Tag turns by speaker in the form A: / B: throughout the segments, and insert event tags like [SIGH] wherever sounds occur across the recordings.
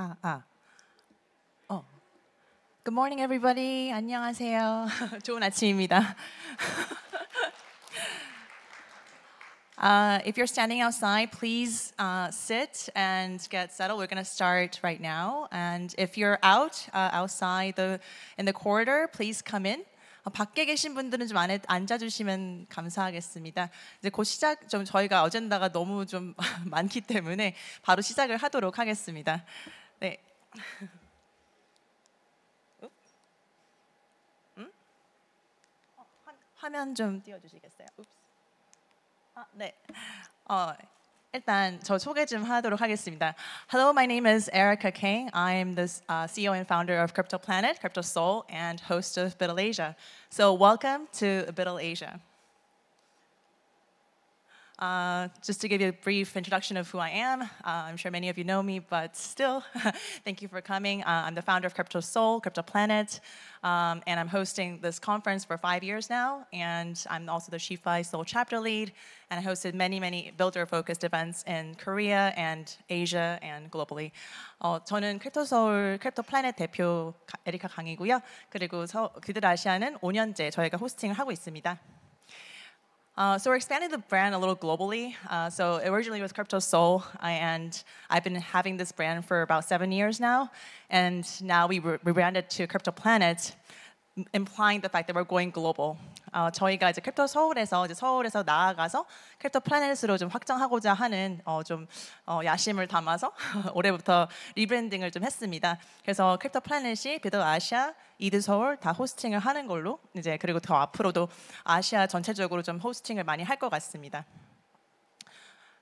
A: 아, 아. 어. Good morning everybody. 안녕하세요. 좋은 아침입니다. Uh, if you're standing outside, please uh, sit and get settled. We're going to start right now. And if you're out, uh, outside the, in the corridor, please come in. 밖에 계신 분들은 좀 안에 앉아주시면 감사하겠습니다. 이제 곧 시작 좀 저희가 어젠다가 너무 좀 많기 때문에 바로 시작을 하도록 하겠습니다. 좀 띄워주시겠어요? 아, 네. 어, 일단 저 소개 좀 하도록 하겠습니다. Hello, my name is Erika Kang. I'm the uh, CEO and founder of KryptoPlanet, Crypto Soul, and host of BUIDL Asia. So welcome to BUIDL Asia. Uh, just to give you a brief introduction of who I am, uh, I'm sure many of you know me, but still, [LAUGHS] thank you for coming. Uh, I'm the founder of KryptoSeoul, Crypto Planet, um, and I'm hosting this conference for five years now. And I'm also the SheFi Seoul chapter lead, and I hosted many, many builder-focused events in Korea and Asia and globally. 어, 저는 KryptoSeoul, Crypto Planet 대표 에리카 강이고요. 그리고 서, 그들 아시아는 5년째 저희가 호스팅을 하고 있습니다. Uh, so we're expanding the brand a little globally. Uh, so originally it was KryptoSeoul, uh, and I've been having this brand for about seven years now. And now we rebranded to KryptoPlanet, implying the fact that we're going global. 어, 저희가 이제 크립 서울에서 이제 서울에서 나아가서 크립토 플래넷으로좀 확장하고자 하는 어, 좀 어, 야심을 담아서 [LAUGHS] 올해부터 리브랜딩을 좀 했습니다. 그래서 크립토 플래넷이 비더 아시아, 이드 서울 다 호스팅을 하는 걸로 이제 그리고 더 앞으로도 아시아 전체적으로 좀 호스팅을 많이 할 것 같습니다.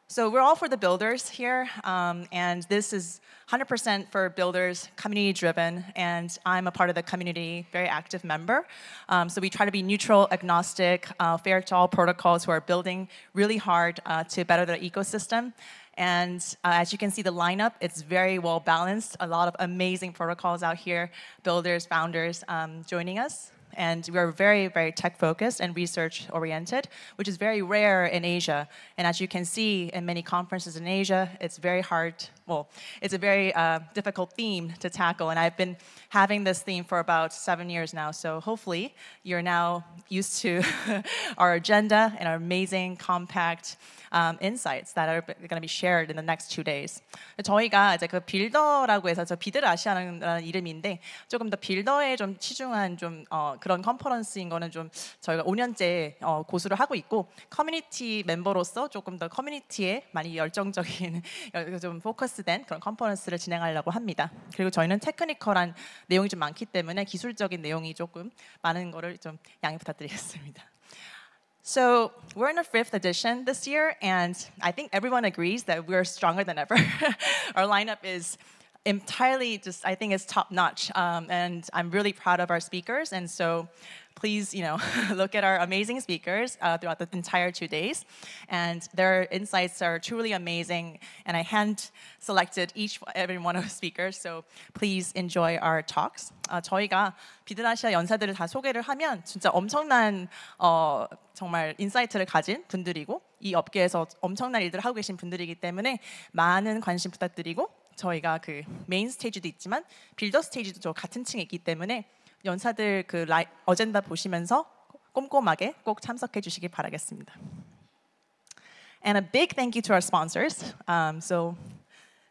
A: So we're all for the builders here, um, and this is 100% for builders, community-driven, and I'm a part of the community, very active member. Um, so we try to be neutral, agnostic, uh, fair to all protocols who are building really hard uh, to better their ecosystem. And uh, as you can see, the lineup, it's very well balanced. A lot of amazing protocols out here, builders, founders um, joining us. And we are very, very tech-focused and research-oriented, which is very rare in Asia. And as you can see in many conferences in Asia, it's very hard, well, it's a very uh, difficult theme to tackle. And I've been having this theme for about seven years now. So hopefully you're now used to [LAUGHS] our agenda and our amazing, compact, um, insights that are going to be shared in the next two days. 저희가 이제 그 빌더라고 해서 저비드 아시아라는 이름인데 조금 더 빌더에 좀 치중한 좀 어, 그런 컨퍼런스인 거는 좀 저희가 5년째 어, 고수를 하고 있고 커뮤니티 멤버로서 조금 더 커뮤니티에 많이 열정적인 [LAUGHS] 그 좀 포커스된 그런 컨퍼런스를 진행하려고 합니다. 그리고 저희는 테크니컬한 내용이 좀 많기 때문에 기술적인 내용이 조금 많은 거를 좀 양해 부탁드리겠습니다. So we're in our fifth edition this year, and I think everyone agrees that we're stronger than ever. [LAUGHS] our lineup is entirely just, I think, is top notch, um, and I'm really proud of our speakers. And so please, you know, look at our amazing speakers uh, throughout the entire two days. And their insights are truly amazing. And I hand selected each every one of the speakers. So please enjoy our talks. 어, 저희가 비드라시아 연사들을 다 소개를 하면 진짜 엄청난 어, 정말 인사이트를 가진 분들이고 이 업계에서 엄청난 일들을 하고 계신 분들이기 때문에 많은 관심 부탁드리고 저희가 그 메인 스테이지도 있지만 빌더 스테이지도 저 같은 층에 있기 때문에 그 라이, 어젠다 보시면서 꼼꼼하게 꼭 참석해 바라겠습니다. And a big thank you to our sponsors. Um, so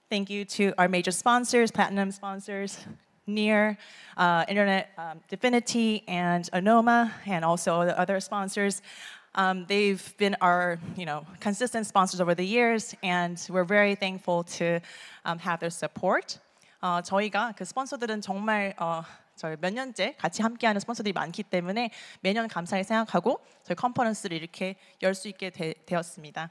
A: thank you to our major sponsors, platinum sponsors, Near, uh, Internet um, DFINITY, and Anoma, and also the other sponsors. Um, they've been our you know, consistent sponsors over the years, and we're very thankful to um, have their support. Uh, 저희가 그 스폰서들은 정말 저희 몇 년째 같이 함께하는 스폰서들이 많기 때문에 매년 생각하고 저희 컨퍼런스를 이렇게 있게 되, 되었습니다.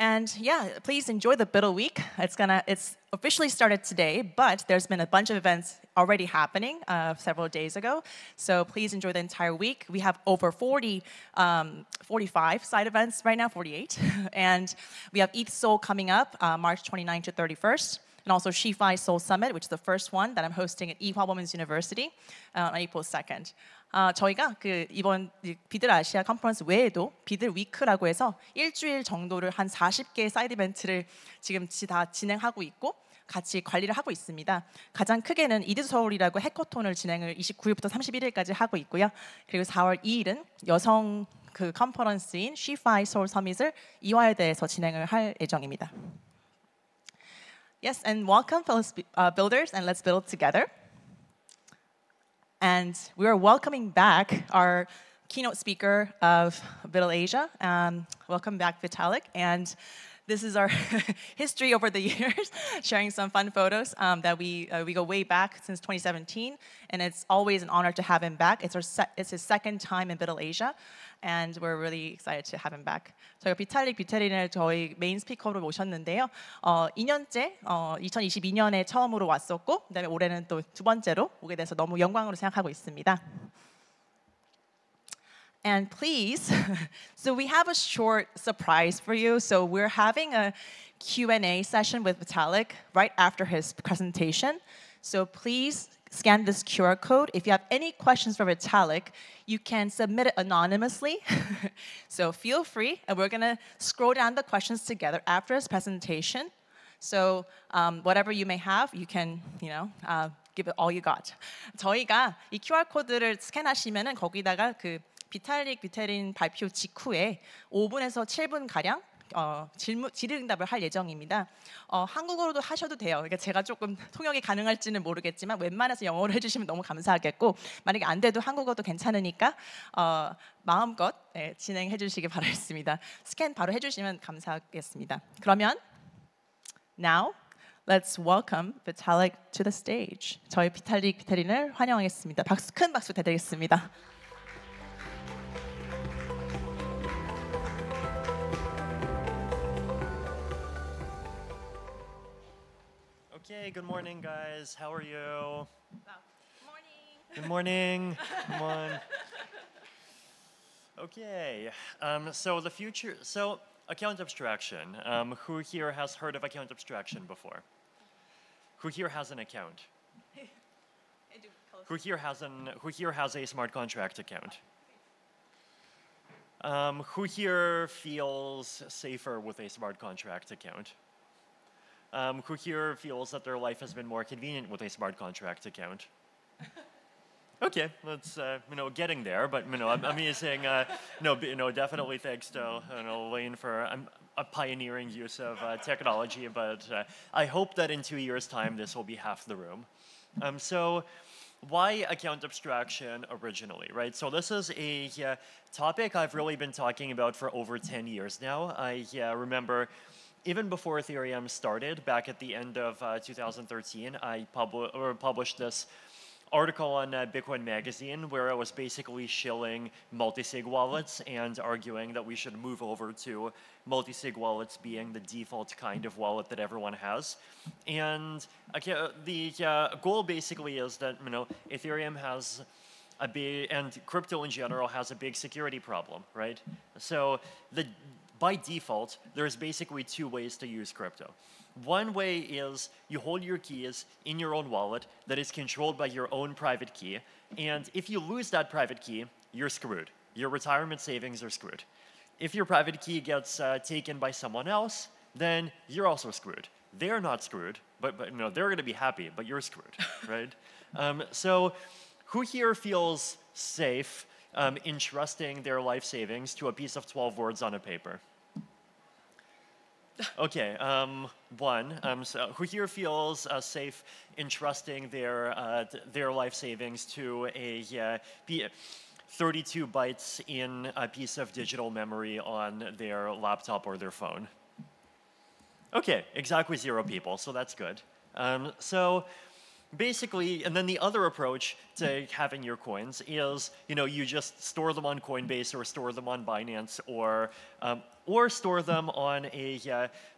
A: And yeah, please enjoy the BUIDL Week. It's gonna it's officially started today, but there's been a bunch of events already happening uh, several days ago. So please enjoy the entire week. We have over 40, um, 45 side events right now, 48, [LAUGHS] and we have ETH Seoul coming up uh, March 29 to 31st. and also She f i s o u l Summit, which is the first one that I'm hosting at Ewha Women's University uh, on April 2nd. 아, 저희가 그 이번 비들 아시아 컨퍼런스 외에도 비들 위크라고 해서 일주일 정도를 한 40개의 사이드 이벤트를 지금 다 진행하고 있고 같이 관리를 하고 있습니다. 가장 크게는 이드 서울이라고 해커톤을 진행을 29일부터 31일까지 하고 있고요. 그리고 4월 2일은 여성 그 컨퍼런스인 She f l s o u l Summit을 이화여대에서 진행을 할 예정입니다. Yes, and welcome, fellow uh, builders, and let's build together. And we are welcoming back our keynote speaker of BUIDL Asia. Um, welcome back, Vitalik. And this is our [LAUGHS] history over the [LAUGHS] years, sharing some fun photos um, that we uh, we go way back since 2017, and it's always an honor to have him back. It's our it's his second time in BUIDL Asia, and we're really excited to have him back. 저희가 비탈릭 비테린을 저희 메인 스피커로 모셨는데요. 어, 2년째, 어, 2022년에 처음으로 왔었고, 그다음에 올해는 또 두 번째로 오게 돼서 너무 영광으로 생각하고 있습니다. And please, so we have a short surprise for you. So we're having a Q&A session with Vitalik right after his presentation. So please scan this QR code. If you have any questions for Vitalik, you can submit it anonymously. [LAUGHS] so feel free, and we're gonna scroll down the questions together after his presentation. So um, whatever you may have, you can, you know, uh, give it all you got. 저희가 이 QR 코드를 스캔하시면은 거기다가 그 비탈릭 비테린 발표 직후에 5분에서 7분 가량 어, 질문, 질의응답을 할 예정입니다. 어, 한국어로도 하셔도 돼요. 그러니까 제가 조금 통역이 가능할지는 모르겠지만 웬만해서 영어로 해주시면 너무 감사하겠고 만약에 안 돼도 한국어도 괜찮으니까 어, 마음껏 네, 진행해 주시기 바라겠습니다. 스캔 바로 해주시면 감사하겠습니다. 그러면 now Let's welcome Vitalik to the stage. 저희 비탈릭 비타린을 환영하겠습니다. 박수 큰 박수 대드리겠습니다.
B: Hey, good morning, guys. How are you? Oh, good morning. Good morning. [LAUGHS] okay. Um, so the future. So account abstraction. Um, who here has heard of account abstraction before? Who here has an account? who here has an Who here has a smart contract account? Um, who here feels safer with a smart contract account? um, who here feels that their life has been more convenient with a smart contract account? [LAUGHS] okay, that's uh, you know getting there, but you know I'm, I'm using uh, no, you know definitely thanks to uh, you know Lane for um, a pioneering use of uh, technology. But uh, I hope that in two years' time this will be half the room. Um, so. Why account abstraction originally, right? So this is a uh, topic I've really been talking about for over 10 years now. I remember even before Ethereum started, back at the end of uh, 2013, I pub published this article on uh, Bitcoin Magazine where I was basically shilling multi-sig wallets and arguing that we should move over to multi-sig wallets being the default kind of wallet that everyone has. And okay, uh, the uh, goal basically is that you know Ethereum has a big and crypto in general has a big security problem, right? So the by default, there's basically two ways to use crypto. One way is you hold your keys in your own wallet that is controlled by your own private key. And if you lose that private key, you're screwed. Your retirement savings are screwed. If your private key gets uh, taken by someone else, then you're also screwed. They're not screwed, but, but they're going to be happy, but you're screwed, [LAUGHS] right? Um, so, who here feels safe um, entrusting their life savings to a piece of 12 words on a paper? okay, um, one. Um, so who here feels uh, safe entrusting their uh, their life savings to a uh, 32 bytes in a piece of digital memory on their laptop or their phone? Okay, exactly zero people, so that's good. Um, so basically, and then the other approach to having your coins is, you know, you just store them on Coinbase or store them on Binance or um, or store them on a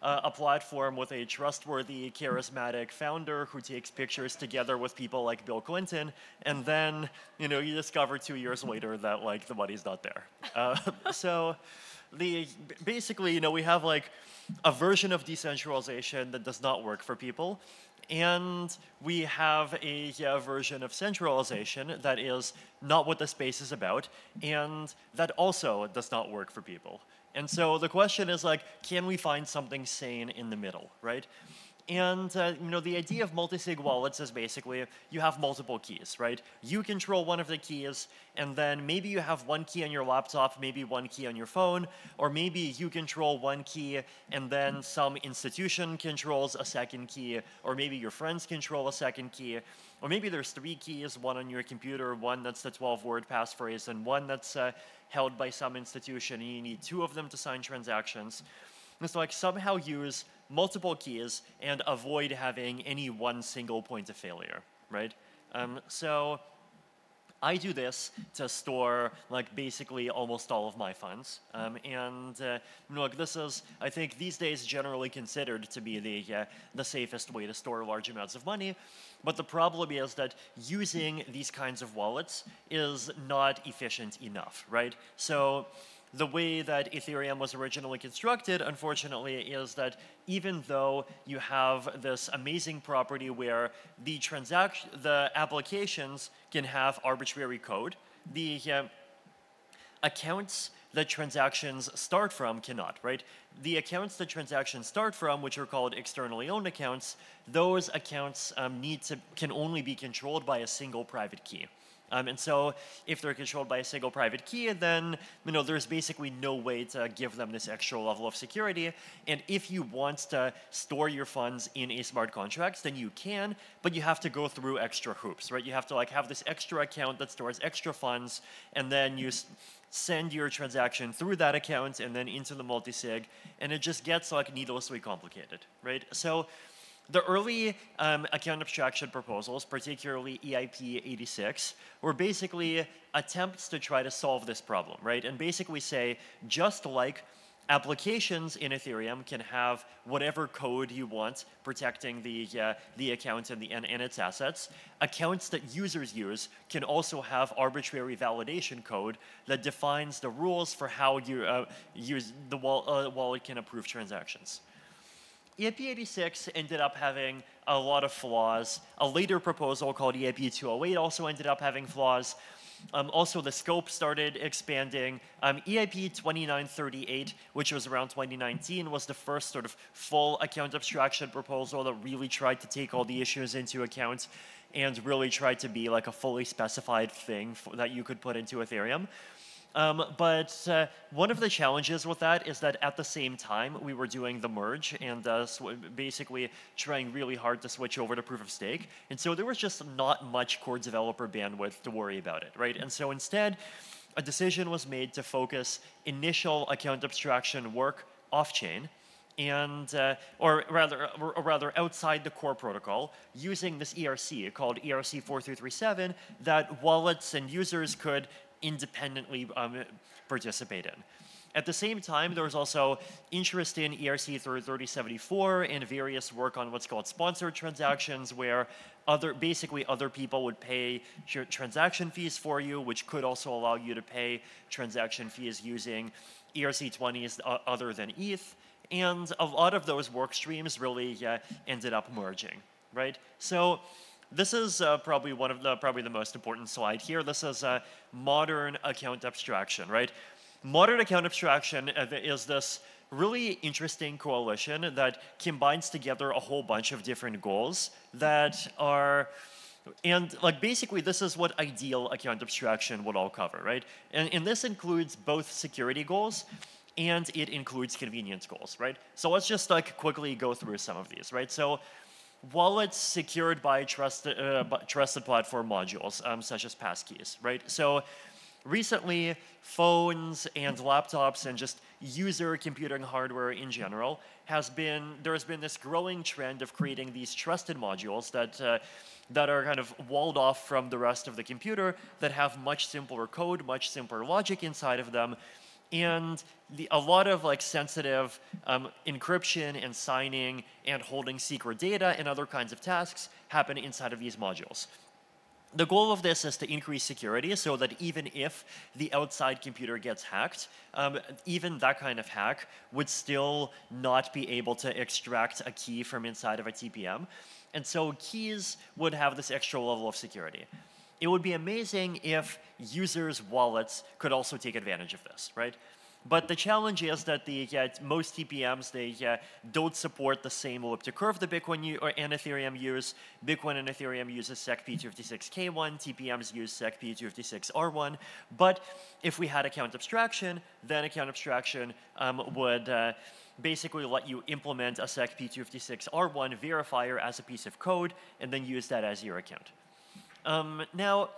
B: uh, a platform with a trustworthy, charismatic founder who takes pictures together with people like Bill Clinton, and then you know you discover two years later that like the money's not there. Uh, [LAUGHS] so the, basically, you know, we have like a version of decentralization that does not work for people. And we have a yeah, version of centralization that is not what the space is about, and that also does not work for people. And so the question is like, can we find something sane in the middle, right? And uh, you know the idea of multi-sig wallets is basically you have multiple keys, right? You control one of the keys, and then maybe you have one key on your laptop, maybe one key on your phone, or maybe you control one key, and then some institution controls a second key, or maybe your friends control a second key, or maybe there's three keys, one on your computer, one that's the 12-word passphrase, and one that's uh, held by some institution, and you need two of them to sign transactions. And so like somehow use multiple keys and avoid having any one single point of failure, right? Um, so I do this to store like basically almost all of my funds. Um, and uh, look, this is I think these days generally considered to be the uh, the safest way to store large amounts of money. But the problem is that using these kinds of wallets is not efficient enough, right? So the way that Ethereum was originally constructed, unfortunately, is that even though you have this amazing property where the transaction, the applications can have arbitrary code, the uh, accounts that transactions start from cannot, right? The accounts that transactions start from, which are called externally owned accounts, those accounts um, need to, can only be controlled by a single private key. Um, and so if they're controlled by a single private key, then you know there's basically no way to give them this extra level of security. And if you want to store your funds in a smart contract, then you can, but you have to go through extra hoops, right? You have to like have this extra account that stores extra funds, and then you send your transaction through that account and then into the multisig, and it just gets like needlessly complicated, right? So the early um, account abstraction proposals, particularly EIP 86, were basically attempts to try to solve this problem, right? And basically say, just like applications in Ethereum can have whatever code you want protecting the uh, the account and, the, and, and its assets. Accounts that users use can also have arbitrary validation code that defines the rules for how you uh, use the wall, uh, wallet can approve transactions. EIP86 ended up having a lot of flaws. A later proposal called EIP208 also ended up having flaws. Um, also, the scope started expanding. Um, EIP 2938, which was around 2019, was the first sort of full account abstraction proposal that really tried to take all the issues into account and really tried to be like a fully specified thing for, that you could put into Ethereum. Um, but uh, one of the challenges with that is that at the same time, we were doing the merge and uh, basically trying really hard to switch over to proof of stake. And so there was just not much core developer bandwidth to worry about it, right? And so instead, a decision was made to focus initial account abstraction work off-chain and uh, or rather uh, or rather outside the core protocol using this ERC called ERC 4337 that wallets and users could independently um, participate in. At the same time, there was also interest in ERC 3074 and various work on what's called sponsored transactions, where other basically other people would pay transaction fees for you, which could also allow you to pay transaction fees using ERC 20s uh, other than ETH. And a lot of those work streams really uh, ended up merging, right? So this is uh, probably one of the, probably the most important slide here. This is uh, modern account abstraction, right? Modern account abstraction uh, is this really interesting coalition that combines together a whole bunch of different goals that are and like basically this is what ideal account abstraction would all cover, right? And, and this includes both security goals and it includes convenience goals, right? So let's just like quickly go through some of these, right? So wallets secured by trusted, uh, trusted platform modules, um, such as passkeys, right? So recently, phones and laptops and just user computing hardware in general has been, there has been this growing trend of creating these trusted modules that, uh, that are kind of walled off from the rest of the computer, that have much simpler code, much simpler logic inside of them, and the, a lot of like sensitive um, encryption and signing and holding secret data and other kinds of tasks happen inside of these modules. The goal of this is to increase security so that even if the outside computer gets hacked, um, even that kind of hack would still not be able to extract a key from inside of a TPM. And so keys would have this extra level of security. It would be amazing if users' wallets could also take advantage of this, right? But the challenge is that the uh, most TPMs they uh, don't support the same elliptic curve that Bitcoin or, and Ethereum use. Bitcoin and Ethereum use a SecP256K1. TPMs use SecP256R1. But if we had account abstraction, then account abstraction um, would uh, basically let you implement a SecP256R1 verifier as a piece of code and then use that as your account. Um, now,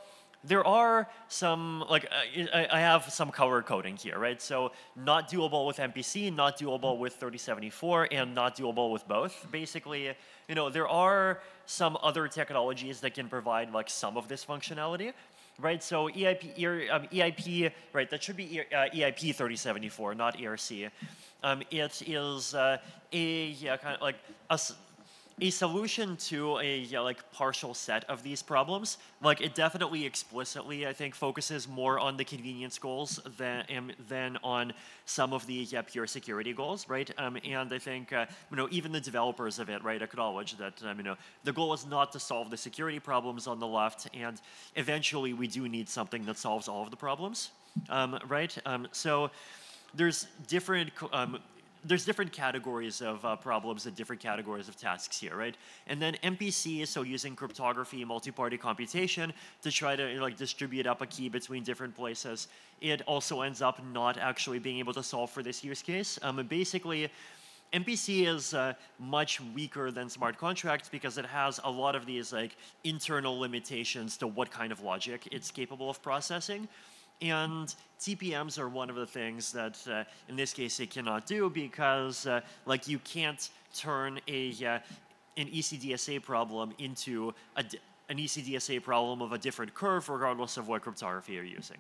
B: there are some, like, uh, I, I, have some color coding here, right? So not doable with MPC, not doable with 3074, and not doable with both. Basically, you know, there are some other technologies that can provide, like, some of this functionality, right? So EIP, um, EIP right, that should be uh, EIP 3074, not ERC. Um, it is uh, a, yeah, kind of like a, a solution to a like partial set of these problems like it definitely explicitly i think focuses more on the convenience goals than um, than on some of the yeah, pure security goals right um, and i think uh, you know even the developers of it right acknowledge that um, you know the goal is not to solve the security problems on the left and eventually we do need something that solves all of the problems um, right um, so there's different um, there's different categories of uh, problems and different categories of tasks here, right? And then MPC, so using cryptography, multi-party computation to try to you know, like distribute up a key between different places. It also ends up not actually being able to solve for this use case. Um, basically, MPC is uh, much weaker than smart contracts because it has a lot of these like internal limitations to what kind of logic it's capable of processing. And TPMs are one of the things that, uh, in this case, it cannot do because, uh, like, you can't turn a uh, an ECDSA problem into a, an ECDSA problem of a different curve, regardless of what cryptography you're using.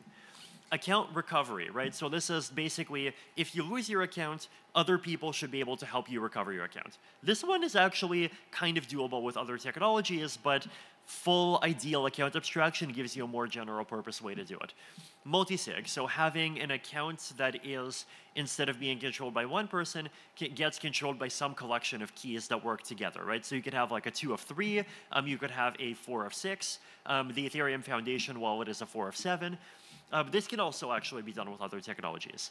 B: Account recovery, right? So this is basically if you lose your account, other people should be able to help you recover your account. This one is actually kind of doable with other technologies, but full ideal account abstraction gives you a more general purpose way to do it. Multisig, so having an account that is, instead of being controlled by one person, gets controlled by some collection of keys that work together, right? So you could have like a two of three, um, you could have a four of six, um, the Ethereum Foundation wallet is a four of seven. Um, this can also actually be done with other technologies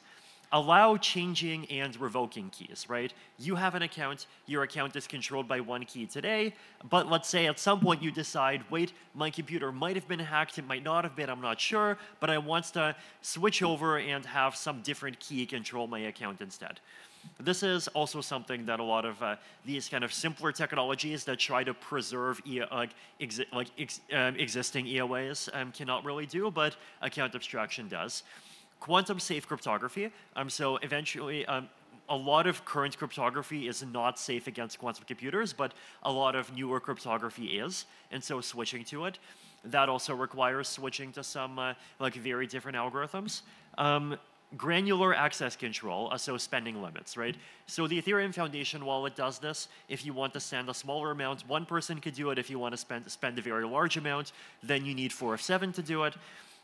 B: allow changing and revoking keys, right? You have an account, your account is controlled by one key today, but let's say at some point you decide, wait, my computer might have been hacked, it might not have been, I'm not sure, but I want to switch over and have some different key control my account instead. This is also something that a lot of uh, these kind of simpler technologies that try to preserve e uh, exi like ex um, existing EOAs um, cannot really do, but account abstraction does quantum safe cryptography. Um, so eventually, um, a lot of current cryptography is not safe against quantum computers, but a lot of newer cryptography is, and so switching to it. That also requires switching to some uh, like very different algorithms. Um, granular access control, uh, so spending limits, right? So the Ethereum Foundation wallet does this. If you want to send a smaller amount, one person could do it. If you want to spend, spend a very large amount, then you need four of seven to do it.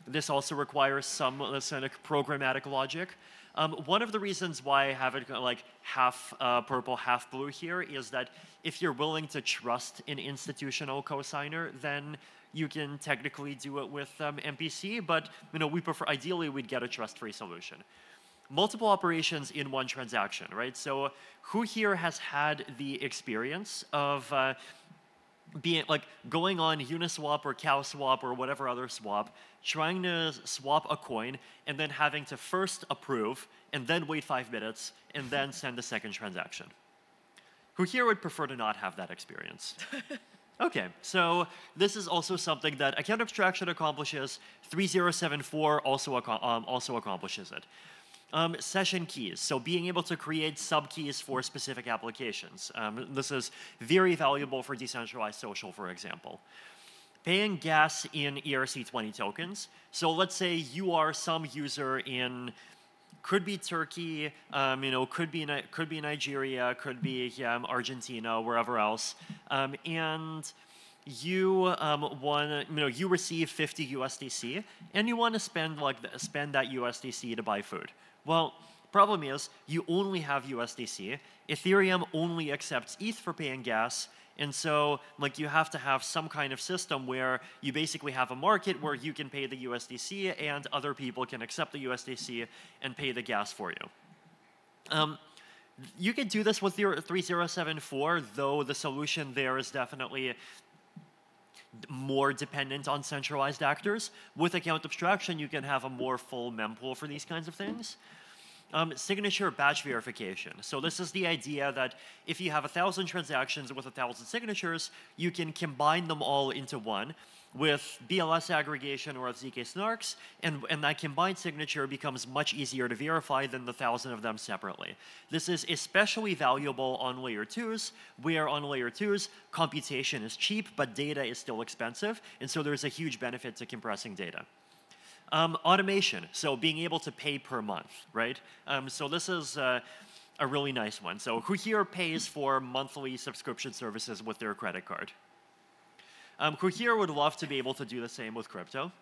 B: This also requires some kind of programmatic logic. Um, one of the reasons why I have it uh, like half uh, purple, half blue here is that if you're willing to trust an institutional cosigner, then you can technically do it with um, MPC, but you know, we prefer, ideally we'd get a trust-free solution. Multiple operations in one transaction, right? So who here has had the experience of uh, being like going on Uniswap or CowSwap or whatever other swap, trying to swap a coin, and then having to first approve, and then wait five minutes, and then send the second transaction. Who here would prefer to not have that experience? [LAUGHS] okay, so this is also something that account abstraction accomplishes. 3074 also, ac um, also accomplishes it. Um, session keys, so being able to create subkeys for specific applications. Um, this is very valuable for decentralized social, for example. Paying gas in ERC20 tokens. So let's say you are some user in could be Turkey, um, you know, could be could be Nigeria, could be yeah, um, Argentina, wherever else, um, and you um, want you know you receive 50 USDC and you want to spend like spend that USDC to buy food. Well, problem is you only have USDC. Ethereum only accepts ETH for paying gas. And so, like, you have to have some kind of system where you basically have a market where you can pay the USDC and other people can accept the USDC and pay the gas for you. Um, you could do this with 3074, though the solution there is definitely more dependent on centralized actors. With account abstraction, you can have a more full mempool for these kinds of things. Um, signature batch verification. So this is the idea that if you have a thousand transactions with a thousand signatures, you can combine them all into one with BLS aggregation or ZK snarks, and, and that combined signature becomes much easier to verify than the thousand of them separately. This is especially valuable on layer twos, where on layer twos, computation is cheap, but data is still expensive, and so there's a huge benefit to compressing data. Um, automation, so being able to pay per month, right? Um, so this is uh, a really nice one. So who here pays for monthly subscription services with their credit card? Um, who here would love to be able to do the same with crypto?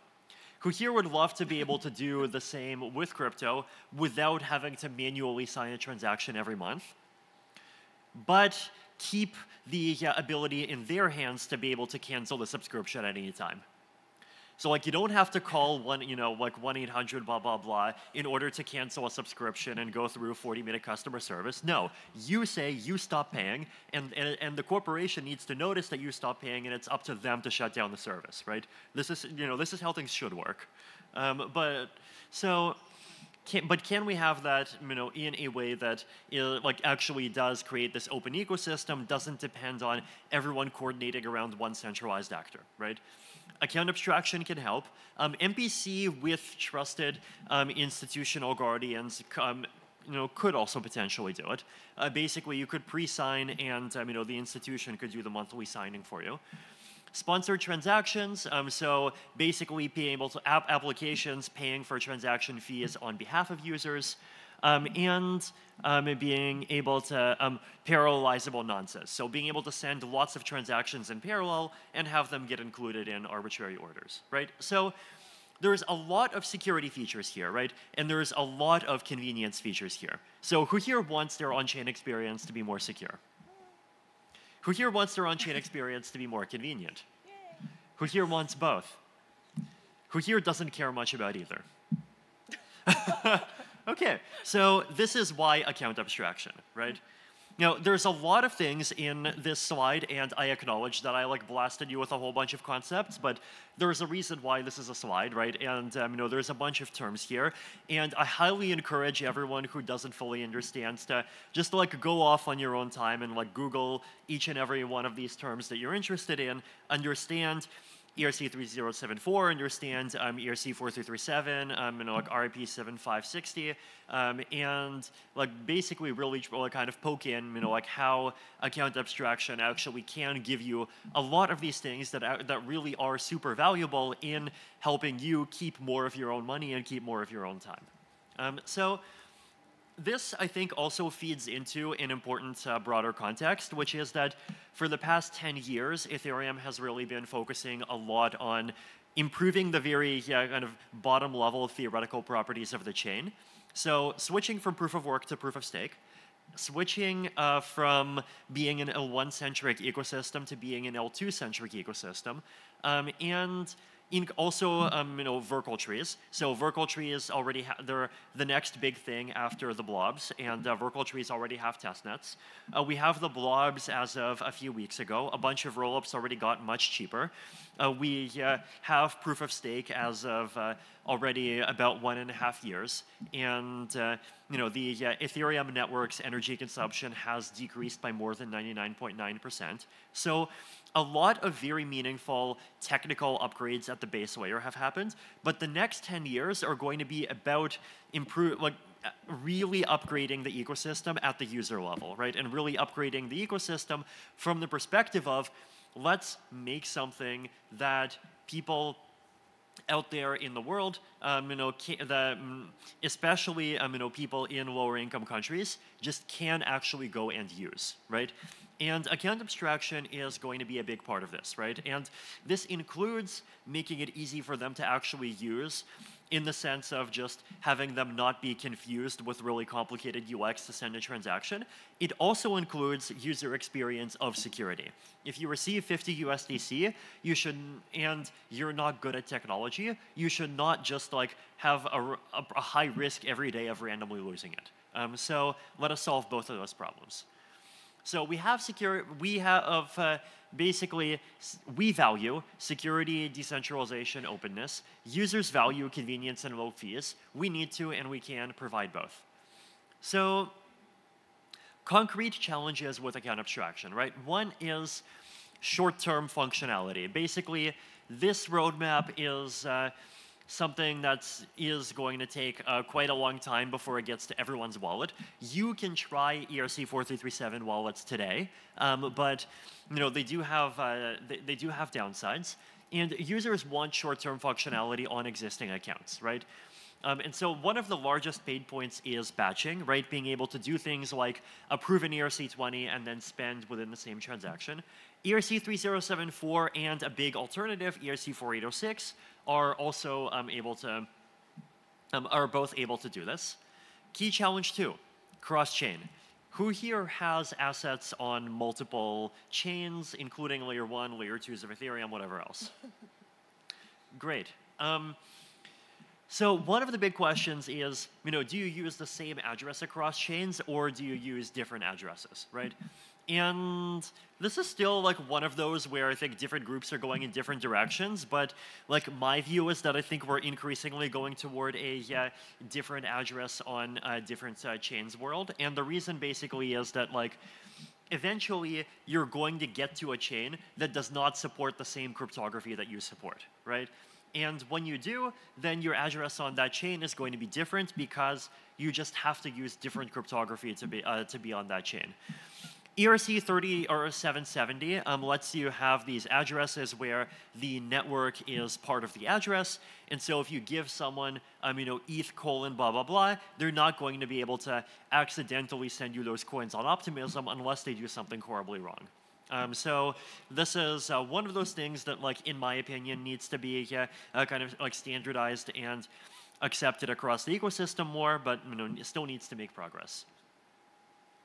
B: Who here would love to be able to do the same with crypto without having to manually sign a transaction every month? But keep the uh, ability in their hands to be able to cancel the subscription at any time. So like you don't have to call one, you know, like one eight hundred blah blah blah in order to cancel a subscription and go through forty minute customer service. No, you say you stop paying, and and, and the corporation needs to notice that you stop paying, and it's up to them to shut down the service, right? This is you know this is how things should work, um, but so. Can, but can we have that you know in a way that it, uh, like actually does create this open ecosystem doesn't depend on everyone coordinating around one centralized actor right account abstraction can help. Um, MPC with trusted um, institutional guardians um, you know, could also potentially do it. Uh, basically, you could pre-sign and um, you know, the institution could do the monthly signing for you sponsored transactions. Um, so basically being able to app applications paying for transaction fees on behalf of users um, and um, being able to um, parallelizable nonces. So being able to send lots of transactions in parallel and have them get included in arbitrary orders, right? So there's a lot of security features here, right? And there's a lot of convenience features here. So who here wants their on-chain experience to be more secure? Who here wants their on-chain [LAUGHS] experience to be more convenient? Yay. Who here wants both? Who here doesn't care much about either? [LAUGHS] [LAUGHS] Okay, so this is why account abstraction, right? Now, there's a lot of things in this slide, and I acknowledge that I like blasted you with a whole bunch of concepts, but there's a reason why this is a slide, right? And um, you know, there's a bunch of terms here, and I highly encourage everyone who doesn't fully understand to just like go off on your own time and like Google each and every one of these terms that you're interested in, understand. ERC 3074 understands um, ERC 4337 um, and like RIP 7560, um, and like basically really kind of poke in, you know, like how account abstraction actually can give you a lot of these things that are, that really are super valuable in helping you keep more of your own money and keep more of your own time. Um, so this, I think, also feeds into an important uh, broader context, which is that for the past 10 years, Ethereum has really been focusing a lot on improving the very yeah, kind of bottom level theoretical properties of the chain. So switching from proof of work to proof of stake, switching uh, from being an L1 centric ecosystem to being an L2 centric ecosystem, um, and in also um, you know Verkle trees. So Verkle trees already they're the next big thing after the blobs, and uh, Verkle trees already have test nets. Uh, we have the blobs as of a few weeks ago. A bunch of rollups already got much cheaper. Uh, we uh, have proof of stake as of uh, already about one and a half years, and uh, you know the Ethereum network's energy consumption has decreased by more than 99.9 percent. So a lot of very meaningful technical upgrades at the base layer have happened, but the next 10 years are going to be about improve, like really upgrading the ecosystem at the user level, right? And really upgrading the ecosystem from the perspective of let's make something that people out there in the world, um, you know, the, mm, especially um, you know people in lower income countries just can actually go and use, right? And account abstraction is going to be a big part of this, right? And this includes making it easy for them to actually use in the sense of just having them not be confused with really complicated UX to send a transaction. It also includes user experience of security. If you receive 50 USDC, you should, and you're not good at technology, you should not just like have a, a, a high risk every day of randomly losing it. Um, so let us solve both of those problems. So we have security. we have uh, basically, we value security, decentralization, openness. Users value convenience and low fees. We need to and we can provide both. So concrete challenges with account abstraction, right? One is short-term functionality. Basically, this roadmap is uh, something that is going to take uh, quite a long time before it gets to everyone's wallet. You can try ERC4337 wallets today, um, but you know they do have uh, they, they do have downsides, and users want short-term functionality on existing accounts, right? Um, and so one of the largest pain points is batching, right? Being able to do things like approve an ERC20 and then spend within the same transaction. ERC3074 and a big alternative, ERC4806, are also um, able to, um, are both able to do this. Key challenge two, cross-chain. Who here has assets on multiple chains, including layer one, layer twos of Ethereum, whatever else? [LAUGHS] Great. Um, so one of the big questions is, you know, do you use the same address across chains or do you use different addresses, right? And this is still like one of those where I think different groups are going in different directions, but like my view is that I think we're increasingly going toward a different address on uh, different uh, chains world. And the reason basically is that like eventually you're going to get to a chain that does not support the same cryptography that you support, right? And when you do, then your address on that chain is going to be different because you just have to use different cryptography to be, uh, to be on that chain. ERC 3770 um, lets you have these addresses where the network is part of the address, and so if you give someone, um, you know, ETH colon blah blah blah, they're not going to be able to accidentally send you those coins on Optimism unless they do something horribly wrong. Um, so this is uh, one of those things that, like, in my opinion, needs to be uh, uh kind of like standardized and accepted across the ecosystem more, but you know, still needs to make progress.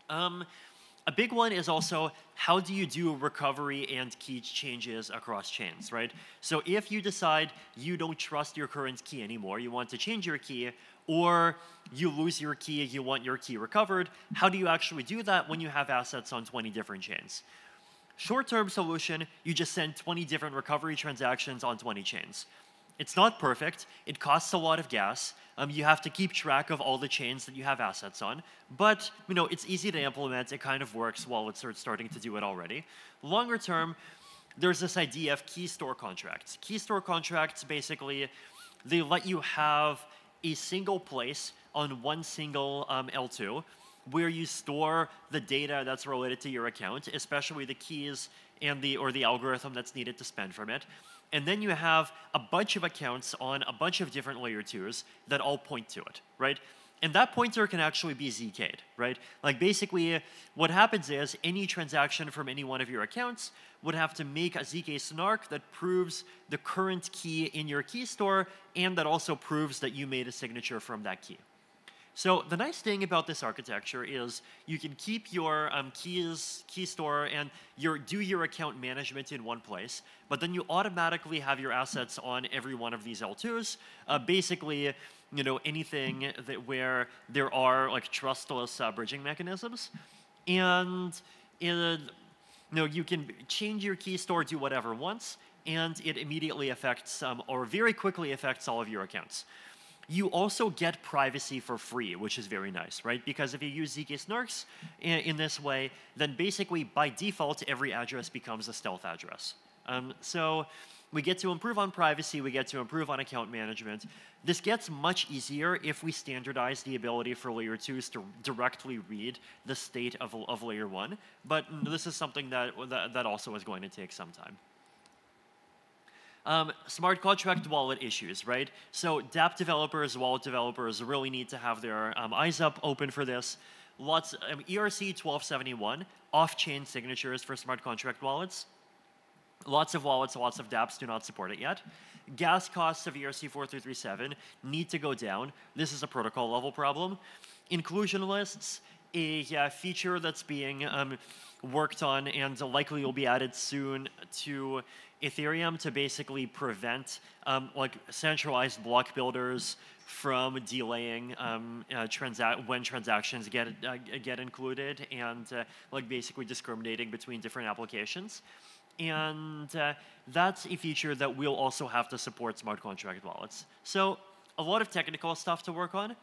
B: Um, a big one is also how do you do recovery and key changes across chains, right? So if you decide you don't trust your current key anymore, you want to change your key, or you lose your key, you want your key recovered, how do you actually do that when you have assets on 20 different chains? Short-term solution, you just send 20 different recovery transactions on 20 chains. It's not perfect. It costs a lot of gas. Um, you have to keep track of all the chains that you have assets on. But you know, it's easy to implement. It kind of works while it's starting to do it already. Longer term, there's this idea of key store contracts. Key store contracts basically they let you have a single place on one single um, L2 where you store the data that's related to your account, especially the keys and the or the algorithm that's needed to spend from it. And then you have a bunch of accounts on a bunch of different layer tiers that all point to it, right? And that pointer can actually be zk'd, right? Like basically what happens is any transaction from any one of your accounts would have to make a zk snark that proves the current key in your key store and that also proves that you made a signature from that key, so the nice thing about this architecture is you can keep your um, keys, key store, and your do your account management in one place, but then you automatically have your assets on every one of these L2s. Uh, basically, you know, anything that where there are like trustless uh, bridging mechanisms. And it, you know, you can change your key store, do whatever once, and it immediately affects um, or very quickly affects all of your accounts you also get privacy for free, which is very nice, right? Because if you use ZK snarks in, in this way, then basically by default, every address becomes a stealth address. Um, so we get to improve on privacy, we get to improve on account management. This gets much easier if we standardize the ability for layer twos to directly read the state of, of layer one, but this is something that, that, that also is going to take some time. Um, smart contract wallet issues, right? So dApp developers, wallet developers really need to have their um, eyes up open for this. Lots um, ERC 1271, off-chain signatures for smart contract wallets. Lots of wallets, lots of dApps do not support it yet. Gas costs of ERC 4337 need to go down. This is a protocol level problem. Inclusion lists, a feature that's being um, worked on and likely will be added soon to Ethereum to basically prevent um, like centralized block builders from delaying um, uh, transa when transactions get uh, get included and uh, like basically discriminating between different applications. And uh, that's a feature that we'll also have to support smart contract wallets. So a lot of technical stuff to work on.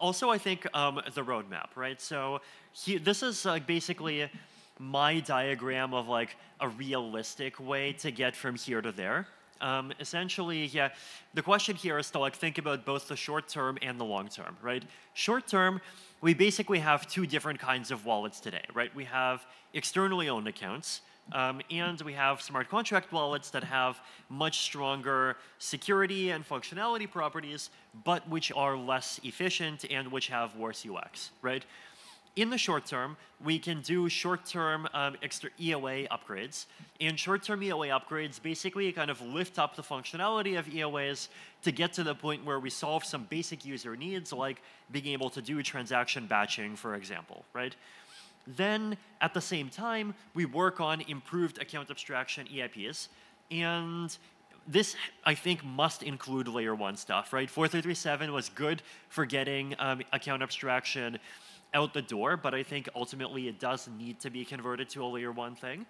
B: Also, I think um, the roadmap, right? So he, this is basically my diagram of like a realistic way to get from here to there. Um, essentially, yeah, the question here is to like think about both the short term and the long term, right? Short term, we basically have two different kinds of wallets today, right? We have externally owned accounts, um, and we have smart contract wallets that have much stronger security and functionality properties, but which are less efficient and which have worse UX, right? In the short term, we can do short-term um, extra EOA upgrades. And short-term EOA upgrades basically kind of lift up the functionality of EOAs to get to the point where we solve some basic user needs, like being able to do transaction batching, for example, right? Then, at the same time, we work on improved account abstraction EIPs. And this, I think, must include layer one stuff, right? 4337 was good for getting um, account abstraction out the door, but I think ultimately it does need to be converted to a layer one thing.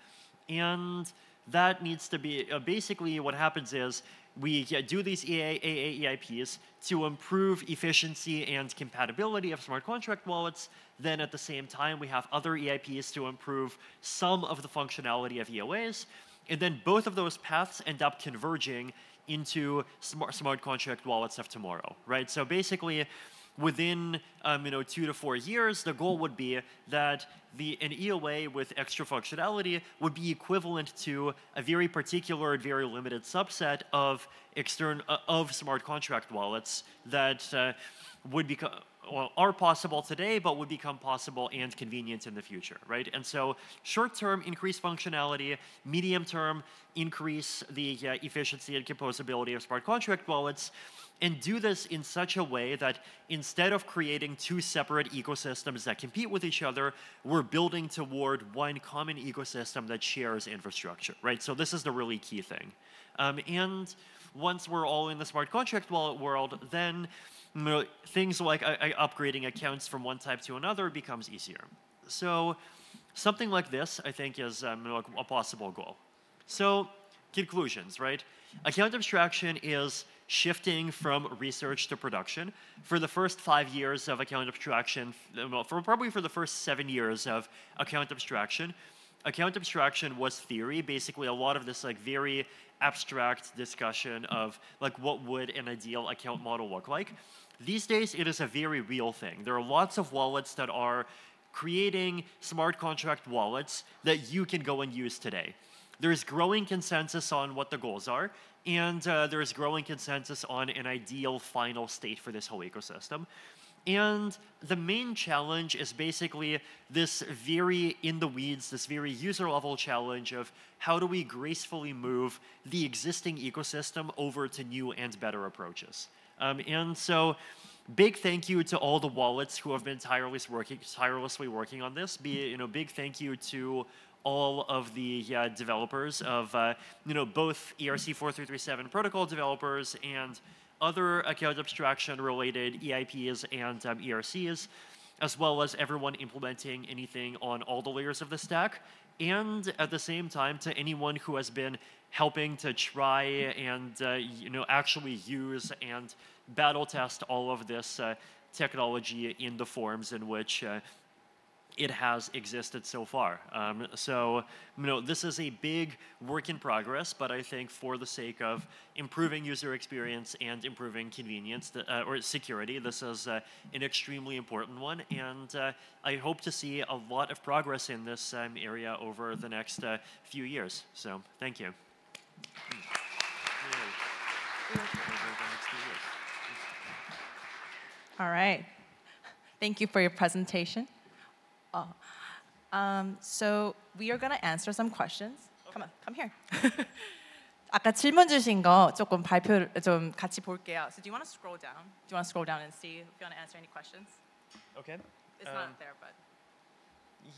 B: And that needs to be, uh, basically what happens is we do these EA, AA EIPs to improve efficiency and compatibility of smart contract wallets. Then at the same time, we have other EIPs to improve some of the functionality of EOAs. And then both of those paths end up converging into smart, smart contract wallets of tomorrow, right? So basically, within um, you know, two to four years, the goal would be that the, an EOA with extra functionality would be equivalent to a very particular and very limited subset of, extern, uh, of smart contract wallets that uh, would become well, are possible today, but would become possible and convenient in the future, right? And so short-term, increase functionality, medium-term, increase the uh, efficiency and composability of smart contract wallets, and do this in such a way that instead of creating two separate ecosystems that compete with each other, we're building toward one common ecosystem that shares infrastructure, right? So this is the really key thing. Um, and once we're all in the smart contract wallet world, then things like uh, uh, upgrading accounts from one type to another becomes easier. So something like this, I think, is um, a possible goal. So conclusions, right? Account abstraction is shifting from research to production. For the first five years of account abstraction, uh, well, for probably for the first seven years of account abstraction, account abstraction was theory. Basically, a lot of this like very abstract discussion of like what would an ideal account model look like. These days, it is a very real thing. There are lots of wallets that are creating smart contract wallets that you can go and use today. There's growing consensus on what the goals are, and uh, there's growing consensus on an ideal final state for this whole ecosystem. And the main challenge is basically this very in the weeds, this very user level challenge of how do we gracefully move the existing ecosystem over to new and better approaches. Um, and so big thank you to all the wallets who have been tirelessly working, tirelessly working on this. Be, you know, big thank you to all of the uh, developers of uh, you know both ERC 4337 protocol developers and other account abstraction related EIPs and um, ERCs, as well as everyone implementing anything on all the layers of the stack. And at the same time, to anyone who has been helping to try and uh, you know actually use and battle test all of this uh, technology in the forms in which uh, it has existed so far. Um, so, you know, this is a big work in progress, but I think for the sake of improving user experience and improving convenience uh, or security, this is uh, an extremely important one. And uh, I hope to see a lot of progress in this um, area over the next uh, few years. So, thank you.
A: All right. Thank you for your presentation. Oh. Um, so we are going to answer some questions. Come on, come here. [LAUGHS] 아까 질문 주신 거 조금 발표 좀 같이 볼게요. So do you want to scroll down? Do you want to scroll down and see if you want to answer any questions? Okay. It's um, not there, but.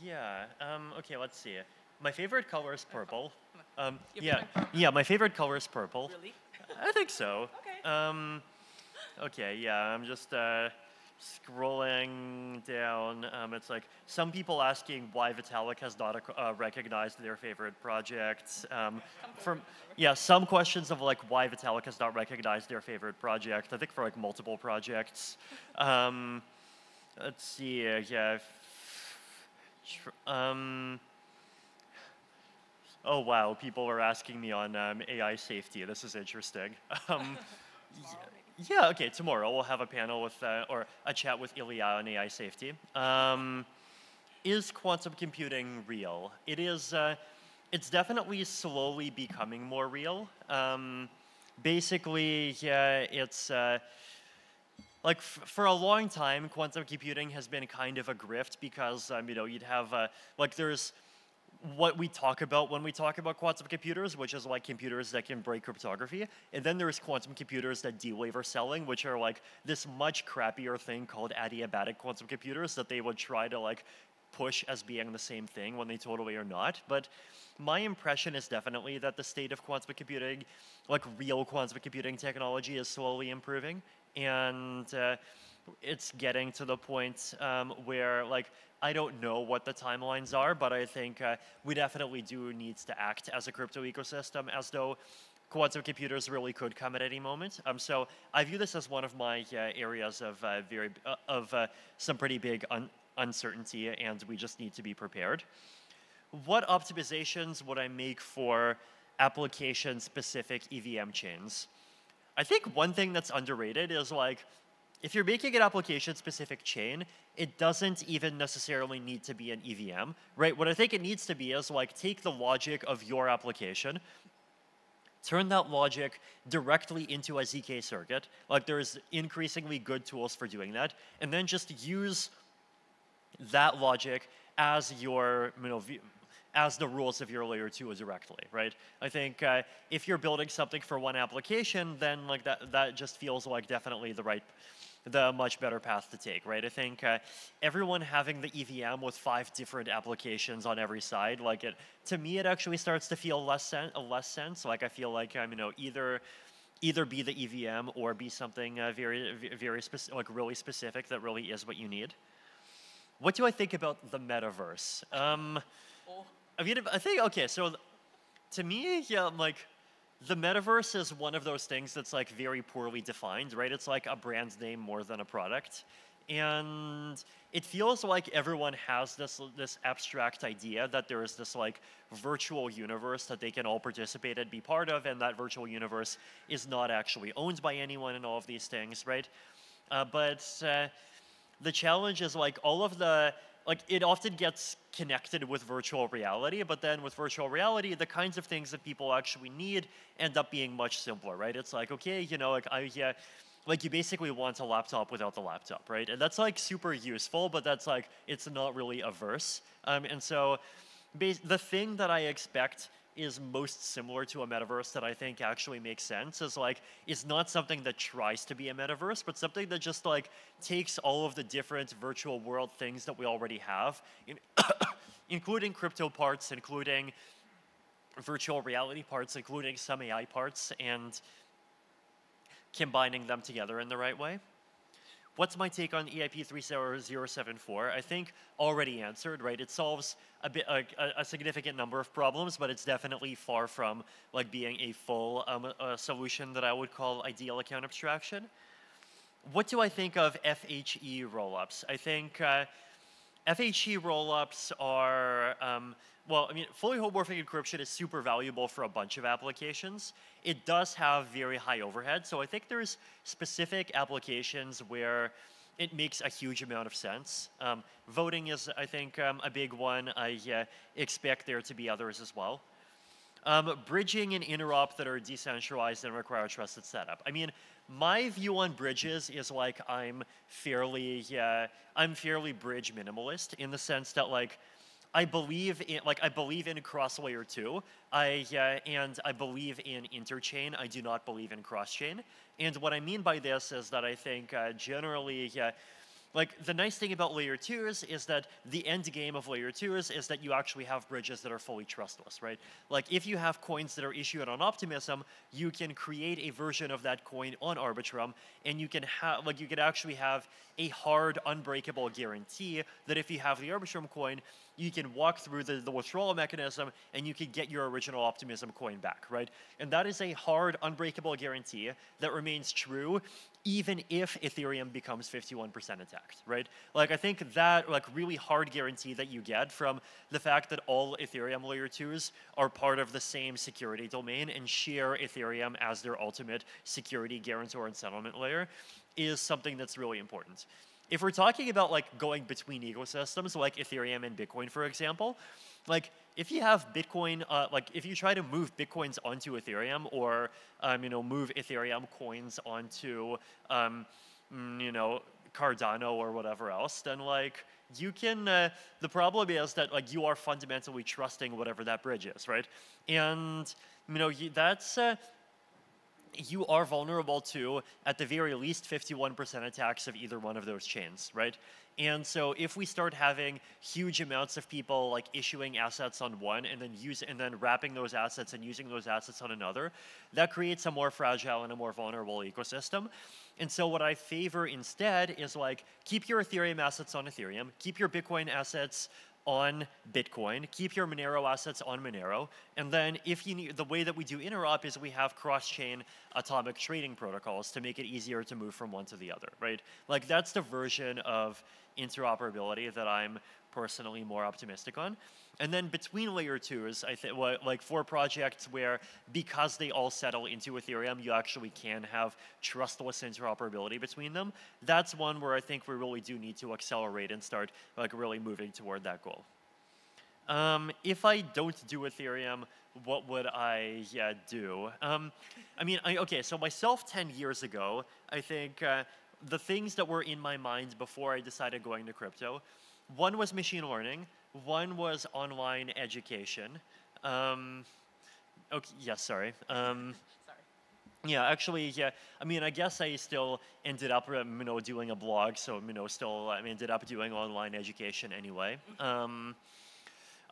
B: Yeah. Um, okay. Let's see. My favorite color is purple. [LAUGHS] Um, yeah, yeah. My favorite color is purple. Really? I think so. Okay. Um, okay. Yeah. I'm just uh, scrolling down. Um, it's like some people asking why Vitalik has not uh, recognized their favorite project. Um, [LAUGHS] from yeah, some questions of like why Vitalik has not recognized their favorite project. I think for like multiple projects. [LAUGHS] Um, let's see. yeah. Um, oh, wow, people are asking me on um, AI safety. This is interesting. [LAUGHS] Um, yeah, okay, tomorrow we'll have a panel with, uh, or a chat with Ilya on AI safety. Um, is quantum computing real? It is, uh, it's definitely slowly becoming more real. Um, basically, yeah, it's, uh, like for a long time, quantum computing has been kind of a grift because um, you know you'd have uh, like there's what we talk about when we talk about quantum computers, which is like computers that can break cryptography. And then there's quantum computers that D-Wave are selling, which are like this much crappier thing called adiabatic quantum computers that they would try to like push as being the same thing when they totally are not. But my impression is definitely that the state of quantum computing, like real quantum computing technology, is slowly improving. And uh, it's getting to the point um, where like I don't know what the timelines are, but I think uh, we definitely do need to act as a crypto ecosystem as though quantum computers really could come at any moment. Um, so I view this as one of my uh, areas of uh, very uh, of uh, some pretty big un uncertainty, and we just need to be prepared. What optimizations would I make for application-specific EVM chains? I think one thing that's underrated is like if you're making an application-specific chain, it doesn't even necessarily need to be an EVM, right? What I think it needs to be is like take the logic of your application, turn that logic directly into a ZK circuit. Like there's increasingly good tools for doing that. And then just use that logic as your you know, as the rules of your layer two directly, right? I think uh, if you're building something for one application, then like that that just feels like definitely the right the much better path to take, right? I think uh, everyone having the EVM with five different applications on every side, like it, to me, it actually starts to feel less sen less sense. Like I feel like I'm, um, you know, either either be the EVM or be something uh, very, very specific, like really specific that really is what you need. What do I think about the metaverse? Um, oh. I mean, I think okay. So, to me, yeah, I'm like the metaverse is one of those things that's like very poorly defined, right? It's like a brand name more than a product. And it feels like everyone has this, this abstract idea that there is this like virtual universe that they can all participate and be part of, and that virtual universe is not actually owned by anyone and all of these things, right? Uh, but uh, the challenge is like all of the like it often gets connected with virtual reality, but then with virtual reality, the kinds of things that people actually need end up being much simpler, right? It's like, okay, you know, like I yeah, like you basically want a laptop without the laptop, right? And that's like super useful, but that's like it's not really averse. Um, and so the thing that I expect is most similar to a metaverse that I think actually makes sense is like it's not something that tries to be a metaverse, but something that just like takes all of the different virtual world things that we already have, in [COUGHS] including crypto parts, including virtual reality parts, including some AI parts, and combining them together in the right way. What's my take on EIP three zero seven four? I think already answered, right? It solves a, bit, a, a, significant number of problems, but it's definitely far from like being a full um, a solution that I would call ideal account abstraction. What do I think of FHE rollups? I think uh, FHE rollups are um, well, I mean, fully homomorphic encryption is super valuable for a bunch of applications. It does have very high overhead, so I think there's specific applications where it makes a huge amount of sense. Um, voting is, I think, um, a big one. I uh, expect there to be others as well. Um, bridging and interop that are decentralized and require trusted setup. I mean, my view on bridges is like I'm fairly, uh, I'm fairly bridge minimalist in the sense that like I believe in like I believe in crosslayer two. I uh, and I believe in interchain. I do not believe in crosschain. And what I mean by this is that I think uh, generally uh, like the nice thing about layer twos is that the end game of layer twos is that you actually have bridges that are fully trustless, right? Like if you have coins that are issued on Optimism, you can create a version of that coin on Arbitrum, and you can have like you can actually have a hard, unbreakable guarantee that if you have the Arbitrum coin, you can walk through the, the withdrawal mechanism and you can get your original Optimism coin back, right? And that is a hard, unbreakable guarantee that remains true even if Ethereum becomes 51% attacked, right? Like I think that like really hard guarantee that you get from the fact that all Ethereum layer 2s are part of the same security domain and share Ethereum as their ultimate security guarantor and settlement layer is something that's really important. If we're talking about like going between ecosystems like Ethereum and Bitcoin, for example, like if you have Bitcoin, uh, like if you try to move Bitcoins onto Ethereum or, um, you know, move Ethereum coins onto, um, mm, you know, Cardano or whatever else, then like you can, uh, the problem is that like you are fundamentally trusting whatever that bridge is, right? And, you know, that's, uh, you are vulnerable to, at the very least, 51% attacks of either one of those chains, right? And so if we start having huge amounts of people like issuing assets on one and then use and then wrapping those assets and using those assets on another, that creates a more fragile and a more vulnerable ecosystem. And so what I favor instead is like keep your Ethereum assets on Ethereum, keep your Bitcoin assets on Bitcoin, keep your Monero assets on Monero, and then if you need, the way that we do interop is we have cross-chain atomic trading protocols to make it easier to move from one to the other, right? Like that's the version of interoperability that I'm personally more optimistic on. And then between layer twos, I think like for projects where because they all settle into Ethereum, you actually can have trustless interoperability between them. That's one where I think we really do need to accelerate and start like really moving toward that goal. Um, if I don't do Ethereum, what would I yeah, do? Um, I mean, I, okay, so myself 10 years ago, I think uh, the things that were in my mind before I decided going to crypto one was machine learning, one was online education. Um, okay, yes, yeah, sorry. Um, sorry. Yeah, actually, yeah. I mean, I guess I still ended up, um, you know, doing a blog, so you know, still I ended up doing online education anyway. Mm-hmm. Um,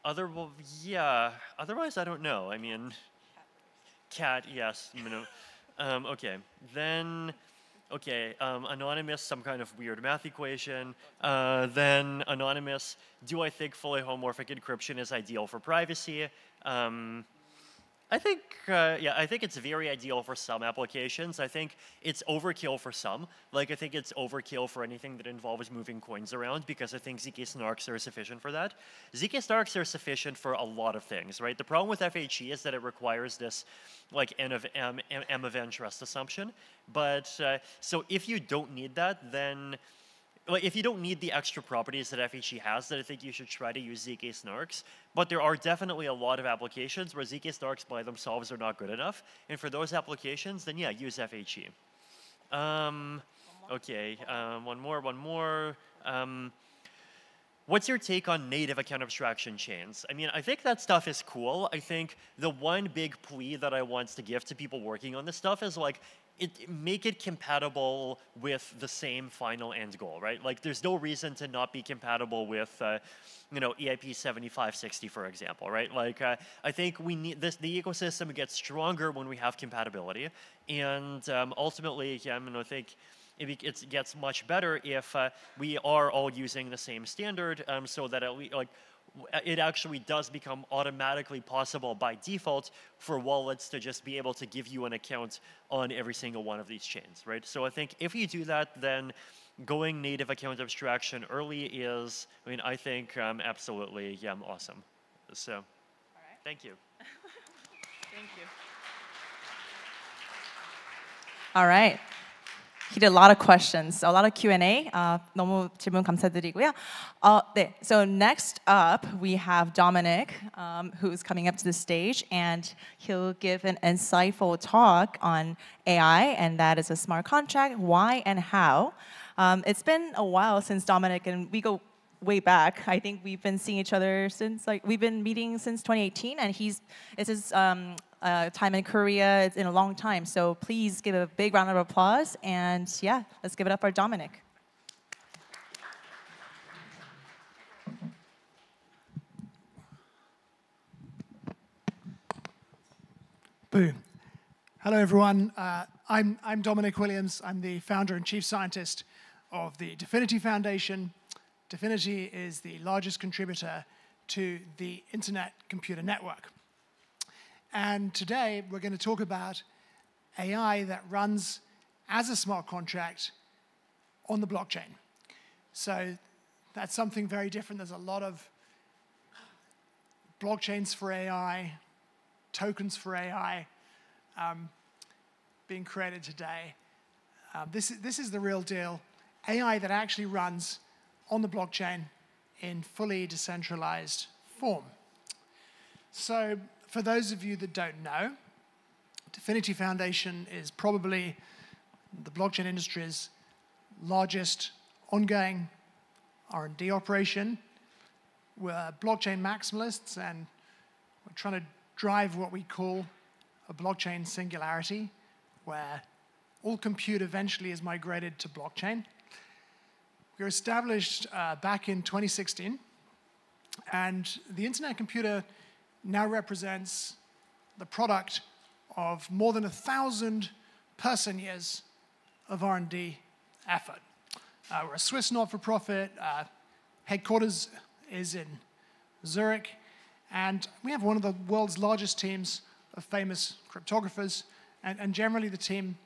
B: other, well, yeah. Otherwise, I don't know. I mean, cat. cat yes, you know. um, okay, then okay, um, anonymous, some kind of weird math equation. Uh, then anonymous, do I think fully homomorphic encryption is ideal for privacy? Um, I think, uh, yeah, I think it's very ideal for some applications. I think it's overkill for some. Like, I think it's overkill for anything that involves moving coins around because I think ZK snarks are sufficient for that. ZK snarks are sufficient for a lot of things, right? The problem with FHE is that it requires this, like, N of M, M, M of N trust assumption. But, uh, so if you don't need that, then like if you don't need the extra properties that FHE has, then I think you should try to use ZK snarks. But there are definitely a lot of applications where ZK snarks by themselves are not good enough. And for those applications, then yeah, use FHE. Um, okay, um, one more, one more. Um, What's your take on native account abstraction chains? I mean, I think that stuff is cool. I think the one big plea that I want to give to people working on this stuff is like, it, make it compatible with the same final end goal, right? Like there's no reason to not be compatible with, uh, you know, EIP 7560, for example, right? Like uh, I think we need this, the ecosystem gets stronger when we have compatibility. And um, ultimately, yeah, I mean, I think, it, gets much better if uh, we are all using the same standard um, so that we, like it actually does become automatically possible by default for wallets to just be able to give you an account on every single one of these chains, right? So I think if you do that, then going native account abstraction early is, I mean, I think um, absolutely, yeah, I'm um, awesome. So, thank you. [LAUGHS] thank you.
A: All right. He did a lot of questions, a lot of Q&A. Uh, 너무 질문 감사드리고요. Uh, 네, so next up we have Dominic, um, who's coming up to the stage, and he'll give an insightful talk on AI, and that is a smart contract, why and how. Um, it's been a while since Dominic and we go way back. I think we've been seeing each other since like we've been meeting since 2018, and he's this is um, uh, time in Korea. It's in a long time. So please give a big round of applause. And yeah, let's give it up for Dominic.
C: Boom. Hello, everyone. Uh, I'm, I'm Dominic Williams. I'm the founder and chief scientist of the DFINITY Foundation. DFINITY is the largest contributor to the Internet Computer Network. And today we're going to talk about AI that runs as a smart contract on the blockchain. So that's something very different. There's a lot of blockchains for AI, tokens for AI um, being created today. Uh, this, is, this is the real deal. AI that actually runs on the blockchain in fully decentralized form. So for those of you that don't know, DFINITY Foundation is probably the blockchain industry's largest ongoing R&D operation. We're blockchain maximalists, and we're trying to drive what we call a blockchain singularity, where all compute eventually is migrated to blockchain. We were established uh, back in 2016, and the internet computer now represents the product of more than a thousand person years of R&D effort. Uh, we're a Swiss not-for-profit. Uh, headquarters is in Zurich, and we have one of the world's largest teams of famous cryptographers, and, and generally the team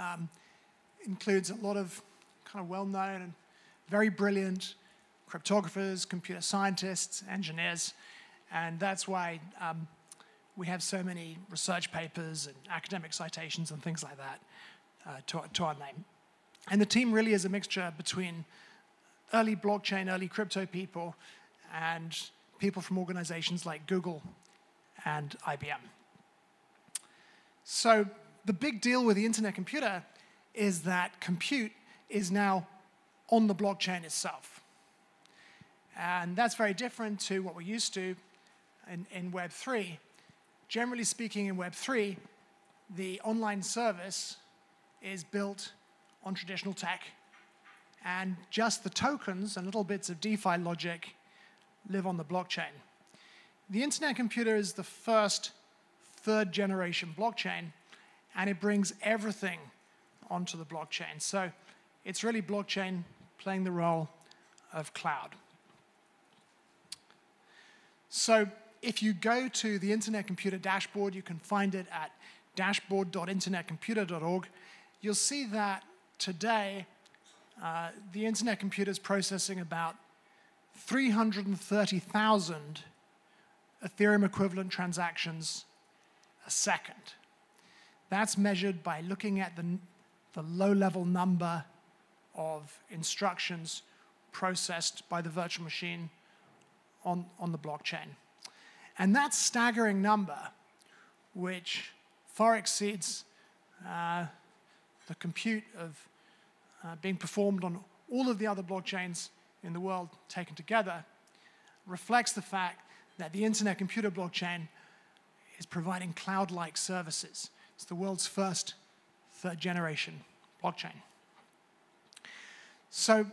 C: um, includes a lot of kind of well-known and very brilliant cryptographers, computer scientists, engineers, and that's why um, we have so many research papers and academic citations and things like that uh, to, to, our name. And the team really is a mixture between early blockchain, early crypto people, and people from organizations like Google and IBM. So the big deal with the internet computer is that compute is now on the blockchain itself. And that's very different to what we're used to in, in Web3, generally speaking, in Web3, the online service is built on traditional tech, and just the tokens and little bits of DeFi logic live on the blockchain. The internet computer is the first third generation blockchain, and it brings everything onto the blockchain. So it's really blockchain playing the role of cloud. So if you go to the Internet Computer Dashboard, you can find it at dashboard.internetcomputer.org. You'll see that today uh, the Internet Computer is processing about 330,000 Ethereum equivalent transactions a second. That's measured by looking at the, the low level number of instructions processed by the virtual machine on, on the blockchain. And that staggering number, which far exceeds uh, the compute of uh, being performed on all of the other blockchains in the world taken together, reflects the fact that the Internet Computer Blockchain is providing cloud like services. It's the world's first third generation blockchain. So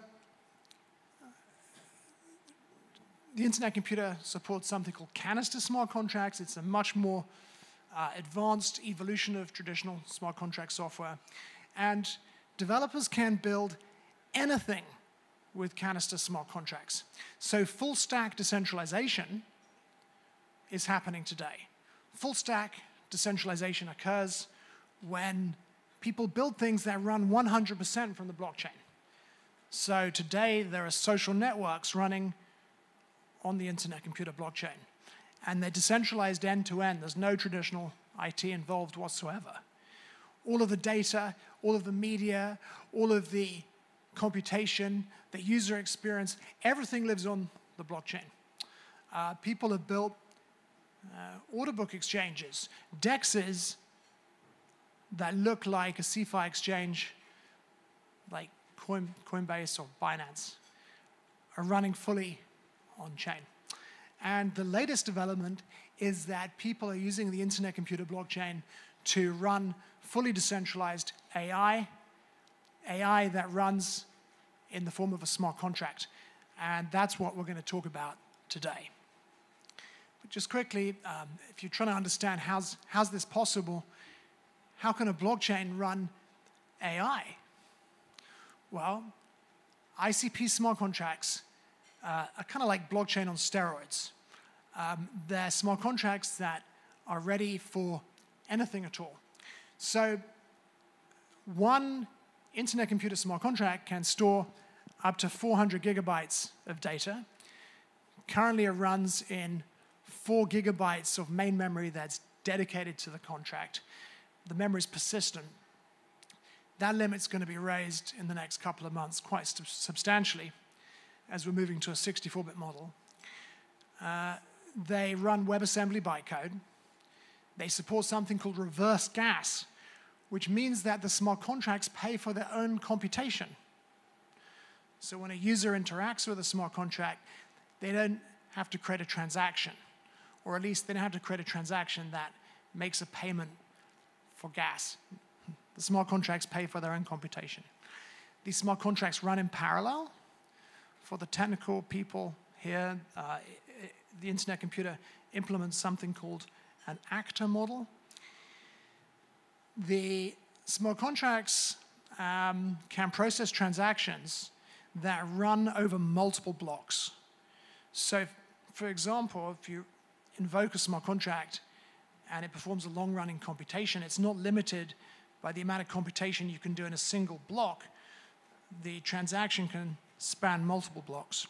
C: the Internet Computer supports something called canister smart contracts. It's a much more uh, advanced evolution of traditional smart contract software. And developers can build anything with canister smart contracts. So full stack decentralization is happening today. Full stack decentralization occurs when people build things that run 100% from the blockchain. So today there are social networks running on the internet computer blockchain. And they're decentralized end to end. There's no traditional IT involved whatsoever. All of the data, all of the media, all of the computation, the user experience, everything lives on the blockchain. Uh, people have built uh, order book exchanges, dexes that look like a CeFi exchange, like Coin, Coinbase or Binance, are running fully on chain. And the latest development is that people are using the internet computer blockchain to run fully decentralized AI, AI that runs in the form of a smart contract. And that's what we're going to talk about today. But just quickly, um, if you're trying to understand how's, how's this possible, how can a blockchain run AI? Well, ICP smart contracts uh, are kind of like blockchain on steroids. Um, they're smart contracts that are ready for anything at all. So one internet computer smart contract can store up to 400 gigabytes of data. Currently it runs in four gigabytes of main memory that's dedicated to the contract. The memory is persistent. That limit's going to be raised in the next couple of months quite substantially as we're moving to a 64-bit model. Uh, they run WebAssembly bytecode. They support something called reverse gas, which means that the smart contracts pay for their own computation. So when a user interacts with a smart contract, they don't have to create a transaction, or at least they don't have to create a transaction that makes a payment for gas. The smart contracts pay for their own computation. These smart contracts run in parallel, for the technical people here, uh, the Internet Computer implements something called an actor model. The smart contracts um, can process transactions that run over multiple blocks. So, if, for example, if you invoke a smart contract and it performs a long running computation, it's not limited by the amount of computation you can do in a single block. The transaction can span multiple blocks.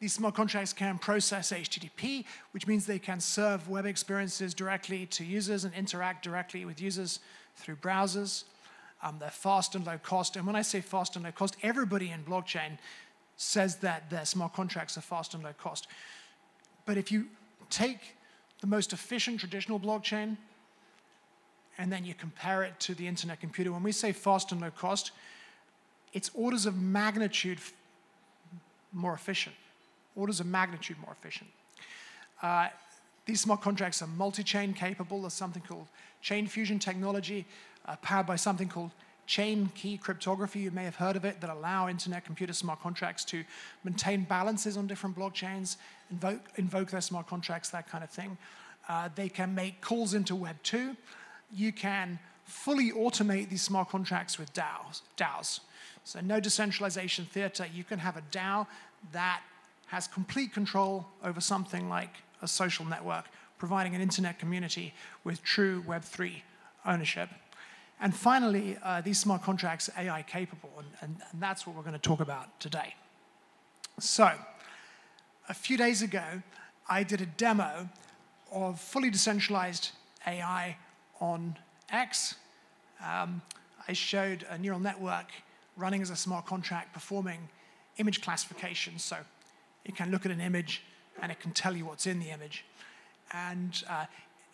C: These smart contracts can process HTTP, which means they can serve web experiences directly to users and interact directly with users through browsers. Um, they're fast and low cost. And when I say fast and low cost, everybody in blockchain says that their smart contracts are fast and low cost. But if you take the most efficient traditional blockchain and then you compare it to the internet computer, when we say fast and low cost, it's orders of magnitude more efficient, orders of magnitude more efficient. Uh, these smart contracts are multi-chain capable. There's something called chain fusion technology uh, powered by something called chain key cryptography. You may have heard of it that allow internet computer smart contracts to maintain balances on different blockchains, invoke, invoke their smart contracts, that kind of thing. Uh, they can make calls into Web 2. You can fully automate these smart contracts with DAOs. DAOs. So no decentralization theater, you can have a DAO that has complete control over something like a social network, providing an internet community with true Web3 ownership. And finally, uh, these smart contracts are AI capable, and, and, and that's what we're going to talk about today. So, a few days ago, I did a demo of fully decentralized AI on X. Um, I showed a neural network running as a smart contract, performing image classification. So it can look at an image and it can tell you what's in the image. And uh,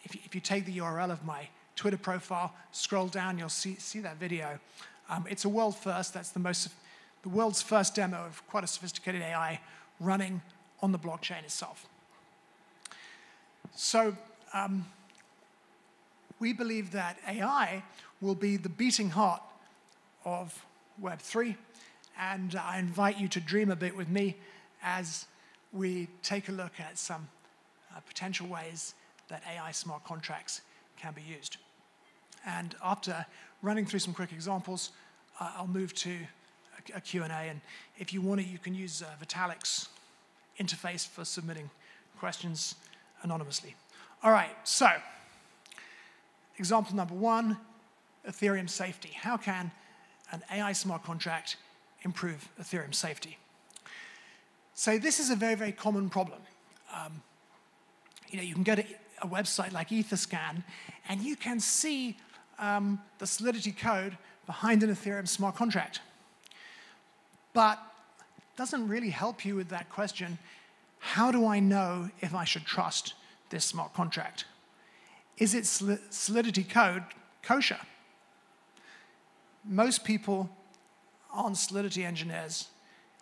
C: if, you, if, you take the URL of my Twitter profile, scroll down, you'll see, see that video. Um, it's a world first. That's the, most, the world's first demo of quite a sophisticated AI running on the blockchain itself. So um, we believe that AI will be the beating heart of Web3. And I invite you to dream a bit with me as we take a look at some uh, potential ways that AI smart contracts can be used. And after running through some quick examples, uh, I'll move to a, a Q&A. And if you want it, you can use uh, Vitalik's interface for submitting questions anonymously. All right, so example number one, Ethereum safety. How can an AI smart contract improve Ethereum safety? So this is a very, very common problem. Um, you know, you can go to a website like Etherscan, and you can see um, the Solidity code behind an Ethereum smart contract. But it doesn't really help you with that question, how do I know if I should trust this smart contract? Is its Solidity code kosher? most people aren't Solidity engineers,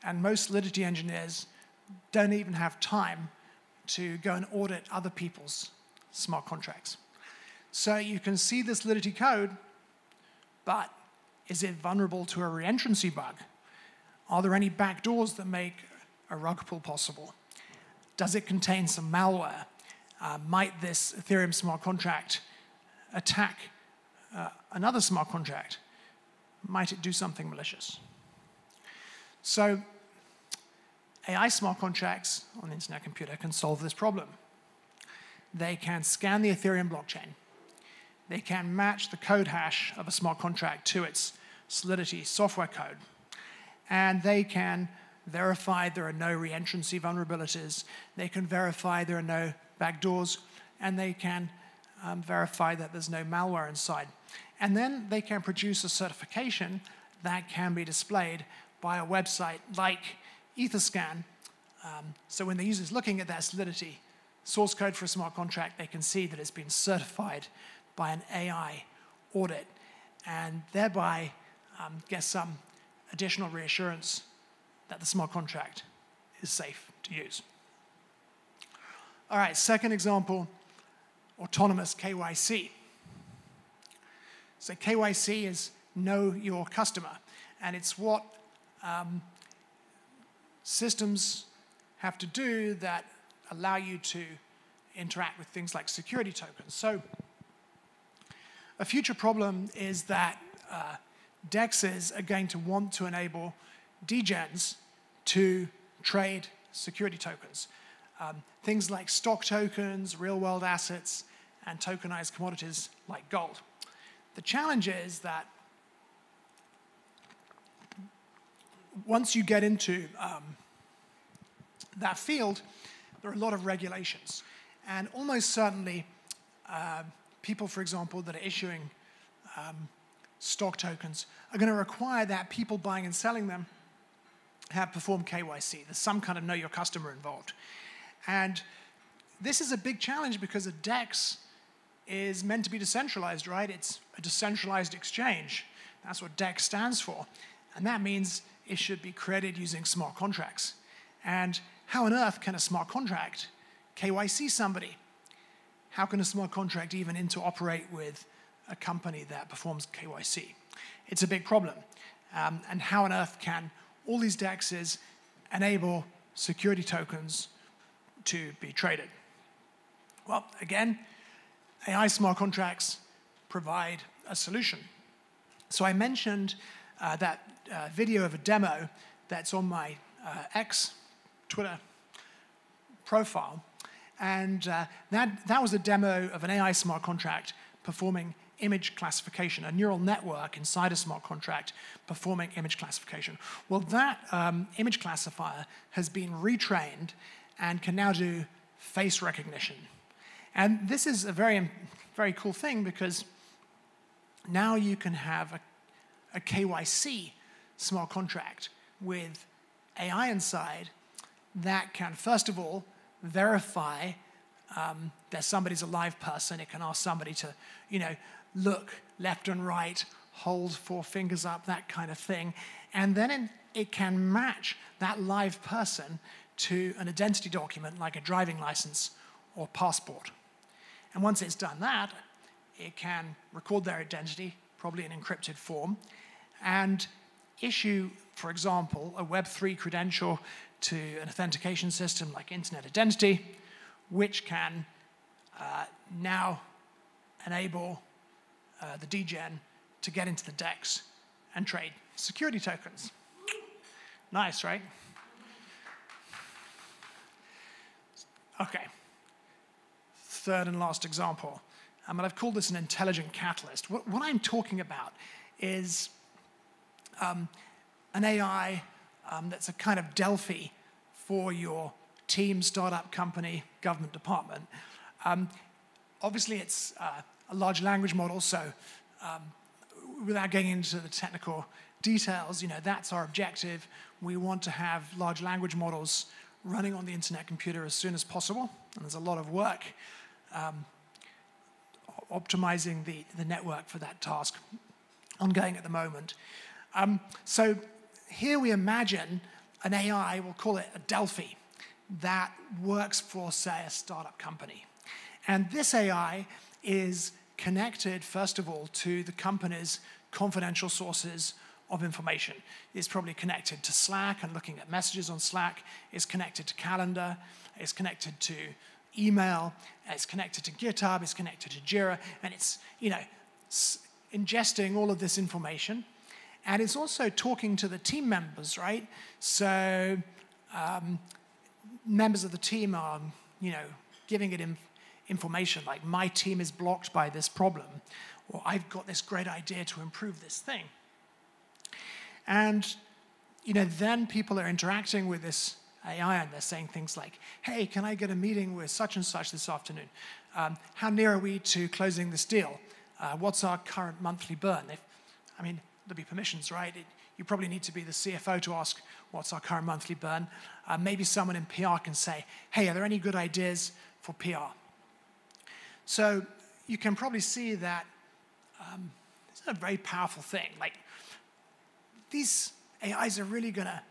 C: and most Solidity engineers don't even have time to go and audit other people's smart contracts. So you can see the Solidity code, but is it vulnerable to a reentrancy bug? Are there any backdoors that make a rug pull possible? Does it contain some malware? Uh, might this Ethereum smart contract attack uh, another smart contract? might it do something malicious? So AI smart contracts on the internet computer can solve this problem. They can scan the Ethereum blockchain. They can match the code hash of a smart contract to its Solidity software code. And they can verify there are no reentrancy vulnerabilities. They can verify there are no backdoors. And they can um, verify that there's no malware inside. And then they can produce a certification that can be displayed by a website like Etherscan. Um, so when the user is looking at that solidity, source code for a smart contract, they can see that it's been certified by an AI audit and thereby um, get some additional reassurance that the smart contract is safe to use. All right, second example, autonomous KYC. So KYC is know your customer. And it's what um, systems have to do that allow you to interact with things like security tokens. So a future problem is that uh, DEXs are going to want to enable DGENs to trade security tokens. Um, things like stock tokens, real-world assets, and tokenized commodities like gold. The challenge is that once you get into um, that field, there are a lot of regulations. And almost certainly, uh, people, for example, that are issuing um, stock tokens are going to require that people buying and selling them have performed KYC. There's some kind of know your customer involved. And this is a big challenge because a DEX is meant to be decentralized, right? It's a decentralized exchange. That's what DEX stands for. And that means it should be created using smart contracts. And how on earth can a smart contract KYC somebody? How can a smart contract even interoperate with a company that performs KYC? It's a big problem. Um, and how on earth can all these DEXs enable security tokens to be traded? Well, again, AI smart contracts provide a solution. So I mentioned uh, that uh, video of a demo that's on my uh, X Twitter profile. And uh, that, that was a demo of an AI smart contract performing image classification, a neural network inside a smart contract performing image classification. Well, that um, image classifier has been retrained and can now do face recognition. And this is a very, very cool thing because now you can have a, a KYC smart contract with AI inside that can, first of all, verify um, that somebody's a live person. It can ask somebody to, you know, look left and right, hold four fingers up, that kind of thing. And then it can match that live person to an identity document like a driving license or passport. And once it's done that, it can record their identity, probably in encrypted form, and issue, for example, a Web3 credential to an authentication system like Internet Identity, which can uh, now enable uh, the DGen to get into the DEX and trade security tokens. Nice, right? Okay third and last example, um, and I've called this an intelligent catalyst. What, what I'm talking about is um, an AI um, that's a kind of Delphi for your team, startup company, government department. Um, obviously, it's uh, a large language model, so um, without getting into the technical details, you know, that's our objective. We want to have large language models running on the internet computer as soon as possible, and there's a lot of work um, optimizing the, the network for that task ongoing at the moment. Um, so here we imagine an AI, we'll call it a Delphi, that works for, say, a startup company. And this AI is connected, first of all, to the company's confidential sources of information. It's probably connected to Slack and looking at messages on Slack. It's connected to Calendar. It's connected to email, it's connected to GitHub, it's connected to Jira, and it's, you know, ingesting all of this information. And it's also talking to the team members, right? So um, members of the team are, you know, giving it in information like my team is blocked by this problem, or I've got this great idea to improve this thing. And you know, then people are interacting with this AI and they're saying things like, hey, can I get a meeting with such and such this afternoon? Um, how near are we to closing this deal? Uh, what's our current monthly burn? If, I mean, there'll be permissions, right? It, you probably need to be the CFO to ask, what's our current monthly burn? Uh, maybe someone in PR can say, hey, are there any good ideas for PR? So you can probably see that um, is a very powerful thing. Like, these AIs are really going to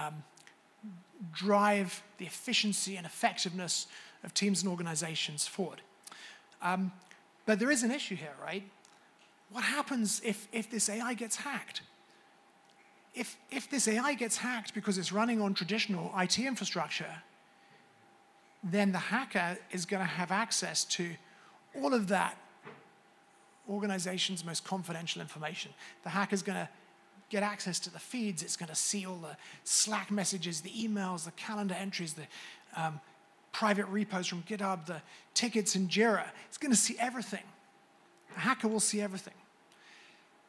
C: um, drive the efficiency and effectiveness of teams and organizations forward. Um, but there is an issue here, right? What happens if, if this AI gets hacked? If, if this AI gets hacked because it's running on traditional IT infrastructure, then the hacker is going to have access to all of that organization's most confidential information. The hacker is going to get access to the feeds. It's going to see all the Slack messages, the emails, the calendar entries, the um, private repos from GitHub, the tickets in Jira. It's going to see everything. A hacker will see everything.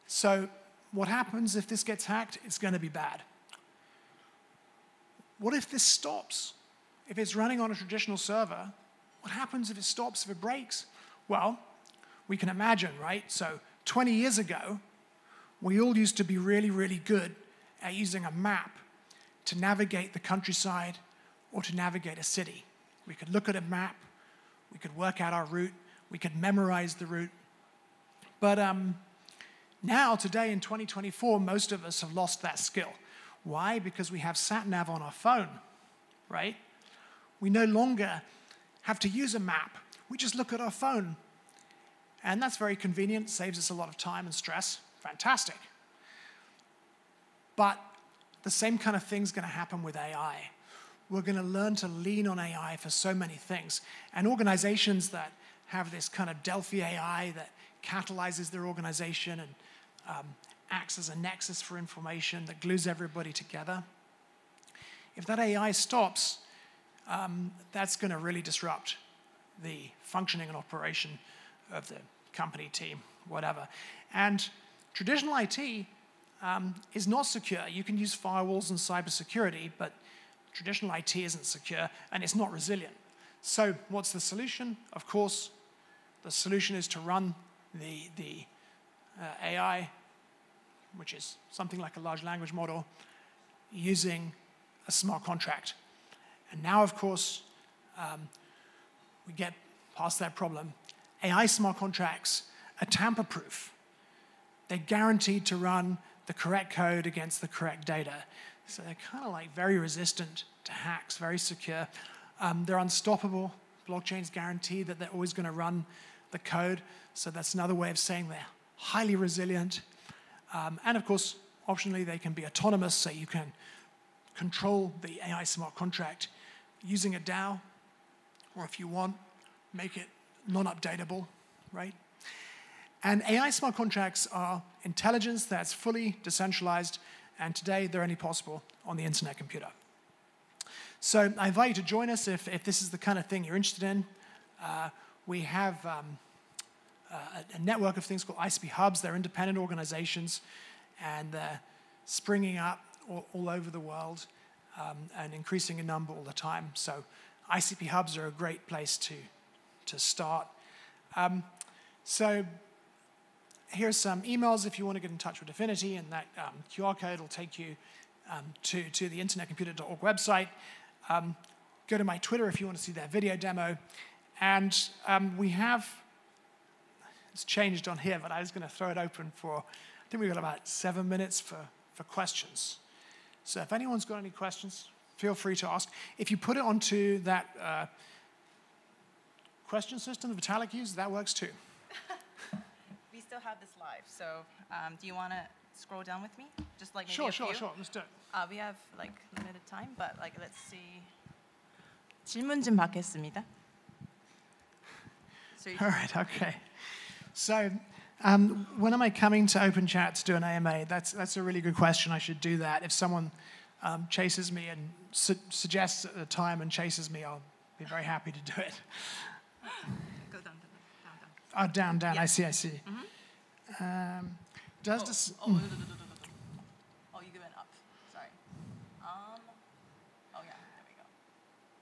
C: So what happens if this gets hacked? It's going to be bad. What if this stops? If it's running on a traditional server, what happens if it stops, if it breaks? Well, we can imagine, right? So 20 years ago, we all used to be really, really good at using a map to navigate the countryside or to navigate a city. We could look at a map, we could work out our route, we could memorize the route. But um, now, today in 2024, most of us have lost that skill. Why? Because we have sat nav on our phone, right? We no longer have to use a map, we just look at our phone. And that's very convenient, saves us a lot of time and stress fantastic. But the same kind of thing's going to happen with AI. We're going to learn to lean on AI for so many things. And organizations that have this kind of Delphi AI that catalyzes their organization and um, acts as a nexus for information that glues everybody together. If that AI stops, um, that's going to really disrupt the functioning and operation of the company team, whatever. And Traditional IT um, is not secure. You can use firewalls and cybersecurity, but traditional IT isn't secure and it's not resilient. So what's the solution? Of course, the solution is to run the, the uh, AI, which is something like a large language model, using a smart contract. And now, of course, um, we get past that problem. AI smart contracts are tamper-proof they're guaranteed to run the correct code against the correct data. So they're kind of like very resistant to hacks, very secure. Um, they're unstoppable. Blockchains guarantee that they're always going to run the code. So that's another way of saying they're highly resilient. Um, and of course, optionally, they can be autonomous, so you can control the AI smart contract using a DAO, or if you want, make it non-updatable, right? And AI smart contracts are intelligence that's fully decentralized, and today they're only possible on the internet computer. So I invite you to join us if, if this is the kind of thing you're interested in. Uh, we have um, uh, a, a, network of things called ICP hubs. They're independent organizations, and they're springing up all, all over the world um, and increasing in number all the time. So ICP hubs are a great place to, to start. Um, so here's some emails if you want to get in touch with DFINITY, and that um, QR code will take you um, to, to the internetcomputer.org website. Um, go to my Twitter if you want to see that video demo. And um, we have, it's changed on here, but I was going to throw it open for, I think we've got about seven minutes for, for questions. So if anyone's got any questions, feel free to ask. If you put it onto that uh, question system that Vitalik uses, that works too
A: still have this live, so um, do you want to scroll down with me? Just like maybe sure, a sure, few? sure. Let's do it. Uh, we have like limited time, but like let's see. 질문 좀
C: 받겠습니다. All right. Okay. So. Um, when am I coming to OpenChat to do an AMA? That's, that's a really good question. I should do that. If someone um, chases me and su suggests a time and chases me, I'll be very happy to do it. Go down, down, down. down. Oh, down, down. I see, I see. Mm -hmm. Um, does oh, this? Oh, mm.
A: oh, you give it up. Sorry. Um, oh yeah, there we go.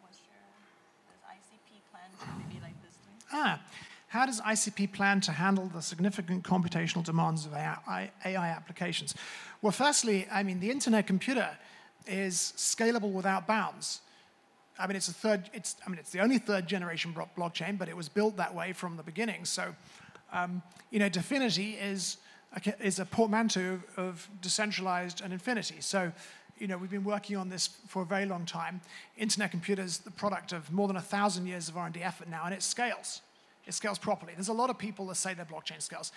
A: What's your does ICP plan to maybe like this? Thing?
C: Ah. How does ICP plan to handle the significant computational demands of AI, AI applications? Well, firstly, I mean, the internet computer is scalable without bounds. I mean, it's a third, it's, I mean, it's the only third generation blockchain, but it was built that way from the beginning. So um, you know, DFINITY is a, is a portmanteau of, of decentralized and infinity. So, you know, we've been working on this for a very long time. Internet computers, the product of more than a thousand years of R&D effort now, and it scales. It scales properly. There's a lot of people that say their blockchain scales.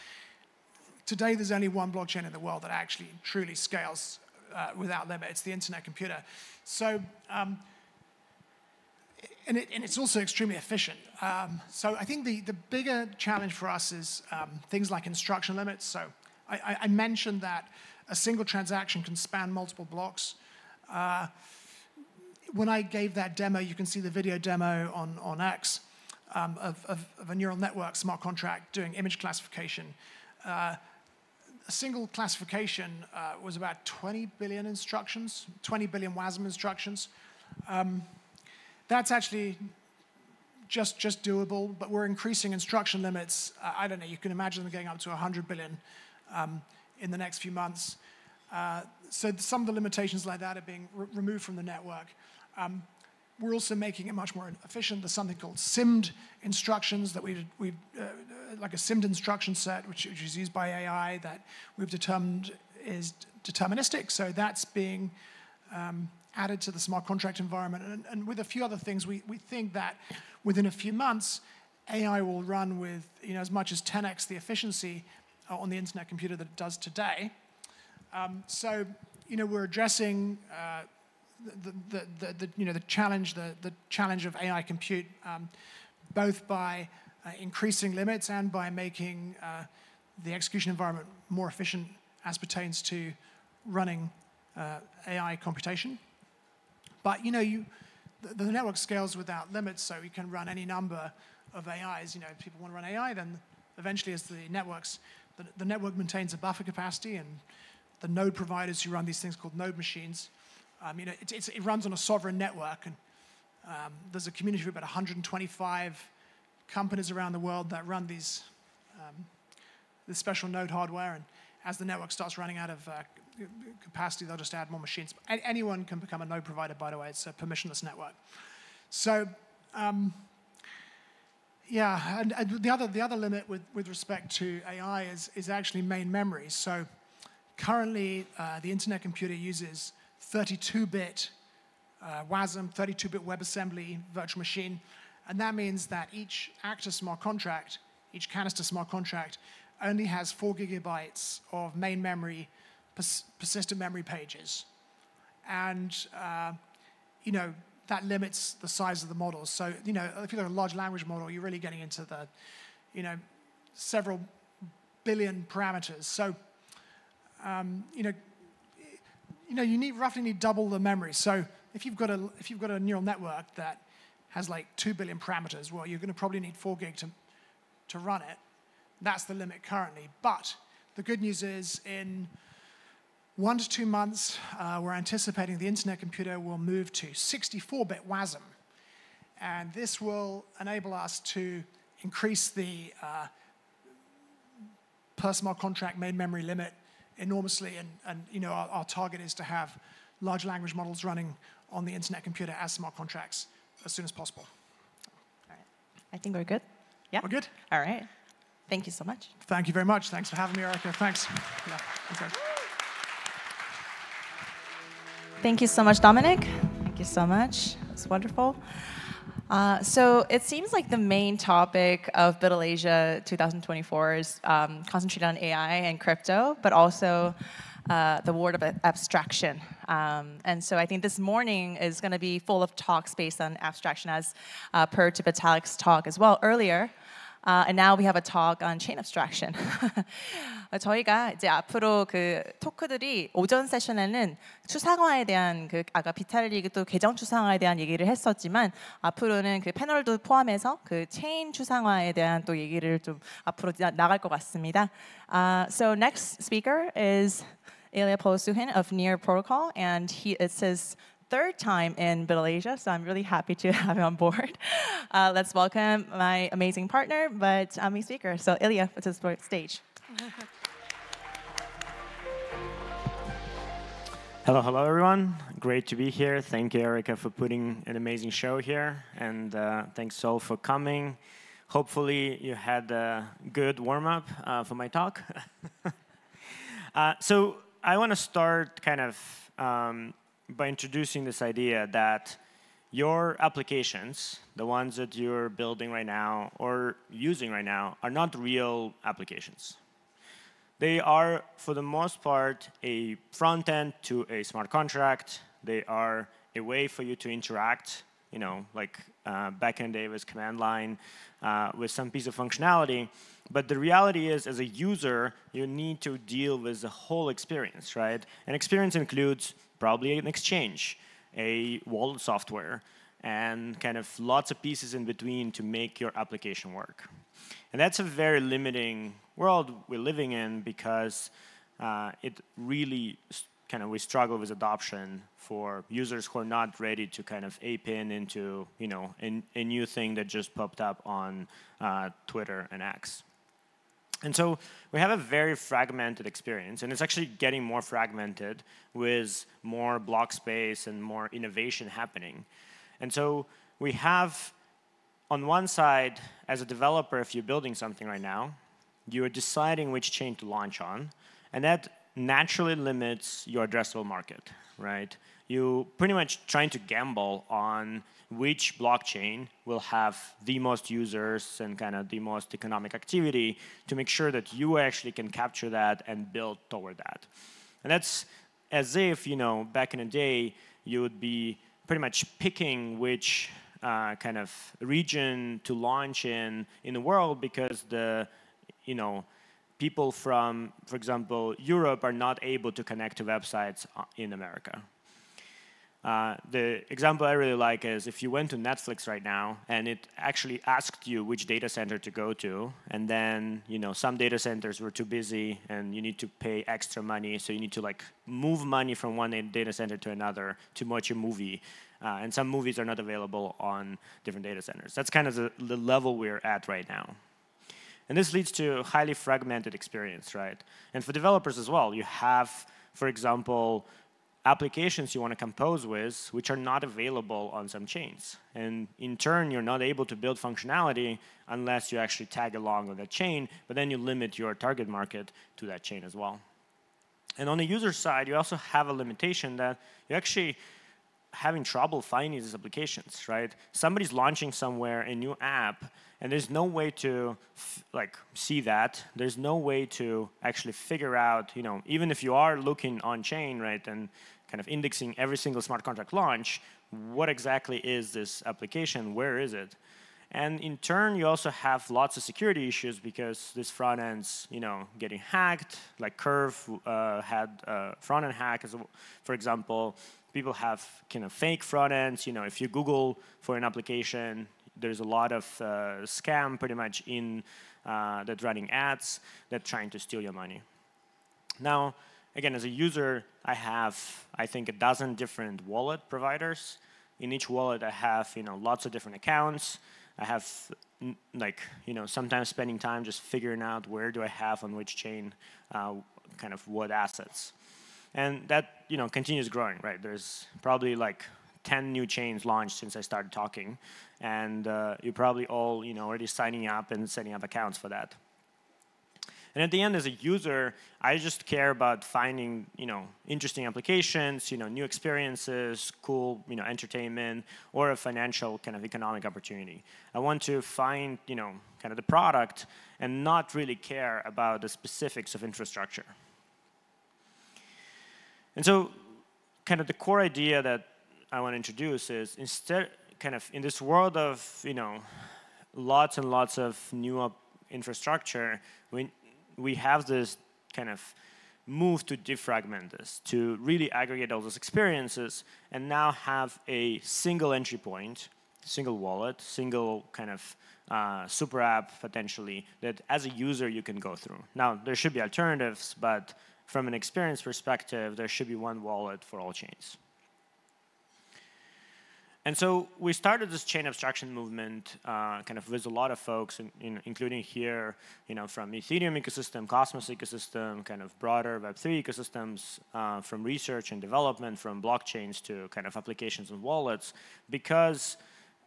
C: Today, there's only one blockchain in the world that actually truly scales uh, without limit. It's the internet computer. So. Um, and, it, and, it's also extremely efficient. Um, so I think the, the bigger challenge for us is um, things like instruction limits. So I, I, mentioned that a single transaction can span multiple blocks. Uh, when I gave that demo, you can see the video demo on, on X um, of, of, of, a neural network smart contract doing image classification. Uh, a single classification uh, was about 20 billion instructions, 20 billion WASM instructions. Um, that's actually just, just doable, but we're increasing instruction limits. Uh, I don't know, you can imagine them getting up to 100 billion um, in the next few months. Uh, so some of the limitations like that are being re removed from the network. Um, we're also making it much more efficient. There's something called SIMD instructions that we, we uh, uh, like a SIMD instruction set, which, which, is used by AI that we've determined is deterministic. So that's being um, added to the smart contract environment. And, and with a few other things, we, we think that within a few months, AI will run with you know, as much as 10x the efficiency uh, on the internet computer that it does today. Um, so you know, we're addressing uh, the, the, the, the, you know, the challenge, the, the challenge of AI compute, um, both by uh, increasing limits and by making uh, the execution environment more efficient as pertains to running uh, AI computation. But you know, you, the, the network scales without limits, so you can run any number of AIs. You know, if people want to run AI, then eventually as the networks, the, the network maintains a buffer capacity and the node providers who run these things called node machines, um, you know, it, it, runs on a sovereign network. And um, there's a community of about 125 companies around the world that run these um, this special node hardware. And as the network starts running out of uh, capacity, they'll just add more machines. anyone can become a node provider, by the way. It's a permissionless network. So um, yeah, and, and, the other the other limit with, with respect to AI is is actually main memory. So currently, uh, the internet computer uses 32-bit uh, WASM, 32-bit WebAssembly virtual machine, and that means that each actor smart contract, each canister smart contract, only has four gigabytes of main memory pers persistent memory pages. And, uh, you know, that limits the size of the models. So, you know, if you've got a large language model, you're really getting into the, you know, several billion parameters. So, um, you know, you know, you need roughly need double the memory. So if you've got a if you've got a neural network that has like two billion parameters, well, you're going to probably need four gig to to run it. That's the limit currently. But the good news is in one to two months, uh, we're anticipating the internet computer will move to 64-bit WASM. And this will enable us to increase the uh, per smart contract main memory limit enormously. And, and you know, our, our, target is to have large language models running on the internet computer as smart contracts as soon as possible. All right. I think we're good. Yeah? We're good? All right. Thank you so much. Thank you very much. Thanks for having me, Erika. Thanks. Yeah,
A: Thank you so much, Dominic. Thank you so much. It's wonderful. Uh, so it seems like the main topic of BUIDL Asia 2024 is um, concentrated on AI and crypto, but also uh, the world of abstraction. Um, and so I think this morning is going to be full of talks based on abstraction, as uh, per to Vitalik's talk as well earlier. Uh, and now we have a talk on chain abstraction. 저희가 이제 앞으로 그 토크들이 오전 세션에는 추상화에 대한 그 아까 비탈리그 또 계정 추상화에 대한 얘기를 했었지만 앞으로는 그 패널도 포함해서 그 체인 추상화에 대한 또 얘기를 좀 앞으로 나, 나갈 것 같습니다. Uh, so next speaker is Ilya Polosuhin of Near Protocol, and he, it's his third time in BUIDL Asia, so I'm really happy to [LAUGHS] have you on board. Uh, let's welcome my amazing partner, but uh, I'm a speaker. So Illia, to the stage.
D: [LAUGHS]
E: Hello, hello, everyone. Great to be here. Thank you, Erika, for putting an amazing show here. And uh, thanks all for coming. Hopefully, you had a good warm up uh, for my talk. [LAUGHS] uh, so, I want to start kind of um, by introducing this idea that your applications, the ones that you're building right now or using right now, are not real applications. They are, for the most part, a front end to a smart contract. They are a way for you to interact, you know, like uh, backend Davis command line uh, with some piece of functionality. But the reality is, as a user, you need to deal with the whole experience, right? And experience includes probably an exchange, a wallet software, and kind of lots of pieces in between to make your application work. And that's a very limiting world we're living in because uh, it really kind of we struggle with adoption for users who are not ready to kind of ape in into you know a, a new thing that just popped up on uh, Twitter and X. And so we have a very fragmented experience, and it's actually getting more fragmented with more block space and more innovation happening. And so we have, on one side, as a developer, if you're building something right now, you're deciding which chain to launch on, and that naturally limits your addressable market, right? You are pretty much trying to gamble on which blockchain will have the most users and kind of the most economic activity to make sure that you actually can capture that and build toward that. And that's as if, you know, back in the day, you would be pretty much picking which uh, kind of region to launch in in the world because the, you know, people from, for example, Europe are not able to connect to websites uh, in America, uh, the example I really like is if you went to Netflix right now and it actually asked you which data center to go to, and then you know some data centers were too busy and you need to pay extra money, so you need to like move money from one data center to another to watch a movie. Uh, and some movies are not available on different data centers. That's kind of the, the level we're at right now. And this leads to a highly fragmented experience, right? And for developers as well, you have, for example, applications you want to compose with which are not available on some chains. And in turn, you're not able to build functionality unless you actually tag along on that chain, but then you limit your target market to that chain as well. And on the user side, you also have a limitation that you're actually having trouble finding these applications, right? Somebody's launching somewhere a new app, and there's no way to like see that. There's no way to actually figure out, you know, even if you are looking on chain, right, and kind of indexing every single smart contract launch, what exactly is this application? Where is it? And in turn, you also have lots of security issues because this front end's you know getting hacked. Like Curve uh, had uh, front end hack, as for example. People have kind of fake front ends. You know, if you Google for an application, there's a lot of uh, scam pretty much in uh, that running ads that trying to steal your money. Now, again, as a user, I have, I think, a dozen different wallet providers. In each wallet, I have you know lots of different accounts. I have like you know sometimes spending time just figuring out where do I have on which chain, uh, kind of what assets, and that you know continues growing. Right, there's probably like 10 new chains launched since I started talking, and uh, you're probably all you know already signing up and setting up accounts for that. And at the end, as a user, I just care about finding you know interesting applications, you know new experiences, cool you know entertainment, or a financial kind of economic opportunity. I want to find you know kind of the product and not really care about the specifics of infrastructure. And so, kind of the core idea that I want to introduce is instead kind of in this world of you know lots and lots of new infrastructure, we, we have this kind of move to defragment this, to really aggregate all those experiences, and now have a single entry point, single wallet, single kind of uh, super app potentially that as a user you can go through. Now, there should be alternatives, but from an experience perspective, there should be one wallet for all chains. And so we started this chain abstraction movement uh, kind of with a lot of folks, in, in, including here, you know, from Ethereum ecosystem, Cosmos ecosystem, kind of broader Web3 ecosystems, uh, from research and development, from blockchains to kind of applications and wallets, because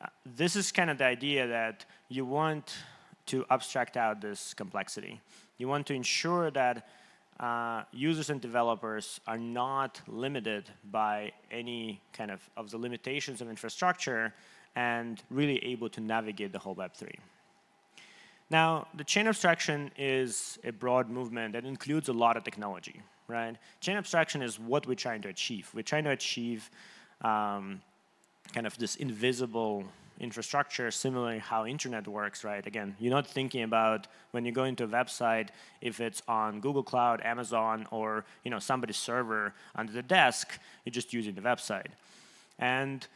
E: uh, this is kind of the idea that you want to abstract out this complexity. You want to ensure that uh, users and developers are not limited by any kind of, of the limitations of infrastructure and really able to navigate the whole Web3. Now, the chain abstraction is a broad movement that includes a lot of technology, right? Chain abstraction is what we're trying to achieve. We're trying to achieve um, kind of this invisible infrastructure similar how internet works, right? Again, you're not thinking about when you go into a website if it's on Google Cloud, Amazon, or you know somebody's server under the desk. You're just using the website, and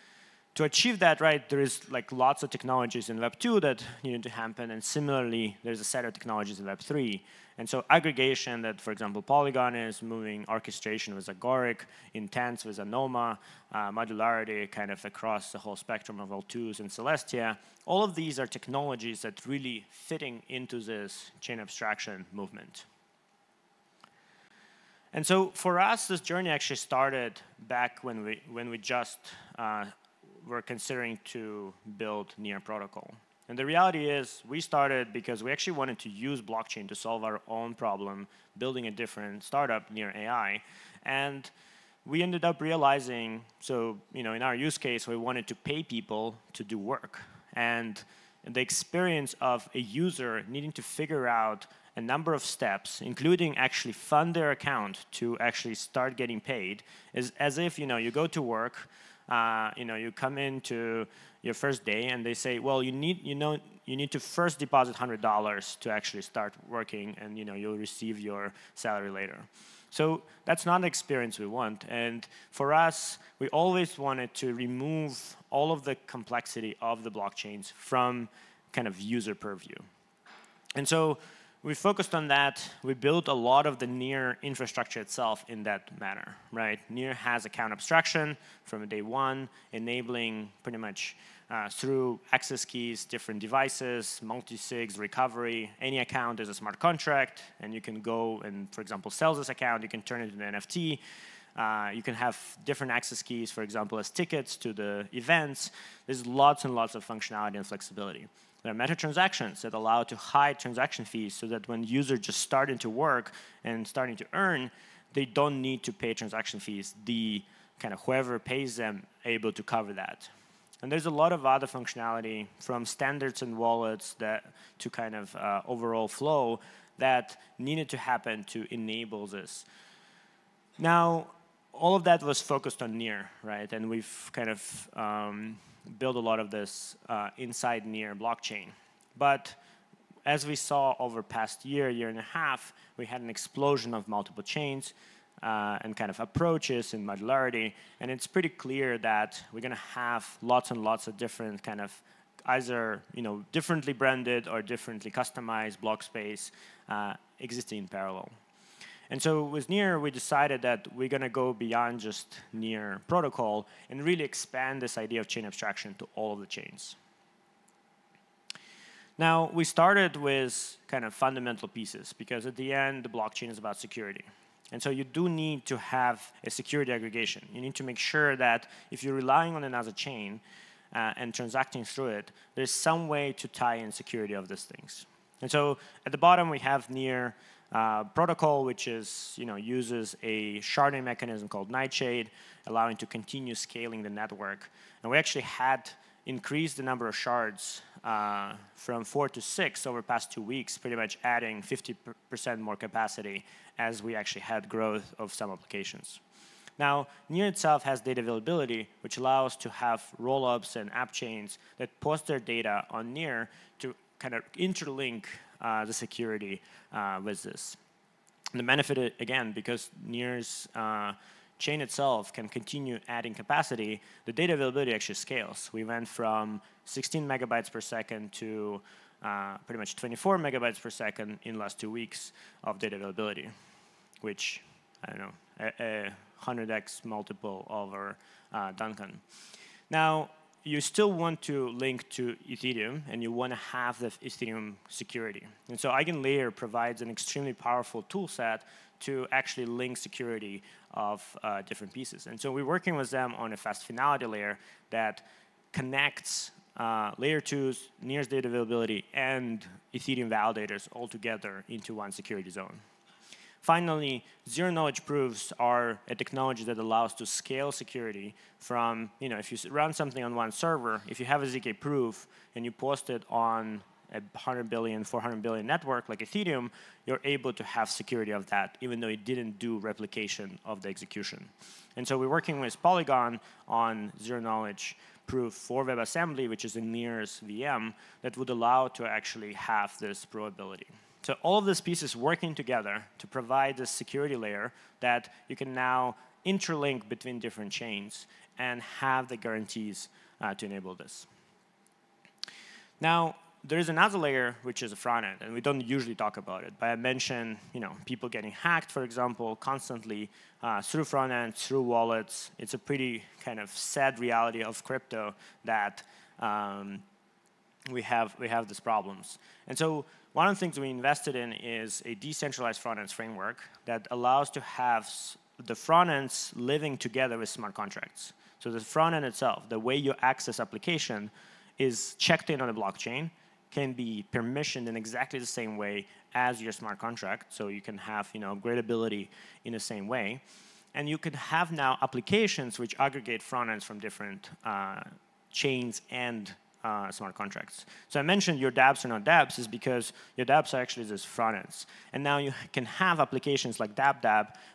E: to achieve that, right, there is like lots of technologies in Web 2 that need to happen, and similarly, there's a set of technologies in Web 3. And so aggregation that, for example, Polygon is moving orchestration with Agoric, intents with Anoma, uh, modularity kind of across the whole spectrum of L2s and Celestia, all of these are technologies that really fitting into this chain abstraction movement. And so for us, this journey actually started back when we, when we just uh, were considering to build Near Protocol. And the reality is we started because we actually wanted to use blockchain to solve our own problem, building a different startup near AI. And we ended up realizing, so you know, in our use case, we wanted to pay people to do work. And the experience of a user needing to figure out a number of steps, including actually fund their account to actually start getting paid, is as if you know you go to work, uh, you know, you come into your first day and they say, well, you need, you know, you need to first deposit $100 to actually start working and, you know, you'll receive your salary later. So that's not the experience we want. And for us, we always wanted to remove all of the complexity of the blockchains from kind of user purview. And so we focused on that. We built a lot of the near infrastructure itself in that manner, right? Near has account abstraction from day one, enabling pretty much uh, through access keys, different devices, multi-sigs, recovery. Any account is a smart contract, and you can go and, for example, sell this account. You can turn it into an NFT. Uh, you can have different access keys, for example, as tickets to the events. There's lots and lots of functionality and flexibility. There are meta transactions that allow to hide transaction fees so that when users just starting to work and starting to earn, they don't need to pay transaction fees. The kind of whoever pays them able to cover that. And there's a lot of other functionality from standards and wallets that to kind of uh, overall flow that needed to happen to enable this. Now, all of that was focused on near, right? And we've kind of um, build a lot of this uh, inside near blockchain. But as we saw over past year, year and a half, we had an explosion of multiple chains uh, and kind of approaches and modularity. And it's pretty clear that we're going to have lots and lots of different kind of either you know differently branded or differently customized block space uh, existing in parallel. And so with near, we decided that we're going to go beyond just near protocol and really expand this idea of chain abstraction to all of the chains. Now, we started with kind of fundamental pieces, because at the end, the blockchain is about security. And so you do need to have a security aggregation. You need to make sure that if you're relying on another chain uh, and transacting through it, there's some way to tie in security of these things. And so at the bottom, we have near uh, protocol, which is you know uses a sharding mechanism called Nightshade, allowing to continue scaling the network. And we actually had increased the number of shards uh, from four to six over past two weeks, pretty much adding 50% more capacity as we actually had growth of some applications. Now, Near itself has data availability, which allows to have rollups and app chains that post their data on Near to kind of interlink uh, the security uh, with this. And the benefit, uh, again, because Near's chain itself can continue adding capacity, the data availability actually scales. We went from 16 megabytes per second to uh, pretty much 24 megabytes per second in last two weeks of data availability, which, I don't know, a, a 100x multiple over uh, Dencun. Now, you still want to link to Ethereum and you want to have the Ethereum security. And so EigenLayer provides an extremely powerful tool set to actually link security of uh, different pieces. And so we're working with them on a fast finality layer that connects uh, layer 2's Near's data availability and Ethereum validators all together into one security zone. Finally, zero knowledge proofs are a technology that allows to scale security from, you know, if you run something on one server, if you have a ZK proof and you post it on a 100 billion, 400 billion network like Ethereum, you're able to have security of that, even though it didn't do replication of the execution. And so we're working with Polygon on zero knowledge proof for WebAssembly, which is the Near's VM, that would allow to actually have this probability. So all of these pieces working together to provide this security layer that you can now interlink between different chains and have the guarantees uh, to enable this. Now, there is another layer, which is the front end, and we don't usually talk about it. But I mentioned, you know, people getting hacked, for example, constantly uh, through front end, through wallets. It's a pretty kind of sad reality of crypto that um, we have we have these problems. And so one of the things we invested in is a decentralized front ends framework that allows to have the front ends living together with smart contracts. So the front end itself, the way you access application is checked in on the blockchain, can be permissioned in exactly the same way as your smart contract. So you can have you know, upgradability in the same way. And you can have now applications which aggregate front ends from different uh, chains and uh, smart contracts. So I mentioned your dApps are not dApps is because your dApps are actually just front ends. And now you can have applications like Dab,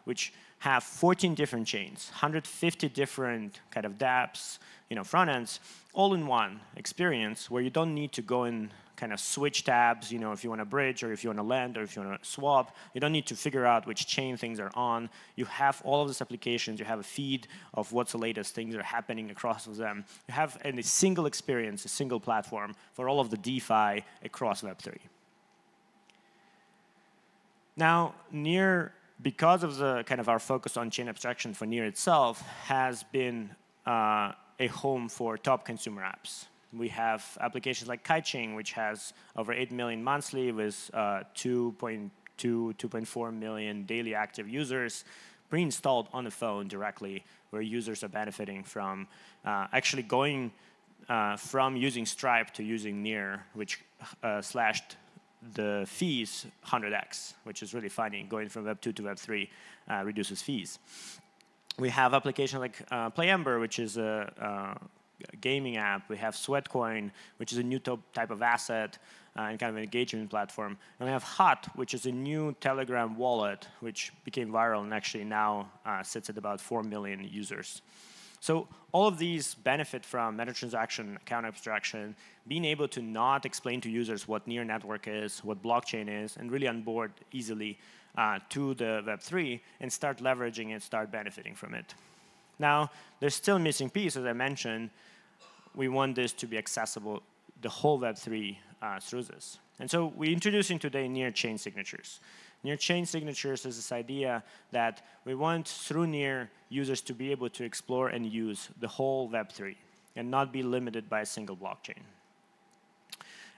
E: which have 14 different chains, 150 different kind of dApps, you know, front ends, all in one experience where you don't need to go and kind of switch tabs, you know, if you want to bridge or if you want to lend or if you want to swap. You don't need to figure out which chain things are on. You have all of these applications. You have a feed of what's the latest things are happening across them. You have a single experience, a single platform for all of the DeFi across Web3. Now, Near, because of the kind of our focus on chain abstraction for Near itself, has been uh, a home for top consumer apps. We have applications like Kaiching, which has over 8 million monthly with uh, 2.2, 2.4 million daily active users pre-installed on the phone directly, where users are benefiting from uh, actually going uh, from using Stripe to using Near, which uh, slashed the fees 100x, which is really funny. Going from Web 2 to Web 3 uh, reduces fees. We have applications like uh, PlayEmber, which is a, a uh, gaming app. We have Sweatcoin, which is a new type of asset uh, and kind of an engagement platform. And we have Hot, which is a new Telegram wallet, which became viral and actually now uh, sits at about 4 million users. So all of these benefit from meta-transaction, account abstraction, being able to not explain to users what near network is, what blockchain is, and really onboard easily uh, to the Web3 and start leveraging and start benefiting from it. Now, there's still missing piece, as I mentioned, we want this to be accessible, the whole Web3 uh, through this. And so we're introducing today near-chain signatures. Near-chain signatures is this idea that we want, through near, users to be able to explore and use the whole Web3 and not be limited by a single blockchain.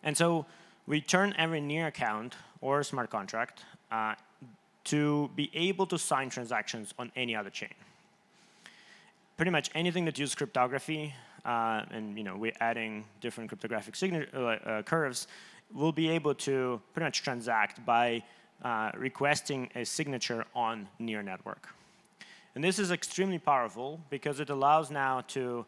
E: And so we turn every near account or smart contract uh, to be able to sign transactions on any other chain. Pretty much anything that uses cryptography uh, and you know we're adding different cryptographic uh, uh, curves, we'll be able to pretty much transact by uh, requesting a signature on near network. And this is extremely powerful because it allows now to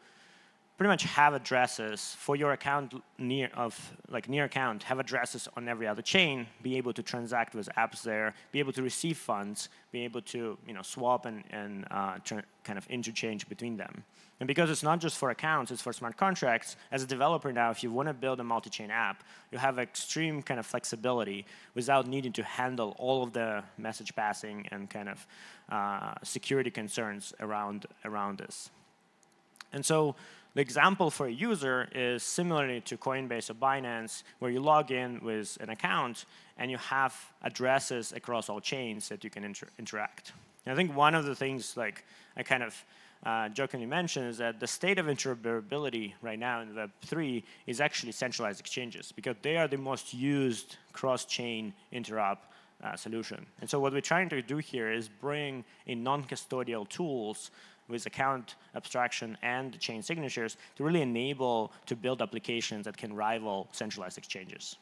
E: pretty much have addresses for your account near of like near account have addresses on every other chain be able to transact with apps there be able to receive funds be able to you know swap and, and uh, kind of interchange between them and because it's not just for accounts, it's for smart contracts, as a developer now, if you want to build a multi-chain app, you have extreme kind of flexibility without needing to handle all of the message passing and kind of uh, security concerns around, around this. And so the example for a user is similarly to Coinbase or Binance, where you log in with an account and you have addresses across all chains that you can inter interact. And I think one of the things like I kind of uh, jokingly mentioned is that the state of interoperability right now in Web3 is actually centralized exchanges because they are the most used cross-chain interop uh, solution. And so what we're trying to do here is bring in non-custodial tools with account abstraction and chain signatures to really enable to build applications that can rival centralized exchanges.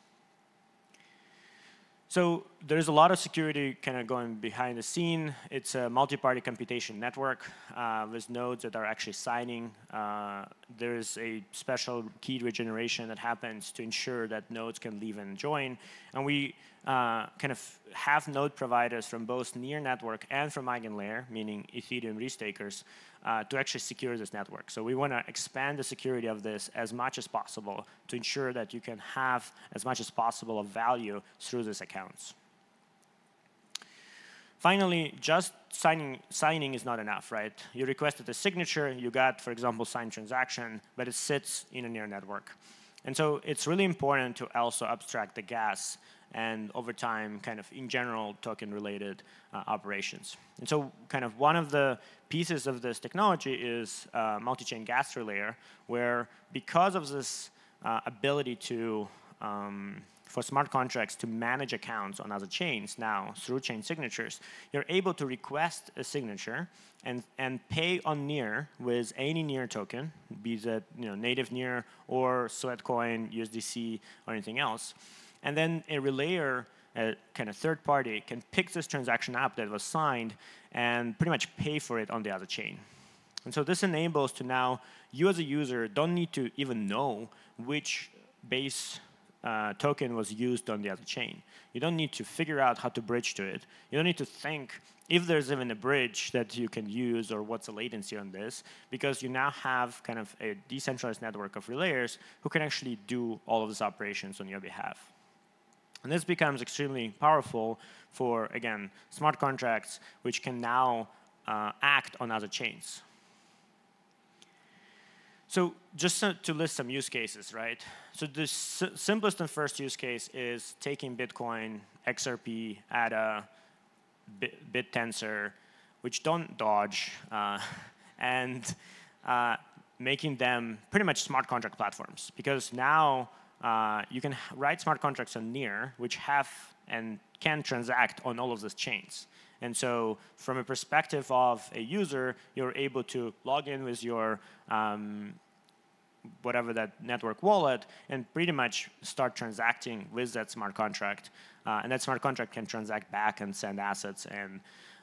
E: So there's a lot of security kind of going behind the scene. It's a multi-party computation network uh, with nodes that are actually signing. Uh, there's a special key regeneration that happens to ensure that nodes can leave and join. And we uh, kind of have node providers from both near network and from eigenlayer, meaning Ethereum restakers, uh, to actually secure this network. So we want to expand the security of this as much as possible to ensure that you can have as much as possible of value through these accounts. Finally, just signing, signing is not enough, right? You requested a signature, you got, for example, signed transaction, but it sits in a near network. And so it's really important to also abstract the gas and over time, kind of in general, token-related uh, operations. And so kind of one of the pieces of this technology is uh, multi-chain gas layer, where because of this uh, ability to um, for smart contracts to manage accounts on other chains now through chain signatures, you're able to request a signature and, and pay on Near with any Near token, be that you know, native Near or Sweatcoin, USDC, or anything else. And then a relayer, a kind of third party, can pick this transaction up that was signed and pretty much pay for it on the other chain. And so this enables to now you as a user don't need to even know which base uh, token was used on the other chain. You don't need to figure out how to bridge to it. You don't need to think if there's even a bridge that you can use or what's the latency on this, because you now have kind of a decentralized network of relayers who can actually do all of these operations on your behalf. And this becomes extremely powerful for, again, smart contracts, which can now uh, act on other chains. So just to list some use cases, right? So the simplest and first use case is taking Bitcoin, XRP, ADA, Bit BitTensor, which don't dodge, uh, [LAUGHS] and uh, making them pretty much smart contract platforms. Because now uh, you can write smart contracts on Near, which have and can transact on all of these chains. And so from a perspective of a user, you're able to log in with your um, whatever that network wallet and pretty much start transacting with that smart contract. Uh, and that smart contract can transact back and send assets and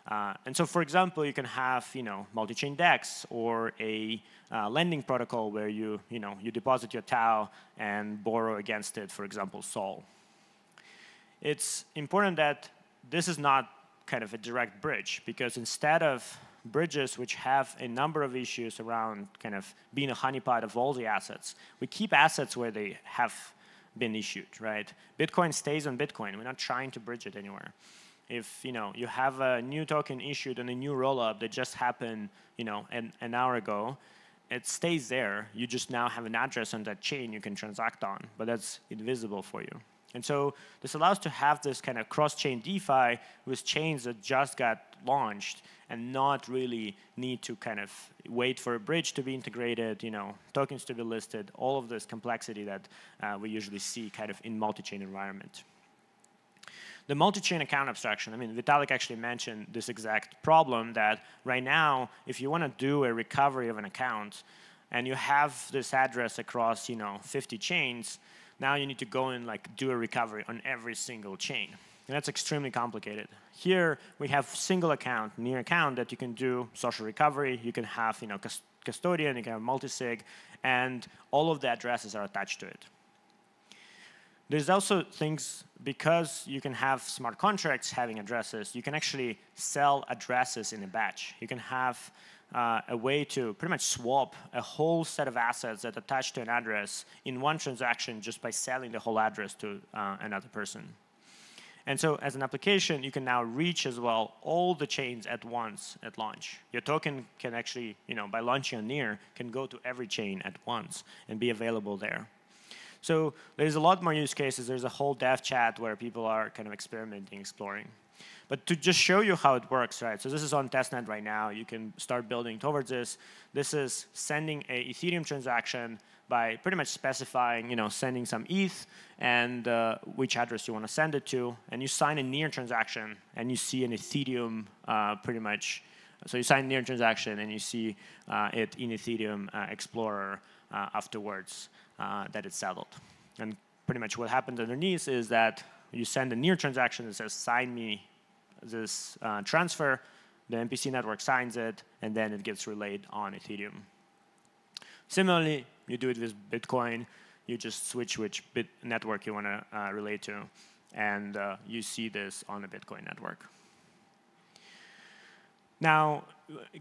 E: uh, and so, for example, you can have you know multi-chain DEX or a uh, lending protocol where you you know you deposit your Tau and borrow against it, for example, Sol. It's important that this is not kind of a direct bridge because instead of bridges which have a number of issues around kind of being a honeypot of all the assets, we keep assets where they have been issued, right? Bitcoin stays on Bitcoin. We're not trying to bridge it anywhere if you know you have a new token issued and a new rollup that just happened you know an, an hour ago it stays there you just now have an address on that chain you can transact on but that's invisible for you and so this allows to have this kind of cross-chain DeFi with chains that just got launched and not really need to kind of wait for a bridge to be integrated, you know, tokens to be listed, all of this complexity that uh, we usually see kind of in multi-chain environment. The multi-chain account abstraction, I mean, Vitalik actually mentioned this exact problem that right now, if you want to do a recovery of an account and you have this address across, you know, 50 chains, now you need to go and like do a recovery on every single chain. And that's extremely complicated. Here, we have single account, near account that you can do social recovery, you can have, you know, custodian, you can have multi-sig, and all of the addresses are attached to it. There's also things, because you can have smart contracts having addresses, you can actually sell addresses in a batch. You can have uh, a way to pretty much swap a whole set of assets that attach to an address in one transaction just by selling the whole address to uh, another person. And so as an application, you can now reach as well all the chains at once at launch. Your token can actually, you know, by launching on Near, can go to every chain at once and be available there. So there's a lot more use cases. There's a whole dev chat where people are kind of experimenting, exploring. But to just show you how it works, right? So this is on testnet right now. You can start building towards this. This is sending a Ethereum transaction by pretty much specifying, you know, sending some ETH and uh, which address you want to send it to. And you sign a near transaction, and you see an Ethereum uh, pretty much. So you sign a near transaction, and you see uh, it in Ethereum uh, Explorer uh, afterwards uh, that it's settled. And pretty much what happens underneath is that you send a near transaction that says, sign me this uh, transfer, the MPC network signs it, and then it gets relayed on Ethereum. Similarly, you do it with Bitcoin. You just switch which bit network you want to uh, relate to, and uh, you see this on the Bitcoin network. Now,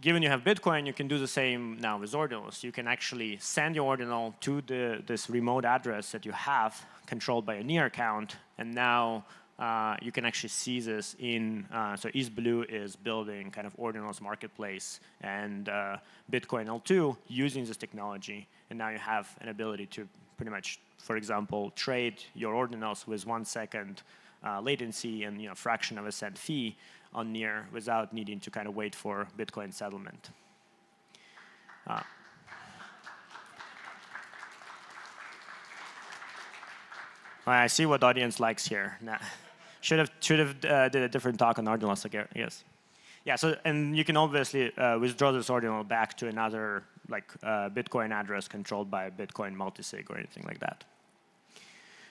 E: given you have Bitcoin, you can do the same now with Ordinals. You can actually send your Ordinal to the, this remote address that you have controlled by a near account, and now uh, you can actually see this in, uh, so East Blue is building kind of Ordinals marketplace and uh, Bitcoin L2 using this technology. And now you have an ability to pretty much, for example, trade your Ordinals with one second uh, latency and you know fraction of a cent fee on Near without needing to kind of wait for Bitcoin settlement. Uh, I see what audience likes here. Nah. [LAUGHS] Should have should have uh, did a different talk on ordinals, again. Yes, Yeah. So and you can obviously uh, withdraw this ordinal back to another like uh, Bitcoin address controlled by Bitcoin multisig or anything like that.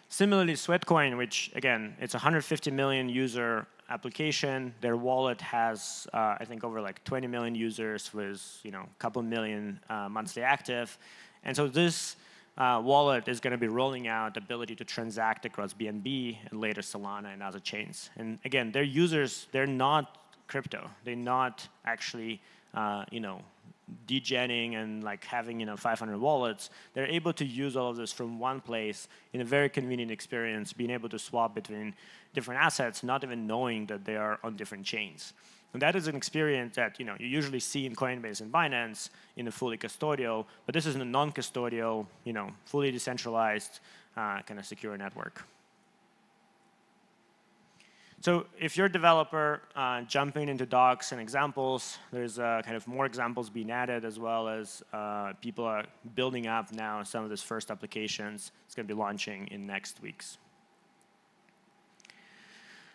E: Similarly, Sweatcoin, which again, it's 150 million user application. Their wallet has, uh, I think, over like 20 million users with you know a couple million uh, monthly active, and so this uh, wallet is going to be rolling out the ability to transact across BNB and later Solana and other chains. And again, their users, they're not crypto. They're not actually uh, you know degenning and like having you know 500 wallets they're able to use all of this from one place in a very convenient experience being able to swap between different assets not even knowing that they are on different chains and that is an experience that you know you usually see in coinbase and binance in a fully custodial but this is in a non-custodial you know fully decentralized uh, kind of secure network so if you're a developer uh, jumping into docs and examples, there's uh, kind of more examples being added as well as uh, people are building up now some of these first applications. It's going to be launching in next weeks.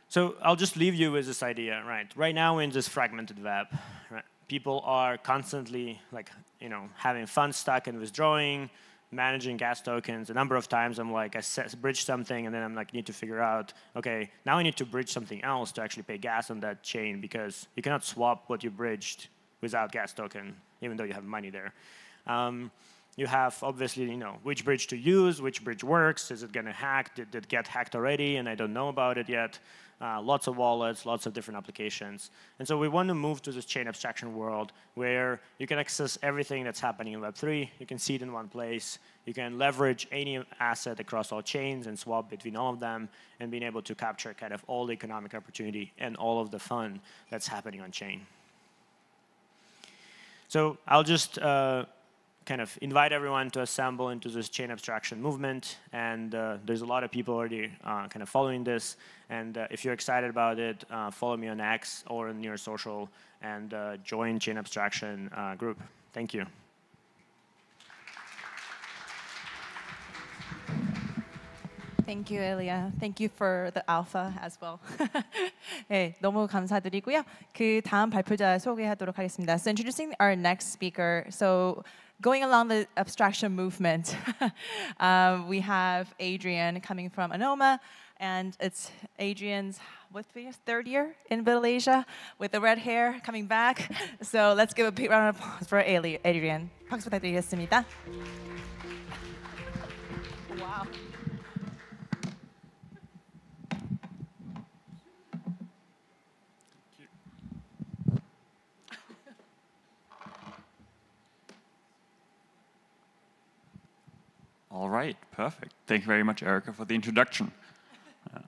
E: So I'll just leave you with this idea, right? Right now in this fragmented web, right? people are constantly like you know having fun stuck and withdrawing managing gas tokens, a number of times I'm like, I bridge something, and then I'm like, need to figure out, okay, now I need to bridge something else to actually pay gas on that chain because you cannot swap what you bridged without gas token, even though you have money there. Um, you have obviously, you know, which bridge to use, which bridge works, is it going to hack, did it get hacked already, and I don't know about it yet uh, lots of wallets, lots of different applications. And so we want to move to this chain abstraction world where you can access everything that's happening in Web3. You can see it in one place. You can leverage any asset across all chains and swap between all of them and being able to capture kind of all the economic opportunity and all of the fun that's happening on chain. So I'll just uh, kind of invite everyone to assemble into this chain abstraction movement. And uh, there's a lot of people already uh, kind of following this. And uh, if you're excited about it, uh, follow me on X or on your social and uh, join chain abstraction group. Thank you.
A: Thank you, Illia. Thank you for the alpha as well. [LAUGHS] 네, 너무 감사드리고요. 그 다음 발표자 소개하도록 하겠습니다. So introducing our next speaker. So going along the abstraction movement, [LAUGHS] um, we have Adrian coming from ANOMA, and it's Adrian's what, third year in Asia with the red hair coming back. [LAUGHS] So let's give a big round of applause for Adrian. 박수 부탁드리겠습니다.
F: All right, perfect. Thank you very much, Erika, for the introduction. Uh,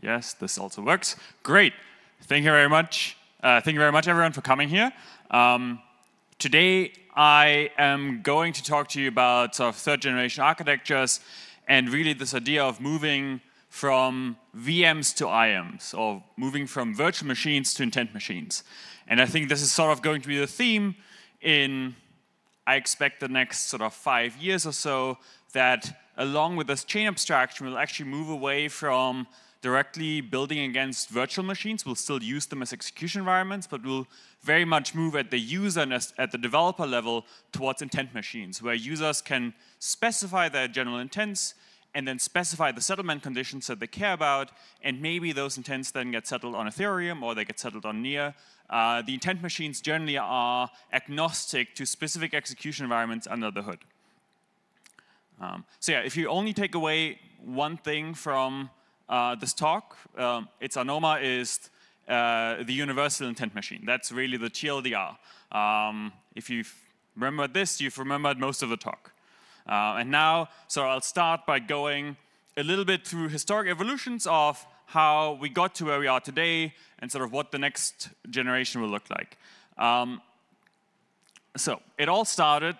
F: yes, this also works. Great. Thank you very much. Uh, thank you very much, everyone, for coming here. Um, today, I am going to talk to you about sort of third-generation architectures and really this idea of moving from VMs to IAMs, or moving from virtual machines to intent machines. And I think this is sort of going to be the theme in I expect the next sort of five years or so that along with this chain abstraction, we'll actually move away from directly building against virtual machines. We'll still use them as execution environments, but we'll very much move at the user and at the developer level towards intent machines, where users can specify their general intents and then specify the settlement conditions that they care about, and maybe those intents then get settled on Ethereum or they get settled on Near, uh, the intent machines generally are agnostic to specific execution environments under the hood. Um, so yeah, if you only take away one thing from uh, this talk, um, its ANOMA is uh, the universal intent machine. That's really the TLDR. Um, if you remember this, you've remembered most of the talk. Uh, and now, so I'll start by going a little bit through historic evolutions of how we got to where we are today and sort of what the next generation will look like. Um, so it all started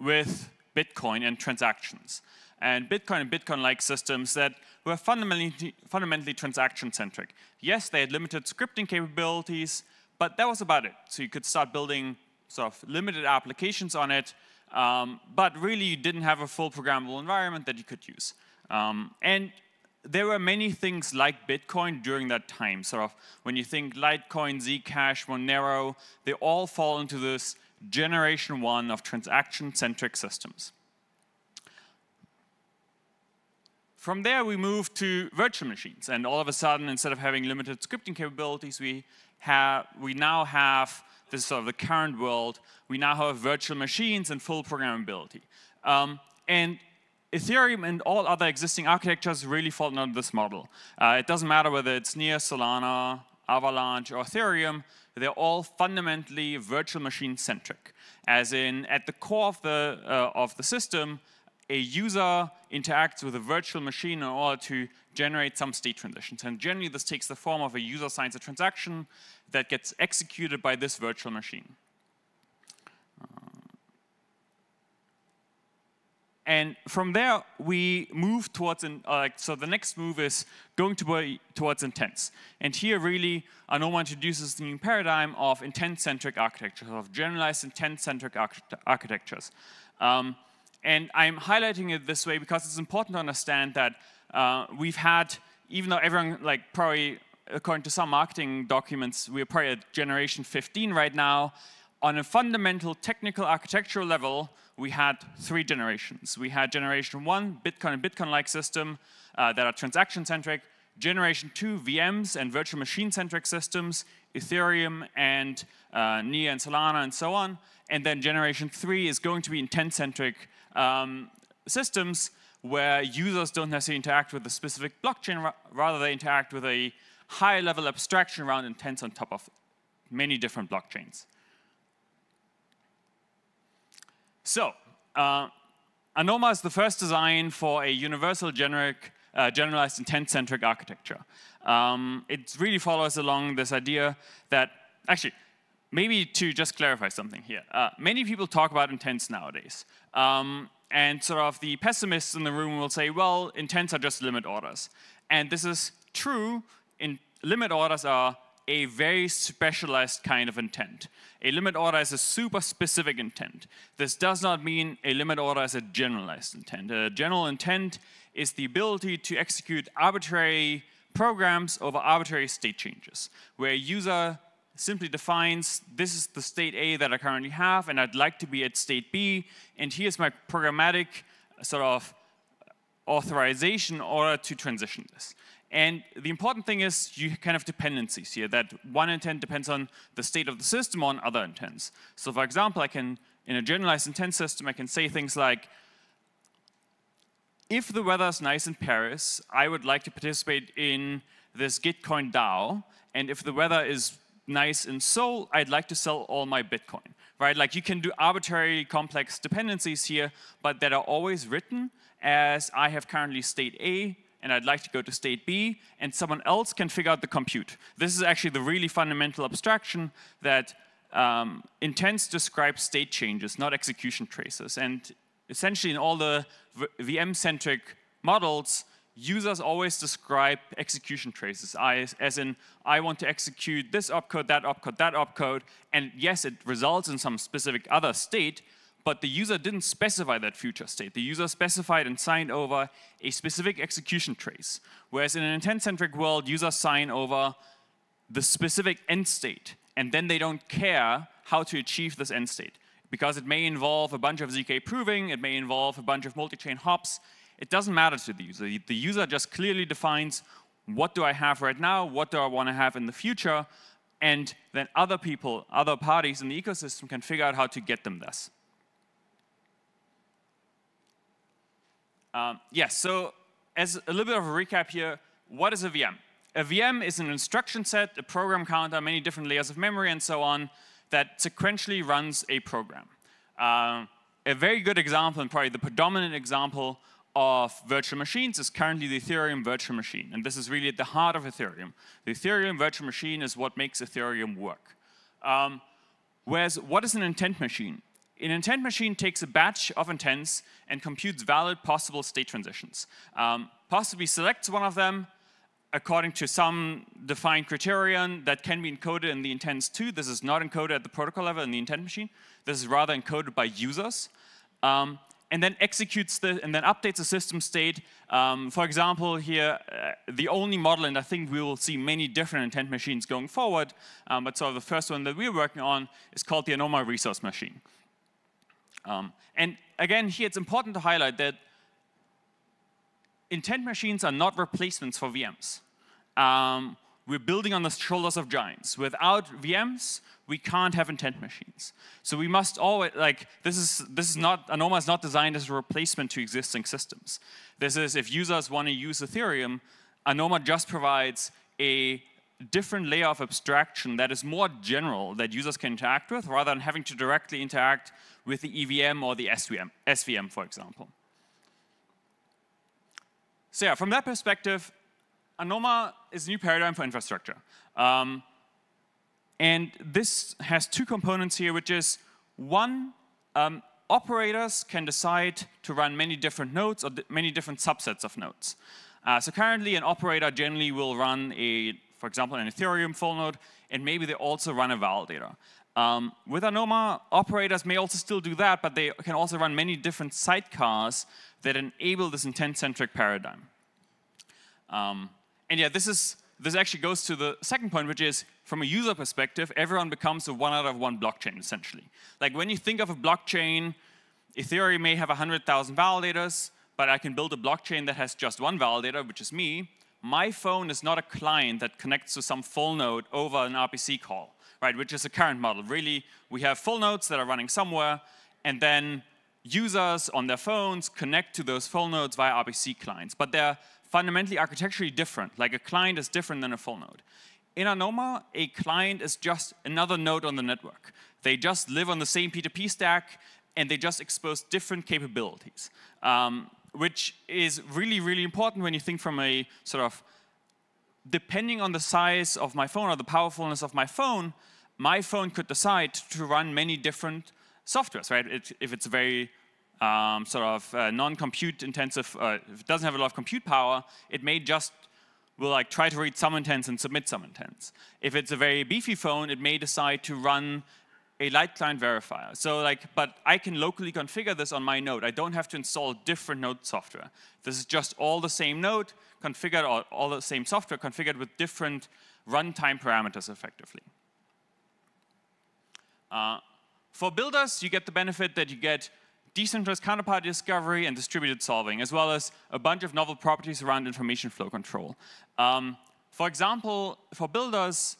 F: with Bitcoin and transactions. And Bitcoin and Bitcoin-like systems that were fundamentally, fundamentally transaction-centric. Yes, they had limited scripting capabilities, but that was about it. So you could start building sort of limited applications on it, um, but really you didn't have a full programmable environment that you could use. Um, and there were many things like Bitcoin during that time. Sort of when you think Litecoin, Zcash, Monero, they all fall into this generation one of transaction-centric systems. From there, we move to virtual machines. And all of a sudden, instead of having limited scripting capabilities, we, have, we now have this is sort of the current world. We now have virtual machines and full programmability. Um, and Ethereum and all other existing architectures really fall under this model. Uh, it doesn't matter whether it's Near, Solana, Avalanche, or Ethereum, they're all fundamentally virtual machine centric. As in, at the core of the, uh, of the system, a user interacts with a virtual machine in order to generate some state transitions. And generally, this takes the form of a user signs a transaction that gets executed by this virtual machine. And from there, we move towards, an, uh, so the next move is going to be towards intents. And here, really, ANOMA introduces the new paradigm of intent-centric architectures, of generalized intent-centric arch architectures. Um, and I'm highlighting it this way because it's important to understand that uh, we've had, even though everyone, like, probably, according to some marketing documents, we're probably at generation 15 right now, on a fundamental technical architectural level, we had three generations. We had generation one, Bitcoin and Bitcoin-like system uh, that are transaction-centric, generation two, VMs and virtual machine-centric systems, Ethereum and uh, Near and Solana and so on. And then generation three is going to be intent-centric um, systems where users don't necessarily interact with a specific blockchain, rather they interact with a high-level abstraction around intents on top of many different blockchains. So, uh, ANOMA is the first design for a universal generic, uh, generalized intent-centric architecture. Um, it really follows along this idea that, actually, maybe to just clarify something here. Uh, many people talk about intents nowadays. Um, and sort of the pessimists in the room will say, well, intents are just limit orders. And this is true. In limit orders are a very specialized kind of intent. A limit order is a super specific intent. This does not mean a limit order is a generalized intent. A general intent is the ability to execute arbitrary programs over arbitrary state changes, where a user simply defines this is the state A that I currently have, and I'd like to be at state B, and here's my programmatic sort of authorization order to transition this. And the important thing is you kind of dependencies here, that one intent depends on the state of the system on other intents. So for example, I can, in a generalized intent system, I can say things like, if the weather is nice in Paris, I would like to participate in this Gitcoin DAO. And if the weather is nice in Seoul, I'd like to sell all my Bitcoin. Right? Like you can do arbitrary complex dependencies here, but that are always written as I have currently state A, and I'd like to go to state B, and someone else can figure out the compute. This is actually the really fundamental abstraction that um, intents describe state changes, not execution traces. And essentially in all the VM-centric models, users always describe execution traces, I, as in, I want to execute this opcode, that opcode, that opcode, and yes, it results in some specific other state, but the user didn't specify that future state. The user specified and signed over a specific execution trace, whereas in an intent-centric world, users sign over the specific end state, and then they don't care how to achieve this end state, because it may involve a bunch of ZK proving, it may involve a bunch of multi-chain hops. It doesn't matter to the user. The user just clearly defines what do I have right now, what do I want to have in the future, and then other people, other parties in the ecosystem can figure out how to get them this. Um, yes, yeah, so as a little bit of a recap here, what is a VM? A VM is an instruction set, a program counter, many different layers of memory, and so on, that sequentially runs a program. Um, a very good example, and probably the predominant example of virtual machines is currently the Ethereum virtual machine. And this is really at the heart of Ethereum. The Ethereum virtual machine is what makes Ethereum work. Um, whereas, what is an intent machine? an intent machine takes a batch of intents and computes valid possible state transitions. Um, possibly selects one of them according to some defined criterion that can be encoded in the intents too. This is not encoded at the protocol level in the intent machine. This is rather encoded by users. Um, and then executes the, and then updates the system state. Um, for example, here, uh, the only model, and I think we will see many different intent machines going forward, um, but sort of the first one that we're working on is called the Anoma resource machine. Um, and again, here it's important to highlight that intent machines are not replacements for VMs. Um, we're building on the shoulders of giants. Without VMs, we can't have intent machines. So we must always, like, this is, this is not, ANOMA is not designed as a replacement to existing systems. This is, if users want to use Ethereum, ANOMA just provides a different layer of abstraction that is more general that users can interact with rather than having to directly interact with the EVM or the SVM, SVM for example. So yeah, from that perspective, ANOMA is a new paradigm for infrastructure. Um, and this has two components here, which is one, um, operators can decide to run many different nodes or many different subsets of nodes. Uh, so currently, an operator generally will run a for example, an Ethereum full node, and maybe they also run a validator. Um, with ANOMA, operators may also still do that, but they can also run many different sidecars that enable this intent-centric paradigm. Um, and yeah, this is this actually goes to the second point, which is from a user perspective, everyone becomes a one out of one blockchain, essentially. Like when you think of a blockchain, Ethereum may have 100,000 validators, but I can build a blockchain that has just one validator, which is me, my phone is not a client that connects to some full node over an RPC call, right? Which is the current model. Really, we have full nodes that are running somewhere, and then users on their phones connect to those full nodes via RPC clients. But they're fundamentally architecturally different. Like a client is different than a full node. In ANOMA, a client is just another node on the network. They just live on the same P2P stack, and they just expose different capabilities. Um, which is really, really important when you think from a sort of, depending on the size of my phone or the powerfulness of my phone, my phone could decide to run many different softwares, right? It, if it's very um, sort of uh, non-compute intensive, uh, if it doesn't have a lot of compute power, it may just will like try to read some intents and submit some intents. If it's a very beefy phone, it may decide to run a light client verifier. So like, but I can locally configure this on my node. I don't have to install different node software. This is just all the same node, configured all, all the same software, configured with different runtime parameters effectively. Uh, for builders, you get the benefit that you get decentralized counterparty discovery and distributed solving, as well as a bunch of novel properties around information flow control. Um, for example, for builders,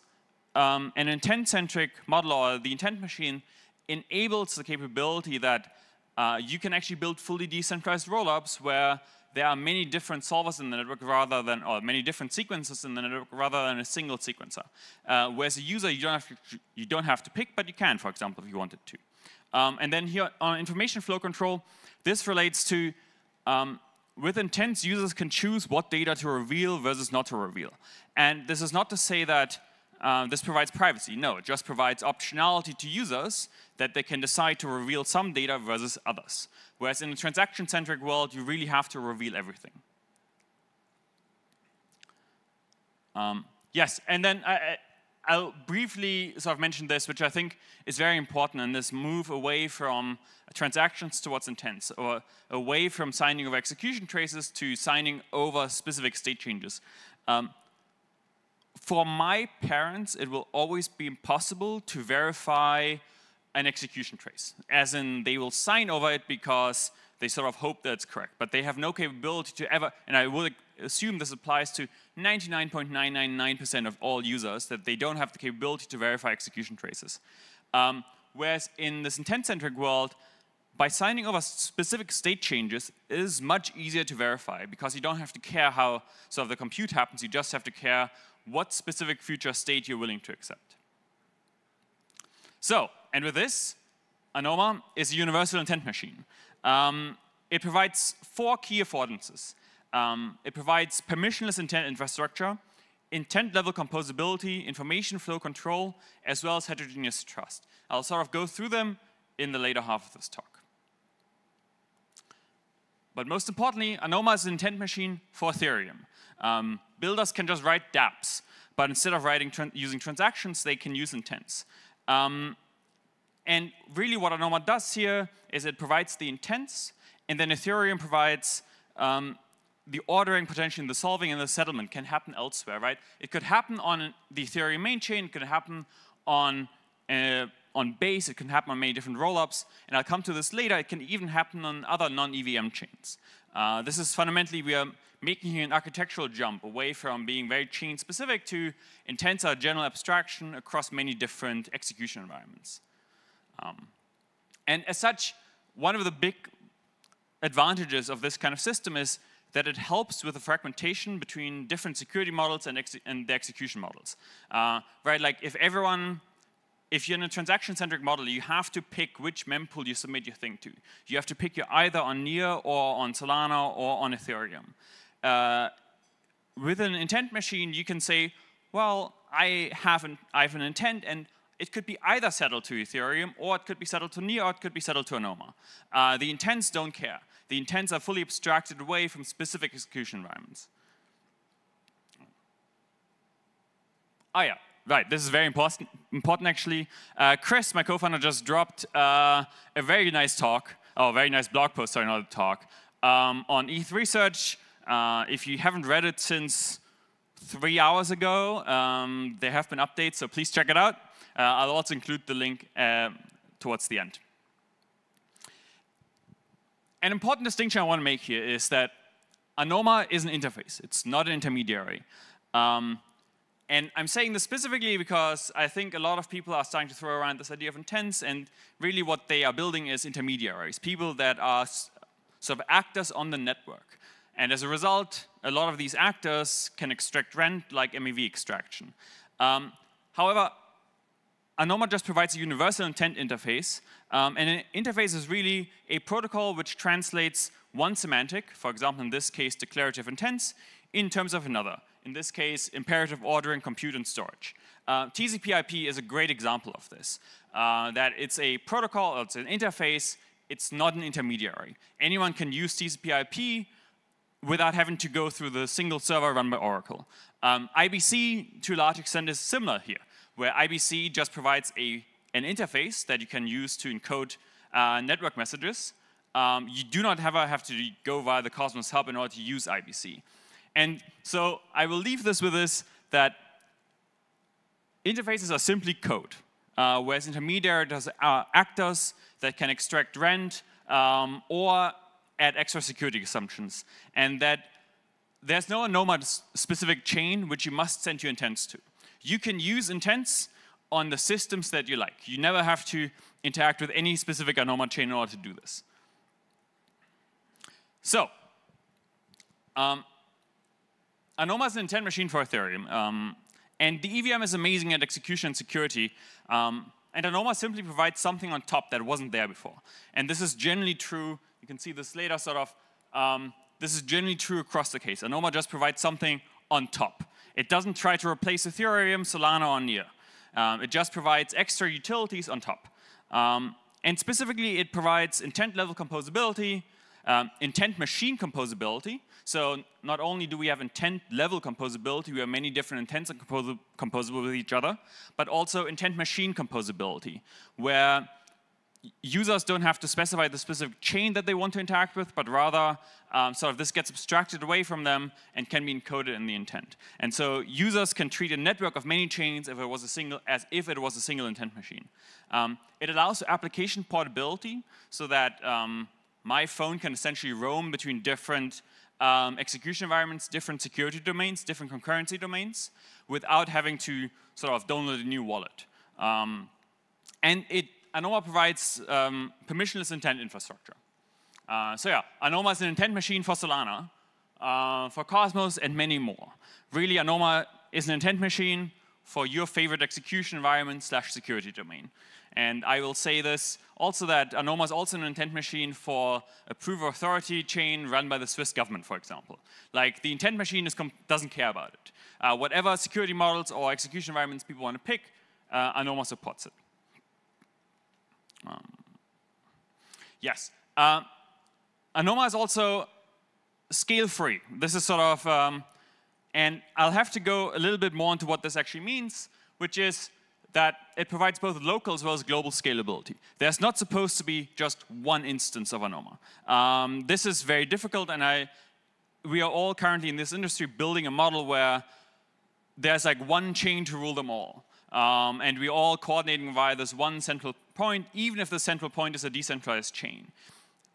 F: um, an intent-centric model or the intent machine enables the capability that uh, you can actually build fully decentralized rollups where there are many different solvers in the network rather than, or many different sequences in the network rather than a single sequencer. Uh, whereas a user, you don't, to, you don't, have to, pick, but you can, for example, if you wanted to. Um, and then here on information flow control, this relates to, um, with intents, users can choose what data to reveal versus not to reveal. And this is not to say that um, this provides privacy. No, it just provides optionality to users that they can decide to reveal some data versus others. Whereas in a transaction-centric world, you really have to reveal everything. Um, yes, and then I, will briefly sort of mention this, which I think is very important in this move away from transactions towards intents, or away from signing of execution traces to signing over specific state changes. Um, for my parents, it will always be impossible to verify an execution trace, as in they will sign over it because they sort of hope that's correct, but they have no capability to ever, and I would assume this applies to 99.999% of all users, that they don't have the capability to verify execution traces. Um, whereas in this intent-centric world, by signing over specific state changes is much easier to verify because you don't have to care how sort of the compute happens, you just have to care what specific future state you're willing to accept. So, and with this, ANOMA is a universal intent machine. Um, it provides four key affordances. Um, it provides permissionless intent infrastructure, intent level composability, information flow control, as well as heterogeneous trust. I'll sort of go through them in the later half of this talk. But most importantly, ANOMA is an intent machine for Ethereum. Um, builders can just write dApps, but instead of writing using transactions, they can use intents. Um, and really what ANOMA does here is it provides the intents, and then Ethereum provides um, the ordering, potentially the solving, and the settlement can happen elsewhere, right? It could happen on the Ethereum main chain, it could happen on uh, on base, it can happen on many different rollups, and I'll come to this later, it can even happen on other non-EVM chains. Uh, this is fundamentally, we are making here an architectural jump away from being very chain specific to or general abstraction across many different execution environments. Um, and as such, one of the big advantages of this kind of system is that it helps with the fragmentation between different security models and, and the execution models. Uh, right, like if everyone if you're in a transaction-centric model, you have to pick which mempool you submit your thing to. You have to pick your either on Near or on Solana or on Ethereum. Uh, with an intent machine, you can say, well, I have an, I have an intent, and it could be either settled to Ethereum, or it could be settled to Near, or it could be settled to Anoma. Uh, the intents don't care. The intents are fully abstracted away from specific execution environments. Oh, yeah. Right, this is very important, important actually. Uh, Chris, my co-founder, just dropped uh, a very nice talk, oh, very nice blog post, sorry, not a talk, um, on ETH Research. Uh, if you haven't read it since three hours ago, um, there have been updates, so please check it out. Uh, I'll also include the link uh, towards the end. An important distinction I want to make here is that ANOMA is an interface. It's not an intermediary. Um, and I'm saying this specifically because I think a lot of people are starting to throw around this idea of intents, and really what they are building is intermediaries, people that are sort of actors on the network. And as a result, a lot of these actors can extract rent like MEV extraction. Um, however, ANOMA just provides a universal intent interface, um, and an interface is really a protocol which translates one semantic, for example, in this case, declarative intents, in terms of another in this case, imperative ordering, compute, and storage. Uh, TCP/IP is a great example of this. Uh, that it's a protocol, it's an interface, it's not an intermediary. Anyone can use TCP/IP without having to go through the single server run by Oracle. Um, IBC, to a large extent, is similar here, where IBC just provides a an interface that you can use to encode uh, network messages. Um, you do not ever have to go via the Cosmos Hub in order to use IBC. And so I will leave this with this, that interfaces are simply code, uh, whereas intermediaries are uh, actors that can extract rent um, or add extra security assumptions. And that there's no Anoma-specific chain which you must send your intents to. You can use intents on the systems that you like. You never have to interact with any specific Anoma chain in order to do this. So, um, ANOMA is an intent machine for Ethereum. Um, and the EVM is amazing at execution and security. Um, and ANOMA simply provides something on top that wasn't there before. And this is generally true. You can see this later, sort of. Um, this is generally true across the case. ANOMA just provides something on top. It doesn't try to replace Ethereum, Solana, or Near. Um, it just provides extra utilities on top. Um, and specifically, it provides intent-level composability, um, intent machine composability, so not only do we have intent level composability, we have many different intents compos composable with each other, but also intent machine composability, where users don't have to specify the specific chain that they want to interact with, but rather um, sort of this gets abstracted away from them and can be encoded in the intent. And so users can treat a network of many chains if it was a single, as if it was a single intent machine. Um, it allows application portability so that um, my phone can essentially roam between different um, execution environments, different security domains, different concurrency domains, without having to sort of download a new wallet. Um, and it, ANOMA provides um, permissionless intent infrastructure. Uh, so yeah, ANOMA is an intent machine for Solana, uh, for Cosmos, and many more. Really, ANOMA is an intent machine for your favorite execution environment slash security domain. And I will say this also that ANOMA is also an intent machine for a proof of authority chain run by the Swiss government, for example. Like the intent machine doesn't care about it. Uh, whatever security models or execution environments people want to pick, uh, ANOMA supports it. Um, yes. Uh, ANOMA is also scale-free. This is sort of um, and I'll have to go a little bit more into what this actually means, which is that it provides both local as well as global scalability. There's not supposed to be just one instance of ANOMA. Um, this is very difficult, and I, we are all currently in this industry building a model where there's like one chain to rule them all. Um, and we're all coordinating via this one central point, even if the central point is a decentralized chain.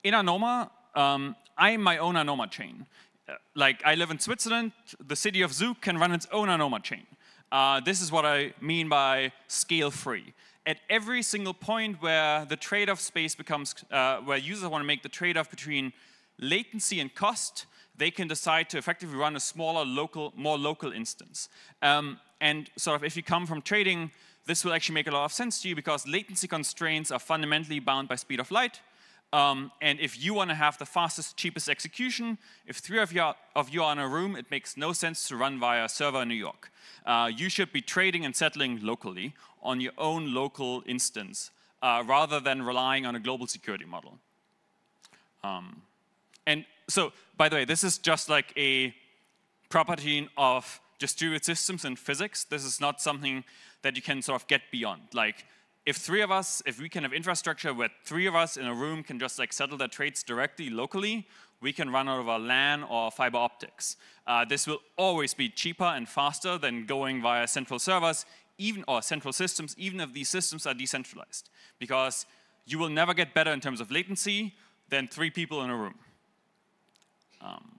F: In ANOMA, um, I'm my own ANOMA chain. Uh, like I live in Switzerland, the city of Zug can run its own ANOMA chain. Uh, this is what I mean by scale free. At every single point where the trade-off space becomes, uh, where users want to make the trade-off between latency and cost, they can decide to effectively run a smaller, local, more local instance. Um, and sort of if you come from trading, this will actually make a lot of sense to you because latency constraints are fundamentally bound by speed of light, um, and if you want to have the fastest, cheapest execution, if three of you, are, of you, are, in a room, it makes no sense to run via a server in New York. Uh, you should be trading and settling locally on your own local instance uh, rather than relying on a global security model. Um, and so, by the way, this is just like a property of distributed systems and physics. This is not something that you can sort of get beyond. Like if three of us, if we can have infrastructure where three of us in a room can just like settle their trades directly locally, we can run out of our LAN or fiber optics. Uh, this will always be cheaper and faster than going via central servers, even or central systems, even if these systems are decentralized, because you will never get better in terms of latency than three people in a room. Um,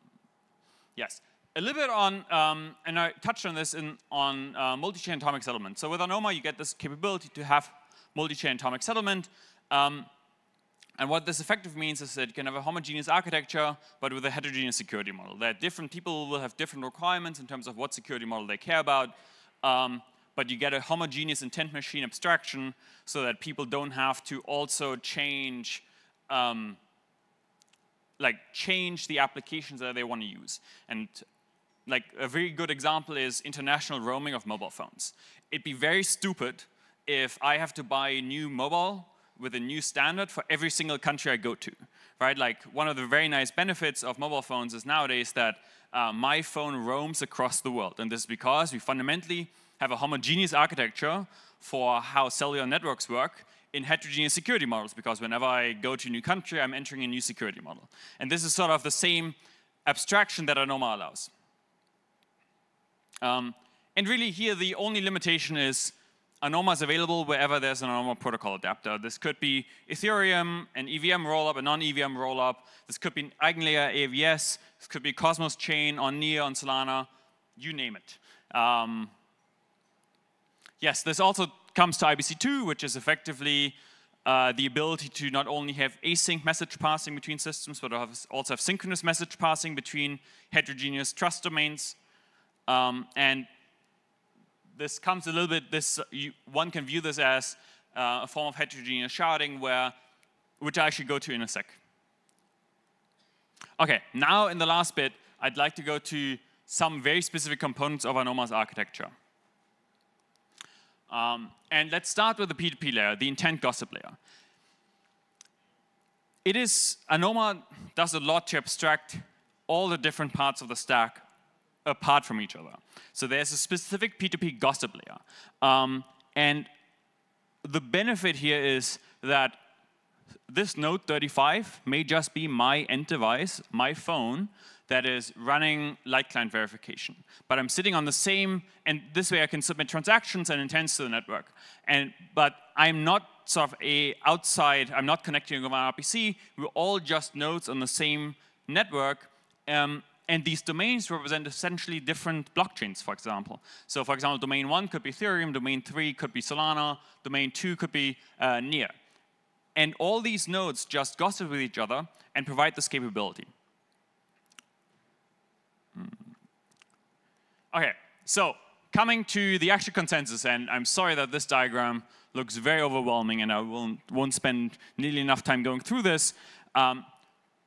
F: yes a little bit on, um, and I touched on this in, on uh, multi-chain atomic settlement. So with ANOMA, you get this capability to have multi-chain atomic settlement. Um, and what this effectively means is that you can have a homogeneous architecture, but with a heterogeneous security model. That different people will have different requirements in terms of what security model they care about. Um, but you get a homogeneous intent machine abstraction so that people don't have to also change um, like change the applications that they want to use. And like a very good example is international roaming of mobile phones. It'd be very stupid if I have to buy a new mobile with a new standard for every single country I go to, right? Like one of the very nice benefits of mobile phones is nowadays that uh, my phone roams across the world. And this is because we fundamentally have a homogeneous architecture for how cellular networks work in heterogeneous security models because whenever I go to a new country, I'm entering a new security model. And this is sort of the same abstraction that ANOMA allows. Um, and really here, the only limitation is ANOMA is available wherever there's an ANOMA protocol adapter. This could be Ethereum, an EVM rollup, a non-EVM rollup. This could be Eigenlayer AVS. This could be Cosmos Chain on Near, on Solana. You name it. Um, yes, this also comes to IBC2, which is effectively uh, the ability to not only have async message passing between systems, but also have synchronous message passing between heterogeneous trust domains. Um, and this comes a little bit, this you, one can view this as uh, a form of heterogeneous sharding, where, which I should go to in a sec. OK, now in the last bit, I'd like to go to some very specific components of ANOMA's architecture. Um, and let's start with the P2P layer, the intent gossip layer. It is, ANOMA does a lot to abstract all the different parts of the stack apart from each other. So there's a specific P2P gossip layer. Um, and the benefit here is that this node 35 may just be my end device, my phone, that is running light client verification. But I'm sitting on the same, and this way I can submit transactions and intents to the network. And But I'm not sort of a outside, I'm not connecting with my RPC. We're all just nodes on the same network. Um, and these domains represent essentially different blockchains, for example. So for example, domain one could be Ethereum, domain three could be Solana, domain two could be uh, Near. And all these nodes just gossip with each other and provide this capability. Hmm. OK, so coming to the actual consensus, and I'm sorry that this diagram looks very overwhelming, and I won't, won't spend nearly enough time going through this. Um,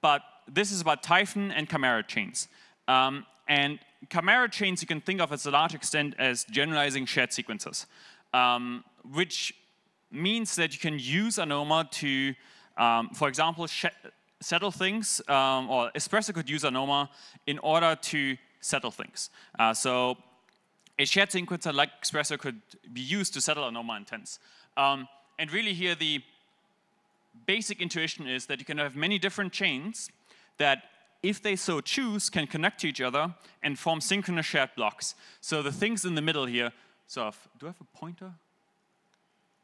F: but this is about Typhon and Chimera chains. Um, and Chimera chains you can think of as a large extent as generalizing shared sequencers, um, which means that you can use ANOMA to, um, for example, settle things, um, or Espresso could use ANOMA in order to settle things. Uh, so a shared sequencer like Espresso could be used to settle ANOMA intents. Um, and really here the basic intuition is that you can have many different chains that if they so choose, can connect to each other and form synchronous shared blocks. So the things in the middle here, sort of, do I have a pointer?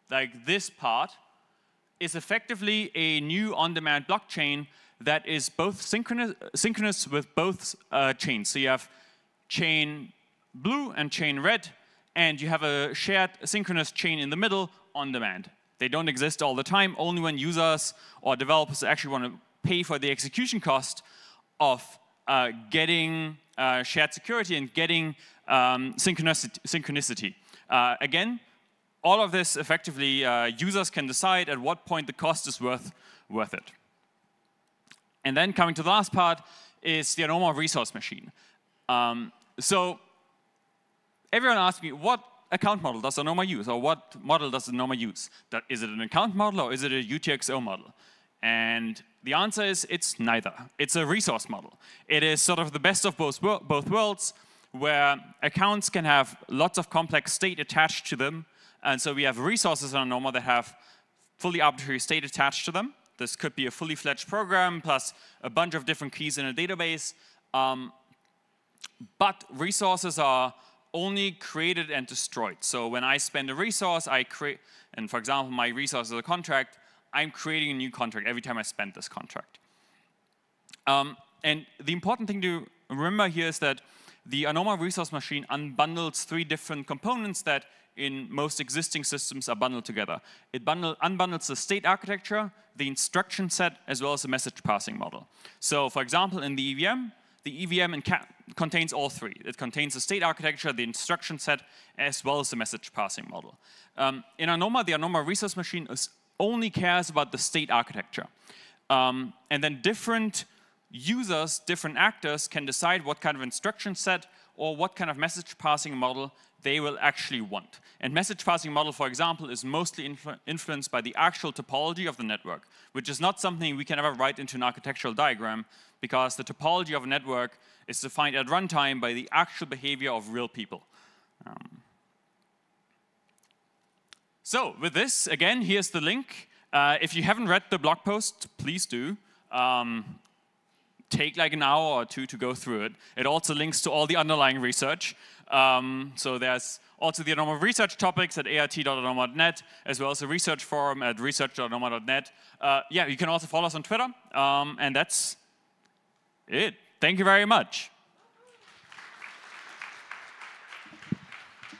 F: Like this part is effectively a new on-demand blockchain that is both synchronous, synchronous with both uh, chains. So you have chain blue and chain red, and you have a shared synchronous chain in the middle on demand. They don't exist all the time, only when users or developers actually want to pay for the execution cost of uh, getting uh, shared security and getting um, synchronicity. synchronicity. Uh, again, all of this effectively uh, users can decide at what point the cost is worth, worth it. And then coming to the last part is the ANOMA resource machine. Um, so everyone asks me, what account model does ANOMA use? Or what model does ANOMA use? That, is it an account model or is it a UTXO model? And the answer is it's neither. It's a resource model. It is sort of the best of both, wor both worlds, where accounts can have lots of complex state attached to them. And so we have resources in ANOMA that have fully arbitrary state attached to them. This could be a fully fledged program plus a bunch of different keys in a database. Um, but resources are only created and destroyed. So when I spend a resource, I create, and for example, my resource is a contract, I'm creating a new contract every time I spend this contract. Um, and the important thing to remember here is that the ANOMA resource machine unbundles three different components that in most existing systems are bundled together. It bundle, unbundles the state architecture, the instruction set, as well as the message passing model. So for example, in the EVM, the EVM contains all three. It contains the state architecture, the instruction set, as well as the message passing model. Um, in ANOMA, the ANOMA resource machine is only cares about the state architecture. Um, and then different users, different actors can decide what kind of instruction set or what kind of message passing model they will actually want. And message passing model, for example, is mostly influ influenced by the actual topology of the network, which is not something we can ever write into an architectural diagram because the topology of a network is defined at runtime by the actual behavior of real people. Um, so with this, again, here's the link. Uh, if you haven't read the blog post, please do. Um, take like an hour or two to go through it. It also links to all the underlying research. Um, so there's also the Anoma research topics at art.anoma.net, as well as the research forum at research.anoma.net. Uh, yeah, you can also follow us on Twitter. Um, and that's it. Thank you very much.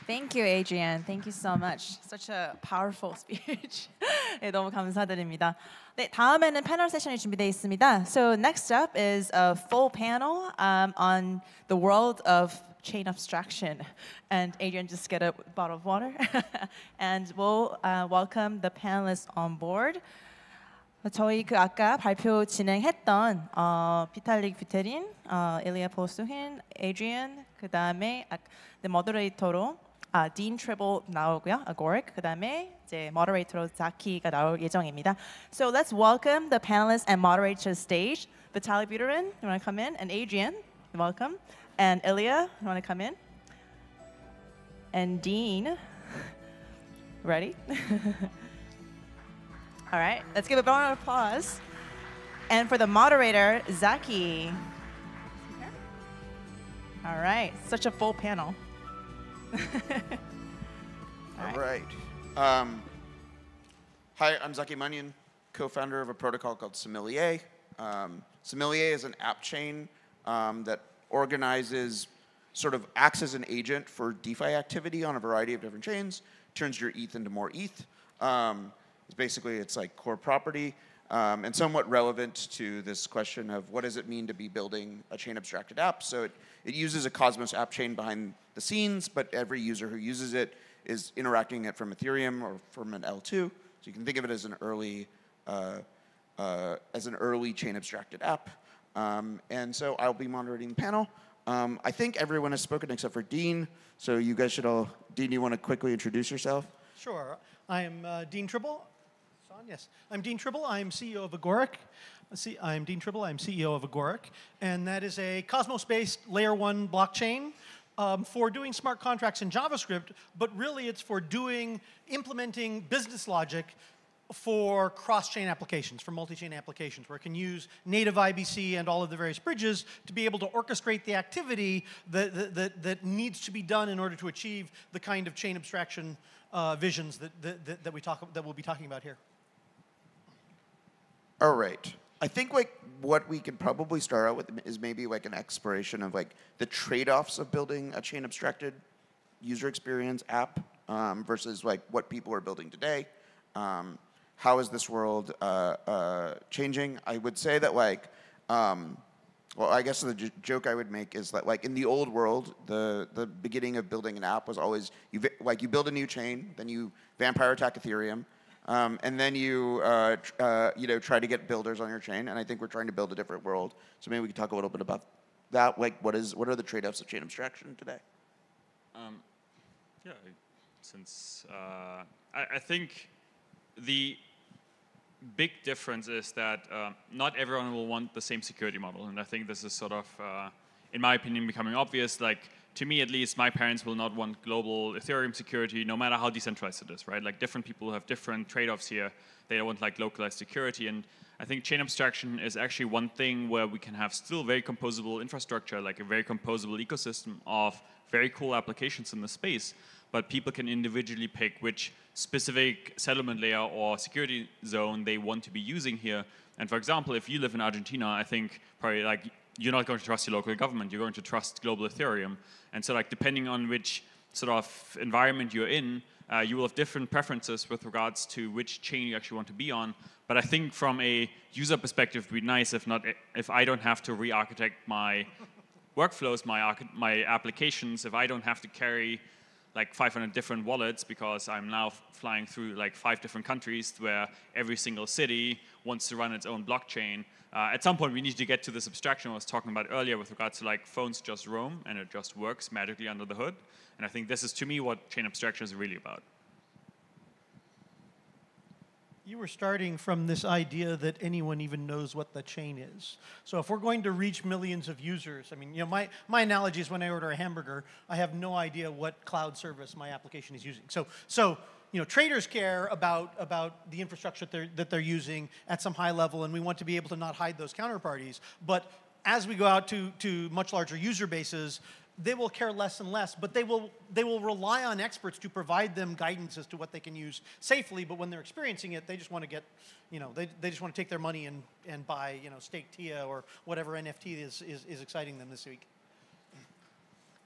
A: Thank you, Adrian. Thank you so much. Such a powerful [LAUGHS] speech. 네, 너무 감사드립니다. 네, 다음에는 패널 세션이 준비되어 있습니다. So next up is a full panel um, on the world of chain abstraction. And Adrian just get a bottle of water. [LAUGHS] and we'll uh, welcome the panelists on board. 저희 그 아까 발표 진행했던 어, 비탈릭 뷰테린, 어, 일리아 보스힌, 에드리안, 그 다음에 아, 네, 모더레이터로 아, Dean Tribble 나오고요. Agoric 그다음에 이제 moderator로 Zaki가 나올 예정입니다. So let's welcome the panelists and moderator to stage. Vitalik Buterin, you want to come in, and Adrian, welcome, and Illia, you want to come in, and Dean. [LAUGHS] Ready? [LAUGHS] All right, let's give a round of applause. And for the moderator, Zaki. All right, such a full panel. [LAUGHS]
G: All right. Um, hi, I'm Zaki Manian, co-founder of a protocol called Sommelier. Um, Sommelier is an app chain um, that organizes, sort of acts as an agent for DeFi activity on a variety of different chains, turns your ETH into more ETH. Um, basically, it's like core property. Um, and somewhat relevant to this question of what does it mean to be building a chain abstracted app. So it, it uses a Cosmos app chain behind the scenes, but every user who uses it is interacting it from Ethereum or from an L2. So you can think of it as an early uh, uh, as an early chain abstracted app. Um, and so I'll be moderating the panel. Um, I think everyone has spoken except for Dean. So you guys should all. Dean, you want to quickly introduce yourself?
H: Sure. I am uh, Dean Tribble on? Yes. I'm Dean Tribble. I'm CEO of Agoric. See, I'm Dean Tribble. I'm CEO of Agoric, and that is a Cosmos-based layer one blockchain um, for doing smart contracts in JavaScript, but really it's for doing implementing business logic for cross-chain applications, for multi-chain applications, where it can use native IBC and all of the various bridges to be able to orchestrate the activity that, that, that, that needs to be done in order to achieve the kind of chain abstraction uh, visions that, that, that, we talk, that we'll be talking about here.
G: All right. I think like what we can probably start out with is maybe like an exploration of like the trade-offs of building a chain abstracted user experience app um, versus like what people are building today. Um, how is this world uh, uh, changing? I would say that like, um, well, I guess the joke I would make is that like in the old world, the the beginning of building an app was always you like you build a new chain, then you vampire attack Ethereum, um, and then you, uh, uh, you know, try to get builders on your chain. And I think we're trying to build a different world. So maybe we could talk a little bit about that. Like, what is what are the trade-offs of chain abstraction today?
F: Um, yeah, since uh, I, I, think the big difference is that um, not everyone will want the same security model, and I think this is sort of, uh, in my opinion, becoming obvious. Like to me at least, my parents will not want global Ethereum security, no matter how decentralized it is, right? Like different people have different trade-offs here. They don't want like localized security, and I think chain abstraction is actually one thing where we can have still very composable infrastructure, like a very composable ecosystem of very cool applications in the space, but people can individually pick which specific settlement layer or security zone they want to be using here. And for example, if you live in Argentina, I think probably like you're not going to trust your local government. You're going to trust global Ethereum. And so like depending on which sort of environment you're in, uh, you will have different preferences with regards to which chain you actually want to be on. But I think from a user perspective, it would be nice if not if I don't have to re-architect my workflows, my my applications, if I don't have to carry like 500 different wallets because I'm now flying through like five different countries where every single city wants to run its own blockchain. Uh, at some point, we need to get to this abstraction I was talking about earlier with regards to like phones just roam and it just works magically under the hood. And I think this is, to me, what chain abstraction is really about.
H: You were starting from this idea that anyone even knows what the chain is. So if we're going to reach millions of users, I mean, you know, my, my analogy is when I order a hamburger, I have no idea what cloud service my application is using. So, so you know, traders care about, about the infrastructure that they're, that they're using at some high level, and we want to be able to not hide those counterparties. But as we go out to, to much larger user bases, they will care less and less, but they will, they will rely on experts to provide them guidance as to what they can use safely, but when they're experiencing it, they just want to get, you know, they, they just want to take their money and, and buy, you know, stake TIA or whatever NFT is, is, is exciting them this week.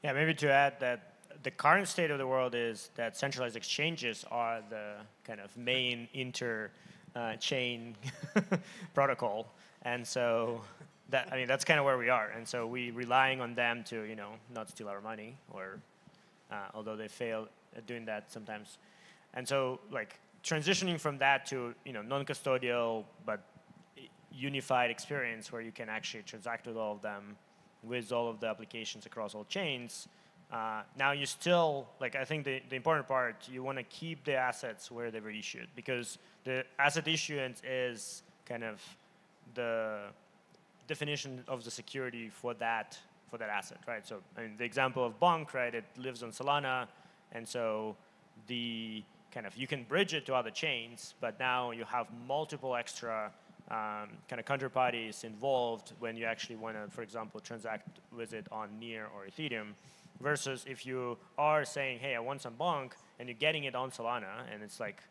E: Yeah, maybe to add that the current state of the world is that centralized exchanges are the kind of main inter uh, chain [LAUGHS] protocol, and so that I mean that's kind of where we are, and so we relying on them to you know not steal our money, or uh, although they fail at doing that sometimes, and so like transitioning from that to you know non-custodial but unified experience where you can actually transact with all of them, with all of the applications across all chains uh, now you still like I think the, the important part you want to keep the assets where they were issued because the asset issuance is kind of the definition of the security for that for that asset, right? So I mean, the example of Bonk, right? It lives on Solana, and so the kind of you can bridge it to other chains, but now you have multiple extra um, kind of counterparties involved when you actually want to, for example, transact with it on Near or Ethereum versus if you are saying, hey, I want some bonk, and you're getting it on Solana, and it's like,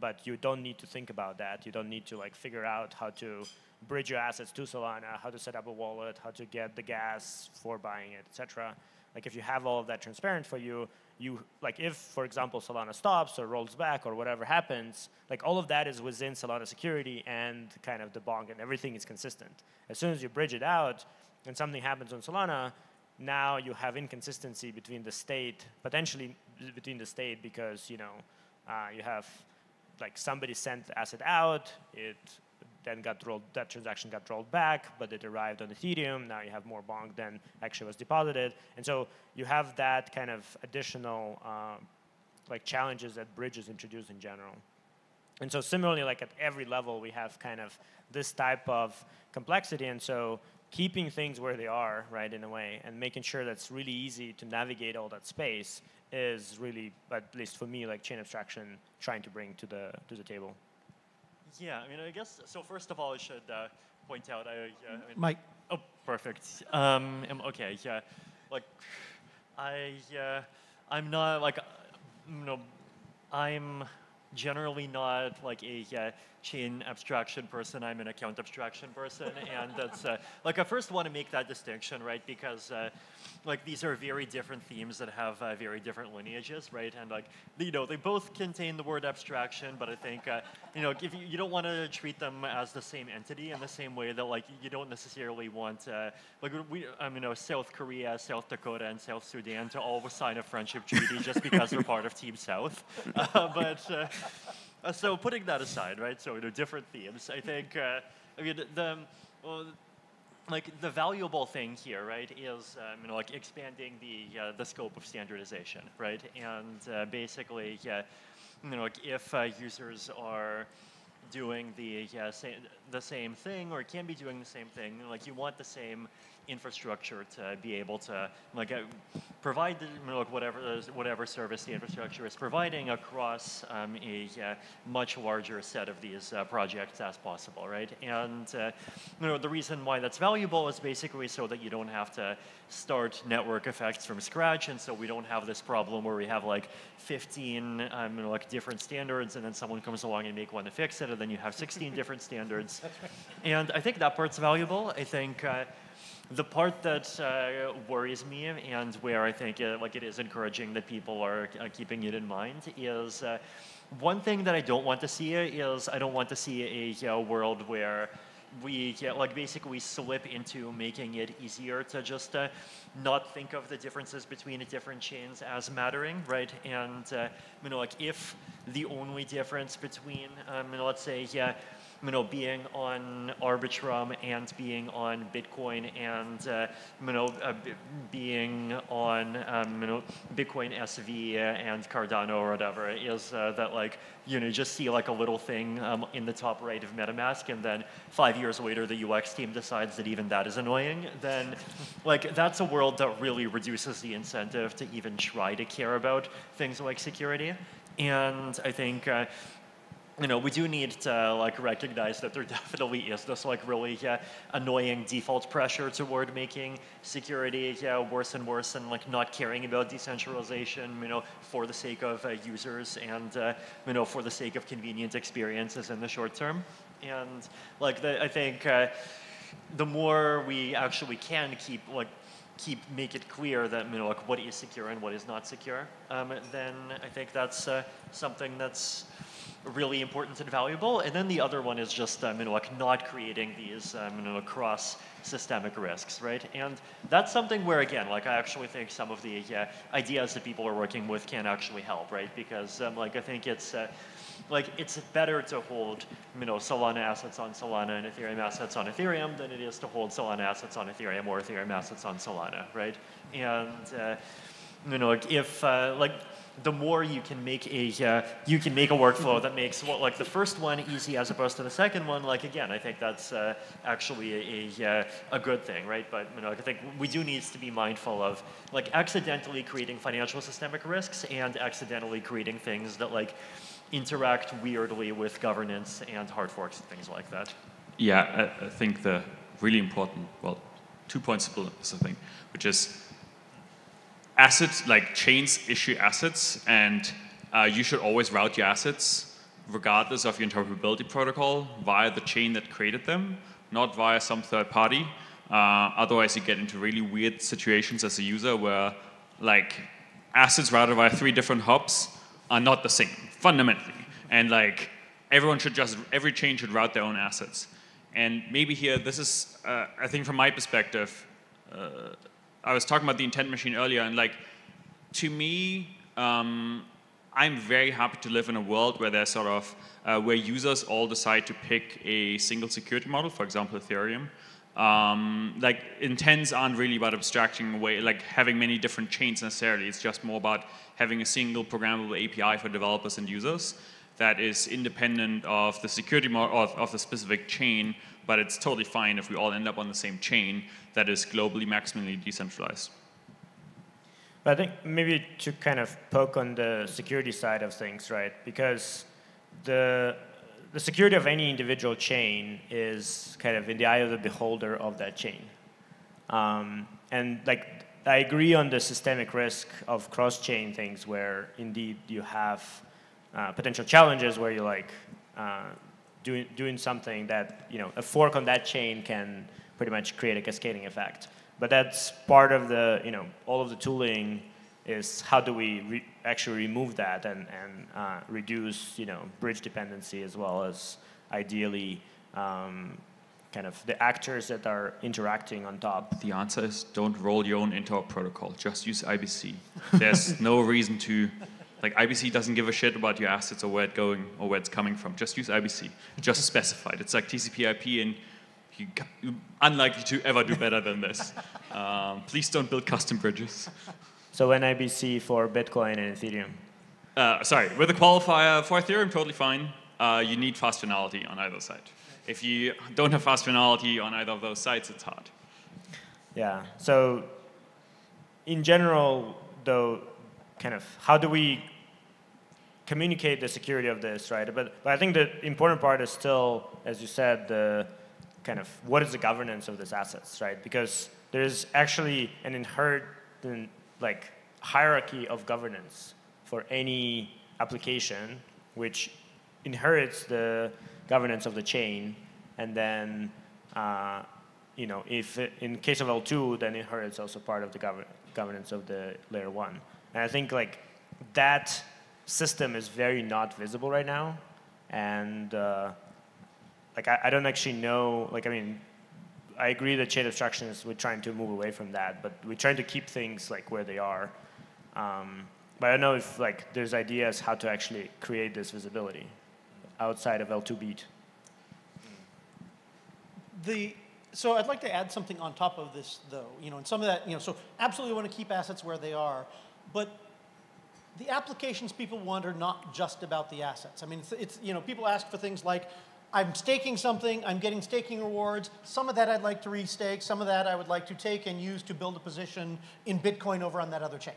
E: but you don't need to think about that. You don't need to like figure out how to bridge your assets to Solana, how to set up a wallet, how to get the gas for buying it, etc. Like if you have all of that transparent for you, you like if for example Solana stops or rolls back or whatever happens, like all of that is within Solana security and kind of the bonk and everything is consistent. As soon as you bridge it out and something happens on Solana, now you have inconsistency between the state, potentially between the state because, you know, uh, you have like somebody sent the asset out, it then got rolled, that transaction got rolled back, but it arrived on Ethereum. Now you have more bonk than actually was deposited. And so you have that kind of additional uh, like challenges that bridges introduce in general. And so similarly, like at every level, we have kind of this type of complexity. And so keeping things where they are, right, in a way, and making sure that's really easy to navigate all that space is really, at least for me, like chain abstraction trying to bring to the to the table.
B: Yeah, I mean, I guess so. First of all, I should uh, point out, I, uh, I mean, Mike. Oh, perfect. Um, okay, yeah, like I, uh, I'm not like, you know, I'm generally not like a uh, blockchain abstraction person, I'm an account abstraction person, and that's uh, like I first want to make that distinction, right? Because uh, like these are very different themes that have uh, very different lineages, right? And like you know, they both contain the word abstraction, but I think uh, you know, if you, you don't want to treat them as the same entity in the same way that like you don't necessarily want uh, like we, I mean, you uh, know, South Korea, South Dakota, and South Sudan to all sign a friendship treaty just because they're part of Team South, [LAUGHS] but. Uh, so putting that aside, right? So you know, different themes. I think. Uh, I mean, the well, like the valuable thing here, right, is um, you know like expanding the uh, the scope of standardization, right? And uh, basically, yeah, you know, like if uh, users are doing the yeah, same the same thing or can be doing the same thing, like you want the same infrastructure to be able to like uh, provide like whatever whatever service the infrastructure is providing across um, a uh, much larger set of these uh, projects as possible, right? And uh, you know the reason why that's valuable is basically so that you don't have to start network effects from scratch, and so we don't have this problem where we have like 15 um, you know, like different standards, and then someone comes along and make one to fix it, and then you have 16 [LAUGHS] different standards. And I think that part's valuable. I think uh, the part that uh, worries me and where I think like it is encouraging that people are uh, keeping it in mind is uh, one thing that I don't want to see is I don't want to see a uh, world where we yeah, uh, like basically slip into making it easier to just uh, not think of the differences between the different chains as mattering, right? And uh, you know, like if the only difference between, um, you know, let's say, yeah you know, being on Arbitrum and being on Bitcoin and uh, you know, uh, being on um, you know, Bitcoin SV and Cardano or whatever is uh, that like you know just see like a little thing um, in the top right of MetaMask and then five years later the UX team decides that even that is annoying. Then like that's a world that really reduces the incentive to even try to care about things like security. And I think uh, you know, we do need to like recognize that there [LAUGHS] definitely is this like really annoying default pressure toward making security yeah, worse and worse and like not caring about decentralization, you know, for the sake of uh, users and, uh, you know, for the sake of convenient experiences in the short term. And like, the, I think uh, the more we actually can keep like keep make it clear that you know like what is secure and what is not secure, um, then I think that's uh, something that's really important and valuable. And then the other one is just um, you know, like not creating these um, you know, cross systemic risks, right? And that's something where again, like I actually think some of the uh, ideas that people are working with can actually help, right? Because um, like I think it's uh, like it's better to hold you know Solana assets on Solana and Ethereum assets on Ethereum than it is to hold Solana assets on Ethereum or Ethereum assets on Solana, right? And uh, you know, if uh, like the more you can make a uh, you can make a workflow that makes like the first one easy as opposed to the second one. Like again, I think that's uh, actually a, a, uh, a good thing, right? But you know, like, I think we do need to be mindful of like accidentally creating financial systemic risks and accidentally creating things that like interact weirdly with governance and hard forks and things like that.
F: Yeah, I, I think the really important well, two principles I think, which is assets, like chains issue assets, and uh, you should always route your assets, regardless of your interoperability protocol, via the chain that created them, not via some third party. Uh, otherwise, you get into really weird situations as a user where, like, assets routed via three different hops are not the same, fundamentally. And, like, everyone should just, every chain should route their own assets. And maybe here, this is, uh, I think from my perspective, uh, I was talking about the intent machine earlier, and like, to me, um, I'm very happy to live in a world where there's sort of uh, where users all decide to pick a single security model, for example, Ethereum. Um, like intents aren't really about abstracting away, like having many different chains necessarily. It's just more about having a single programmable API for developers and users that is independent of the security model of, of the specific chain but it's totally fine if we all end up on the same chain that is globally maximally decentralized.
E: I think maybe to kind of poke on the security side of things, right? Because the the security of any individual chain is kind of in the eye of the beholder of that chain. Um, and like I agree on the systemic risk of cross-chain things, where indeed you have uh, potential challenges where you like uh, doing, doing something that, you know, a fork on that chain can pretty much create a cascading effect. But that's part of the, you know, all of the tooling is how do we re actually remove that and, and uh, reduce, you know, bridge dependency as well as ideally
F: um, kind of the actors that are interacting on top? The answer is don't roll your own interop protocol. Just use IBC. There's no reason to like IBC doesn't give a shit about your assets or where it's going or where it's coming from. Just use IBC. Just specify It's like TCP/IP, and you, you're unlikely to ever do better than this. [LAUGHS] Um, please don't build custom bridges. So when IBC for Bitcoin and Ethereum. Uh, sorry, with a qualifier for Ethereum, totally fine. Uh, you need fast finality on either side. If you don't have fast finality on either of those sites, it's hard.
E: Yeah. So, in general, though, kind of, how do we communicate the security of this, right? But, but I think the important part is still, as you said, the kind of what is the governance of these assets, right? Because there's actually an inherent like hierarchy of governance for any application, which inherits the governance of the chain, and then uh, you know if in case of L2, then inherits also part of the governance of the layer one. And I think like that system is very not visible right now. And uh, like, I, I, don't actually know, like, I mean, I agree that chain abstraction is, we're trying to move away from that, but we're trying to keep things like where they are. Um, but I don't know if like there's ideas how to actually create this visibility outside of L2BEAT.
H: The, so I'd like to add something on top of this though, you know, and some of that, you know, so absolutely want to keep assets where they are, but the applications people want are not just about the assets. I mean, it's, it's, you know, people ask for things like, I'm staking something, I'm getting staking rewards. Some of that I'd like to restake, some of that I would like to take and use to build a position in Bitcoin over on that other chain.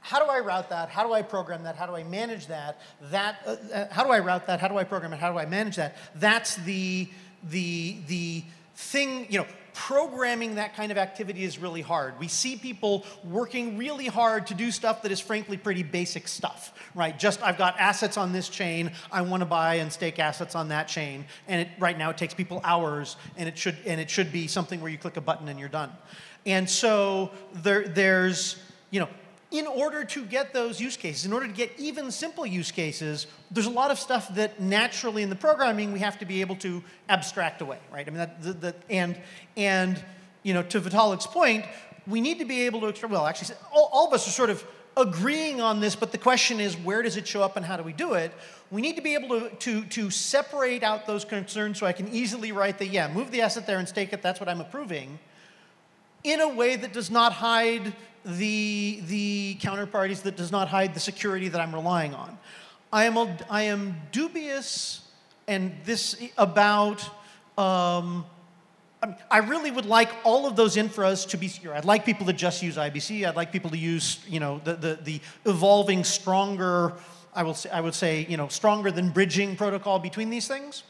H: How do I route that? How do I program that? How do I manage that? That uh, uh, how do I route that? How do I program it? How do I manage that? That's the the the thing, you know, programming that kind of activity is really hard. We see people working really hard to do stuff that is frankly pretty basic stuff, right? Just I've got assets on this chain, I want to buy and stake assets on that chain, and it, right now it takes people hours, and it should and it should be something where you click a button and you're done. And so there, there's you know in order to get those use cases, in order to get even simple use cases, there's a lot of stuff that naturally in the programming we have to be able to abstract away, right? I mean, that, the, the, and, and you know, to Vitalik's point, we need to be able to, well, actually, all, all of us are sort of agreeing on this, but the question is where does it show up and how do we do it? We need to be able to, to, to separate out those concerns so I can easily write the, yeah, move the asset there and stake it, that's what I'm approving, in a way that does not hide the, the counterparties that does not hide the security that I'm relying on. I am, I am dubious and this about, um, I really would like all of those infras to be secure. I'd like people to just use IBC. I'd like people to use, you know, the, the, the evolving stronger, I, will say, I would say, you know, stronger than bridging protocol between these things.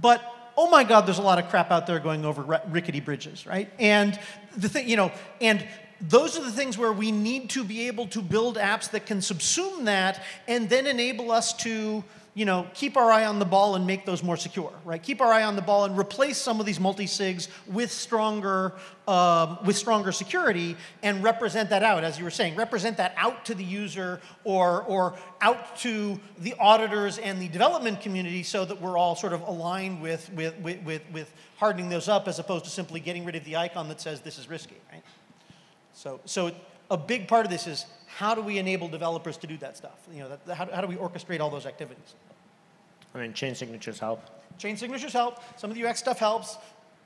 H: But oh my god there's a lot of crap out there going over rickety bridges right and the thing you know and those are the things where we need to be able to build apps that can subsume that and then enable us to you know, keep our eye on the ball and make those more secure, right? Keep our eye on the ball and replace some of these multi-sigs with stronger, um, with stronger security and represent that out, as you were saying, represent that out to the user or, or out to the auditors and the development community so that we're all sort of aligned with, with, with, with, with hardening those up as opposed to simply getting rid of the icon that says this is risky, right? So, so a big part of this is how do we enable developers to do that stuff? You know, that, how, how do we orchestrate all those activities?
E: I mean, chain signatures help.
H: Chain signatures help. Some of the UX stuff helps.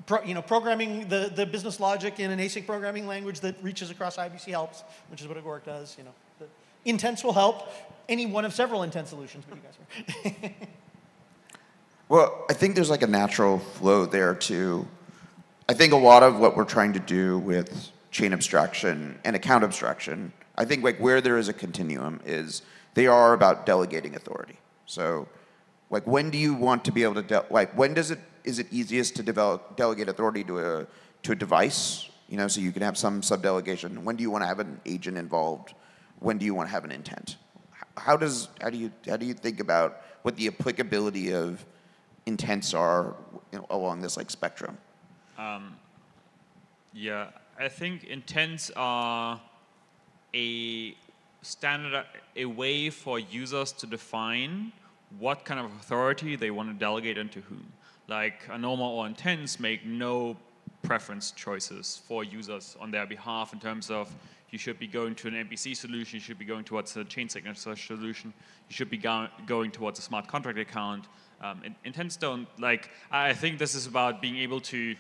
H: Pro, you know, programming the, the business logic in an async programming language that reaches across IBC helps, which is what Agoric does. You know, the intents will help. Any one of several intent solutions, but you guys are. [LAUGHS]
G: well, I think there's like a natural flow there too. I think a lot of what we're trying to do with chain abstraction and account abstraction. I think like where there is a continuum is they are about delegating authority. So like when do you want to be able to like when does it is it easiest to develop delegate authority to a to a device, you know, so you can have some subdelegation. When do you want to have an agent involved? When do you want to have an intent? How does how do you how do you think about what the applicability of intents are you know, along this like spectrum?
F: Um, yeah, I think intents are a standard, a way for users to define what kind of authority they want to delegate into whom. Like ANOMA or intents make no preference choices for users on their behalf in terms of you should be going to an MPC solution, you should be going towards a chain signature solution, you should be go going towards a smart contract account. Um, intents don't, like, I think this is about being able to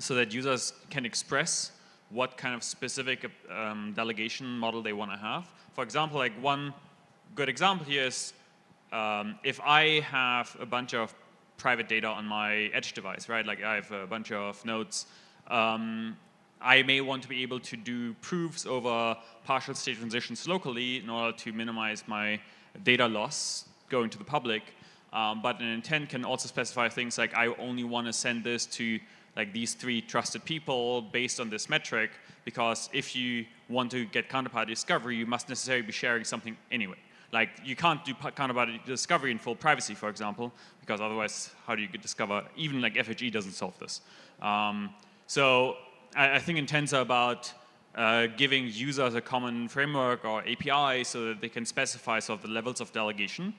F: so that users can express what kind of specific um, delegation model they want to have. For example, like one good example here is um, if I have a bunch of private data on my edge device, right? Like I have a bunch of nodes. Um, I may want to be able to do proofs over partial state transitions locally in order to minimize my data loss going to the public. Um, but an intent can also specify things like I only want to send this to like these three trusted people based on this metric because if you want to get counterparty discovery, you must necessarily be sharing something anyway. Like you can't do counterparty discovery in full privacy, for example, because otherwise how do you discover, even like FHE doesn't solve this. Um, so I, I, think intents are about uh, giving users a common framework or API so that they can specify sort of the levels of delegation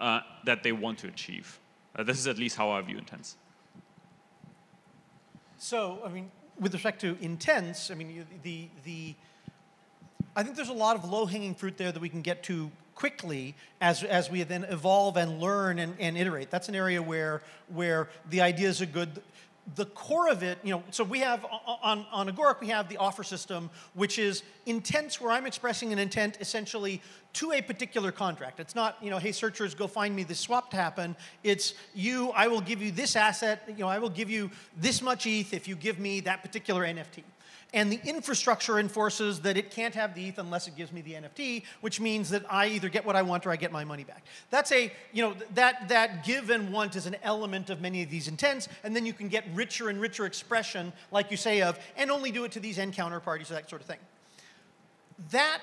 F: uh, that they want to achieve. Uh, this is at least how I view
H: intents. So, I mean, with respect to intents, I mean, the, the, I think there's a lot of low-hanging fruit there that we can get to quickly as, as we then evolve and learn and, and iterate. That's an area where, where the ideas are good, the core of it, you know, so we have on, on Agoric, we have the offer system, which is intents where I'm expressing an intent essentially to a particular contract. It's not, you know, hey, searchers, go find me this swap to happen. It's you, I will give you this asset, you know, I will give you this much ETH if you give me that particular NFT and the infrastructure enforces that it can't have the ETH unless it gives me the NFT, which means that I either get what I want or I get my money back. That's a, you know, that, that give and want is an element of many of these intents, and then you can get richer and richer expression, like you say, of, and only do it to these end counterparties or that sort of thing. That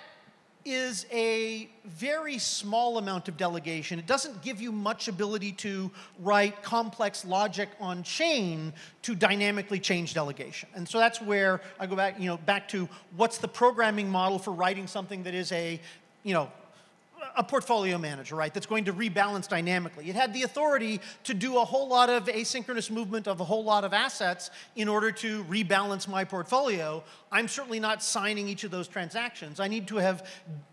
H: is a very small amount of delegation. It doesn't give you much ability to write complex logic on chain to dynamically change delegation. And so that's where I go back, you know, back to what's the programming model for writing something that is a, you know, a portfolio manager, right, that's going to rebalance dynamically. It had the authority to do a whole lot of asynchronous movement of a whole lot of assets in order to rebalance my portfolio. I'm certainly not signing each of those transactions. I need to have,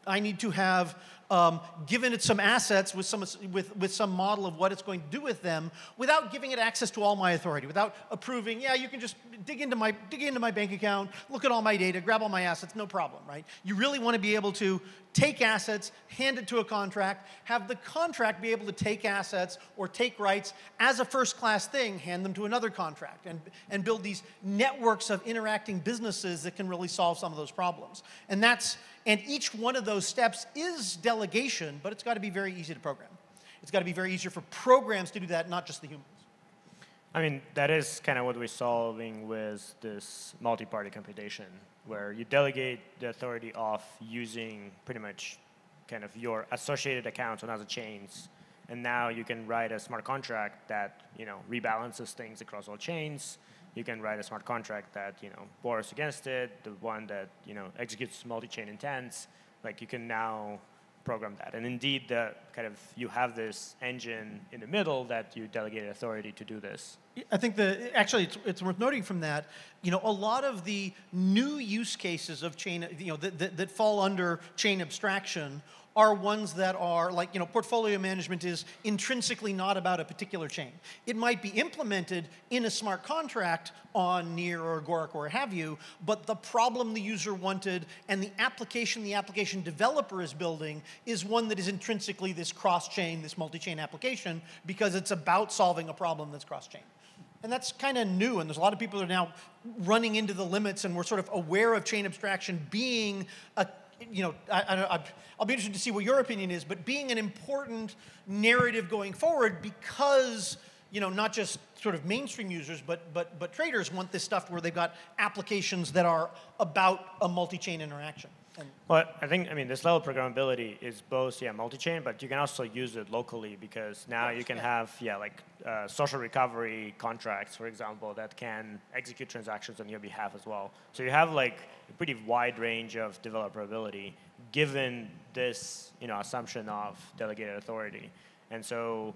H: I need to have um, given it some assets with some, with, with some model of what it's going to do with them without giving it access to all my authority, without approving, yeah, you can just dig into my, dig into my bank account, look at all my data, grab all my assets, no problem, right? You really want to be able to take assets, hand it to a contract, have the contract be able to take assets or take rights as a first class thing, hand them to another contract, and, and build these networks of interacting businesses that can really solve some of those problems. And that's, and each one of those steps is delegation, but it's got to be very easy to program. It's got to be very easier for programs to do that, not just the humans. I mean,
E: that is kind of what we're solving with this multi-party computation, where you delegate the authority off using pretty much kind of your associated accounts on other chains, and now you can write a smart contract that you know rebalances things across all chains, you can write a smart contract that you know bars against it, the one that you know executes multi-chain intents. Like you can now program that. And indeed, the kind of you have this engine in the middle that you delegate authority to do
H: this. I think the actually it's, it's worth noting from that, you know, a lot of the new use cases of chain, you know, that, that, that fall under chain abstraction are ones that are like, you know, portfolio management is intrinsically not about a particular chain. It might be implemented in a smart contract on Near or Agoric or have you, but the problem the user wanted and the application the application developer is building is one that is intrinsically this cross-chain, this multi-chain application because it's about solving a problem that's cross-chain. And that's kind of new, and there's a lot of people that are now running into the limits, and we're sort of aware of chain abstraction being a you know, I, will be interested to see what your opinion is, but being an important narrative going forward because, you know, not just sort of mainstream users, but, but, but traders want this stuff where they've got applications that are about a multi-chain interaction
E: well, I think I mean this level of programmability is both yeah multi-chain, but you can also use it locally because now yes, you can yeah. have yeah like uh, social recovery contracts, for example, that can execute transactions on your behalf as well. So you have like a pretty wide range of developerability given this you know assumption of delegated authority, and so.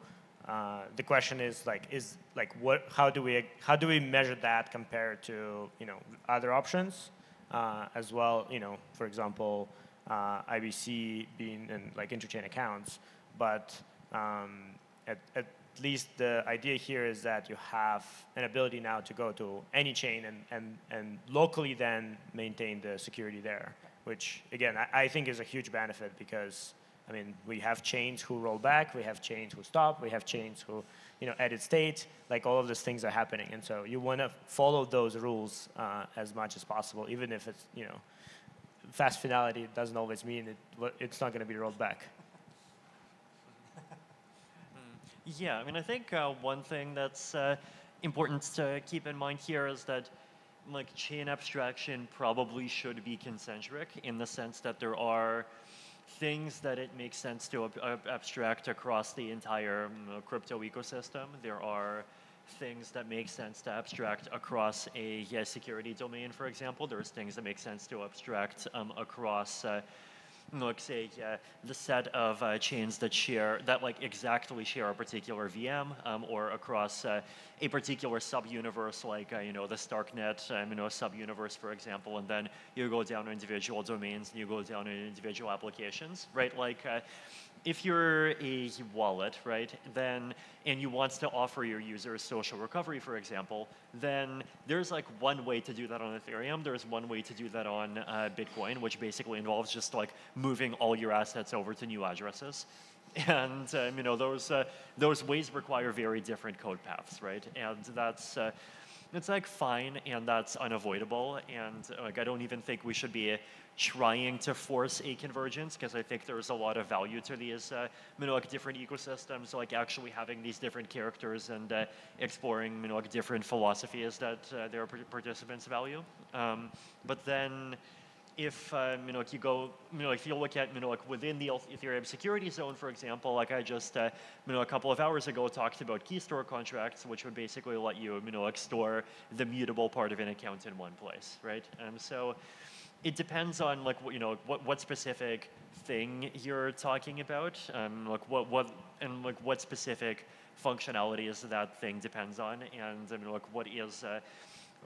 E: Uh, the question is like is like what how do we how do we measure that compared to you know other options uh, as well, you know, for example, uh, IBC being in, like interchain accounts, but um, at, at least the idea here is that you have an ability now to go to any chain and, and, and locally then maintain the security there, which again, I, I think is a huge benefit because I mean, we have chains who roll back, we have chains who stop, we have chains who, you know, edit state. Like all of those things are happening, and so you want to follow those rules uh, as much as possible, even if it's, you know, fast finality doesn't always mean it, it's not going to be rolled back.
B: Hmm. Yeah, I mean, I think uh, one thing that's uh, important to keep in mind here is that like chain abstraction probably should be concentric in the sense that there are things that it makes sense to ab ab abstract across the entire um, crypto ecosystem. There are things that make sense to abstract across a yeah, security domain, for example. There's things that make sense to abstract um, across uh, like say uh, the set of uh, chains that share that like exactly share a particular VM um, or across uh, a particular sub-universe, like uh, you know the Starknet, um, you know sub-universe, for example. And then you go down individual domains, and you go down individual applications, right? Like uh, if you're a wallet, right, then, and you want to offer your users social recovery, for example, then there's like one way to do that on Ethereum. There's one way to do that on uh, Bitcoin, which basically involves just like moving all your assets over to new addresses. And um, you know those uh, those ways require very different code paths, right? And that's uh, it's like fine, and that's unavoidable. And like I don't even think we should be trying to force a convergence because I think there's a lot of value to these uh, you know, like different ecosystems, like actually having these different characters and uh, exploring you know, like different philosophies that uh, their participants value. Um, but then if you uh, know you go you know if you look at you know like within the Ethereum security zone, for example, like I just uh, you know a couple of hours ago talked about key store contracts, which would basically let you you know like store the mutable part of an account in one place, right? And so it depends on like you know what what specific thing you're talking about, um, like what what and like what specific functionality is that thing depends on, and I mean like what is. Uh,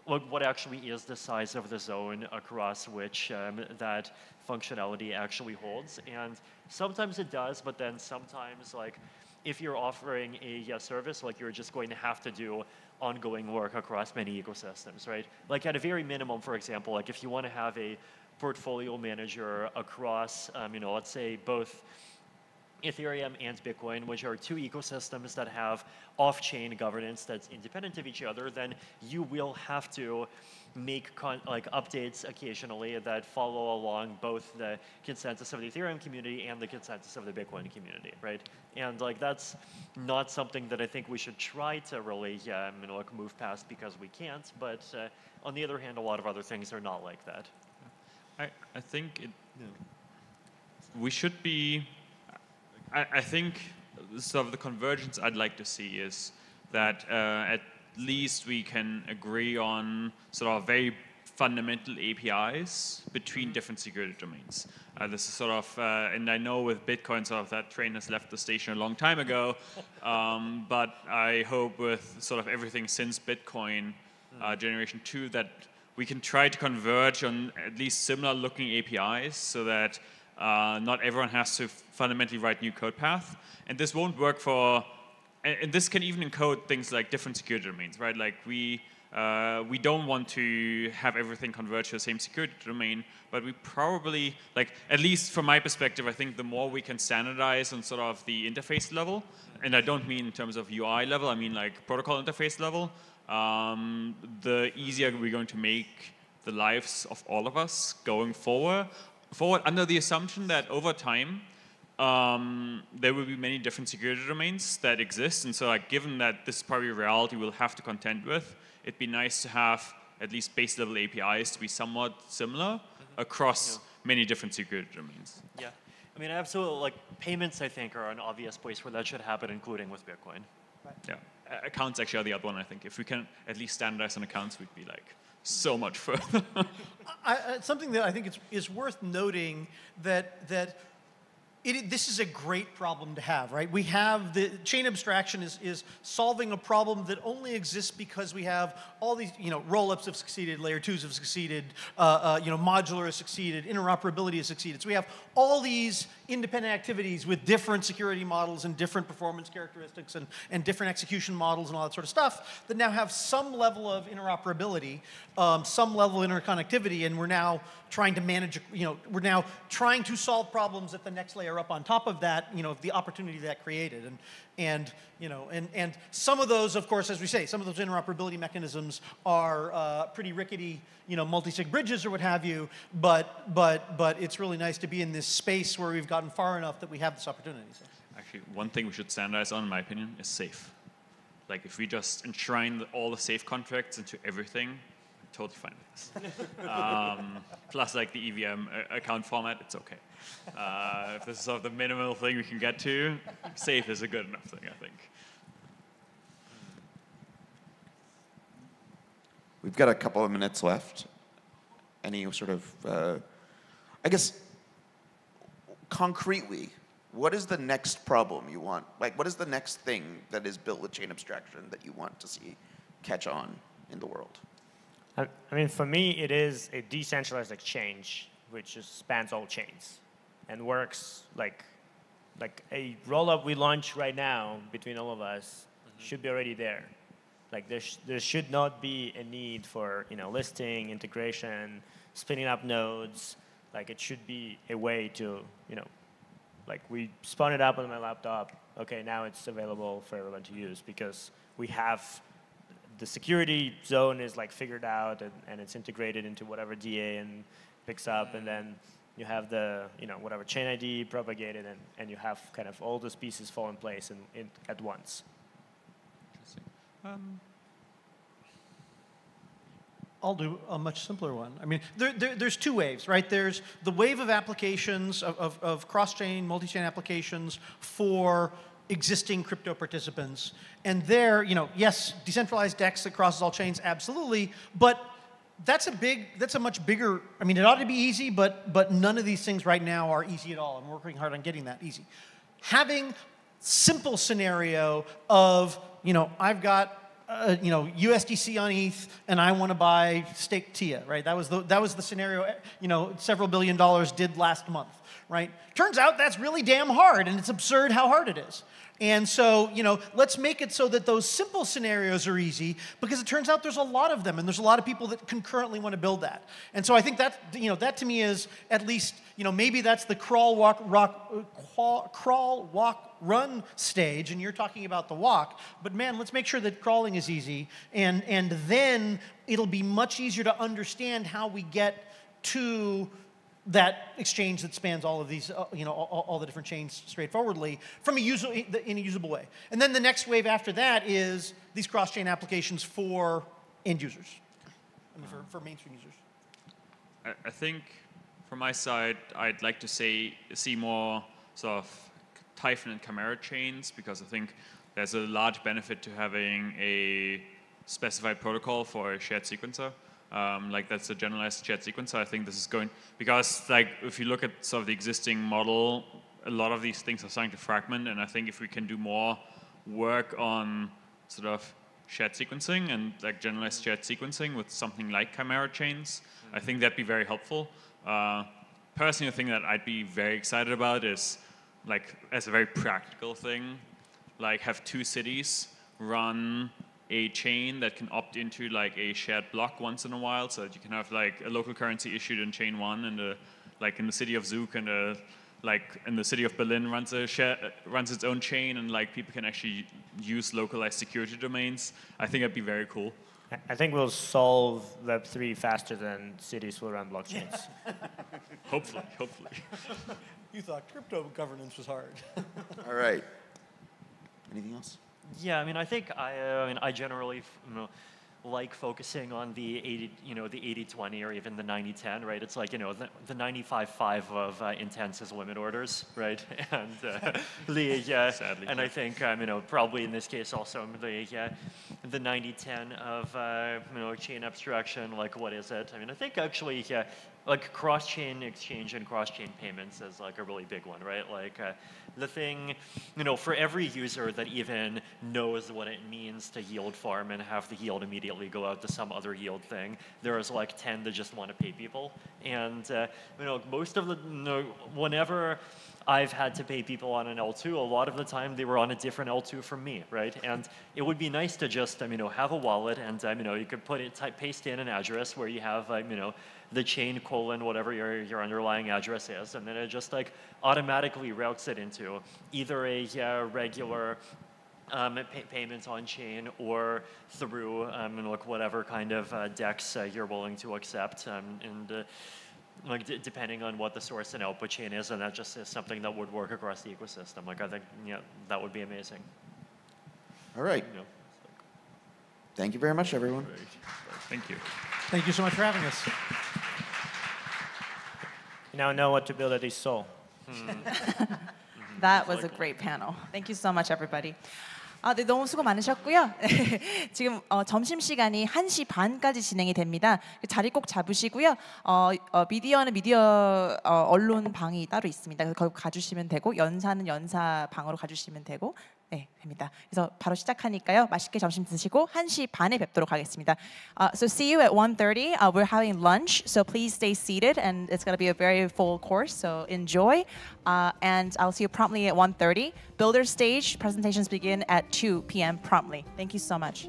B: what actually is the size of the zone across which um, that functionality actually holds. And sometimes it does, but then sometimes, like, if you're offering a, a service, like, you're just going to have to do ongoing work across many ecosystems, right? Like at a very minimum, for example, like if you want to have a portfolio manager across, um, you know, let's say both Ethereum and Bitcoin, which are two ecosystems that have off-chain governance that's independent of each other, then you will have to make like updates occasionally that follow along both the consensus of the Ethereum community and the consensus of the Bitcoin community, right? And like that's not something that I think we should try to really you know, like move past because we can't. But uh, on the other hand, a lot of other things are not like that.
F: I I think it. Yeah. We should be. I, I think sort of the convergence I'd like to see is that uh, at least we can agree on sort of very fundamental APIs between mm-hmm. different security domains. Uh, this is sort of, uh, and I know with Bitcoin, sort of that train has left the station a long time ago, [LAUGHS] um, but I hope with sort of everything since Bitcoin uh, mm-hmm. generation two that we can try to converge on at least similar looking APIs so that uh, not everyone has to fundamentally write new code path. And this won't work for and, this can even encode things like different security domains, right? Like we uh, we don't want to have everything converge to the same security domain, but we probably like at least from my perspective, I think the more we can standardize on sort of the interface level, and I don't mean in terms of UI level, I mean like protocol interface level, um, the easier we're going to make the lives of all of us going forward. Forward under the assumption that over time um, there will be many different security domains that exist. And so like, given that this is probably a reality we'll have to contend with, it'd be nice to have at least base level APIs to be somewhat similar mm -hmm. across yeah. many different security domains.
B: Yeah. I mean, absolutely, like payments, I think, are an obvious place where that should happen, including with Bitcoin. Right. Yeah. Accounts actually are the other one,
F: I think. If we can at least standardize on accounts, we'd be like, hmm. so much further.
H: [LAUGHS] I, something that I think it's, is worth noting that that it, this is a great problem to have, right? We have the chain abstraction is, is solving a problem that only exists because we have all these, you know, rollups have succeeded, layer twos have succeeded, uh, uh, you know, modular has succeeded, interoperability has succeeded. So we have all these independent activities with different security models and different performance characteristics and, and different execution models and all that sort of stuff that now have some level of interoperability, um, some level of interconnectivity, and we're now trying to manage, you know, we're now trying to solve problems at the next layer up on top of that, you know, the opportunity that created. And and you know, and, and some of those, of course, as we say, some of those interoperability mechanisms are uh, pretty rickety, you know, multi-sig bridges or what have you. But but but it's really nice to be in this space where we've gotten far enough that we have this opportunity. So.
F: Actually, one thing we should standardize on, in my opinion, is safe. Like if we just enshrine all the safe contracts into everything, totally fine with
D: this. Um,
F: plus, like the EVM uh, account format, it's okay. Uh, if this is sort of the minimal thing we can get to, safe is a good enough thing, I think.
G: We've got a couple of minutes left. Any sort of, uh, I guess, concretely, what is the next problem you want? Like, what is the next thing that is built with chain abstraction that you want to see catch on in the world?
E: I, mean, for me, it is a decentralized exchange which spans all chains and works like like a rollup we launch right now between all of us mm -hmm. should be already there. Like there, sh there should not be a need for you know listing, integration, spinning up nodes. Like it should be a way to you know, like we spun it up on my laptop. Okay, now it's available for everyone to use because we have the security zone is like figured out and, and it's integrated into whatever DA and picks up, and then you have the you know whatever chain ID propagated, and, and you have kind of all those pieces fall in place and in at once.
H: Interesting. Um, I'll do a much simpler one. I mean, there, there, there's two waves, right? There's the wave of applications, of, of, of cross-chain, multi-chain applications for existing crypto participants. And there, you know, yes, decentralized DEX that crosses all chains, absolutely, but that's a big, that's a much bigger, I mean, it ought to be easy, but, but none of these things right now are easy at all, and am working hard on getting that easy. Having simple scenario of, you know, I've got uh, you know USDC on ETH, and I want to buy stake TIA, right? That was the that was the scenario. You know, several billion dollars did last month right? Turns out that's really damn hard, and it's absurd how hard it is. And so, you know, let's make it so that those simple scenarios are easy because it turns out there's a lot of them and there's a lot of people that concurrently want to build that. And so I think that, you know, that to me is at least, you know, maybe that's the crawl, walk, rock, crawl, crawl walk, run stage and you're talking about the walk. But man, let's make sure that crawling is easy and, and then it'll be much easier to understand how we get to that exchange that spans all of these, uh, you know, all, all, the different chains straightforwardly from a user, in a usable way. And then the next wave after that is these cross-chain applications for end users, I mean, for, for mainstream users. I, I,
F: think from my side, I'd like to say, see more sort of Typhon and Chimera chains because I think there's a large benefit to having a specified protocol for a shared sequencer. Um, like that's a generalized chat So I think this is going because like if you look at sort of the existing model, a lot of these things are starting to fragment, and I think if we can do more work on sort of shared sequencing and like generalized shared sequencing with something like chimera chains, I think that'd be very helpful. Uh, personally, the thing that I'd be very excited about is like as a very practical thing, like have two cities run a chain that can opt into like a shared block once in a while, so that you can have like a local currency issued in chain one, and a, like in the city of Zug and a, like in the city of Berlin runs a share, runs its own chain, and like people can actually use localized security domains. I think that'd be very cool. I think we'll solve Web three faster than cities will run
H: blockchains. Yeah.
E: [LAUGHS] hopefully, hopefully. [LAUGHS]
H: You thought crypto governance was hard. [LAUGHS]
G: All right. Anything else?
B: Yeah, I mean, I think I, uh, I mean, I generally like focusing on the 80, you know, the 80-20 or even the 90-10, right? It's like, you know, the, the 95-5 of uh, intents is limit orders, right? [LAUGHS] And uh, [LAUGHS] the, uh, Sadly, and yeah. I think, um, you know, probably in this case also um, the, yeah, uh, the 90-10 of, uh, you know, chain abstraction, like what is it? I mean, I think actually like cross-chain exchange and cross-chain payments is like a really big one, right? Like uh, the thing, you know, for every user that even knows what it means to yield farm and have the yield immediately go out to some other yield thing, there is like 10 that just want to pay people. And, uh, you know, most of the, you know, whenever I've had to pay people on an L2, a lot of the time they were on a different L2 from me, right? And it would be nice to just, um, you know, have a wallet and, um, you know, you could put it, type, paste in an address where you have, um, you know, the chain colon whatever your, your underlying address is, and then it just like automatically routes it into either a yeah, regular um, pay payments on chain or through um, and like whatever kind of uh, DEX uh, you're willing to accept, um, and uh, like depending on what the source and output chain is, and that just is something that would work across the ecosystem. Like I think yeah, that would be amazing. All right. Thank you
H: very much, everyone. Thank you. Thank you so much for having us.
E: Now know what to build at his soul. That was a great
A: panel. Thank you so much, everybody. 아, 네, 너무 수고 많으셨고요. [LAUGHS] 지금 어, 점심 시간이 1시 반까지 진행이 됩니다. 자리 꼭 잡으시고요. 어, 어, 미디어는 미디어 어, 언론 방이 따로 있습니다. 그거 가주시면 되고 연사는 연사 방으로 가주시면 되고 네, 됩니다. 그래서 바로 시작하니까요. 맛있게 점심 드시고 1시 반에 뵙도록 하겠습니다. Uh, so see you at 1.30. Uh, we're having lunch, so please stay seated. And it's going to be a very full course, so enjoy. Uh, and I'll see you promptly at 1.30. Builder stage presentations begin at 2 p.m. promptly. Thank you so much.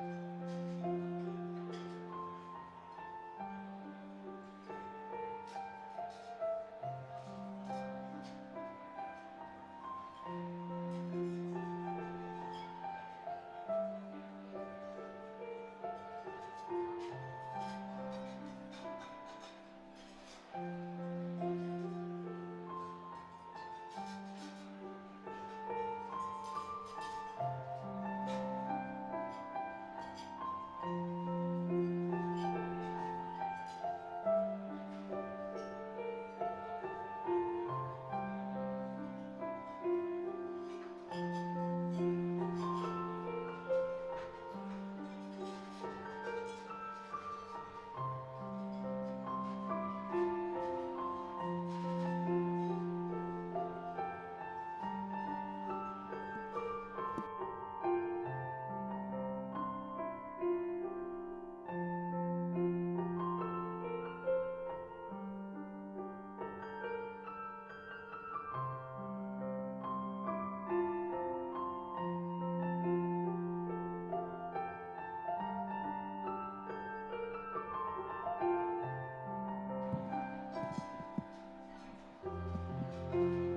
D: Thank you. thank you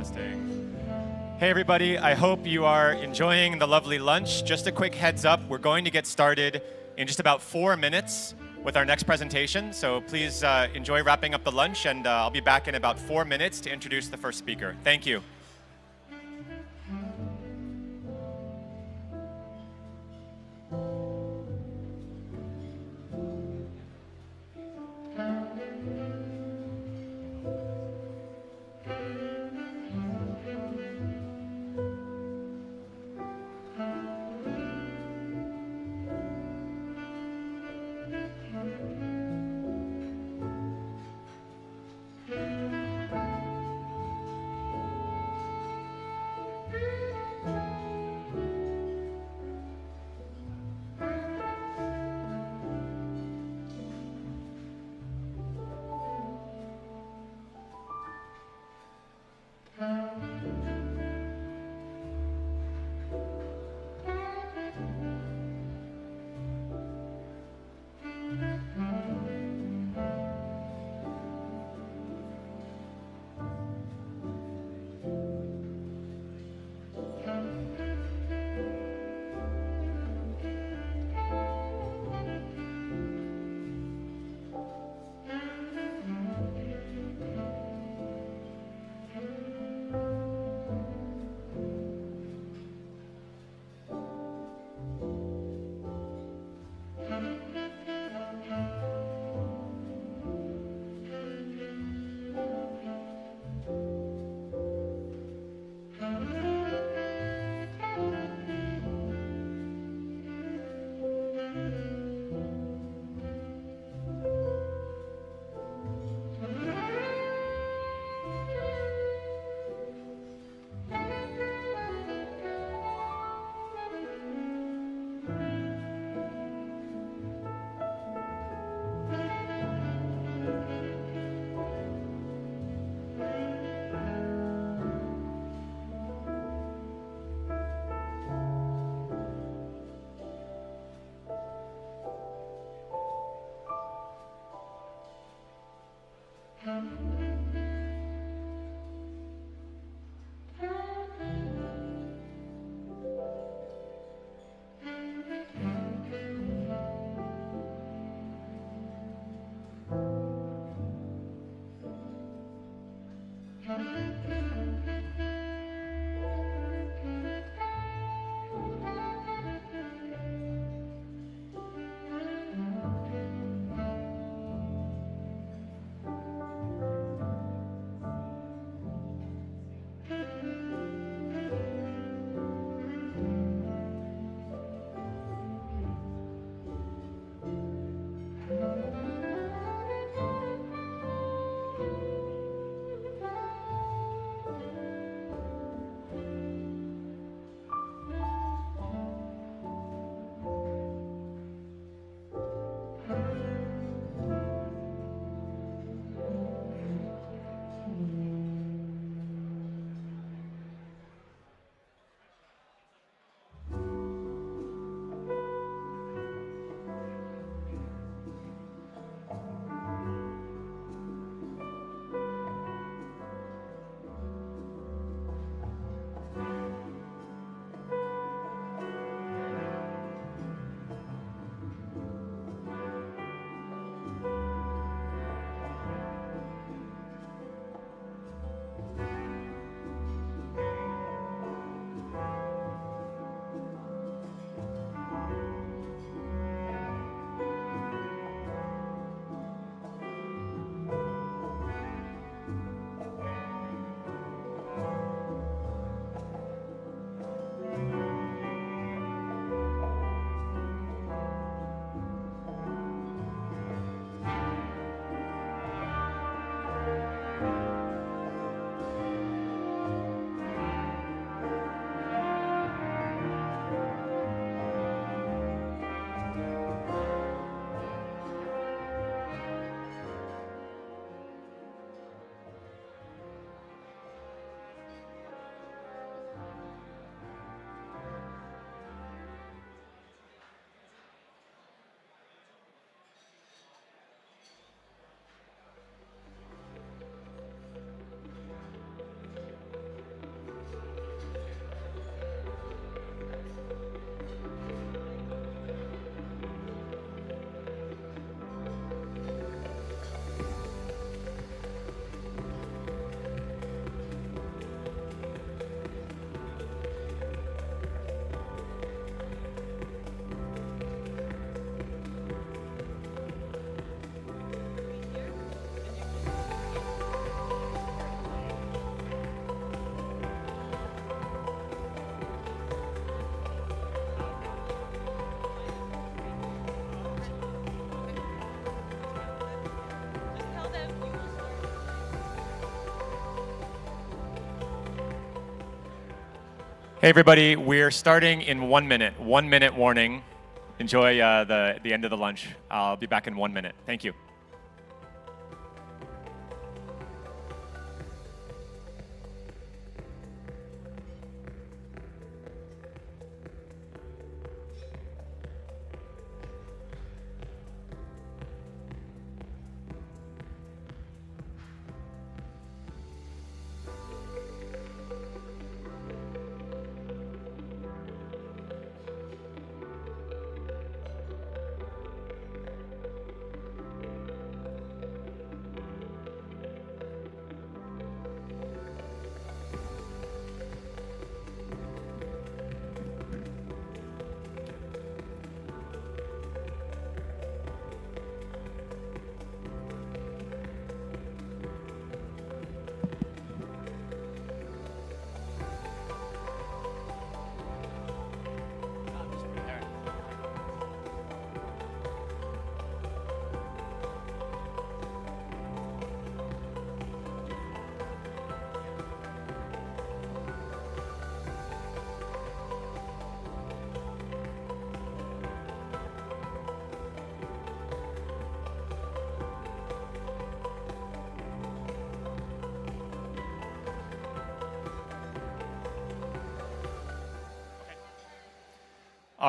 I: Testing. Hey, everybody. I hope you are enjoying the lovely lunch. Just a quick heads up we're going to get started in just about four minutes with our next presentation. So please uh, enjoy wrapping up the lunch, and uh, I'll be back in about four minutes to introduce the first speaker. Thank you. Hey, everybody, we're starting in one minute. One minute warning. Enjoy uh, the, the end of the lunch. I'll be back in one minute. Thank you.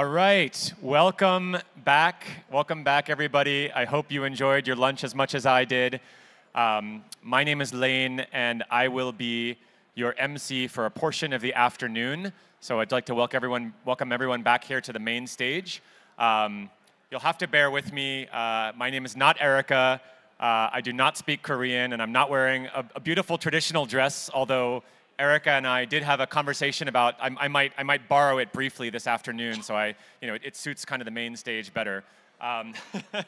I: All right, welcome back. Welcome back, everybody. I hope you enjoyed your lunch as much as I did. Um, my name is Lane, and I will be your MC for a portion of the afternoon. So I'd like to welcome everyone, welcome everyone back here to the main stage. Um, you'll have to bear with me. Uh, my name is not Erika. Uh, I do not speak Korean, and I'm not wearing a, a beautiful traditional dress, although Erika and I did have a conversation about, I, I, might, I might borrow it briefly this afternoon, so I, you know, it, it suits kind of the main stage better. Um, [LAUGHS]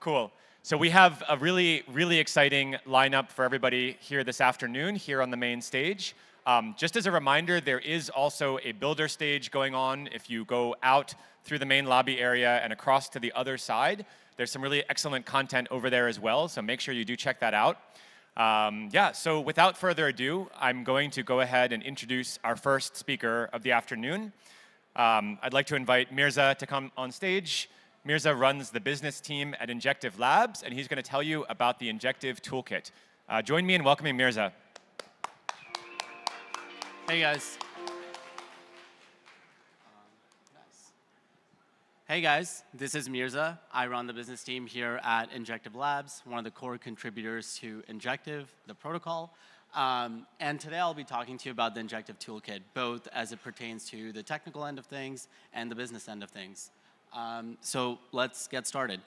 I: cool. So we have a really, really exciting lineup for everybody here this afternoon, here on the main stage. Um, just as a reminder, there is also a builder stage going on. If you go out through the main lobby area and across to the other side, there's some really excellent content over there as well, so make sure you do check that out. Um, yeah, so without further ado, I'm going to go ahead and introduce our first speaker of the afternoon. Um, I'd like to invite Mirza to come on stage. Mirza runs the business team at Injective Labs, and he's going to tell you about the Injective Toolkit. Uh, join me in welcoming Mirza.
J: Hey guys, Hey guys, this is Mirza. I run the business team here at Injective Labs, one of the core contributors to Injective, the protocol. Um, and today I'll be talking to you about the Injective Toolkit, both as it pertains to the technical end of things and the business end of things. Um, so let's get started.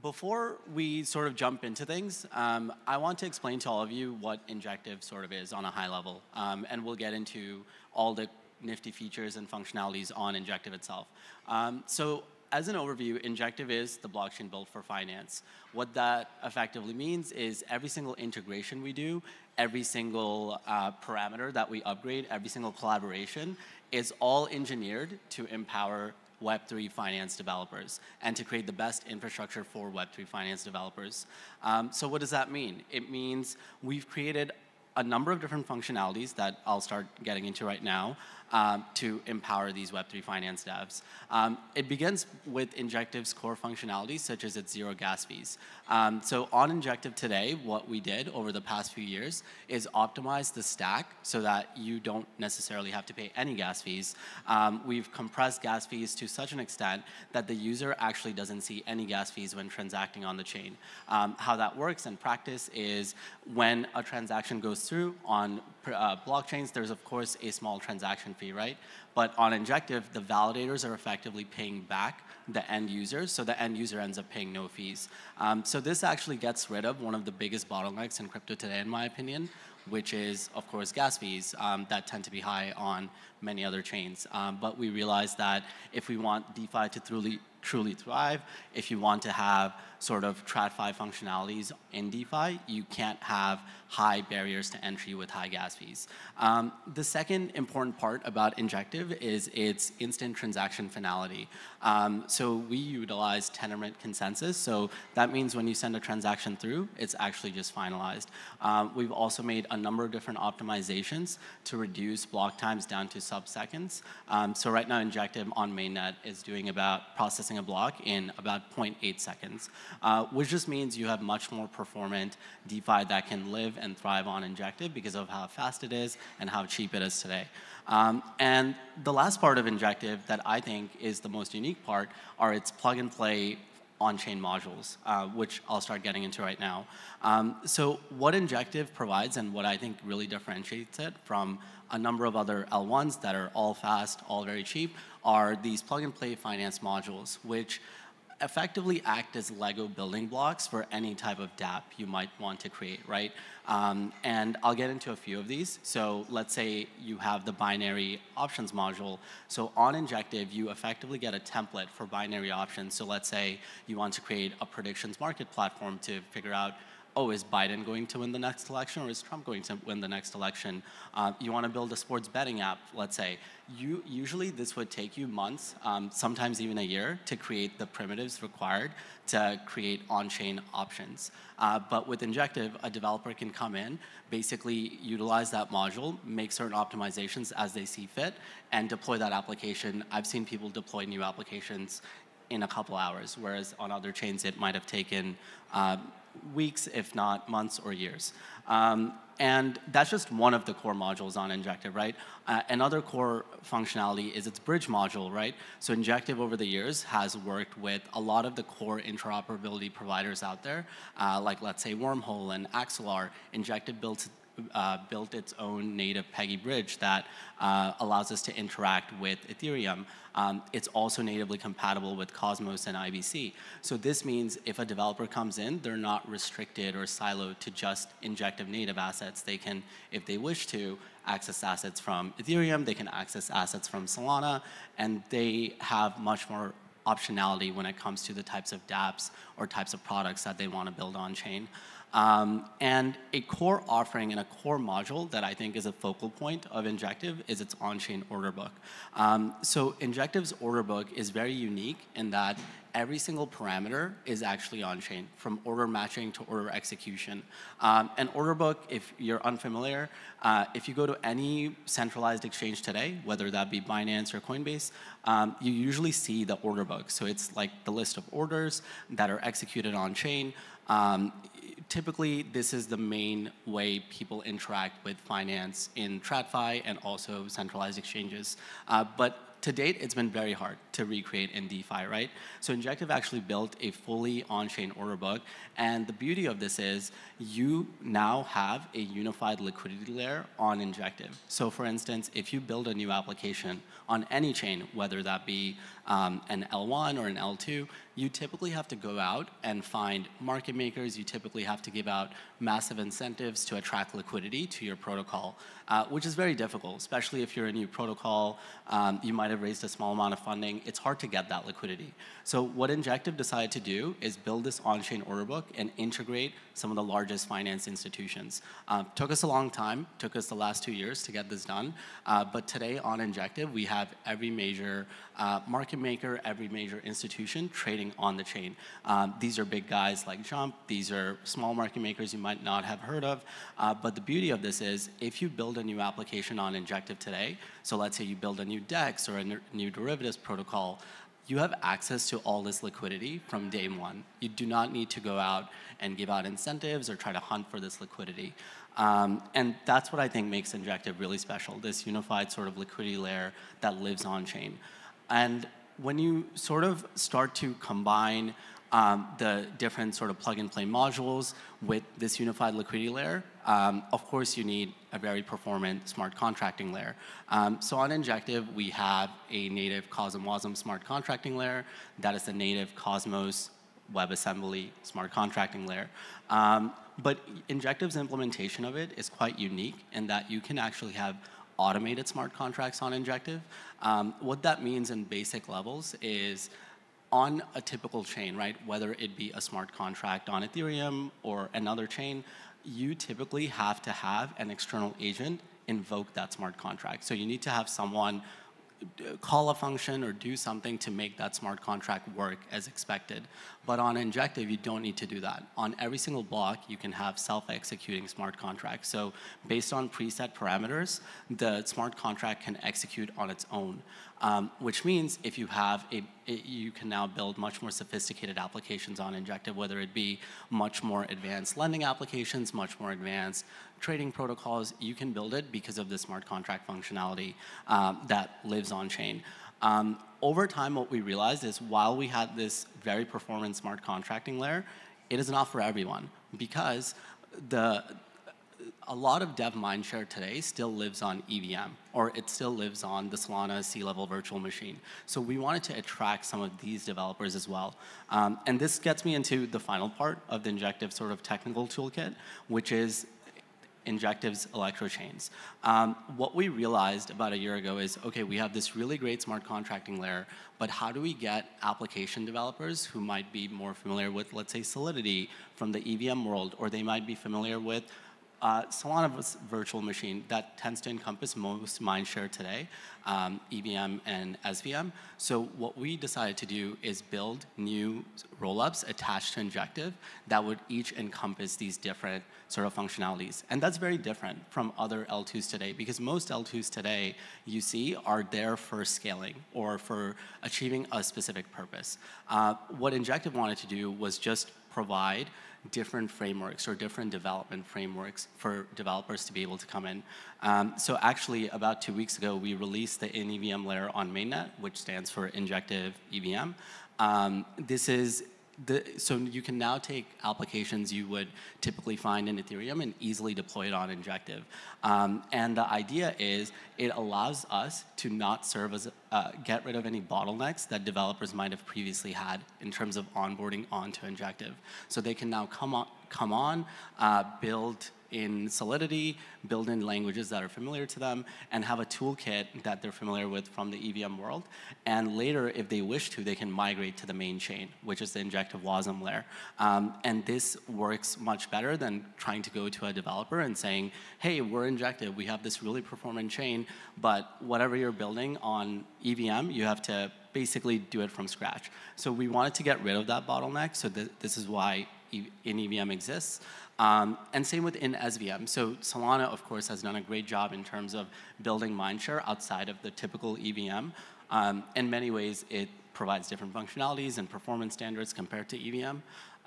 J: Before we sort of jump into things, um, I want to explain to all of you what Injective sort of is on a high level, um, and we'll get into all the nifty features and functionalities on Injective itself. Um, so as an overview, Injective is the blockchain built for finance. What that effectively means is every single integration we do, every single uh, parameter that we upgrade, every single collaboration is all engineered to empower Web3 finance developers and to create the best infrastructure for Web3 finance developers. Um, so what does that mean? It means we've created a number of different functionalities that I'll start getting into right now um, to empower these Web3 finance devs. Um, it begins with Injective's core functionalities, such as its zero gas fees. Um, so on Injective today, what we did over the past few years is optimize the stack so that you don't necessarily have to pay any gas fees. Um, we've compressed gas fees to such an extent that the user actually doesn't see any gas fees when transacting on the chain. Um, how that works in practice is when a transaction goes through on uh, blockchains, there's of course a small transaction fee, right? But on Injective, the validators are effectively paying back the end users, so the end user ends up paying no fees. Um, so this actually gets rid of one of the biggest bottlenecks in crypto today, in my opinion, which is of course gas fees um, that tend to be high on many other chains. Um, but we realize that if we want DeFi to truly truly thrive, if you want to have sort of TradFi functionalities in DeFi, you can't have high barriers to entry with high gas fees. Um, the second important part about Injective is its instant transaction finality. Um, so we utilize Tendermint consensus, so that means when you send a transaction through, it's actually just finalized. Um, we've also made a number of different optimizations to reduce block times down to sub-seconds. Um, so right now, Injective on mainnet is doing about processing a block in about 0.8 seconds uh, which just means you have much more performant DeFi that can live and thrive on Injective because of how fast it is and how cheap it is today. Um, and the last part of Injective that I think is the most unique part are its plug and play on-chain modules, uh, which I'll start getting into right now. Um, so what Injective provides and what I think really differentiates it from a number of other L1s that are all fast, all very cheap, are these plug-and-play finance modules, which effectively act as Lego building blocks for any type of dApp you might want to create, right? Um, and I'll get into a few of these. So let's say you have the binary options module. So on Injective, you effectively get a template for binary options. So let's say you want to create a predictions market platform to figure out oh, is Biden going to win the next election or is Trump going to win the next election? Uh, you want to build a sports betting app, let's say. You, usually this would take you months, um, sometimes even a year, to create the primitives required to create on-chain options. Uh, but with Injective, a developer can come in, basically utilize that module, make certain optimizations as they see fit, and deploy that application. I've seen people deploy new applications in a couple hours, whereas on other chains it might have taken uh, weeks, if not months or years. Um, and that's just one of the core modules on Injective, right? Uh, another core functionality is its bridge module, right? So Injective over the years has worked with a lot of the core interoperability providers out there, uh, like let's say Wormhole and Axelar. Injective builds uh, built its own native Peggy bridge that uh, allows us to interact with Ethereum. Um, it's also natively compatible with Cosmos and IBC. So this means if a developer comes in, they're not restricted or siloed to just injective native assets. They can, if they wish to, access assets from Ethereum, they can access assets from Solana, and they have much more optionality when it comes to the types of dApps or types of products that they want to build on chain. Um, and a core offering and a core module that I think is a focal point of Injective is its on-chain order book. Um, so Injective's order book is very unique in that every single parameter is actually on-chain, from order matching to order execution. Um, an order book, if you're unfamiliar, uh, if you go to any centralized exchange today, whether that be Binance or Coinbase, um, you usually see the order book. So it's like the list of orders that are executed on-chain. Um, typically this is the main way people interact with finance in TradFi and also centralized exchanges. Uh, but to date, it's been very hard to recreate in DeFi, right? So Injective actually built a fully on-chain order book, and the beauty of this is you now have a unified liquidity layer on Injective. So for instance, if you build a new application on any chain, whether that be um, an L1 or an L2, you typically have to go out and find market makers. You typically have to give out massive incentives to attract liquidity to your protocol, uh, which is very difficult, especially if you're a new protocol. Um, you might have raised a small amount of funding. It's hard to get that liquidity. So what Injective decided to do is build this on-chain order book and integrate some of the largest finance institutions. Uh, took us a long time. Took us the last two years to get this done. Uh, but today on Injective, we have every major uh, market maker, every major institution trading on the chain. Um, these are big guys like Jump. These are small market makers you might not have heard of. Uh, but the beauty of this is if you build a new application on Injective today, so let's say you build a new DEX or a new derivatives protocol, you have access to all this liquidity from day one. You do not need to go out and give out incentives or try to hunt for this liquidity. Um, and that's what I think makes Injective really special, this unified sort of liquidity layer that lives on chain. And when you sort of start to combine um, the different sort of plug-and-play modules with this unified liquidity layer, um, of course you need a very performant smart contracting layer. Um, so on Injective, we have a native CosmWasm smart contracting layer that is the native Cosmos WebAssembly smart contracting layer. Um, but Injective's implementation of it is quite unique in that you can actually have automated smart contracts on Injective. Um, what that means in basic levels is on a typical chain, right, whether it be a smart contract on Ethereum or another chain, you typically have to have an external agent invoke that smart contract. So you need to have someone call a function or do something to make that smart contract work as expected. But on Injective, you don't need to do that. On every single block, you can have self-executing smart contracts. So based on preset parameters, the smart contract can execute on its own um, which means if you have a, it, you can now build much more sophisticated applications on Injective, whether it be much more advanced lending applications, much more advanced trading protocols, you can build it because of the smart contract functionality um, that lives on chain. Um, over time, what we realized is while we had this very performance smart contracting layer, it is not for everyone because the a lot of dev mindshare today still lives on EVM, or it still lives on the Solana Sealevel virtual machine. So we wanted to attract some of these developers as well. Um, and this gets me into the final part of the Injective sort of technical toolkit, which is Injective's electrochains. Um, what we realized about a year ago is, okay, we have this really great smart contracting layer, but how do we get application developers who might be more familiar with, let's say, Solidity from the EVM world, or they might be familiar with uh, Solana virtual machine, that tends to encompass most mindshare today, um, EVM and SVM. So what we decided to do is build new rollups attached to Injective that would each encompass these different sort of functionalities. And that's very different from other L2s today, because most L2s today you see are there for scaling or for achieving a specific purpose. Uh, what Injective wanted to do was just provide different frameworks or different development frameworks for developers to be able to come in. Um, so actually, about two weeks ago, we released the inEVM layer on mainnet, which stands for Injective EVM. Um, this is the, so you can now take applications you would typically find in Ethereum and easily deploy it on Injective. Um, and the idea is it allows us to not serve as, uh, get rid of any bottlenecks that developers might have previously had in terms of onboarding onto Injective. So they can now come on, come on uh, build in Solidity, build in languages that are familiar to them, and have a toolkit that they're familiar with from the EVM world. And later, if they wish to, they can migrate to the main chain, which is the injective WASM layer. Um, and this works much better than trying to go to a developer and saying, hey, we're injective, we have this really performant chain, but whatever you're building on EVM, you have to basically do it from scratch. So we wanted to get rid of that bottleneck, so th this is why e inEVM exists. Um, and same within SVM. So Solana, of course, has done a great job in terms of building mindshare outside of the typical EVM. Um, in many ways, it provides different functionalities and performance standards compared to EVM.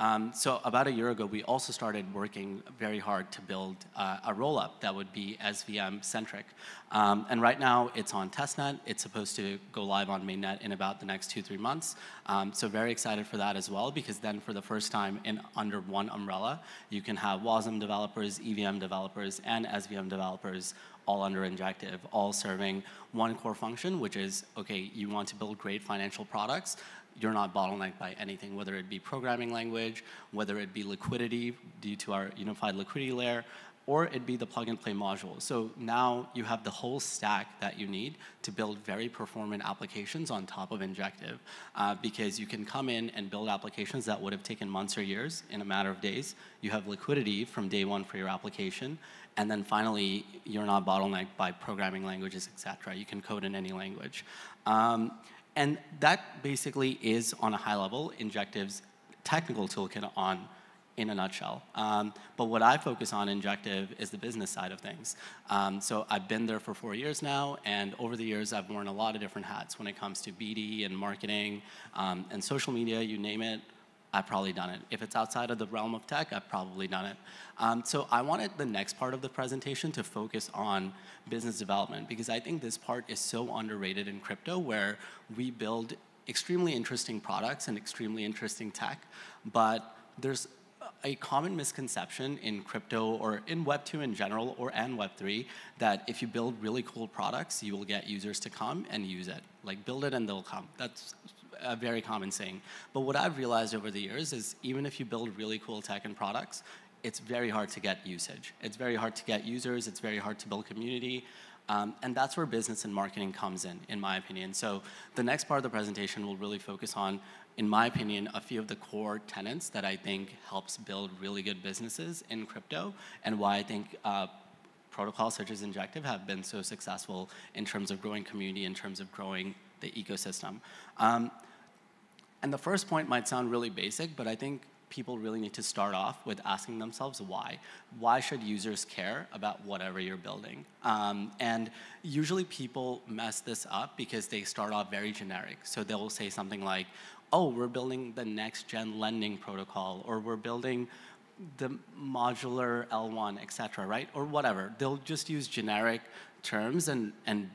J: Um, so about a year ago, we also started working very hard to build uh, a rollup that would be SVM centric. Um, and right now, it's on testnet. It's supposed to go live on mainnet in about the next two, three months. Um, so very excited for that as well, because then for the first time in under one umbrella, you can have WASM developers, EVM developers, and SVM developers all under Injective, all serving one core function, which is, okay, you want to build great financial products, you're not bottlenecked by anything, whether it be programming language, whether it be liquidity due to our unified liquidity layer, or it be the plug and play module. So now you have the whole stack that you need to build very performant applications on top of Injective uh, because you can come in and build applications that would have taken months or years in a matter of days. You have liquidity from day one for your application. And then finally, you're not bottlenecked by programming languages, et cetera. You can code in any language. Um, and that basically is, on a high level, Injective's technical toolkit on in a nutshell. Um, but what I focus on Injective is the business side of things. Um, so I've been there for four years now, and over the years I've worn a lot of different hats when it comes to BD and marketing um, and social media, you name it. I've probably done it. If it's outside of the realm of tech, I've probably done it. Um, so I wanted the next part of the presentation to focus on business development because I think this part is so underrated in crypto where we build extremely interesting products and extremely interesting tech, but there's a common misconception in crypto or in Web2 in general or and Web3 that if you build really cool products, you will get users to come and use it. Like build it and they'll come. That's a very common saying. But what I've realized over the years is even if you build really cool tech and products, it's very hard to get usage. It's very hard to get users. It's very hard to build community. Um, and that's where business and marketing comes in, in my opinion. So the next part of the presentation will really focus on, in my opinion, a few of the core tenets that I think helps build really good businesses in crypto and why I think uh, protocols such as Injective have been so successful in terms of growing community, in terms of growing the ecosystem. Um, and the first point might sound really basic, but I think people really need to start off with asking themselves why. Why should users care about whatever you're building? Um, and usually people mess this up because they start off very generic. So they'll say something like, oh, we're building the next gen lending protocol, or we're building the modular L1, et cetera, right? Or whatever. They'll just use generic terms and, and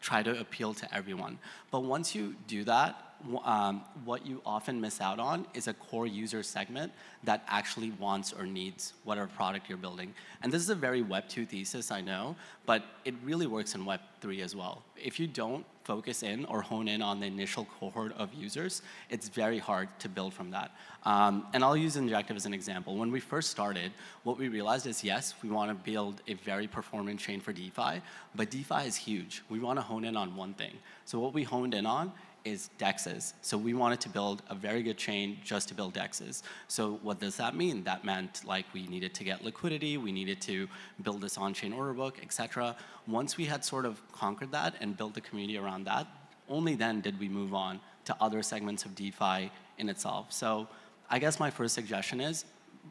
J: try to appeal to everyone. But once you do that, um, what you often miss out on is a core user segment that actually wants or needs whatever product you're building. And this is a very Web2 thesis, I know, but it really works in Web3 as well. If you don't focus in or hone in on the initial cohort of users, it's very hard to build from that. Um, and I'll use Injective as an example. When we first started, what we realized is yes, we want to build a very performant chain for DeFi, but DeFi is huge. We want to hone in on one thing. So what we honed in on is DEXs. So we wanted to build a very good chain just to build DEXs. So what does that mean? That meant like we needed to get liquidity, we needed to build this on-chain order book, etc. Once we had sort of conquered that and built the community around that, only then did we move on to other segments of DeFi in itself. So I guess my first suggestion is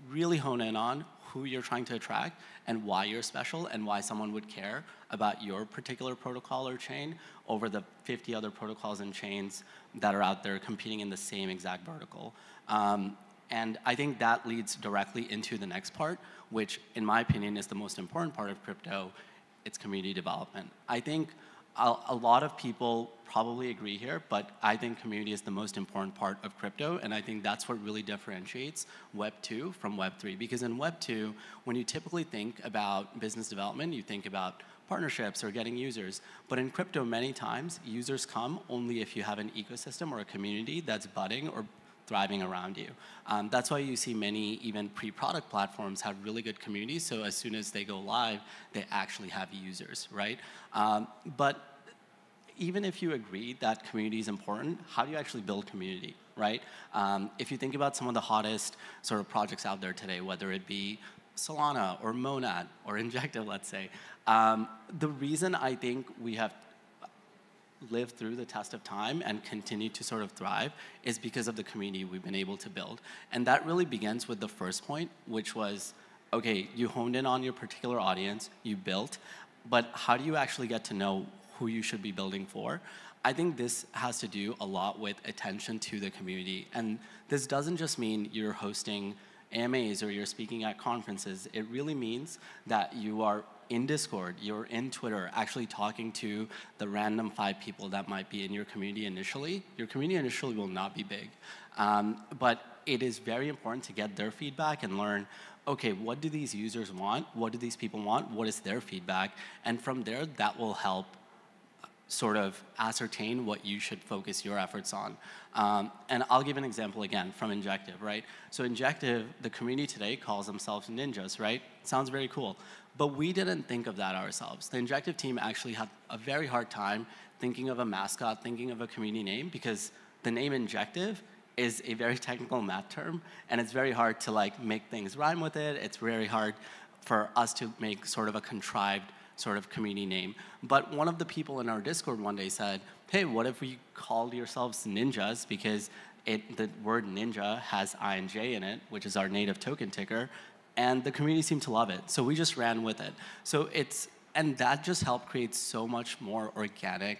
J: really hone in on who you're trying to attract and why you're special and why someone would care about your particular protocol or chain over the 50 other protocols and chains that are out there competing in the same exact vertical. Um, and I think that leads directly into the next part, which in my opinion is the most important part of crypto, it's community development. I think a lot of people probably agree here, but I think community is the most important part of crypto, and I think that's what really differentiates Web 2 from Web 3. Because in Web 2, when you typically think about business development, you think about partnerships or getting users. But in crypto, many times, users come only if you have an ecosystem or a community that's budding or thriving around you. Um, that's why you see many even pre-product platforms have really good communities. So as soon as they go live, they actually have users, right? Um, but even if you agree that community is important, how do you actually build community, right? Um, if you think about some of the hottest sort of projects out there today, whether it be Solana or Monad or [LAUGHS] Injective, let's say, um, the reason I think we have live through the test of time and continue to sort of thrive is because of the community we've been able to build. And that really begins with the first point, which was okay, you honed in on your particular audience, you built, but how do you actually get to know who you should be building for? I think this has to do a lot with attention to the community. And this doesn't just mean you're hosting AMAs or you're speaking at conferences, it really means that you are in Discord, you're in Twitter, actually talking to the random five people that might be in your community initially. Your community initially will not be big. Um, but it is very important to get their feedback and learn okay, what do these users want? What do these people want? What is their feedback? And from there, that will help uh, sort of ascertain what you should focus your efforts on. Um, and I'll give an example again from Injective, right? So Injective, the community today calls themselves ninjas, right? Sounds very cool. But we didn't think of that ourselves. The Injective team actually had a very hard time thinking of a mascot, thinking of a community name, because the name Injective is a very [LAUGHS] technical math term, and it's very hard to like make things rhyme with it. It's very hard for us to make sort of a contrived sort of community name. But one of the people in our Discord one day said, hey, what if we called yourselves ninjas because it, the word ninja has INJ in it, which is our native token ticker and the community seemed to love it. So we just ran with it. So it's and that just helped create so much more organic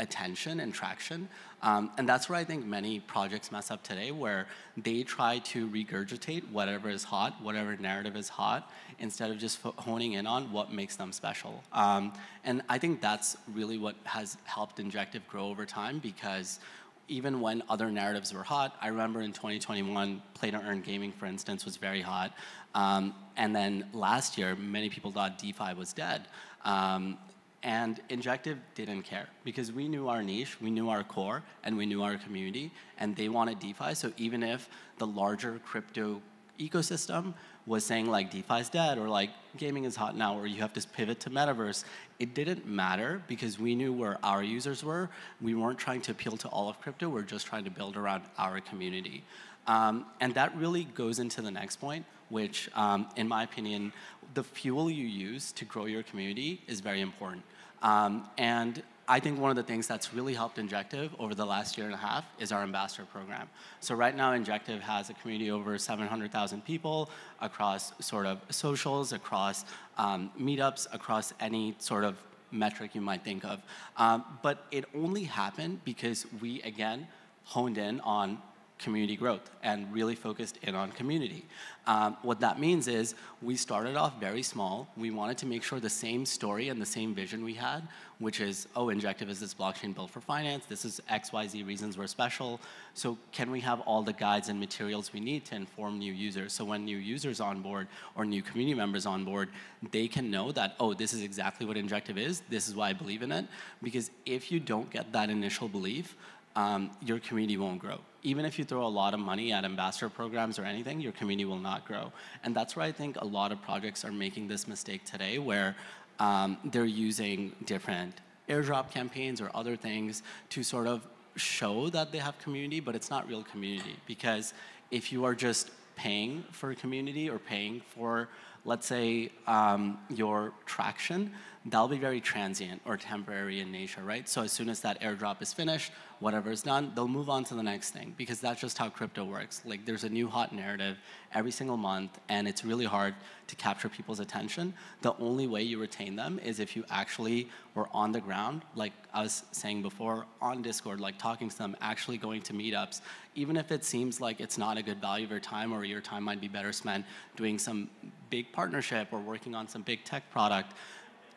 J: attention and traction. Um, and that's where I think many projects mess up today, where they try to regurgitate whatever is hot, whatever narrative is hot, instead of just honing in on what makes them special. Um, and I think that's really what has helped Injective grow over time because even when other narratives were hot. I remember in 2021, play to earn gaming, for instance, was very hot. Um, and then last year, many people thought DeFi was dead. Um, and Injective didn't care because we knew our niche, we knew our core, and we knew our community, and they wanted DeFi. So even if the larger crypto ecosystem was saying like DeFi is dead or like gaming is hot now or you have to pivot to metaverse, it didn't matter because we knew where our users were. We weren't trying to appeal to all of crypto. We're just trying to build around our community. Um, and that really goes into the next point, which um, in my opinion, the fuel you use to grow your community is very important. Um, and I think one of the things that's really helped Injective over the last year and a half is our ambassador program. So right now, Injective has a community over 700,000 people across sort of socials, across um, meetups, across any sort of metric you might think of. Um, but it only happened because we, again, honed in on community growth and really focused in on community. Um, what that means is we started off very small. We wanted to make sure the same story and the same vision we had, which is, oh, Injective is this blockchain built for finance. This is XYZ reasons we're special. So can we have all the guides and materials we need to inform new users? So when new users on board or new community members on board, they can know that, oh, this is exactly what Injective is. This is why I believe in it. Because if you don't get that initial belief, um, your community won't grow. Even if you throw a lot of money at ambassador programs or anything, your community will not grow. And that's where I think a lot of projects are making this mistake today, where um, they're using different airdrop campaigns or other things to sort of show that they have community, but it's not real community. Because if you are just paying for community or paying for, let's say, um, your traction, that'll be very transient or temporary in nature, right? So as soon as that airdrop is finished, whatever is done, they'll move on to the next thing because that's just how crypto works. Like there's a new hot narrative every single month and it's really hard to capture people's attention. The only way you retain them is if you actually were on the ground, like I was saying before, on Discord, like talking to them, actually going to meetups, even if it seems like it's not a good value of your time or your time might be better spent doing some big partnership or working on some big tech product,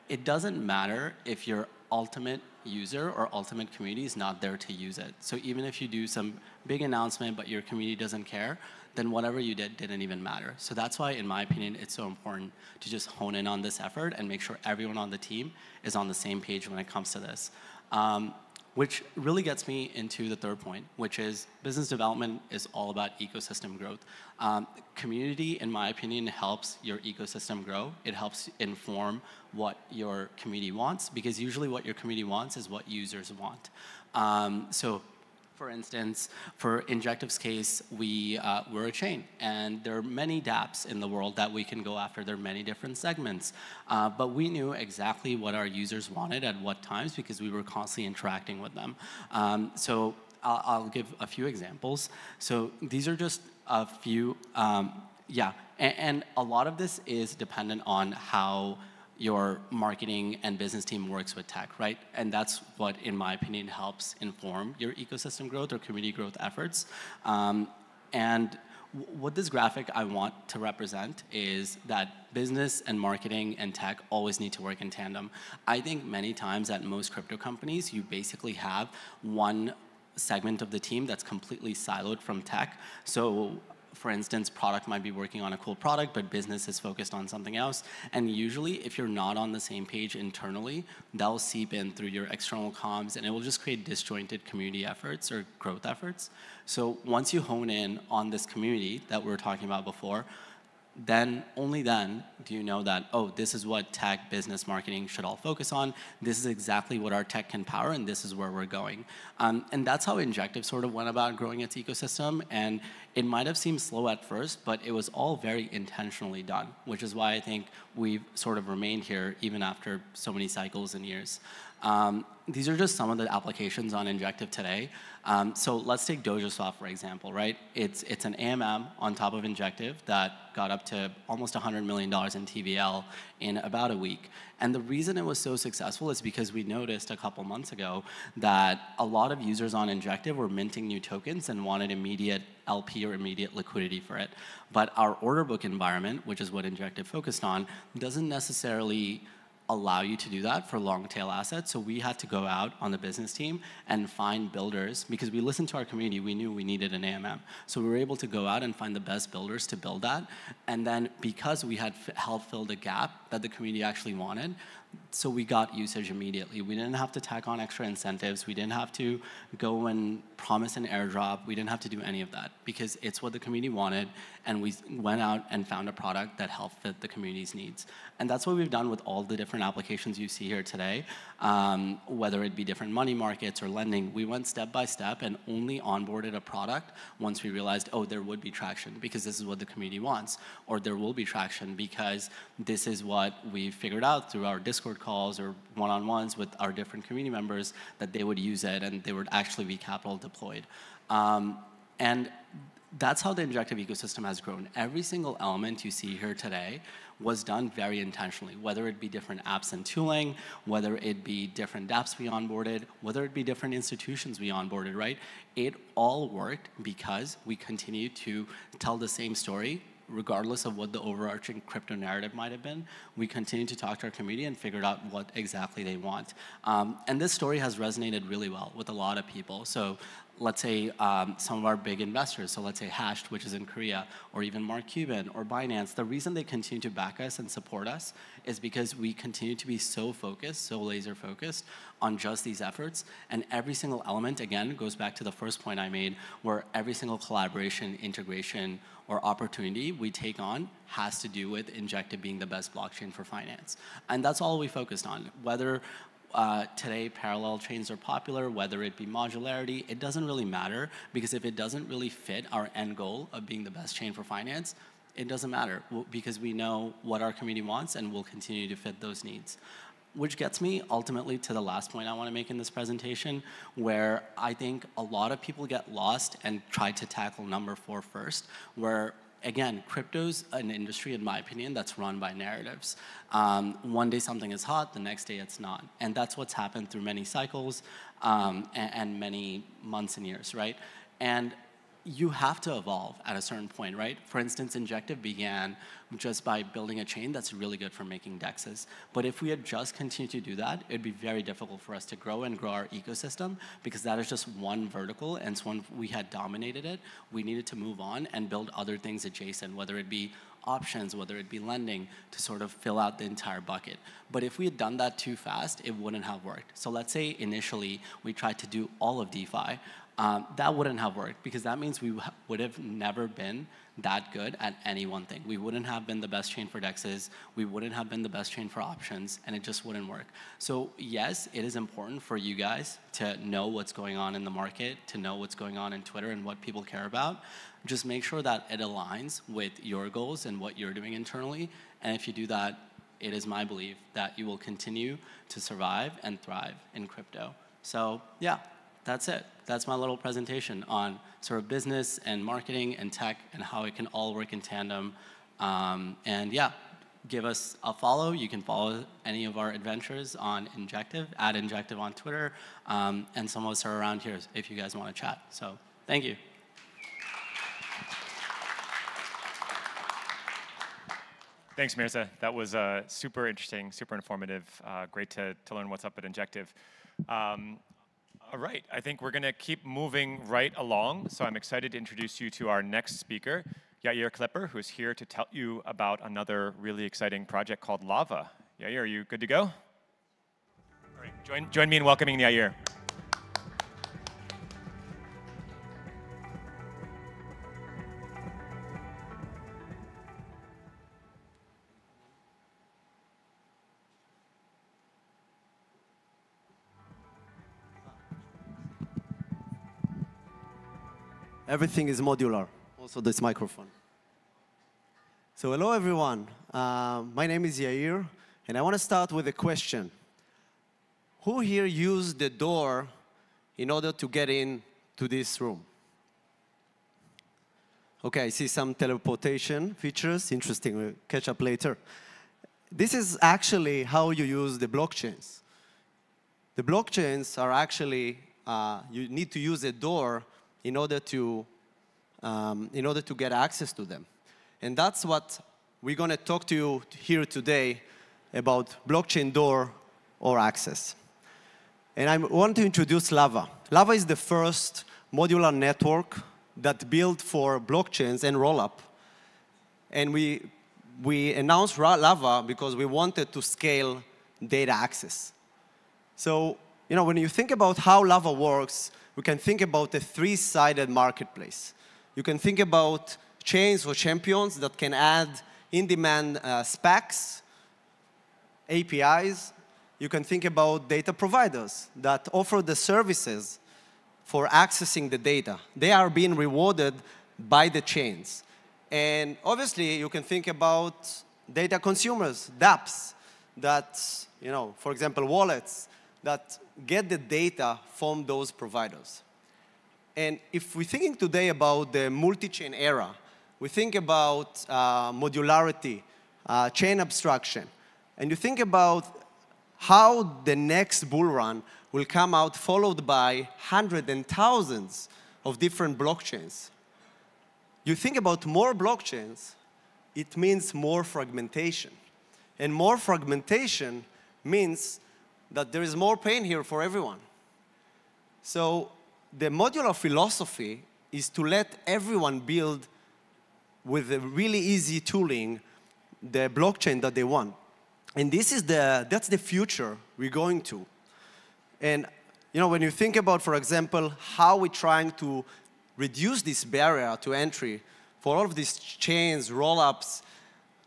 J: it doesn't matter if your ultimate user or ultimate community is not there to use it. So even if you do some big announcement but your community doesn't care, then whatever you did didn't even matter. So that's why, in my opinion, it's so important to just hone in on this effort and make sure everyone on the team is on the same page when it comes to this. Um, which really gets me into the third point, which is business development is all about ecosystem growth. Um, community, in my opinion, helps your ecosystem grow. It helps inform what your community wants, because usually what your community wants is what users want. Um, so for instance, for Injective's case, we, uh, we're a chain, and there are many dApps in the world that we can go after. There are many different segments. Uh, but we knew exactly what our users wanted at what times because we were constantly interacting with them. Um, so I'll, I'll, give a few examples. So these are just a few, um, yeah, and, and a lot of this is dependent on how your marketing and business team works with tech, right? And that's what, in my opinion, helps inform your ecosystem growth or community growth efforts. Um, and what this graphic I want to represent is that business and marketing and tech always need to work in tandem. I think many times at most crypto companies, you basically have one segment of the team that's completely siloed from tech. So for instance, product might be working on a cool product, but business is focused on something else. And usually, if you're not on the same page internally, that will seep in through your external comms, and it will just create disjointed community efforts or growth efforts. So once you hone in on this community that we were talking about before, then only then do you know that, oh, this is what tech business marketing should all focus on. This is exactly what our tech can power, and this is where we're going. Um, and that's how Injective sort of went about growing its ecosystem. And it might have seemed slow at first, but it was all very intentionally done, which is why I think we've sort of remained here even after so many cycles and years. Um, these are just some of the applications on Injective today. Um, so let's take DojoSwap, for example, right? It's, it's an AMM on top of Injective that got up to almost $100 million in TVL in about a week. And the reason it was so successful is because we noticed a couple months ago that a lot of users on Injective were minting new tokens and wanted immediate LP or immediate liquidity for it. But our order book environment, which is what Injective focused on, doesn't necessarily allow you to do that for long tail assets. So we had to go out on the business team and find builders because we listened to our community. We knew we needed an AMM. So we were able to go out and find the best builders to build that. And then because we had helped fill the gap that the community actually wanted, so we got usage immediately. We didn't have to tack on extra incentives. We didn't have to go and promise an airdrop. We didn't have to do any of that because it's what the community wanted. And we went out and found a product that helped fit the community's needs. And that's what we've done with all the different applications you see here today, um, whether it be different money markets or lending. We went step by step and only onboarded a product once we realized, oh, there would be traction because this is what the community wants, or there will be traction because this is what we figured out through our Discord Discord calls or one-on-ones with our different community members that they would use it and they would actually be capital deployed. Um, and that's how the injective ecosystem has grown. Every single element you see here today was done very intentionally, whether it be different apps and tooling, whether it be different dApps we onboarded, whether it be different institutions we onboarded, right? It all worked because we continued to tell the same story regardless of what the overarching crypto narrative might have been, we continue to talk to our community and figured out what exactly they want. Um, and this story has resonated really well with a lot of people. So let's say, um, some of our big investors, so let's say Hashed, which is in Korea, or even Mark Cuban or Binance, the reason they continue to back us and support us is because we continue to be so focused, so laser focused on just these efforts. And every single element, again, goes back to the first point I made, where every single collaboration, integration, or opportunity we take on has to do with Injective being the best blockchain for finance. And that's all we focused on. Whether uh, today, parallel chains are popular, whether it be modularity, it doesn't really matter because if it doesn't really fit our end goal of being the best chain for finance, it doesn't matter because we know what our community wants and we'll continue to fit those needs. Which gets me ultimately to the last point I want to make in this presentation, where I think a lot of people get lost and try to tackle number four first, where again, crypto's an industry, in my opinion, that's run by narratives. Um, one day something is hot, the next day it's not. And that's what's happened through many cycles um, and, and many months and years, right? And you have to evolve at a certain point, right? For instance, Injective began just by building a chain that's really good for making dexes. But if we had just continued to do that, it'd be very difficult for us to grow and grow our ecosystem because that is just one vertical, and so when we had dominated it, we needed to move on and build other things adjacent, whether it be options, whether it be lending, to sort of fill out the entire bucket. But if we had done that too fast, it wouldn't have worked. So let's say initially we tried to do all of DeFi um, that wouldn't have worked because that means we would have never been that good at any one thing. We wouldn't have been the best chain for dexes, we wouldn't have been the best chain for options, and it just wouldn't work. So, yes, it is important for you guys to know what's going on in the market, to know what's going on in Twitter and what people care about. Just make sure that it aligns with your goals and what you're doing internally. And if you do that, it is my belief that you will continue to survive and thrive in crypto. So, yeah, that's it. That's my little presentation on sort of business and marketing and tech and how it can all work in tandem. Um, and yeah, give us a follow. You can follow any of our adventures on Injective, at Injective on Twitter, um, and some of us are around here if you guys want to chat. So thank you.
I: Thanks, Mirza. That was uh, super interesting, super informative. Uh, great to, to learn what's up at Injective. Um, all right, I think we're going to keep moving right along. So I'm excited to introduce you to our next speaker, Yair Cleper, who's here to tell you about another really exciting project called Lava. Yair, are you good to go? All right, join, join me in welcoming Yair.
K: Everything is modular, also this microphone. So hello, everyone. Uh, my name is Yair, and I want to start with a question. Who here used the door in order to get in to this room? Okay, I see some teleportation features. Interesting, we'll catch up later. This is actually how you use the blockchains. The blockchains are actually, uh, you need to use a door in order to, um, in order to get access to them. And that's what we're going to talk to you here today about blockchain door or access. And I want to introduce Lava. Lava is the first modular network that built for blockchains and rollup. And we, we announced Lava because we wanted to scale data access. So you know, when you think about how Lava works, we can think about the three-sided marketplace. You can think about chains or champions that can add in-demand uh, specs, APIs. You can think about data providers that offer the services for accessing the data. They are being rewarded by the chains. And obviously, you can think about data consumers, dApps, that, you know, for example, wallets that get the data from those providers. And if we're thinking today about the multi-chain era, we think about uh, modularity, uh, chain abstraction, and you think about how the next bull run will come out followed by hundreds and thousands of different blockchains. You think about more blockchains, it means more fragmentation. And more fragmentation means that there is more pain here for everyone. So the modular philosophy is to let everyone build with a really easy tooling the blockchain that they want. And this is the, that's the future we're going to. And you know, when you think about, for example, how we're trying to reduce this barrier to entry for all of these chains, roll-ups,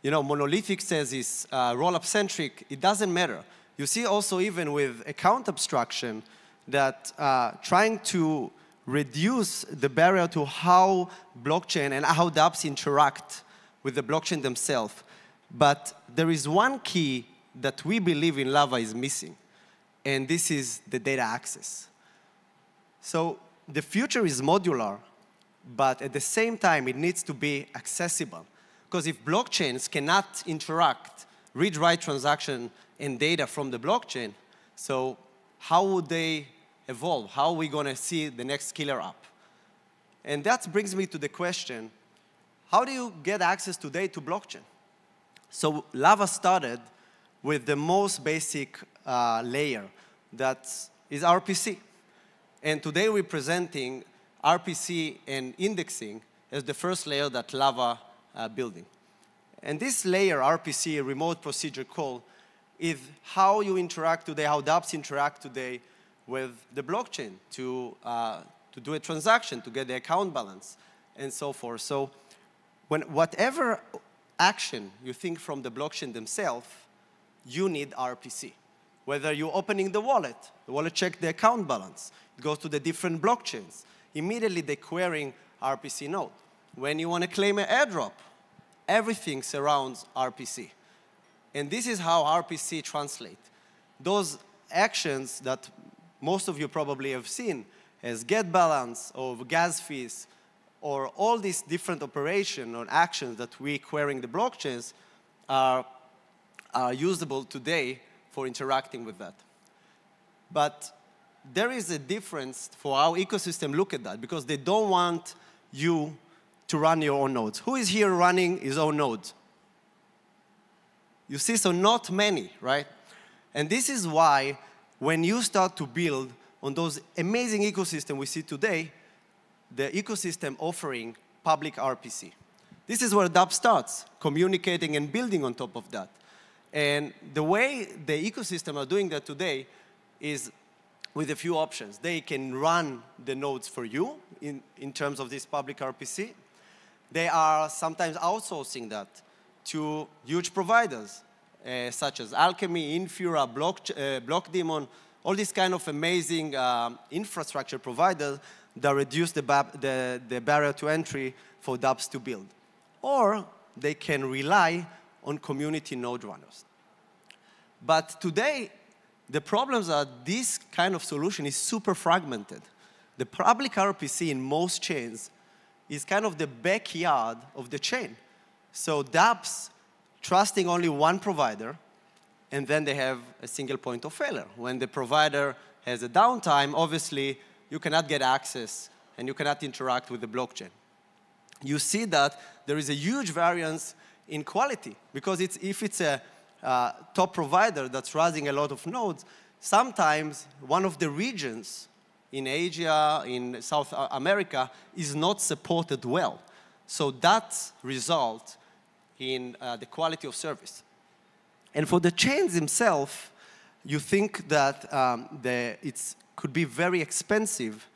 K: you know, monolithic says is uh, roll-up centric, it doesn't matter. You see also even with account abstraction that uh, trying to reduce the barrier to how blockchain and how dApps interact with the blockchain themselves. But there is one key that we believe in Lava is missing, and this is the data access. So the future is modular, but at the same time, it needs to be accessible. Because if blockchains cannot interact, read-write transaction and data from the blockchain. So how would they evolve? How are we going to see the next killer app? And that brings me to the question, how do you get access today to blockchain? So Lava started with the most basic uh, layer that is RPC. And today we're presenting RPC and indexing as the first layer that Lava uh, building. And this layer, RPC, remote procedure call, is how you interact today, how dApps interact today with the blockchain to, uh, to do a transaction, to get the account balance, and so forth. So when, whatever action you think from the blockchain themselves, you need RPC. Whether you're opening the wallet, the wallet checks the account balance. It goes to the different blockchains. Immediately, they're querying RPC node. When you want to claim an airdrop, everything surrounds RPC. And this is how RPC translate. Those actions that most of you probably have seen as get balance or gas fees or all these different operation or actions that we querying the blockchains are, are usable today for interacting with that. But there is a difference for how ecosystem look at that because they don't want you to run your own nodes. Who is here running his own nodes? You see, so not many, right? And this is why when you start to build on those amazing ecosystem we see today, the ecosystem offering public RPC. This is where dApp starts, communicating and building on top of that. And the way the ecosystem are doing that today is with a few options. They can run the nodes for you in, in terms of this public RPC. They are sometimes outsourcing that to huge providers uh, such as Alchemy, Infura, Block, uh, Blockdaemon, all these kind of amazing um, infrastructure providers that reduce the, the, the barrier to entry for dApps to build. Or they can rely on community node runners. But today, the problems are this kind of solution is super fragmented. The public RPC in most chains is kind of the backyard of the chain. So dApps trusting only one provider, and then they have a single point of failure. When the provider has a downtime, obviously you cannot get access and you cannot interact with the blockchain. You see that there is a huge variance in quality because it's, if it's a uh, top provider that's running a lot of nodes, sometimes one of the regions in Asia, in South America, is not supported well. So that result in uh, the quality of service. And for the chains themselves, you think that um, it could be very expensive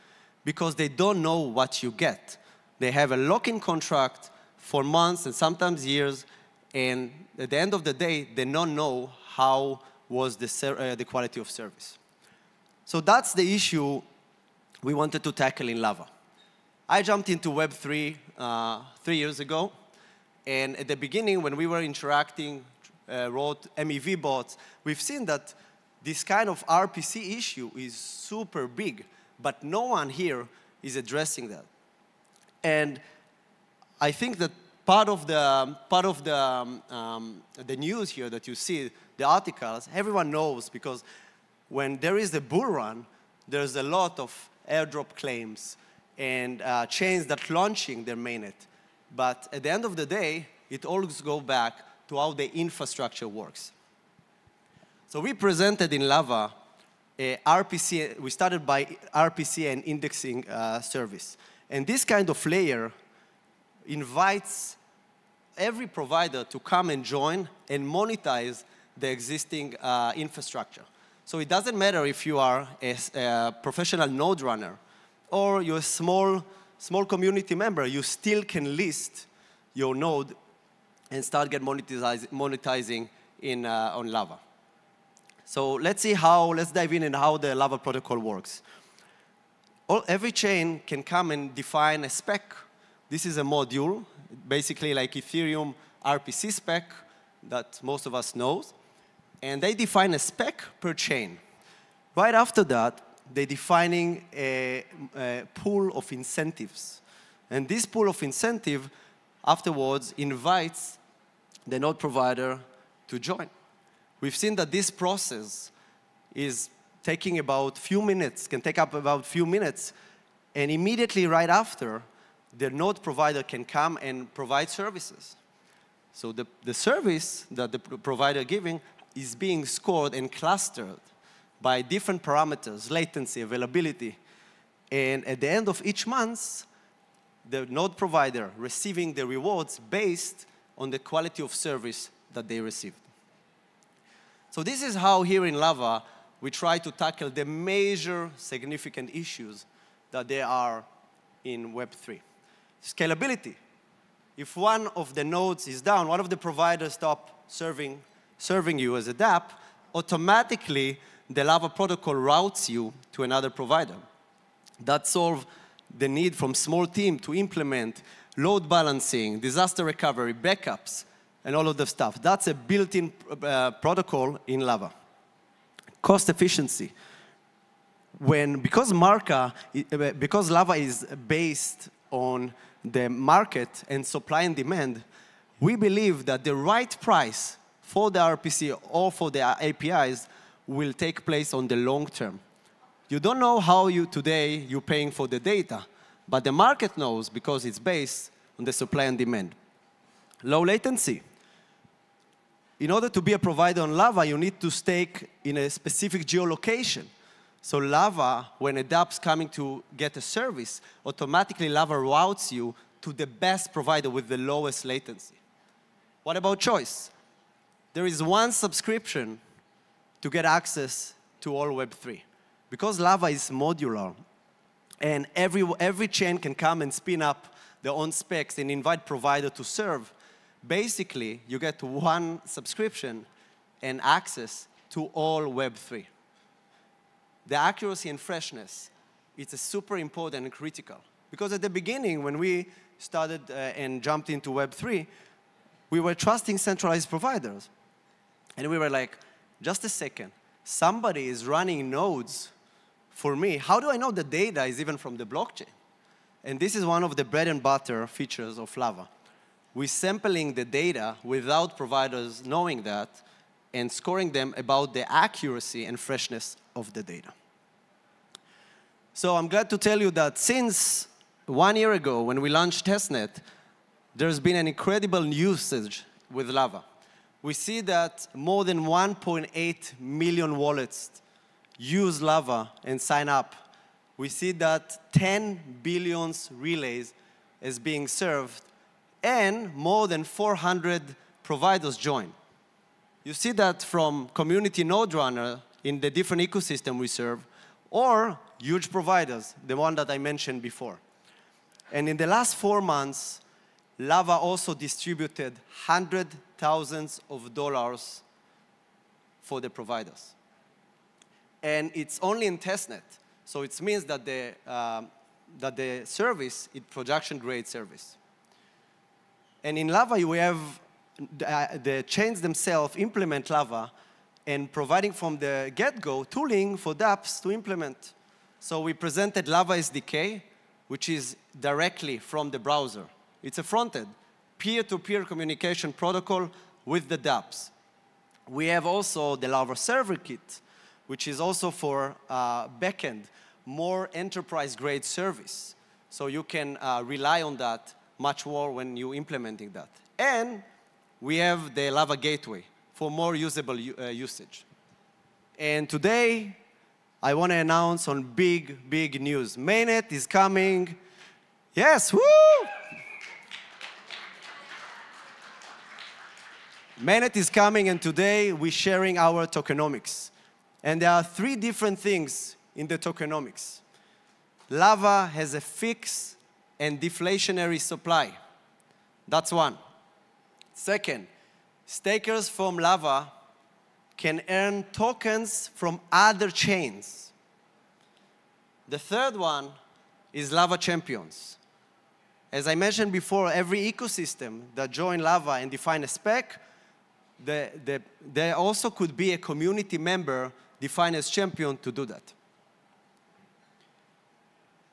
K: because they don't know what you get. They have a lock-in contract for months and sometimes years, and at the end of the day, they don't know how was the, uh, the quality of service. So that's the issue we wanted to tackle in Lava. I jumped into Web3 uh, three years ago. And at the beginning, when we were interacting, uh, wrote MEV bots, we've seen that this kind of RPC issue is super big, but no one here is addressing that. And I think that part of the part of the um, um, the news here that you see, the articles, everyone knows because when there is a bull run, there's a lot of airdrop claims and uh, chains that launching their mainnet. But at the end of the day, it always goes back to how the infrastructure works. So we presented in Lava a RPC, we started by RPC and indexing uh, service. And this kind of layer invites every provider to come and join and monetize the existing uh, infrastructure. So it doesn't matter if you are a, a professional node runner or you're a small small community member, you still can list your node and start get monetizing in, uh, on Lava. So let's see how, let's dive in and how the Lava protocol works. All, every chain can come and define a spec. This is a module, basically like Ethereum RPC spec that most of us knows. And they define a spec per chain. Right after that, they're defining a, a pool of incentives. And this pool of incentive afterwards invites the node provider to join. We've seen that this process is taking about few minutes, can take up about few minutes, and immediately right after, the node provider can come and provide services. So the, the service that the provider giving is being scored and clustered by different parameters, latency, availability. And at the end of each month, the node provider receiving the rewards based on the quality of service that they received. So this is how here in Lava, we try to tackle the major significant issues that there are in Web3. Scalability. If one of the nodes is down, one of the providers stop serving, serving you as a dApp, automatically the Lava protocol routes you to another provider. That solves the need from small team to implement load balancing, disaster recovery, backups, and all of the stuff. That's a built-in uh, protocol in Lava. Cost efficiency. When, because Marca, uh, because Lava is based on the market and supply and demand, we believe that the right price for the RPC or for the APIs will take place on the long term. You don't know how you today you're paying for the data, but the market knows because it's based on the supply and demand. Low latency. In order to be a provider on Lava, you need to stake in a specific geolocation. So Lava, when a dApp's coming to get a service, automatically Lava routes you to the best provider with the lowest latency. What about choice? There is one subscription to get access to all Web3. Because Lava is modular, and every, every chain can come and spin up their own specs and invite provider to serve, basically, you get one subscription and access to all Web3. The accuracy and freshness, it's super important and critical. Because at the beginning, when we started uh, and jumped into Web3, we were trusting centralized providers. And we were like, just a second, somebody is running nodes for me. How do I know the data is even from the blockchain? And this is one of the bread and butter features of Lava. We're sampling the data without providers knowing that and scoring them about the accuracy and freshness of the data. So I'm glad to tell you that since one year ago when we launched testnet, there's been an incredible usage with Lava we see that more than 1.8 million wallets use Lava and sign up. We see that 10 billion relays is being served and more than 400 providers join. You see that from community node runner in the different ecosystem we serve or huge providers, the one that I mentioned before. And in the last four months, Lava also distributed hundred thousands of dollars for the providers. And it's only in testnet, so it means that the, um, that the service is production grade service. And in Lava, you have the, uh, the chains themselves implement Lava and providing from the get-go tooling for dApps to implement. So we presented Lava SDK, which is directly from the browser. It's a fronted peer-to-peer communication protocol with the dApps. We have also the Lava Server Kit, which is also for uh, backend, more enterprise-grade service. So you can uh, rely on that much more when you're implementing that. And we have the Lava Gateway for more usable uh, usage. And today, I want to announce on big, big news. Mainnet is coming. Yes, woo! Mainnet is coming and today we're sharing our tokenomics. And there are three different things in the tokenomics. Lava has a fixed and deflationary supply. That's one. Second, stakers from Lava can earn tokens from other chains. The third one is Lava Champions. As I mentioned before, every ecosystem that join Lava and define a spec the, the, there also could be a community member defined as champion to do that.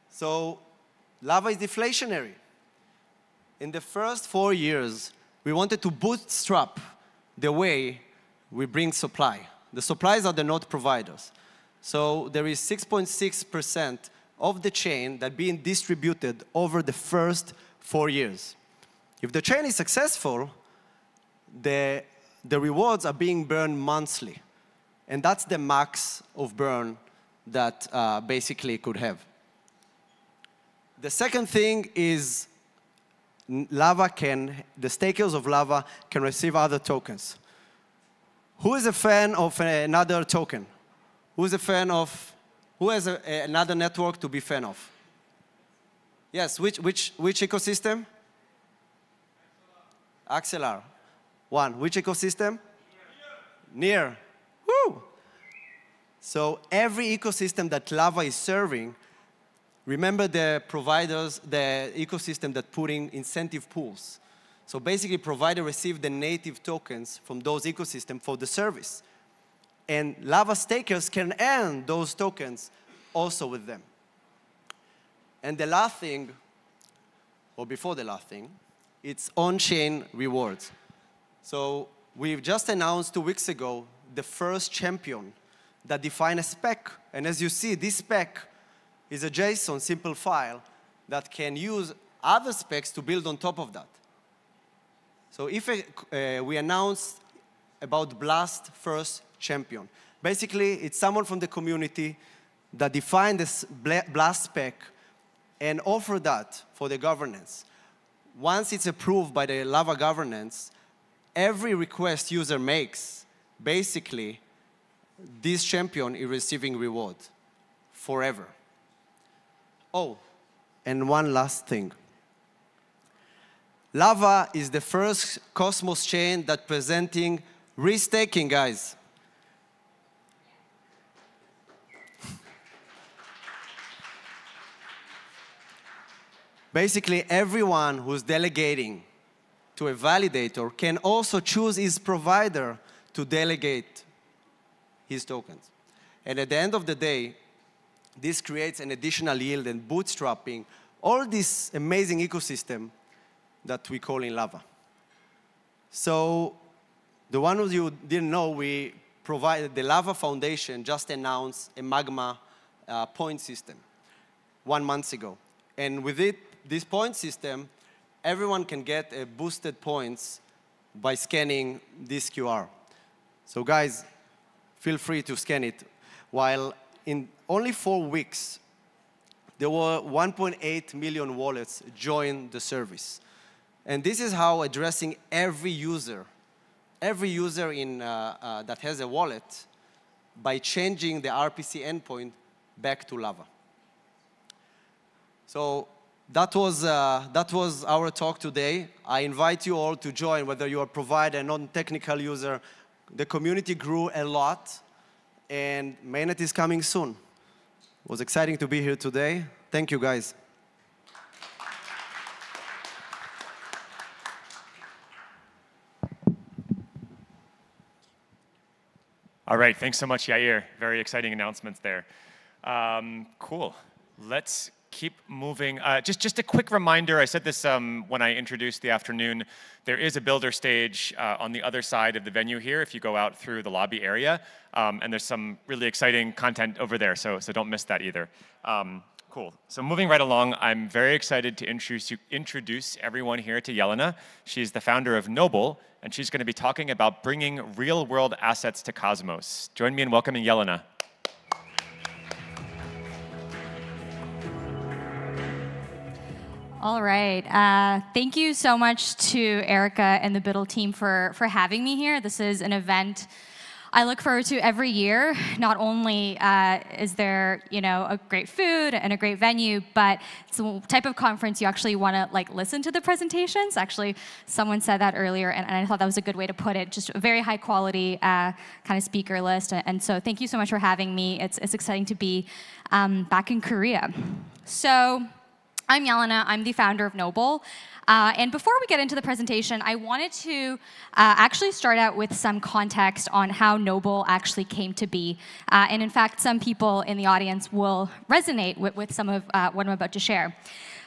K: So lava is deflationary. In the first four years, we wanted to bootstrap the way we bring supply. The supplies are the node providers. So there is 6.6% of the chain that being distributed over the first four years. If the chain is successful, the the rewards are being burned monthly. And that's the max of burn that uh, basically could have. The second thing is lava can, the stakers of lava can receive other tokens. Who is a fan of another token? Who is a fan of, who has a, a, another network to be fan of? Yes, which, which, which ecosystem? Axelar. One, which ecosystem? Near. Near. Woo! So every ecosystem that Lava is serving, remember the providers, the ecosystem that put in incentive pools. So basically, provider receive the native tokens from those ecosystem for the service. And Lava stakers can earn those tokens also with them. And the last thing, or before the last thing, it's on-chain rewards. So we've just announced two weeks ago the first champion that define a spec. And as you see, this spec is a JSON simple file that can use other specs to build on top of that. So if uh, uh we announce about Blast first champion, basically it's someone from the community that defined this Blast spec and offer that for the governance. Once it's approved by the Lava governance, every request user makes, basically, this champion is receiving reward forever. Oh, and one last thing. Lava is the first Cosmos chain that presenting restaking, guys. Basically, everyone who's delegating to a validator can also choose his provider to delegate his tokens. And at the end of the day, this creates an additional yield and bootstrapping all this amazing ecosystem that we call in Lava. So the one of you didn't know, we provided the Lava Foundation just announced a Magma uh, point system one month ago. And with it, this point system, everyone can get a uh, boosted points by scanning this QR. So guys, feel free to scan it. While in only four weeks, there were 1.8 million wallets join the service. And this is how addressing every user, every user in, uh, uh, that has a wallet by changing the RPC endpoint back to Lava. So that was, uh, that was our talk today. I invite you all to join, whether you are provider, non-technical user. The community grew a lot, and Mainnet is coming soon. It was exciting to be here today. Thank you, guys.
I: All right, thanks so much, Yair. Very exciting announcements there. Um, cool. Let's keep moving. Uh, just, just a quick reminder, I said this um, when I introduced the afternoon, there is a builder stage uh, on the other side of the venue here if you go out through the lobby area, um, and there's some really exciting content over there, so, so don't miss that either. Um, cool, so moving right along, I'm very excited to introduce, you, introduce everyone here to Yelena. She's the founder of Noble, and she's gonna be talking about bringing real-world assets to Cosmos. Join me in welcoming Yelena.
L: All right. Uh, thank you so much to Erika and the BUIDL team for, for having me here. This is an event I look forward to every year. Not only uh, is there, you know, a great food and a great venue, but it's the type of conference you actually want to like listen to the presentations. Actually, someone said that earlier, and, and, I thought that was a good way to put it. Just a very high quality uh, kind of speaker list. And, so, thank you so much for having me. It's it's exciting to be um, back in Korea. So. I'm Yelena, I'm the founder of Noble. Uh, and before we get into the presentation, I wanted to uh, actually start out with some context on how Noble actually came to be. Uh, and in fact, some people in the audience will resonate with, with some of uh, what I'm about to share.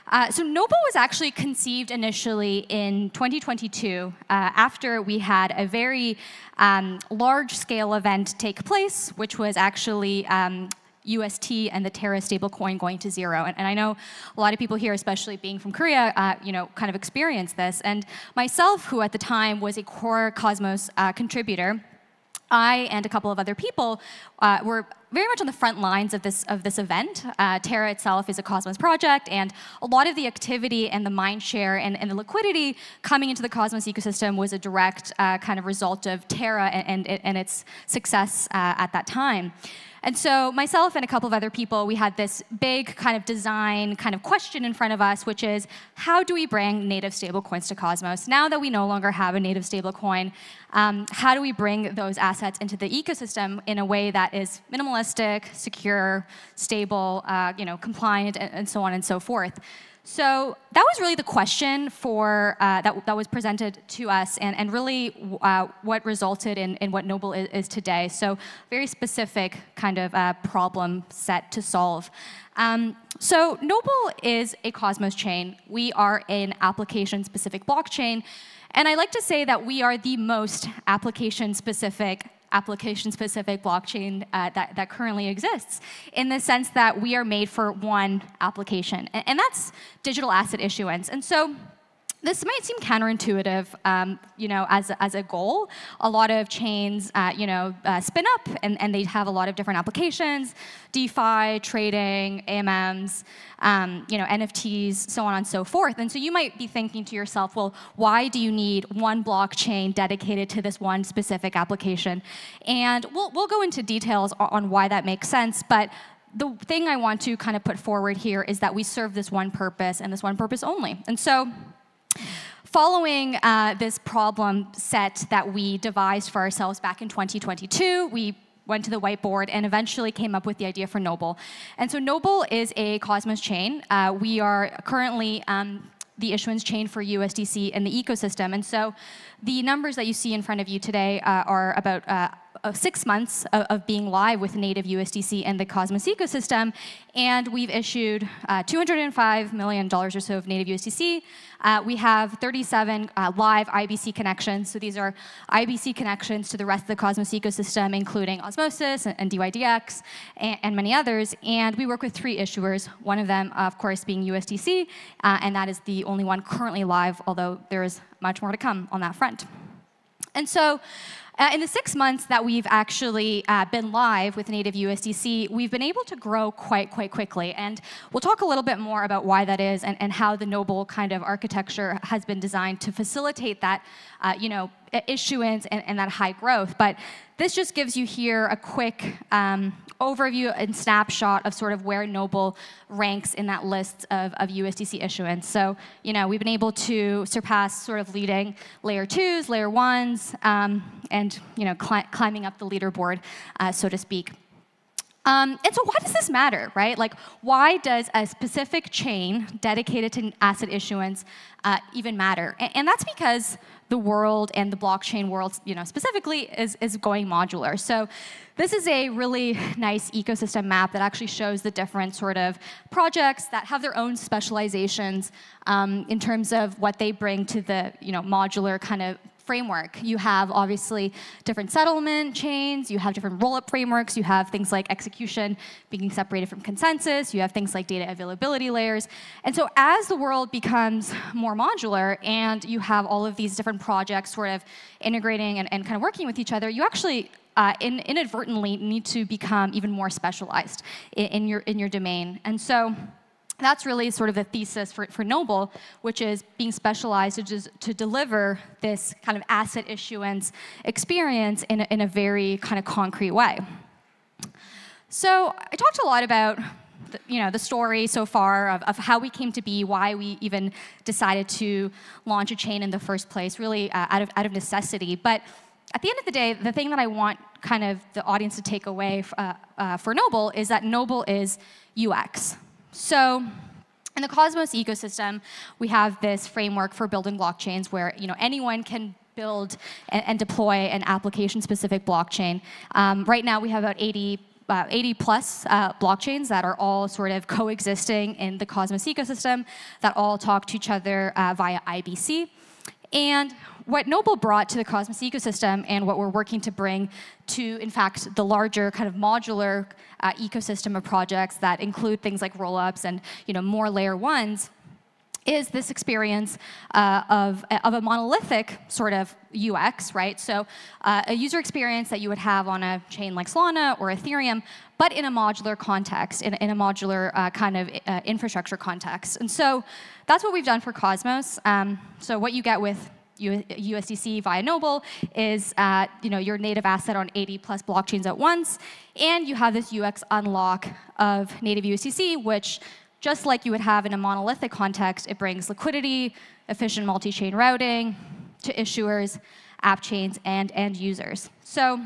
L: Uh, so Noble was actually conceived initially in 2022 uh, after we had a very um, large-scale event take place, which was actually um, UST and the Terra stablecoin going to zero. And, and, I know a lot of people here, especially being from Korea, uh, you know, kind of experienced this. And myself, who at the time was a core Cosmos uh, contributor, I and a couple of other people uh, were very much on the front lines of this of this event. Uh, Terra itself is a Cosmos project, and a lot of the activity and the mind share and, and the liquidity coming into the Cosmos ecosystem was a direct uh, kind of result of Terra and, and, and its success uh, at that time. And so myself and a couple of other people, we had this big kind of design kind of question in front of us, which is how do we bring native stablecoins to Cosmos now that we no longer have a native stablecoin? um, how do we bring those assets into the ecosystem in a way that is minimalistic, secure, stable, uh, you know, compliant, and so on and so forth? So that was really the question for uh, that, that was presented to us, and, and really uh, what resulted in, in what Noble is, is, today. So very specific kind of uh, problem set to solve. Um, so Noble is a Cosmos chain. We are an application-specific blockchain. And I like to say that we are the most application-specific application-specific blockchain uh, that, that currently exists in the sense that we are made for one application. And, and that's digital asset issuance. And so this might seem counterintuitive, um, you know, as, as a goal. A lot of chains, uh, you know, uh, spin up and, and they have a lot of different applications, DeFi, trading, AMMs, um, you know, NFTs, so on and so forth. And so you might be thinking to yourself, well, why do you need one blockchain dedicated to this one specific application? And we'll, we'll go into details on, on why that makes sense, but the thing I want to kind of put forward here is that we serve this one purpose and this one purpose only. And so Following uh, this problem set that we devised for ourselves back in 2022, we went to the whiteboard and eventually came up with the idea for Noble. And so Noble is a Cosmos chain. Uh, we are currently um, the issuance chain for USDC in the ecosystem. And so the numbers that you see in front of you today uh, are about uh, uh six months of, of, being live with native USDC in the Cosmos ecosystem. And we've issued uh, $205 million or so of native USDC. Uh, we have 37 uh, live IBC connections. So these are IBC connections to the rest of the Cosmos ecosystem, including Osmosis and, and DYDX and, and, many others. And we work with three issuers, one of them, of course, being USDC, uh, and that is the only one currently live, although there is much more to come on that front. And so uh, in the six months that we've actually uh, been live with native USDC, we've been able to grow quite, quite quickly. And we'll talk a little bit more about why that is and, and how the Noble kind of architecture has been designed to facilitate that, uh, you know, issuance and, and, that high growth. But this just gives you here a quick um, overview and snapshot of sort of where Noble ranks in that list of, of USDC issuance. So, you know, we've been able to surpass sort of leading layer twos, layer ones, um, and, you know, climbing up the leaderboard, uh, so to speak. Um, and so why does this matter, right? Like, why does a specific chain dedicated to asset issuance uh, even matter? And, and that's because the world and the blockchain world, you know, specifically is, is going modular. So this is a really [LAUGHS] nice ecosystem map that actually shows the different sort of projects that have their own specializations um, in terms of what they bring to the, you know, modular kind of framework. You have obviously different settlement chains, you have different roll-up frameworks, you have things like execution being separated from consensus, you have things like data availability layers. And so as the world becomes more modular and you have all of these different projects sort of integrating and, and kind of working with each other, you actually uh, in, inadvertently need to become even more specialized in, in your, in your domain. And so that's really sort of the thesis for, for Noble, which is being specialized to, just, to deliver this kind of asset issuance experience in a, in a very kind of concrete way. So I talked a lot about the, you know, the story so far of, of how we came to be, why we even decided to launch a chain in the first place, really uh, out, of, out of necessity. But at the end of the day, the thing that I want kind of the audience to take away uh, uh, for Noble is that Noble is UX. So in the Cosmos ecosystem, we have this framework for building blockchains where you know anyone can build and, and deploy an application-specific blockchain. Um, right now, we have about 80 uh, 80 plus uh, blockchains that are all sort of coexisting in the Cosmos ecosystem that all talk to each other uh, via IBC. And what Noble brought to the Cosmos ecosystem and what we're working to bring to, in fact, the larger kind of modular uh, ecosystem of projects that include things like rollups and you know more layer ones is this experience uh, of, of a monolithic sort of UX, right? So uh, a user experience that you would have on a chain like Solana or Ethereum, but in a modular context, in, in a modular uh, kind of uh, infrastructure context. And so that's what we've done for Cosmos. Um, so what you get with USDC via Noble is uh, you know, your native asset on 80 plus blockchains at once. And you have this UX unlock of native USDC, which just like you would have in a monolithic context, it brings liquidity, efficient multi-chain routing to issuers, app chains, and end users. So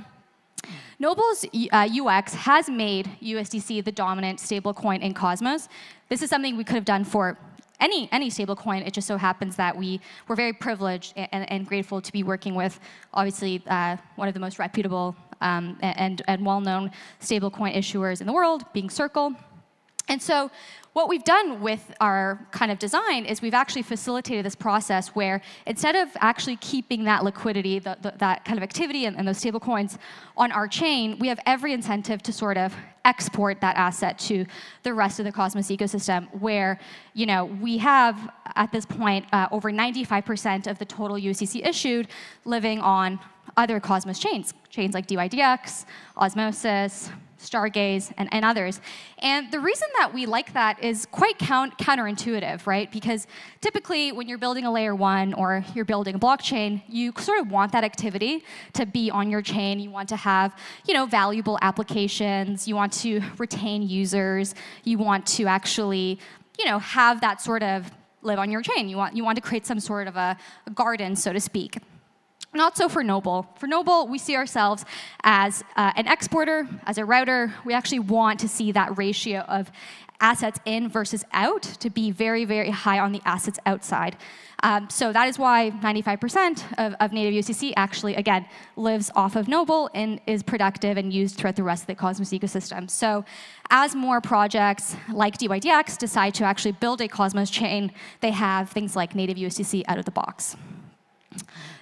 L: Noble's uh, UX has made USDC the dominant stablecoin in Cosmos. This is something we could have done for any, any stablecoin. It just so happens that we were very privileged and, and grateful to be working with, obviously, uh, one of the most reputable um, and, and well-known stablecoin issuers in the world, being Circle. And so what we've done with our kind of design is we've actually facilitated this process where instead of actually keeping that liquidity, the, the, that kind of activity and, and those stable coins on our chain, we have every incentive to sort of export that asset to the rest of the Cosmos ecosystem where, you know, we have at this point uh, over 95% of the total USDC issued living on other Cosmos chains, chains like DYDX, Osmosis, Stargaze, and, and others. And the reason that we like that is quite count counterintuitive, right? Because typically when you're building a layer one or you're building a blockchain, you sort of want that activity to be on your chain. You want to have, you know, valuable applications. You want to retain users. You want to actually, you know, have that sort of live on your chain. You want, you want to create some sort of a, a garden, so to speak. Not so for Noble. For Noble, we see ourselves as uh, an exporter, as a router. We actually want to see that ratio of assets in versus out to be very, very high on the assets outside. Um, so that is why 95% of, of, native USDC actually, again, lives off of Noble and is productive and used throughout the rest of the Cosmos ecosystem. So as more projects like DYDX decide to actually build a Cosmos chain, they have things like native USDC out of the box.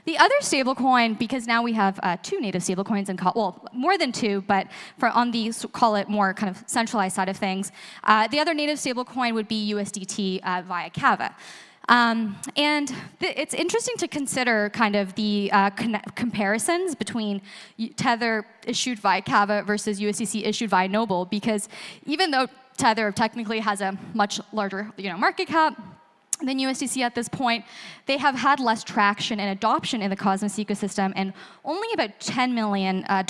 L: The other stablecoin, because now we have uh, two native stablecoins, and well, more than two, but for, on the call it more kind of centralized side of things, uh, the other native stablecoin would be USDT uh, via Kava. Um, and it's interesting to consider kind of the uh, comparisons between Tether issued via Kava versus USDC issued via Noble, because even though Tether technically has a much larger you know, market cap, than USDC at this point, they have had less traction and adoption in the Cosmos ecosystem, and only about $10 million uh,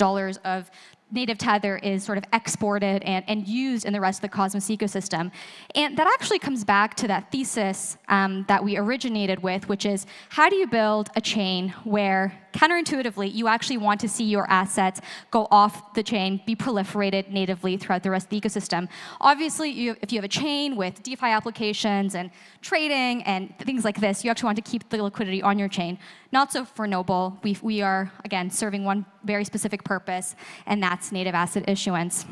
L: of native tether is sort of exported and, and used in the rest of the Cosmos ecosystem. And that actually comes back to that thesis um, that we originated with, which is how do you build a chain where counterintuitively, you actually want to see your assets go off the chain, be proliferated natively throughout the rest of the ecosystem. Obviously, you, if you have a chain with DeFi applications and trading and things like this, you actually want to keep the liquidity on your chain. Not so for Noble. we we are, again, serving one very specific purpose, and that's native asset issuance.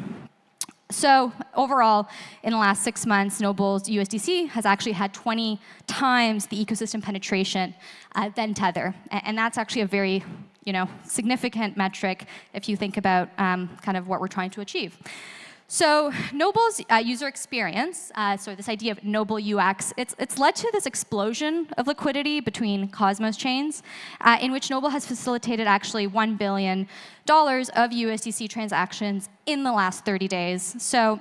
L: So overall, in the last six months, Noble's USDC has actually had 20 times the ecosystem penetration uh, than Tether. And that's actually a very you know, significant metric if you think about um, kind of what we're trying to achieve. So Noble's uh, user experience, uh, so this idea of Noble UX, it's, it's led to this explosion of liquidity between Cosmos chains, uh, in which Noble has facilitated actually $1 billion of USDC transactions in the last 30 days. So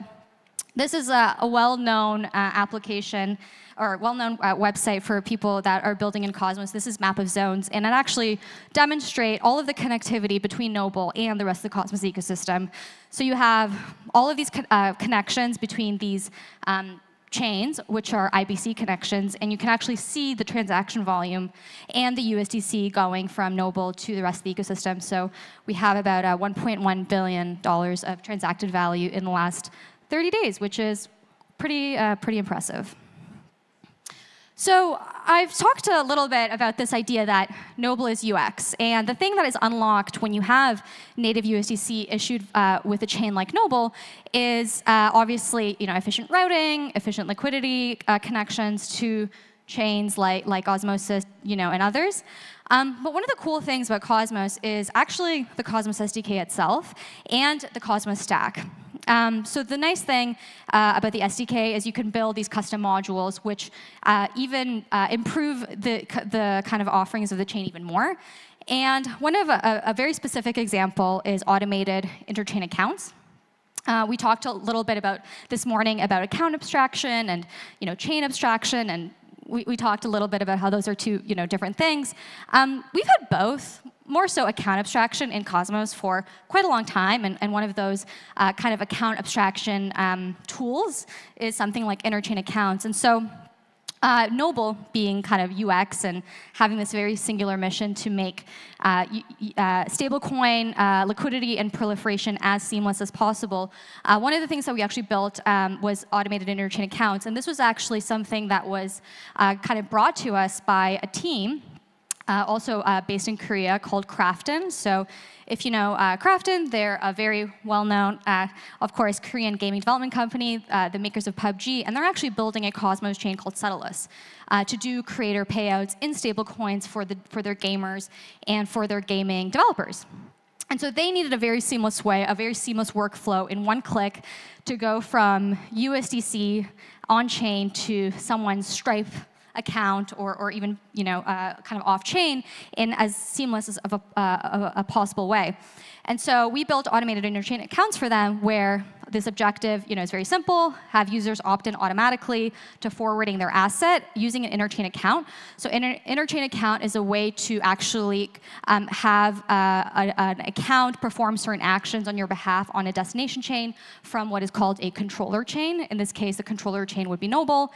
L: this is a, a well-known uh, application or well-known uh, website for people that are building in Cosmos. This is Map of Zones, and it actually demonstrate all of the connectivity between Noble and the rest of the Cosmos ecosystem. So you have all of these co uh, connections between these um, chains, which are IBC connections, and you can actually see the transaction volume and the USDC going from Noble to the rest of the ecosystem. So we have about uh, $1.1 billion of transacted value in the last 30 days, which is pretty, uh, pretty impressive. So I've talked a little bit about this idea that Noble is UX, and the thing that is unlocked when you have native USDC issued uh, with a chain like Noble is uh, obviously you know efficient routing, efficient liquidity uh, connections to chains like like Osmosis, you know, and others. Um, but one of the cool things about Cosmos is actually the Cosmos SDK itself and the Cosmos stack. Um, so the nice thing uh, about the SDK is you can build these custom modules, which uh, even uh, improve the, the kind of offerings of the chain even more. And one of a, uh, a very specific example is automated interchain accounts. Uh, we talked a little bit about this morning about account abstraction and you know chain abstraction, and we, we talked a little bit about how those are two you know different things. Um, we've had both more so account abstraction in Cosmos for quite a long time. And, and one of those uh, kind of account abstraction um, tools is something like interchain accounts. And so uh, Noble being kind of UX and having this very singular mission to make uh, uh, stablecoin uh, liquidity and proliferation as seamless as possible. Uh, one of the things that we actually built um, was automated interchain accounts, and this was actually something that was uh, kind of brought to us by a team uh, also uh, based in Korea called Krafton. So if you know uh, Krafton, they're a very well-known, uh, of course, Korean gaming development company, uh, the makers of PUBG, and they're actually building a Cosmos chain called Settlus uh, to do creator payouts in stablecoins for, the, for their gamers and for their gaming developers. And so they needed a very seamless way, a very seamless workflow in one click to go from USDC on-chain to someone's Stripe account or, or even you know, uh, kind of off-chain in as seamless as of a, uh, a possible way. And so we built automated interchain accounts for them where this objective you know, is very simple, have users opt in automatically to forwarding their asset using an interchain account. So inter interchain account is a way to actually um, have uh, a, an account perform certain actions on your behalf on a destination chain from what is called a controller chain. In this case, the controller chain would be Noble.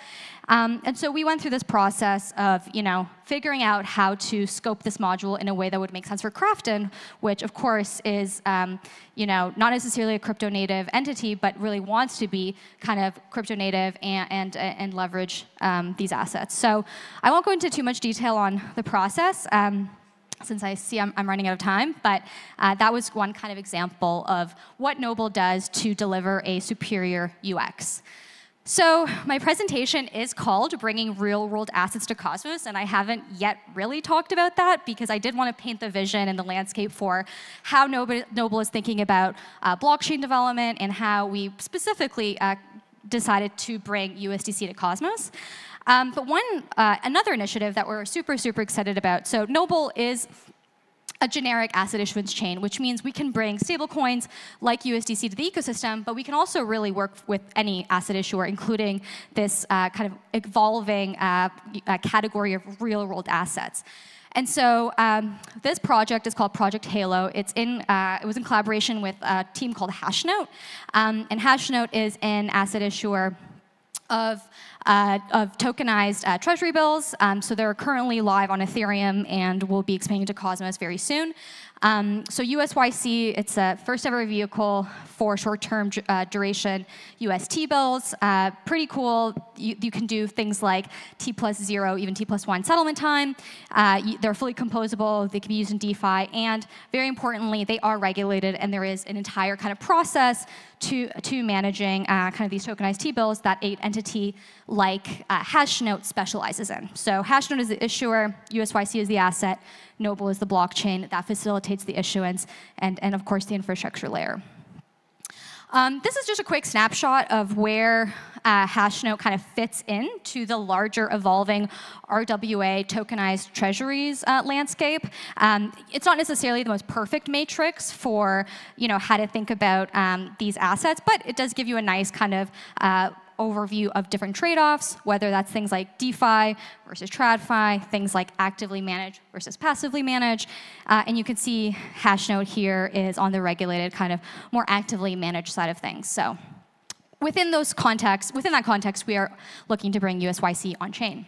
L: Um, and so we went through this process of, you know, figuring out how to scope this module in a way that would make sense for Krafton, which of course is, um, you know, not necessarily a crypto native entity, but really wants to be kind of crypto native and, and, and leverage um, these assets. So I won't go into too much detail on the process um, since I see I'm, I'm, running out of time, but uh, that was one kind of example of what Noble does to deliver a superior UX. So my presentation is called Bringing Real World Assets to Cosmos, and I haven't yet really talked about that because I did want to paint the vision and the landscape for how Noble is thinking about uh, blockchain development and how we specifically uh, decided to bring USDC to Cosmos. Um, but one, uh, another initiative that we're super, super excited about. So Noble is a generic asset issuance chain, which means we can bring stablecoins like USDC to the ecosystem, but we can also really work with any asset issuer, including this uh, kind of evolving uh, uh category of real-world assets. And so um, this project is called Project Halo. It's in, uh, it was in collaboration with a team called Hashnote. Um, and Hashnote is an asset issuer of uh, of tokenized uh, treasury bills. Um, so they're currently live on Ethereum and will be expanding to Cosmos very soon. Um, so USYC, it's a first ever vehicle for short-term uh, duration UST bills. Uh, pretty cool. You, you, can do things like T plus zero, even T plus one settlement time. Uh, you, they're fully composable. They can be used in DeFi. And very importantly, they are regulated. And there is an entire kind of process to, to managing uh, kind of these tokenized T-bills that a entity like uh, Hashnote specializes in. So Hashnote is the issuer, USYC is the asset, Noble is the blockchain that facilitates the issuance, and, and of course the infrastructure layer. Um, this is just a quick snapshot of where uh, Hashnote kind of fits into the larger evolving RWA tokenized treasuries uh, landscape. Um, it's not necessarily the most perfect matrix for you know how to think about um, these assets, but it does give you a nice kind of uh, overview of different trade-offs, whether that's things like DeFi versus TradFi, things like actively managed versus passively managed. Uh, and you can see Hashnote here is on the regulated kind of more actively managed side of things. So within those contexts, within that context, we are looking to bring USYC on chain.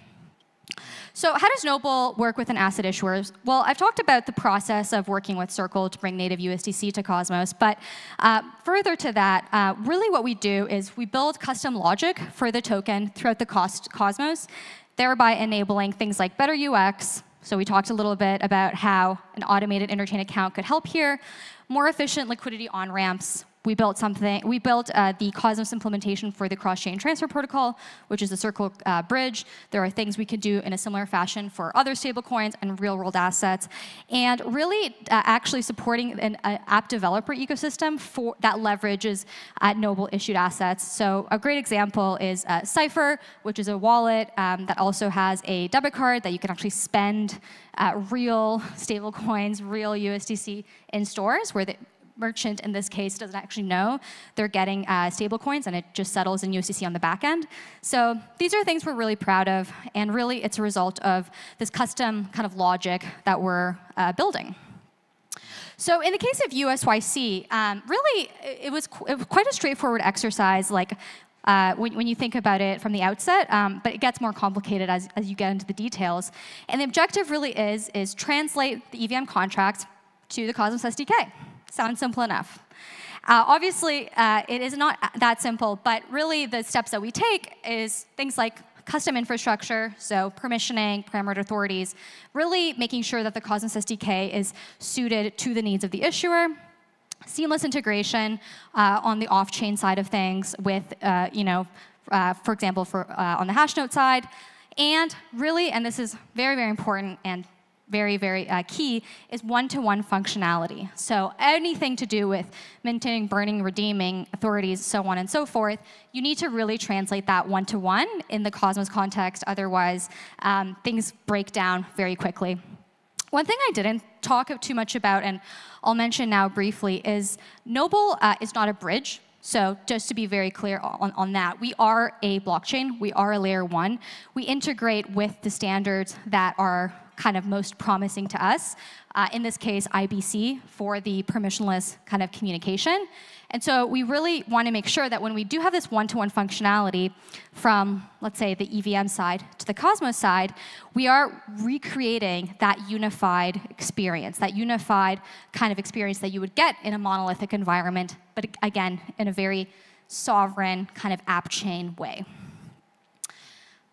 L: So how does Noble work with an asset issuer? Well, I've talked about the process of working with Circle to bring native USDC to Cosmos, but uh, further to that, uh, really what we do is we build custom logic for the token throughout the Cosmos, thereby enabling things like better UX, so we talked a little bit about how an automated interchain account could help here, more efficient liquidity on-ramps, we built something. We built uh, the Cosmos implementation for the cross-chain transfer protocol, which is a circle uh, bridge. There are things we could do in a similar fashion for other stablecoins and real-world assets, and really uh, actually supporting an app developer ecosystem for that leverages uh, Noble issued assets. So a great example is uh, Cypher, which is a wallet um, that also has a debit card that you can actually spend uh, real [LAUGHS] stablecoins, real USDC in stores where the merchant in this case doesn't actually know they're getting uh, stable coins and it just settles in USDC on the back end. So these are things we're really proud of and really it's a result of this custom kind of logic that we're uh, building. So in the case of USYC, um, really it was, it was quite a straightforward exercise like uh, when, when, you think about it from the outset, um, but it gets more complicated as, as you get into the details. And the objective really is, is translate the EVM contract to the Cosmos SDK. Sounds simple enough. Uh, obviously, uh, it is not that simple, but really the steps that we take is things like custom infrastructure, so permissioning, parameter authorities, really making sure that the Cosmos SDK is suited to the needs of the issuer, seamless integration uh, on the off-chain side of things with, uh, you know, uh, for example, for, uh, on the note side, and really, and this is very, very important and very, very uh, key is one-to-one -one functionality. So anything to do with minting, burning, redeeming, authorities, so on and so forth, you need to really translate that one-to-one -one in the Cosmos context. Otherwise, um, things break down very quickly. One thing I didn't talk too much about, and I'll mention now briefly, is Noble uh, is not a bridge. So just to be very clear on, on, that, we are a blockchain, we are a layer one. We integrate with the standards that are kind of most promising to us, uh, in this case, IBC for the permissionless kind of communication. And so we really want to make sure that when we do have this one-to-one -one functionality from, let's say, the EVM side to the Cosmos side, we are recreating that unified experience, that unified kind of experience that you would get in a monolithic environment, but again, in a very sovereign kind of app chain way.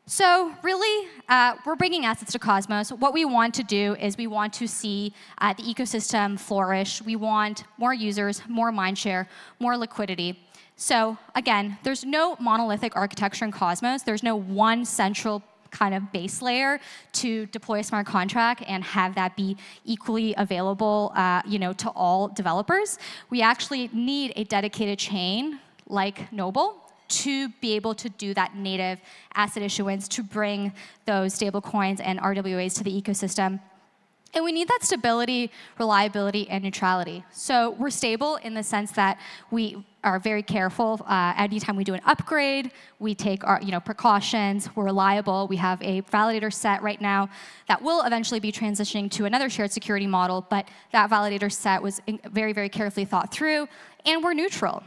L: So really, uh, we're bringing assets to Cosmos. What we want to do is we want to see uh, the ecosystem flourish. We want more users, more mindshare, more liquidity. So again, there's no monolithic architecture in Cosmos. There's no one central kind of base layer to deploy a smart contract and have that be equally available uh, you know, to all developers. We actually need a dedicated chain like Noble to be able to do that native asset issuance to bring those stablecoins and RWAs to the ecosystem. And we need that stability, reliability, and neutrality. So we're stable in the sense that we are very careful. Uh, anytime we do an upgrade, we take our you know precautions. We're reliable. We have a validator set right now that will eventually be transitioning to another shared security model, but that validator set was very, very carefully thought through, and we're neutral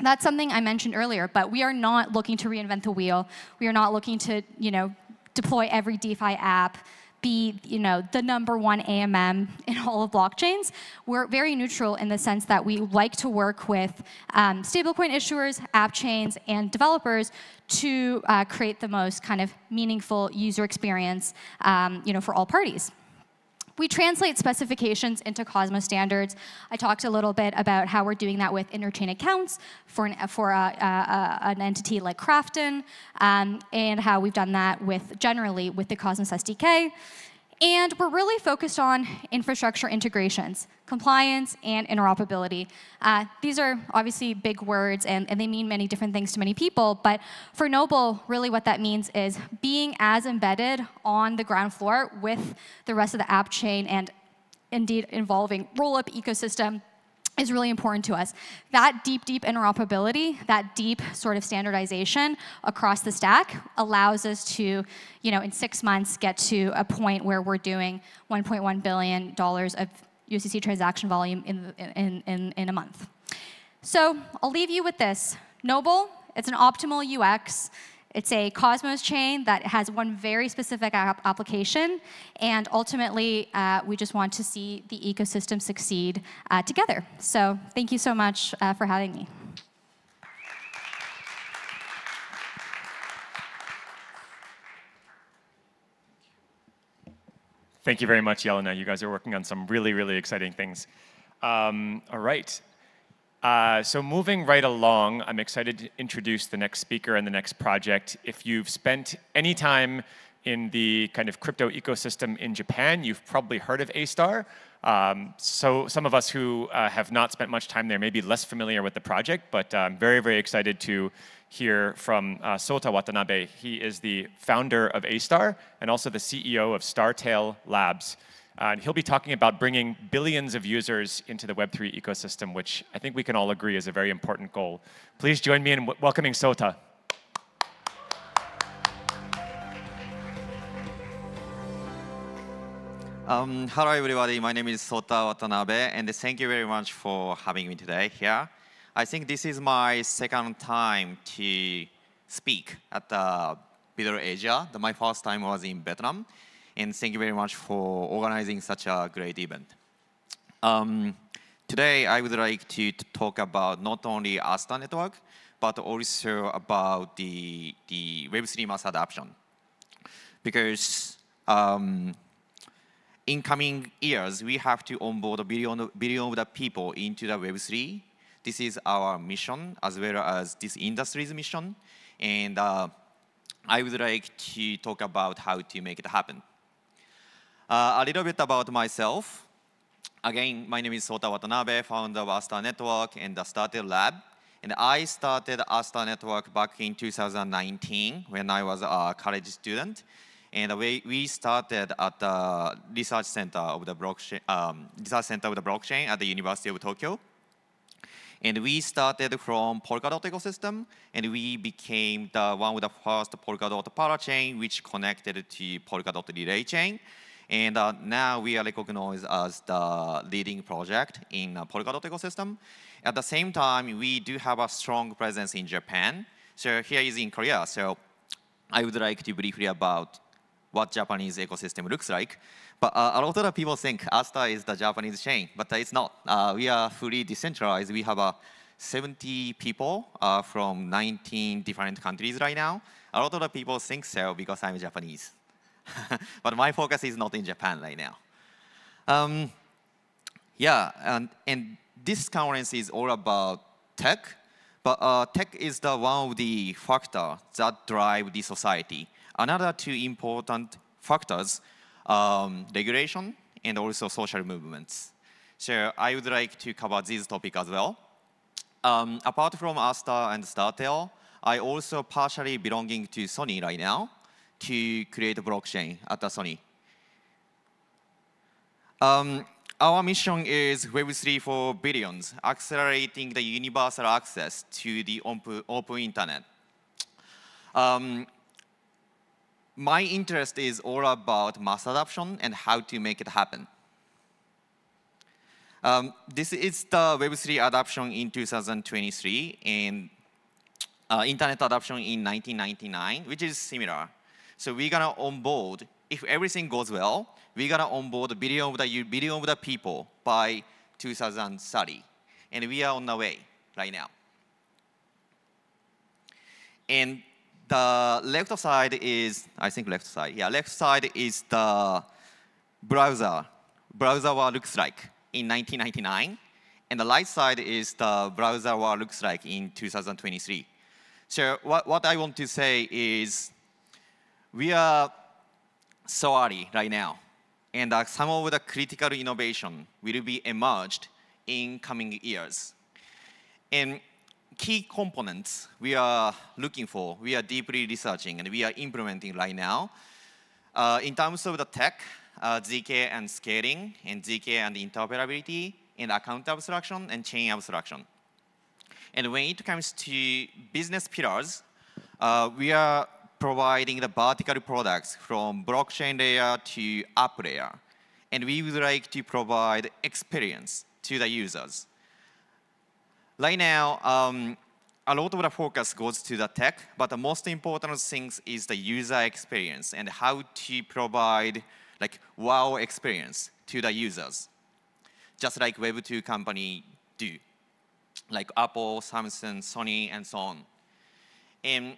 L: that's something I mentioned earlier, but we are not looking to reinvent the wheel. We are not looking to, you know, deploy every DeFi app, be, you know, the number one AMM in all of blockchains. We're very neutral in the sense that we like to work with um, stablecoin issuers, app chains, and developers to uh, create the most kind of meaningful user experience, um, you know, for all parties we translate specifications into Cosmos standards. I talked a little bit about how we're doing that with interchain accounts for an, for a, a, a, an entity like Krafton, um, and how we've done that with generally with the Cosmos SDK. And we're really focused on infrastructure integrations, compliance, and interoperability. Uh, these are obviously big words, and, and, they mean many different things to many people. But for Noble, really what that means is being as embedded on the ground floor with the rest of the app chain and indeed involving roll-up ecosystem is really important to us. That deep, deep interoperability, that deep sort of standardization across the stack allows us to, you know, in six months get to a point where we're doing $1.1 billion of USDC transaction volume in, in, in, in a month. So I'll leave you with this. Noble, it's an optimal UX. It's a Cosmos chain that has one very specific ap application, and ultimately, uh, we just want to see the ecosystem succeed uh, together. So thank you so much uh, for having me.
I: Thank you very much, Yelena. You guys are working on some really, really exciting things. Um, all right, uh, so moving right along, I'm excited to introduce the next speaker and the next project. If you've spent any time in the kind of crypto ecosystem in Japan, you've probably heard of Astar. Um, so some of us who uh, have not spent much time there may be less familiar with the project, but I'm um, very, very excited to hear from uh, Sota Watanabe. He is the founder of Astar and also the CEO of Startale Labs. Uh, and he'll be talking about bringing billions of users into the Web3 ecosystem, which I think we can all agree is a very important goal. Please join me in welcoming Sota.
M: Um, hello, everybody. My name is Sota Watanabe, and thank you very much for having me today here. I think this is my second time to speak at uh, the BUIDL Asia. My first time was in Vietnam and thank you very much for organizing such a great event. Um, today, I would like to talk about not only Astar network, but also about the, the Web3 mass adoption. Because um, in coming years, we have to onboard a billion, billion of the people into the Web3. This is our mission, as well as this industry's mission. And uh, I would like to talk about how to make it happen. Uh, a little bit about myself. Again, my name is Sota Watanabe, founder of Astar Network and Startale Lab. And I started Astar Network back in 2019 when I was a college student. And we, we started at the research center of the blockchain, um, research center of the blockchain at the University of Tokyo. And we started from Polkadot ecosystem, and we became the one with the first Polkadot parachain, which connected to Polkadot relay chain. And uh, now we are recognized as the leading project in uh, Polkadot ecosystem. At the same time, we do have a strong presence in Japan. So here is in Korea. So I would like to briefly about what Japanese ecosystem looks like. But uh, a lot of people think Astar is the Japanese chain, but it's not. Uh, we are fully decentralized. We have uh, 70 people uh, from 19 different countries right now. A lot of the people think so because I'm Japanese. [LAUGHS] but my focus is not in Japan right now. Um, yeah, and, and this conference is all about tech, but uh, tech is the one of the factors that drive the society. Another two important factors, um, regulation and also social movements. So I would like to cover this topic as well. Um, apart from Astar and Startale, I also partially belonging to Sony right now to create blockchain at Sony. Um, our mission is Web3 for billions, accelerating the universal access to the open internet. Um, my interest is all about mass adoption and how to make it happen. Um, this is the Web3 adoption in 2023 and uh, internet adoption in 1999, which is similar. So we're gonna onboard, if everything goes well, we're gonna onboard a billion of the, billion of the people by 2030. And we are on the way right now. And the left side is, I think left side, yeah, left side is the browser, browser what looks like in 1999. And the right side is the browser what looks like in 2023. So what, what I want to say is we are sorry right now, and uh, some of the critical innovation will be emerged in coming years. And key components we are looking for, we are deeply researching and we are implementing right now. Uh, in terms of the tech, uh, ZK and scaling, and ZK and interoperability, and account abstraction, and chain abstraction. And when it comes to business pillars, uh, we are providing the vertical products from blockchain layer to app layer. And we would like to provide experience to the users. Right now, um, a lot of the focus goes to the tech, but the most important things is the user experience and how to provide like wow experience to the users, just like Web2 company do, like Apple, Samsung, Sony, and so on. And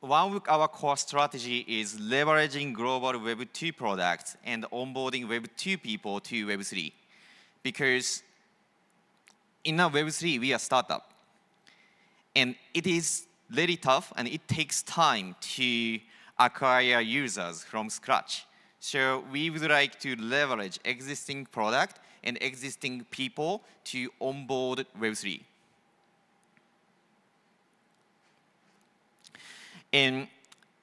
M: one of our core strategy is leveraging global Web 2 products and onboarding Web 2 people to Web 3. Because in our Web 3, we are startup. And it is really tough, and it takes time to acquire users from scratch. So we would like to leverage existing product and existing people to onboard Web3. And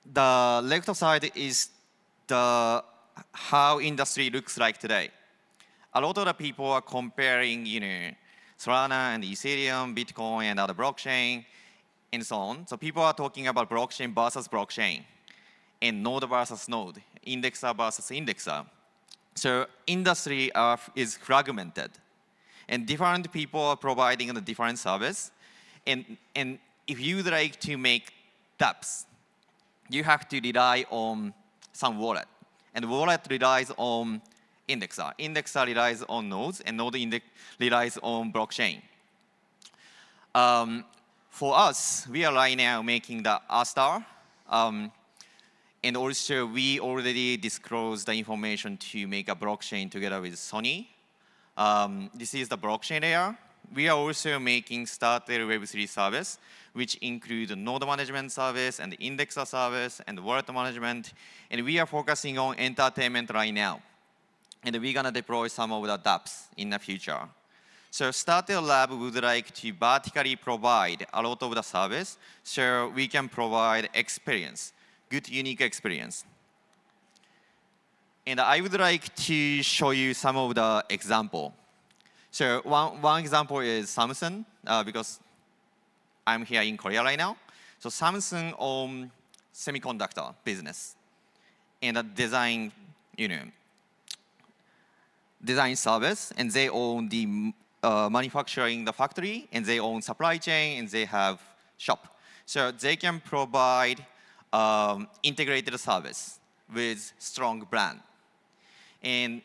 M: the left side is the how industry looks like today. A lot of the people are comparing, you know, Solana and Ethereum, Bitcoin and other blockchain, and so on. So people are talking about blockchain versus blockchain, and node versus node, indexer versus indexer. So industry are, is fragmented, and different people are providing a different service. And, and if you'd like to make dApps, you have to rely on some wallet. And wallet relies on indexer. Indexer relies on nodes, and node relies on blockchain. Um, for us, we are right now making the Astar. Um, and also, we already disclosed the information to make a blockchain together with Sony. Um, this is the blockchain layer we are also making Startale Web3 service, which include node management service and indexer service and wallet management. And we are focusing on entertainment right now. And we're going to deploy some of the dApps in the future. So Startale Lab would like to vertically provide a lot of the service so we can provide experience, good unique experience. And I would like to show you some of the example. So one, one example is Samsung, uh, because I'm here in Korea right now. So Samsung own semiconductor business and a design, you know, design service, and they own the uh, manufacturing the factory, and they own supply chain, and they have shop. So they can provide um, integrated service with strong brand. And,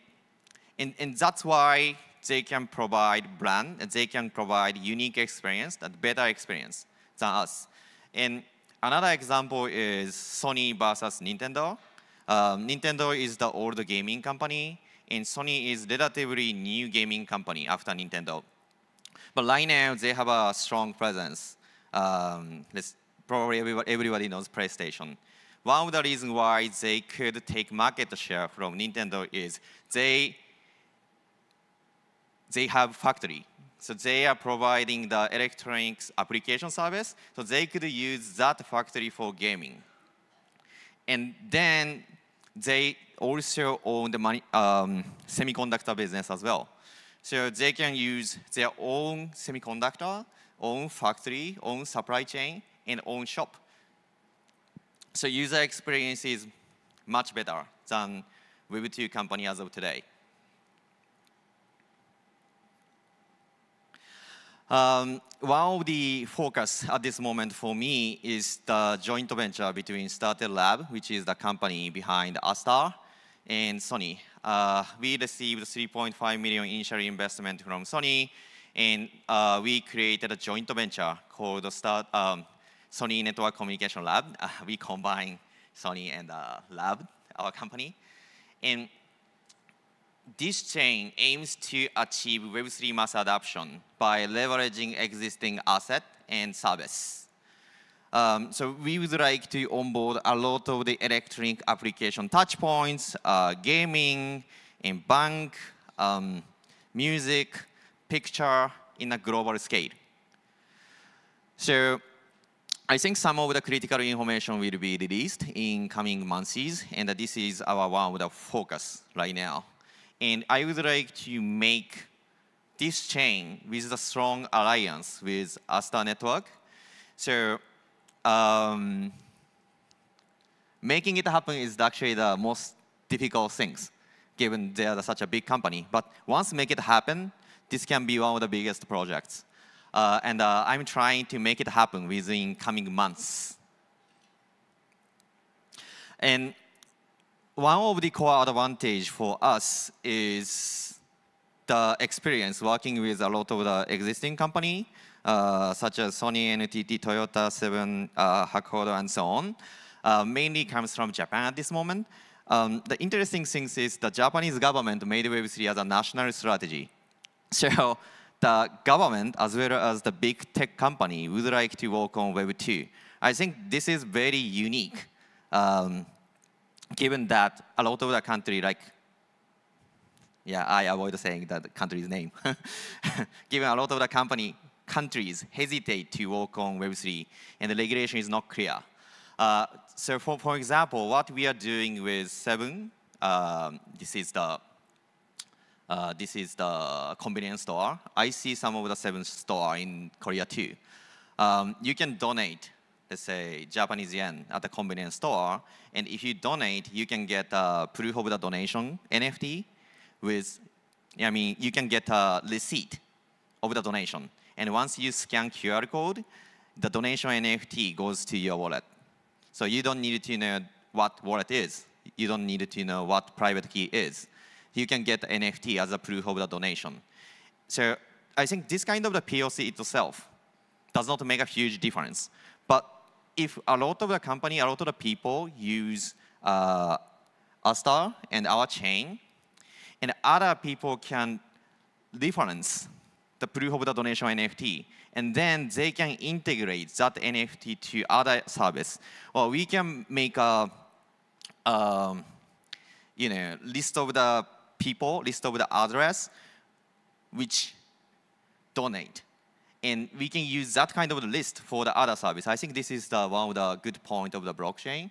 M: and, and that's why they can provide brand, they can provide unique experience, that better experience than us. And another example is Sony versus Nintendo. Um, Nintendo is the old gaming company, and Sony is relatively new gaming company after Nintendo. But right now, they have a strong presence. Um, probably everybody knows PlayStation. One of the reasons why they could take market share from Nintendo is they they have factory. So they are providing the electronics application service, so they could use that factory for gaming. And then they also own the money, um, semiconductor business as well. So they can use their own semiconductor, own factory, own supply chain, and own shop. So user experience is much better than Web2 company as of today. Um, one of the focus at this moment for me is the joint venture between Startale Lab, which is the company behind Astar, and Sony. Uh, we received 3.5 million initial investment from Sony, and uh, we created a joint venture called Start, um, Sony Network Communication Lab. Uh, [LAUGHS] we combine Sony and uh, Lab, our company. And this chain aims to achieve Web3 mass adoption by leveraging existing asset and service. Um, so we would like to onboard a lot of the electronic application touchpoints, uh, gaming, and bank, um, music, picture in a global scale. So I think some of the critical information will be released in coming months, and this is our one of the focus right now. And I would like to make this chain with a strong alliance with Astar Network. So um, making it happen is actually the most difficult things, given they are such a big company. But once make it happen, this can be one of the biggest projects. Uh, and uh, I'm trying to make it happen within coming months. And one of the core advantage for us is the experience working with a lot of the existing company, uh, such as Sony, NTT, Toyota, Seven, uh, Hakuhodo, and so on, uh, mainly comes from Japan at this moment. Um, the interesting thing is the Japanese government made Web3 as a national strategy. [LAUGHS] So the government, as well as the big tech company, would like to work on Web2. I think this is very unique. Um, given that a lot of the country, like, yeah, I avoid saying that country's name, [LAUGHS] given a lot of the company countries hesitate to work on Web3, and the regulation is not clear. Uh, so for, for example, what we are doing with Seven, um, this is the uh, this is the convenience store. I see some of the Seven store in Korea too. Um, you can donate let's say, Japanese yen at the convenience store. And if you donate, you can get a proof of the donation NFT with, I mean, you can get a receipt of the donation. And once you scan QR code, the donation NFT goes to your wallet. So you don't need to know what wallet is. You don't need to know what private key is. You can get NFT as a proof of the donation. So I think this kind of the POC itself does not make a huge difference if a lot of the company, a lot of the people use uh, Astar and our chain, and other people can reference the proof of the donation NFT, and then they can integrate that NFT to other service. Or well, we can make a, um, you know, list of the people, list of the address, which donate and we can use that kind of list for the other service. I think this is the one of the good point of the blockchain.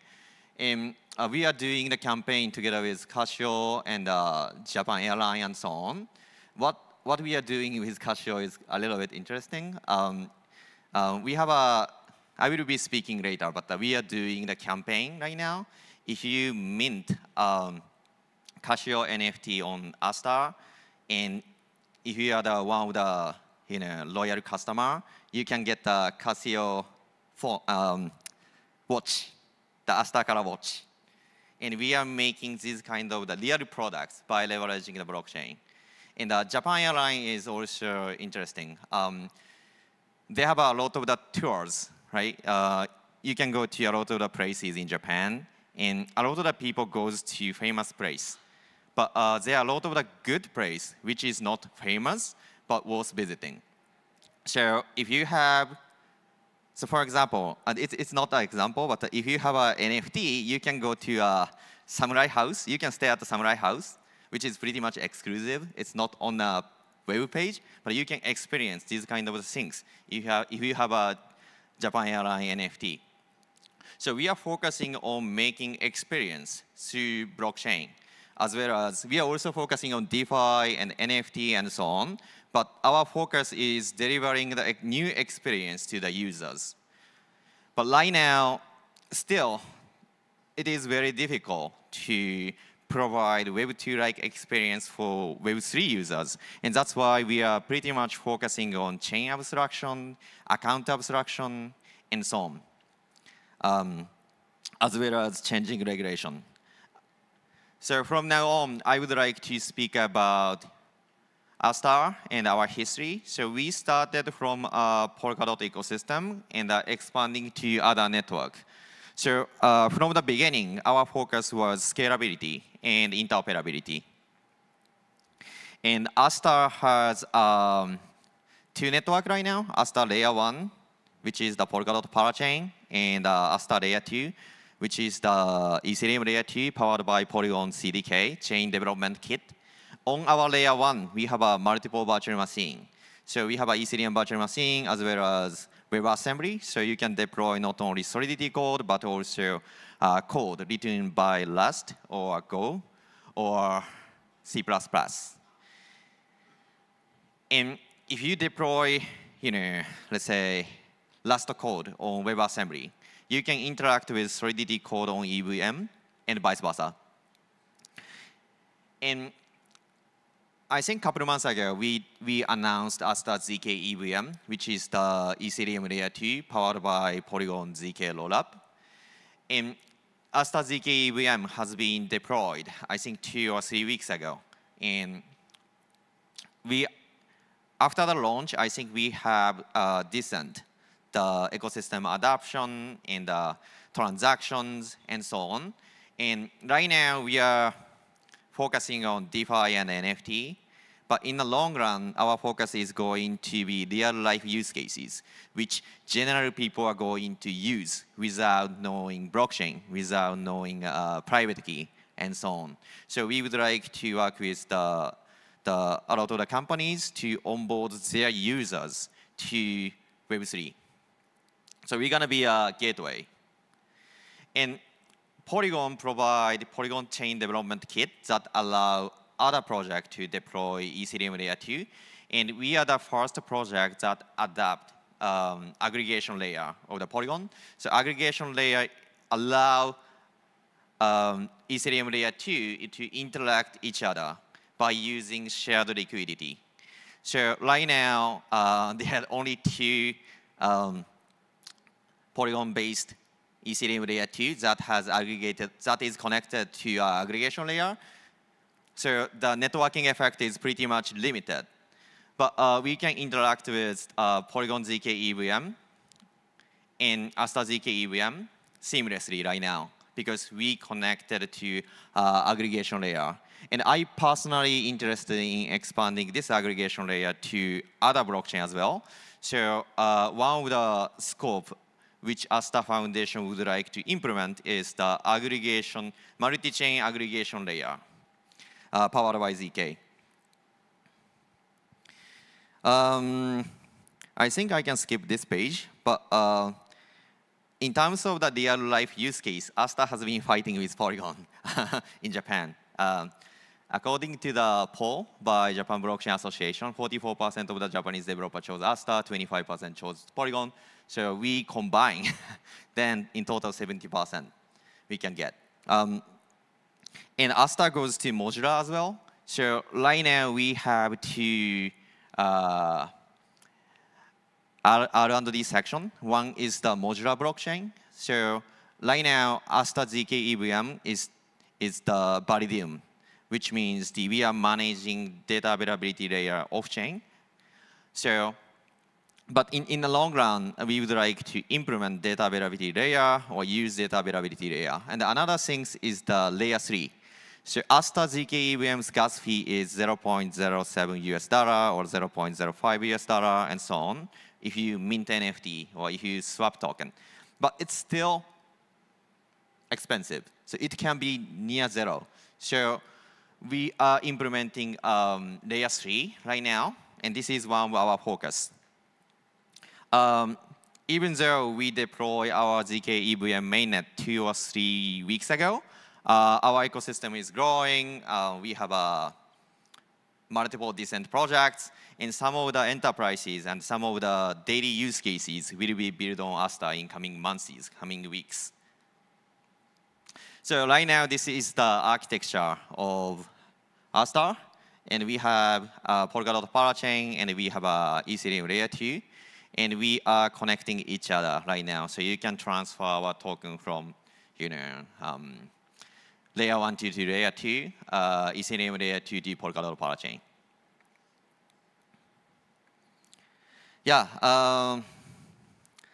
M: And uh, we are doing the campaign together with Casio and uh, Japan Airline and so on. What, what we are doing with Casio is a little bit interesting. Um, uh, we have a, I will be speaking later, but we are doing the campaign right now. If you mint um, Casio NFT on Astar, and if you are the one of the you know, loyal customer, you can get the Casio for, um, watch, the Astakara watch. And we are making these kind of the real products by leveraging the blockchain. And the uh, Japan Airline is also interesting. Um, they have a lot of the tours, right? Uh, you can go to a lot of the places in Japan, and a lot of the people goes to famous place. But uh, there are a lot of the good place which is not famous, but worth visiting. So if you have, so for example, and it's, it's not an example, but if you have an NFT, you can go to a samurai house. You can stay at the samurai house, which is pretty much exclusive. It's not on a web page, but you can experience these kind of things if you have, if you have a Japan Airline NFT. So we are focusing on making experience through blockchain, as well as we are also focusing on DeFi and NFT and so on but our focus is delivering the new experience to the users. But right now, still, it is very difficult to provide Web2-like experience for Web3 users. And that's why we are pretty much focusing on chain abstraction, account abstraction, and so on, um, as well as changing regulation. So from now on, I would like to speak about Astar star and our history. So we started from a Polkadot ecosystem and uh, expanding to other network. So uh, from the beginning, our focus was scalability and interoperability. And Astar has um, two network right now, Astar layer one, which is the Polkadot parachain, and uh, layer two, which is the Ethereum layer two powered by Polygon CDK chain development kit. On our layer one, we have a multiple virtual machine. So we have a ECDM virtual machine as well as WebAssembly. So you can deploy not only Solidity code, but also uh, code written by Rust or Go or C++. And if you deploy, you know, let's say Rust code on WebAssembly, you can interact with Solidity code on EVM and vice versa. And I think a couple of months ago, we, we announced Astar ZK EVM, which is the Ethereum layer 2 powered by Polygon ZK rollup. And Astar ZK EVM has been deployed, I think, two or three weeks ago. And we, after the launch, I think we have uh, decent the ecosystem adoption and the transactions and so on. And right now, we are focusing on DeFi and NFT. But in the long run, our focus is going to be real-life use cases, which general people are going to use without knowing blockchain, without knowing uh, private key, and so on. So we would like to work with the, the, a lot of the companies to onboard their users to Web3. So we're going to be a gateway. And Polygon provide Polygon Chain Development Kit that allow other project to deploy ECDM layer 2. And we are the first project that adapt um, aggregation layer of the Polygon. So aggregation layer allow um, layer 2 to interact each other by using shared liquidity. So right now, uh, [LAUGHS] they had only two um, Polygon-based Ethereum layer 2 that has aggregated, that is connected to uh, aggregation layer. So the networking effect is pretty much limited. But uh, we can interact with uh, Polygon ZK EVM and Astar ZK EVM seamlessly right now because we connected to uh, aggregation layer. And I personally interested in expanding this aggregation layer to other blockchain as well. So uh, one of the scope which Astar Foundation would like to implement is the aggregation, multi-chain aggregation layer uh, powered by ZK. Um, I think I can skip this page, but uh, in terms of the real life use case, Astar has been fighting with Polygon [LAUGHS] in Japan. Um, according to the poll by Japan Blockchain Association, 44% of the Japanese developer chose Astar, 25% chose Polygon. So we combine, [LAUGHS] then in total 70% we can get. Um, and Astar goes to modular as well. So right now we have two uh, R&D section. One is the modular blockchain. So right now Astar ZK EVM is, is the Validium, which means the, we are managing data availability layer off-chain. So but in, in the long run, uh, we would like to implement data availability layer or use data availability layer. And another thing is the layer three. So Astar ZK EVM's gas fee is 0.07 US dollar or 0.05 US dollar and so on if you mint NFT or if you swap token. But it's still expensive. So it can be near zero. So we are implementing um, layer three right now, and this is one of our focus. Um, even though we deploy our ZK EVM mainnet two or three weeks ago, uh, our ecosystem is growing. Uh, we have uh, multiple decent projects. And some of the enterprises and some of the daily use cases will be built on Astar in coming months, coming weeks. So right now, this is the architecture of Astar. And we have uh, Polkadot Parachain, and we have uh, Ethereum Layer 2 and we are connecting each other right now. So you can transfer our token from, you know, um, layer one to, to layer two, uh, Ethereum layer two to Polkadot parachain. Yeah, um,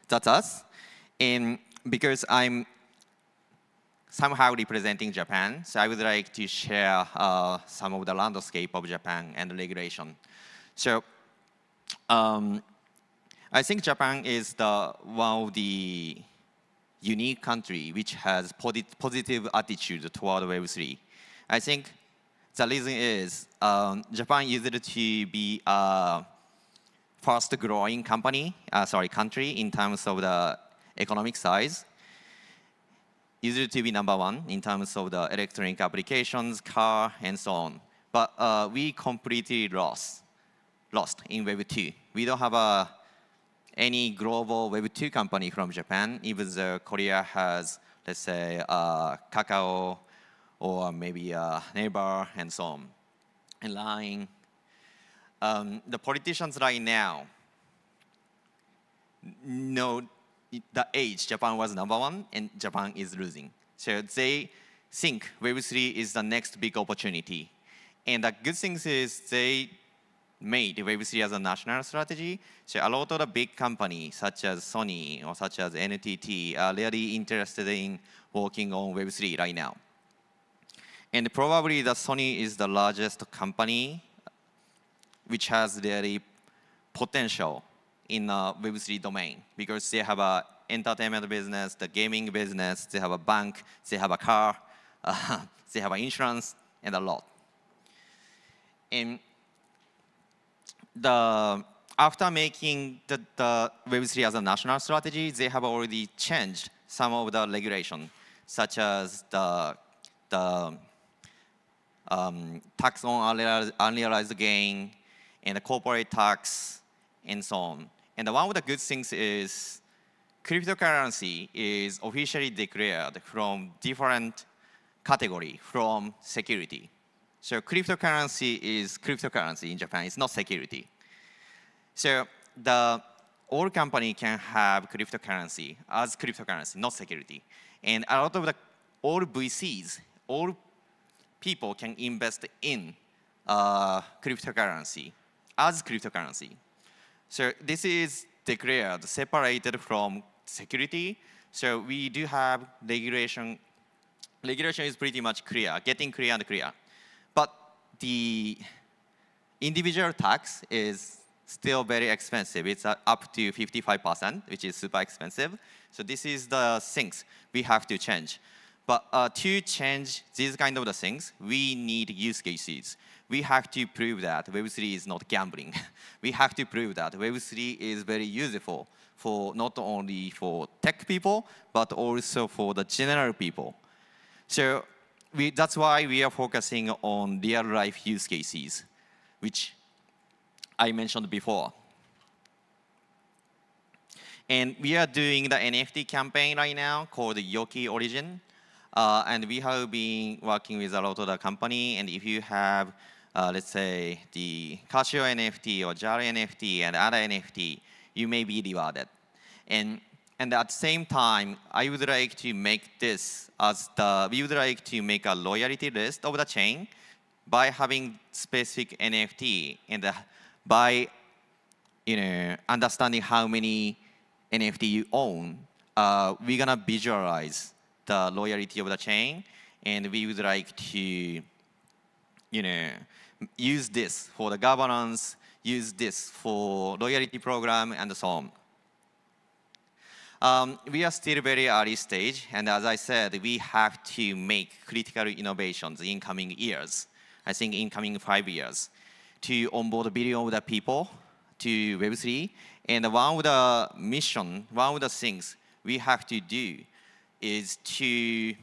M: that's us. And because I'm somehow representing Japan, so I would like to share uh, some of the landscape of Japan and the regulation. So um, I think Japan is the one of the unique country which has positive attitude toward Web3. I think the reason is um, Japan used to be a fast growing company, uh, sorry, country in terms of the economic size. Used to be number one in terms of the electronic applications, car, and so on. But uh, we completely lost, lost in Web2. We don't have a any global Web2 company from Japan, even though Korea has, let's say, uh, Kakao or maybe uh, Naver and so on, and LINE, Um, the politicians right now know the age Japan was number one and Japan is losing. So they think Web3 is the next big opportunity. And the good thing is they made Web3 as a national strategy. So a lot of the big companies, such as Sony or such as NTT, are really interested in working on Web3 right now. And probably the Sony is the largest company which has really potential in the Web3 domain because they have a entertainment business, the gaming business, they have a bank, they have a car, uh, [LAUGHS] they have an insurance, and a lot. And the after making the, the Web3 as a national strategy, they have already changed some of the regulation, such as the, the um, tax on unrealized, gain and the corporate tax and so on. And one of the good things is cryptocurrency is officially declared from different category from security. So cryptocurrency is cryptocurrency in Japan. It's not security. So the all company can have cryptocurrency as cryptocurrency, not security. And a lot of the all VCs, all people can invest in uh, cryptocurrency as cryptocurrency. So this is declared separated from security. So we do have regulation. Regulation is pretty much clear, getting clear and clear the individual tax is still very expensive. It's uh, up to 55%, which is super expensive. So this is the things we have to change. But uh, to change these kind of the things, we need use cases. We have to prove that Web3 is not gambling. [LAUGHS] we have to prove that Web3 is very useful for not only for tech people, but also for the general people. So we, that's why we are focusing on real-life use cases, which I mentioned before. And we are doing the NFT campaign right now called Yoki Origin. Uh, and we have been working with a lot of the company. And if you have, uh, let's say, the Casio NFT or JAL NFT and other NFT, you may be rewarded. And and at the same time, I would like to make this as the, we would like to make a loyalty list of the chain by having specific NFT and the, by, you know, understanding how many NFT you own, uh, we're gonna visualize the loyalty of the chain and we would like to, you know, use this for the governance, use this for loyalty program and so on. Um, we are still very early stage, and as I said, we have to make critical innovations in coming years. I think in coming five years, to onboard a billion of the people to Web3, and one of the mission, one of the things we have to do is to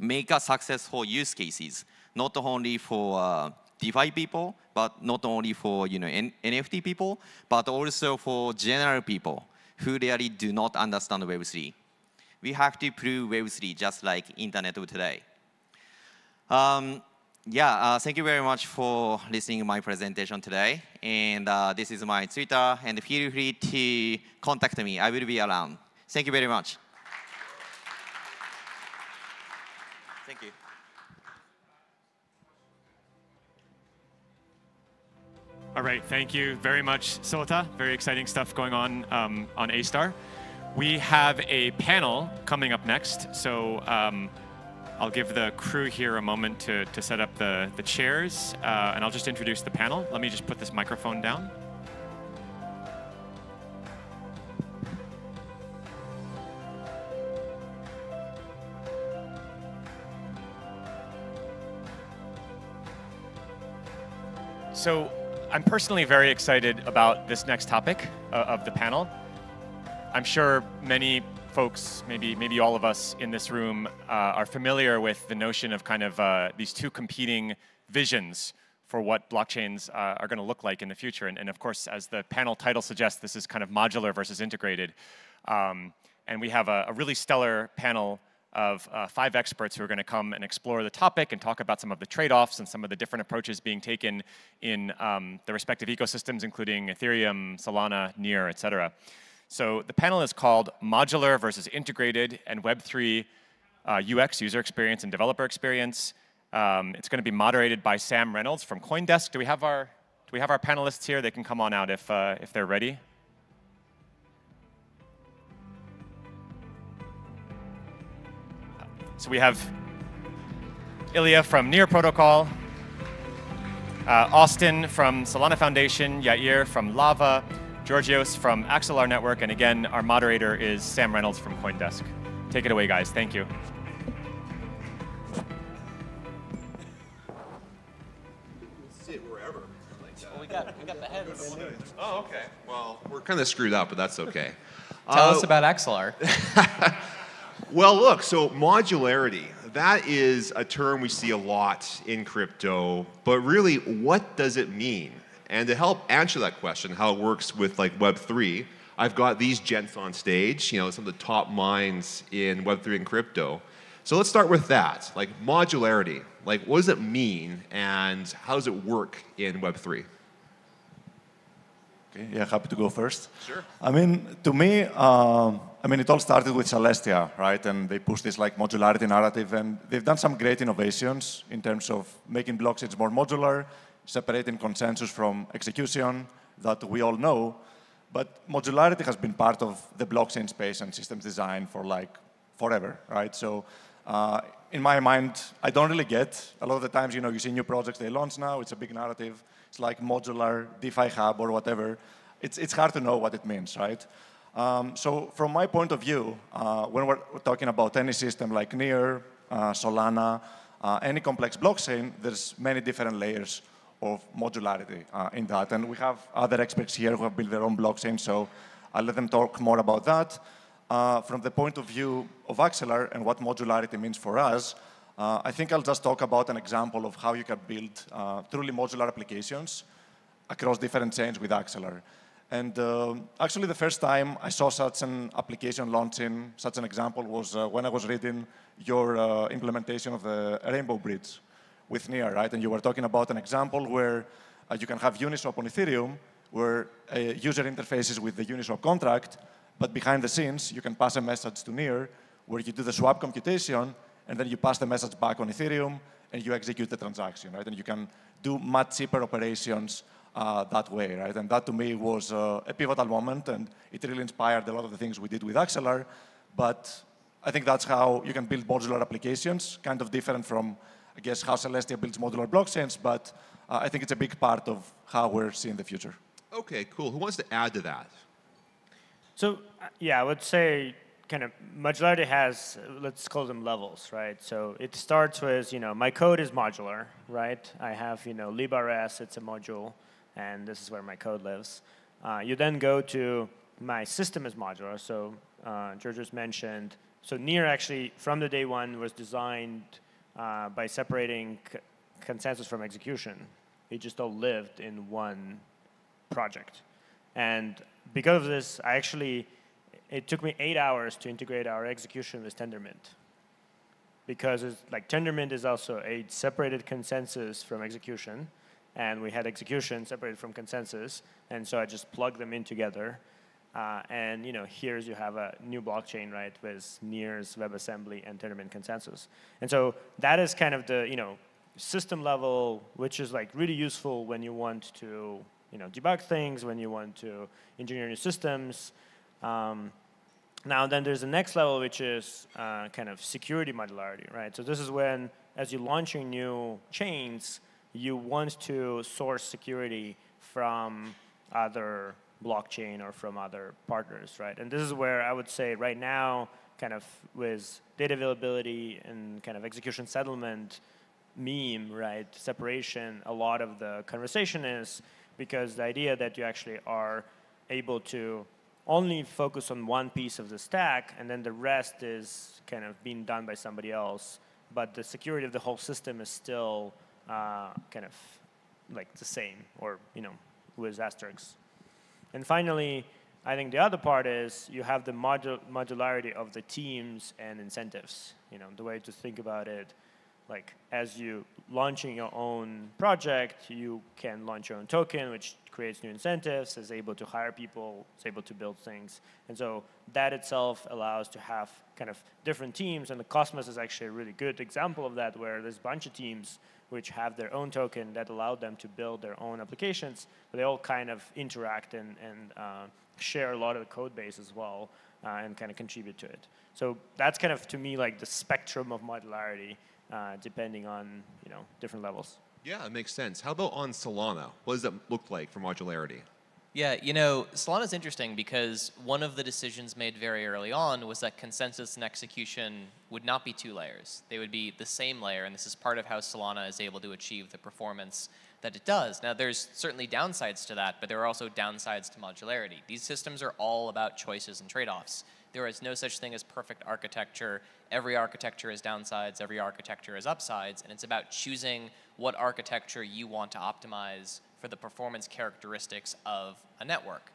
M: make a successful use cases, not only for uh, DeFi people, but not only for you know N NFT people, but also for general people who really do not understand Web3. We have to prove Web3 just like internet of today. Um, yeah, uh, thank you very much for listening to my presentation today. And uh, this is my Twitter, and feel free to contact me. I will be around. Thank you very much.
I: All right, thank you very much, Silita. Very exciting stuff going on um, on Astar. We have a panel coming up next, so um, I'll give the crew here a moment to, to set up the, the chairs, uh, and I'll just introduce the panel. Let me just put this microphone down. So I'm personally very excited about this next topic uh, of the panel. I'm sure many folks, maybe maybe all of us in this room, uh, are familiar with the notion of kind of uh, these two competing visions for what blockchains uh, are going to look like in the future. And, and, of course, as the panel title suggests, this is kind of modular versus integrated. Um, and we have a, a really stellar panel of uh, five experts who are going to come and explore the topic and talk about some of the trade-offs and some of the different approaches being taken in um, the respective ecosystems, including Ethereum, Solana, Near, et cetera. So the panel is called Modular versus Integrated and Web3 uh, UX, User Experience and Developer Experience. Um, it's going to be moderated by Sam Reynolds from CoinDesk. Do we have our, do we have our panelists here? They can come on out if, uh, if they're ready. So we have Illia from Near Protocol, uh, Austin from Solana Foundation, Yair from Lava, Georgios from Axelar Network, and again, our moderator is Sam Reynolds from CoinDesk. Take it away, guys. Thank you.
D: Oh, okay. Well,
L: we're
N: kind of screwed up, but that's okay. Tell uh, us about Axelar. [LAUGHS] Well, look, so modularity, that is a term we see a lot in crypto, but really, what does it mean? And to help answer that question, how it works with like Web3, I've got these gents on stage, you know, some of the top minds in Web3 and crypto. So let's start with that, like modularity. Like, what does it mean, and how does it work in Web3?
O: Okay, yeah, happy to go first. Sure. I mean, to me, uh, I mean, it all started with Celestia, right? And they pushed this like modularity narrative, and they've done some great innovations in terms of making blockchains more modular, separating consensus from execution that we all know. But modularity has been part of the blockchain space and systems design for like forever, right? So uh, in my mind, I don't really get a lot of the times, you know, you see new projects they launch now, it's a big narrative, it's like modular DeFi hub or whatever. It's, it's hard to know what it means, right? Um, so from my point of view, uh, when we're talking about any system like Near, uh, Solana, uh, any complex blockchain, there's many different layers of modularity uh, in that. And we have other experts here who have built their own blockchain, so I'll let them talk more about that. Uh, from the point of view of Axelar and what modularity means for us, uh, I think I'll just talk about an example of how you can build truly modular applications across different chains with Axelar. And uh, actually, the first time I saw such an application launching, such an example, was uh, when I was reading your uh, implementation of the Rainbow Bridge with Near, right? And you were talking about an example where uh, you can have Uniswap on Ethereum, where a uh, user interfaces with the Uniswap contract, but behind the scenes, you can pass a message to Near, where you do the swap computation, and then you pass the message back on Ethereum, and you execute the transaction, right? And you can do much cheaper operations uh, that way, right? And that to me was uh, a pivotal moment and it really inspired a lot of the things we did with Axelar. But I think that's how you can build modular applications, kind of different from, I guess, how Celestia builds modular blockchains, but uh, I think it's a big part of how we're seeing the future.
N: Okay, cool. Who wants to add to that?
O: So, uh,
E: yeah, I would say kind of modularity has let's call them levels right so it starts with you know my code is modular right i have you know librs it's a module and this is where my code lives. Uh, you then go to my system is modular. So uh, George just mentioned, so Near actually from the day one was designed uh, by separating consensus from execution. It just all lived in one project. And because of this, I actually, it took me eight hours to integrate our execution with Tendermint. Because it's like Tendermint is also a separated consensus from execution and we had execution separated from consensus, and so I just plugged them in together. Uh, and you know, here's you have a new blockchain, right, with Near's, WebAssembly, and Tendermint consensus. And so that is kind of the you know system level, which is like really useful when you want to you know debug things, when you want to engineer new systems. Um, now then, there's the next level, which is uh, kind of security modularity, right? So this is when, as you launch your new chains, you want to source security from other blockchain or from other partners, right? And this is where I would say right now, kind of with data availability and kind of execution settlement meme, right, separation, a lot of the conversation is because the idea that you actually are able to only focus on one piece of the stack and then the rest is kind of being done by somebody else, but the security of the whole system is still uh, kind of like the same or, you know, with asterisks. And finally, I think the other part is you have the modularity of the teams and incentives. You know, the way to think about it, like as you launching your own project, you can launch your own token, which creates new incentives, is able to hire people, is able to build things. And so that itself allows to have kind of different teams, and the Cosmos is actually a really good example of that, where there's a bunch of teams which have their own token that allowed them to build their own applications. But they all kind of interact and, and uh, share a lot of the code base as well uh, and kind of contribute to it. So that's kind of, to me, like the spectrum of modularity, uh, depending on you know different levels.
N: Yeah, it makes sense. How about on Solana? What does that look like for modularity?
P: Yeah, you know, Solana is interesting because one of the decisions made very early on was that consensus and execution would not be two layers. They would be the same layer, and this is part of how Solana is able to achieve the performance that it does. Now, there's certainly downsides to that, but there are also downsides to modularity. These systems are all about choices and trade-offs. There is no such thing as perfect architecture. Every architecture has downsides, every architecture has upsides, and it's about choosing what architecture you want to optimize for the performance characteristics of a network.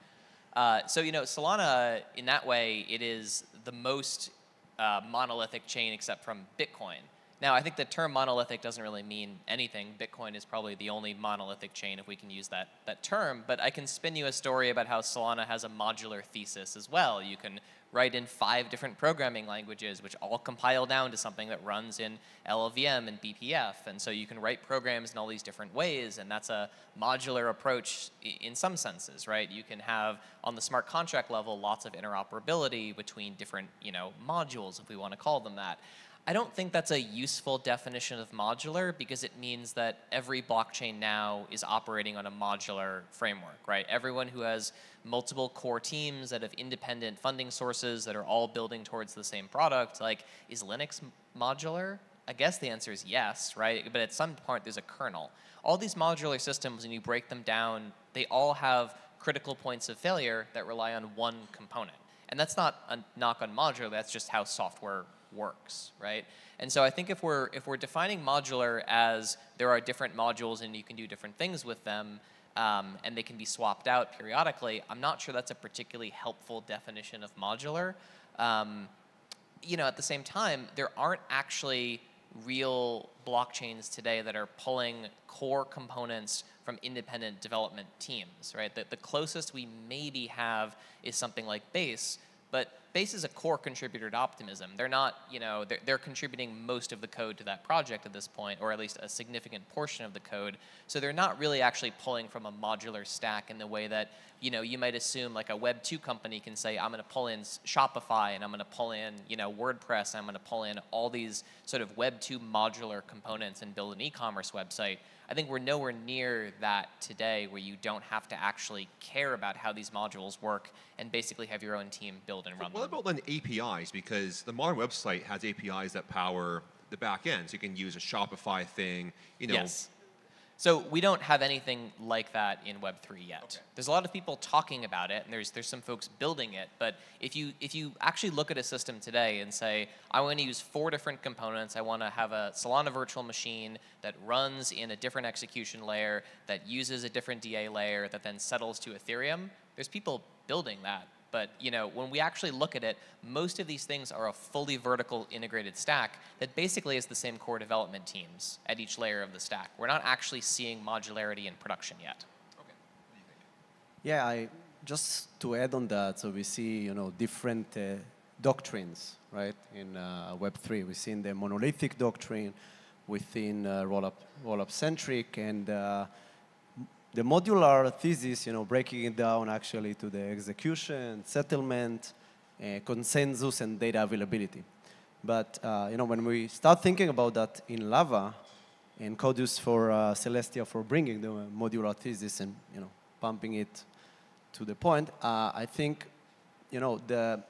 P: Uh, so you know, Solana, in that way, it is the most uh, monolithic chain except from Bitcoin. Now, I think the term monolithic doesn't really mean anything. Bitcoin is probably the only monolithic chain, if we can use that, that term. But I can spin you a story about how Solana has a modular thesis as well. You can write in five different programming languages, which all compile down to something that runs in LLVM and BPF. And so you can write programs in all these different ways, and that's a modular approach in some senses, right? You can have, on the smart contract level, lots of interoperability between different, you know, modules, if we want to call them that. I don't think that's a useful definition of modular because it means that every blockchain now is operating on a modular framework, right? Everyone who has multiple core teams that have independent funding sources that are all building towards the same product, like, is Linux modular? I guess the answer is yes, right? But at some point, there's a kernel. All these modular systems, when you break them down, they all have critical points of failure that rely on one component. And that's not a knock on modular, that's just how software works, right? And so I think if we're, if we're defining modular as there are different modules and you can do different things with them, um, and they can be swapped out periodically, I'm not sure that's a particularly helpful definition of modular. Um, you know, at the same time, there aren't actually real blockchains today that are pulling core components from independent development teams, right? That the closest we maybe have is something like Base, but Base is a core contributor to Optimism. They're not, you know, they're, they're contributing most of the code to that project at this point, or at least a significant portion of the code. So they're not really actually pulling from a modular stack in the way that you know, you might assume like a Web 2 company can say, I'm going to pull in Shopify and I'm going to pull in, you know, WordPress, I'm going to pull in all these sort of Web 2 modular components and build an e commerce website. I think we're nowhere near that today where you don't have to actually care about how these modules work and basically have your own team build and run what
N: them. What about then APIs? Because the modern website has APIs that power the back end. So you can use a Shopify thing,
K: you know, yes.
P: So we don't have anything like that in Web3 yet. Okay. There's a lot of people talking about it, and there's there's some folks building it. But if you if you actually look at a system today and say, I want to use four different components. I want to have a Solana virtual machine that runs in a different execution layer, that uses a different DA layer, that then settles to Ethereum. There's people building that but you know, when we actually look at it, most of these things are a fully vertical integrated stack that basically is the same core development teams at each layer of the stack. We're not actually seeing modularity in production yet. Okay.
K: Yeah, I, just to add on that, so we see you know different uh, doctrines, right? In uh, Web3, we see in the monolithic doctrine, within uh, rollup roll-up centric, and uh, the modular thesis, you know, breaking it down actually to the execution, settlement, uh, consensus, and data availability. But, uh, you know, when we start thinking about that in Lava, and Codius for uh, Celestia for bringing the modular thesis and, you know, pumping it to the point, uh, I think, you know, the,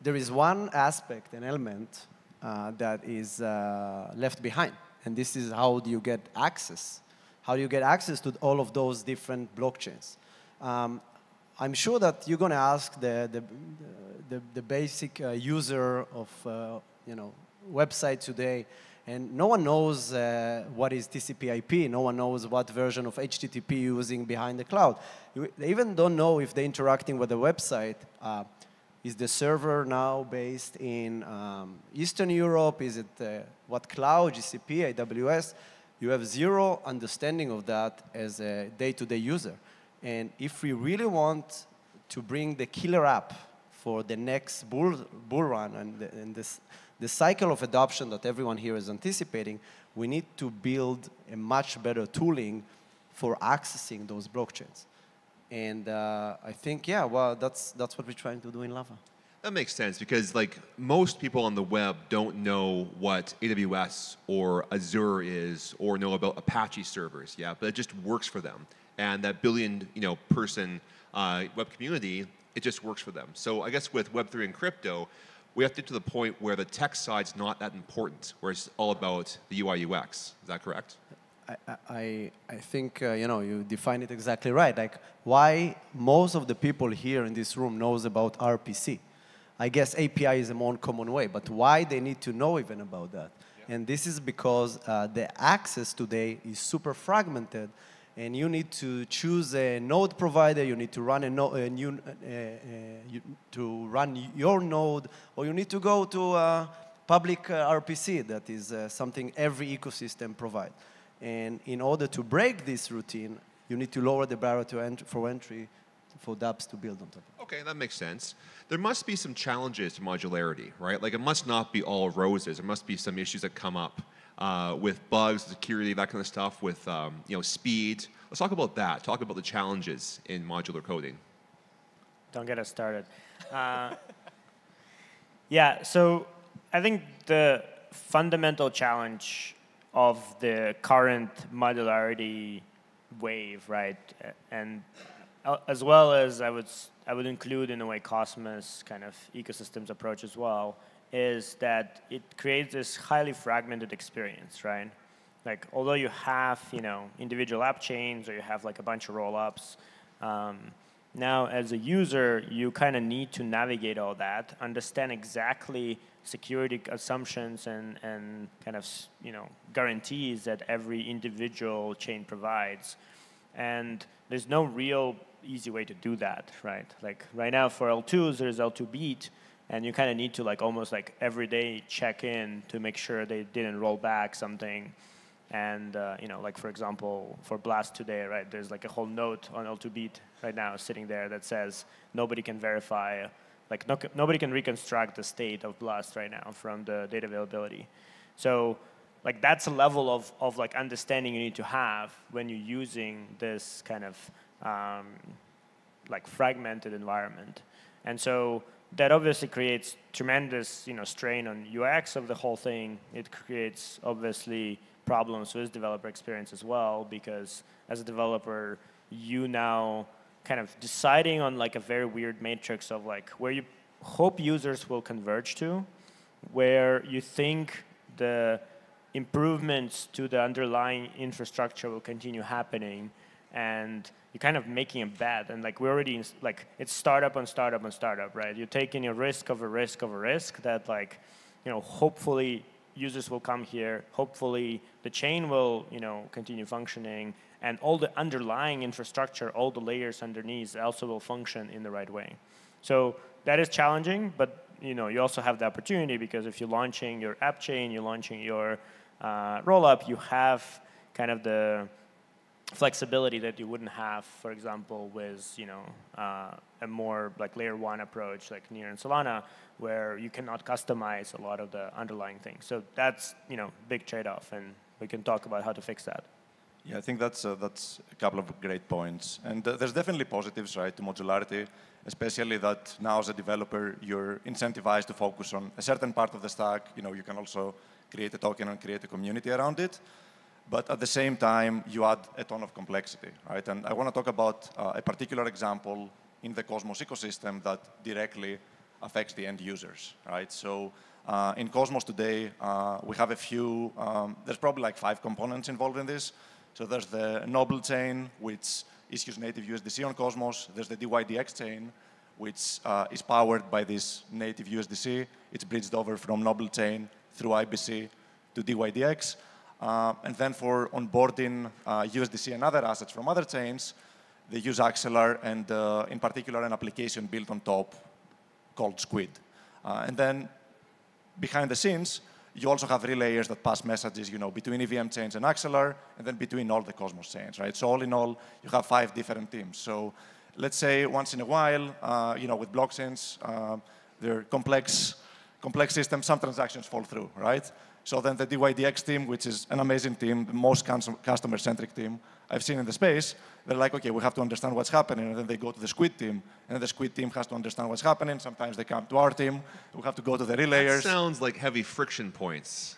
K: there is one aspect, an element, uh, that is uh, left behind. And this is how do you get access how do you get access to all of those different blockchains? Um, I'm sure that you're going to ask the, the, the, the basic uh, user of uh, you know, website today, and no one knows uh, what is TCP IP. No one knows what version of HTTP using behind the cloud. They even don't know if they're interacting with the website. Uh, is the server now based in um, Eastern Europe? Is it uh, what cloud, GCP, AWS? you have zero understanding of that as a day-to-day user. And if we really want to bring the killer app for the next bull, bull run and, the, and this, the cycle of adoption that everyone here is anticipating, we need to build a much better tooling for accessing those blockchains. And uh, I think, yeah, well, that's, that's what we're trying to do in Lava. That makes sense because
N: like most people on the web don't know what AWS or Azure is or know about Apache servers, yeah, but it just works for them. And that billion you know person uh, web community, it just works for them. So I guess with Web3 and crypto, we have to get to the point where the tech side's not that important, where it's all about the UI UX. Is that correct?
K: I, I, I think uh, you know you define it exactly right. Like why most of the people here in this room knows about RPC I guess API is a more common way, but why they need to know even about that? And this is because uh, the access today is super fragmented, and you need to choose a node provider, you need to run a, no, a new, uh, uh, to run your node, or you need to go to public uh, RPC, that is uh, something every ecosystem provides. And in order to break this routine, you need to lower the barrier ent for entry for dApps to build on top
N: of. Okay, that makes sense. There must be some challenges to modularity, right? Like it must not be all roses. There must be some issues that come up uh, with bugs, security, that kind of stuff, with um, you know speed. Let's talk about that. Talk about the challenges in modular coding.
E: Don't get us started. Uh, [LAUGHS] yeah, so I think the fundamental challenge of the current modularity wave, right, and uh, as well as I would I would include in a way Cosmos kind of ecosystems approach as well is that it creates this highly fragmented experience, right? Like although you have you know individual app chains or you have like a bunch of roll ups. Um, now, as a user, you kind of need to navigate all that, understand exactly security assumptions and, and kind of you know guarantees that every individual chain provides. And there's no real easy way to do that, right? Like right now for L2s, there's L2BEAT, and you kind of need to like almost like every day check in to make sure they didn't roll back something. And uh, you know, like for example, for Blast today, right? There's like a whole note on L2BEAT right now sitting there that says nobody can verify, like no, nobody can reconstruct the state of Blast right now from the data availability. So like that's a level of, of like understanding you need to have when you're using this kind of um, like fragmented environment. And so that obviously creates tremendous you know, strain on UX of the whole thing. It creates obviously problems with developer experience as well because as a developer, you now kind of deciding on like a very weird matrix of like where you hope users will converge to, where you think the improvements to the underlying infrastructure will continue happening, and you're kind of making a bet. And like we're already in, like it's startup on startup on startup, right? You're taking a risk of a risk of a risk that like, you know, hopefully users will come here. Hopefully the chain will you know continue functioning, and all the underlying infrastructure, all the layers underneath, also will function in the right way. So that is challenging, but you know you also have the opportunity because if you're launching your app chain, you're launching your uh, rollup, you have kind of the flexibility that you wouldn't have, for example, with you know uh, a more like layer one approach like near and Solana, where you cannot customize a lot of the underlying things. So that's you know big trade-off, and we can
O: talk about how to fix that. Yeah, I think that's uh, that's a couple of great points, and uh, there's definitely positives, right, to modularity, especially that now as a developer you're incentivized to focus on a certain part of the stack. You know, you can also create a token and create a community around it but at the same time, you add a ton of complexity, right? And I want to talk about uh, a particular example in the Cosmos ecosystem that directly affects the end users, right? So uh, in Cosmos today, uh, we have a few, um, there's probably like five components involved in this. So there's the Noble chain, which issues native USDC on Cosmos. There's the DYDX chain, which uh, is powered by this native USDC. It's bridged over from Noble chain through IBC to DYDX. Uh, and then for onboarding USDC uh, and other assets from other chains, they use Axelar and uh, in particular an application built on top called Squid. Uh, and then behind the scenes, you also have relayers that pass messages, you know, between EVM chains and Axelar, and then between all the Cosmos chains, right? So all in all, you have five different teams. So let's say once in a while, uh, you know, with blockchains, um, they're complex, complex systems, some transactions fall through, right? So then the DYDX team, which is an amazing team, the most customer-centric team I've seen in the space, they're like, okay, we have to understand what's happening. And then they go to the Squid team. And the Squid team has to understand what's happening. Sometimes they come to our team. We have to go to the relayers. That sounds like heavy
N: friction points.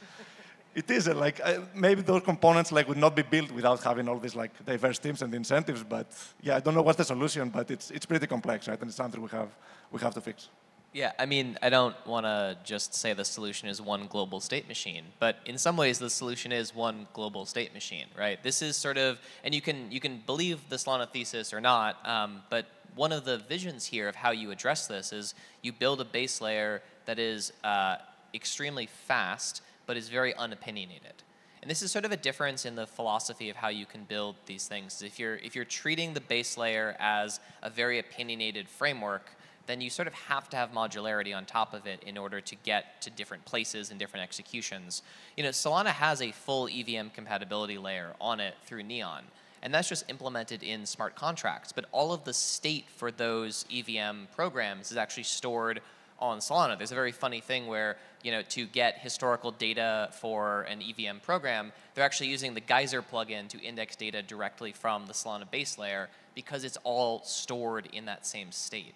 O: it Like, maybe those components like, would not be built without having all these like, diverse teams and incentives. But yeah, I don't know what's the solution, but it's, it's pretty complex, right? And it's something we have, we have to fix.
P: Yeah, I mean, I don't want to just say the solution is one global state machine, but in some ways the solution is one global state machine, right? This is sort of, and you can you can believe the Solana thesis or not, um, but one of the visions here of how you address this is you build a base layer that is uh, extremely fast, but is very unopinionated. And this is sort of a difference in the philosophy of how you can build these things. If you're if you're treating the base layer as a very opinionated framework, then you sort of have to have modularity on top of it in order to get to different places and different executions. You know, Solana has a full EVM compatibility layer on it through Neon, and that's just implemented in smart contracts. But all of the state for those EVM programs is actually stored on Solana. There's a very funny thing where, you know, to get historical data for an EVM program, they're actually using the Geyser plugin to index data directly from the Solana base layer because it's all stored in that same state.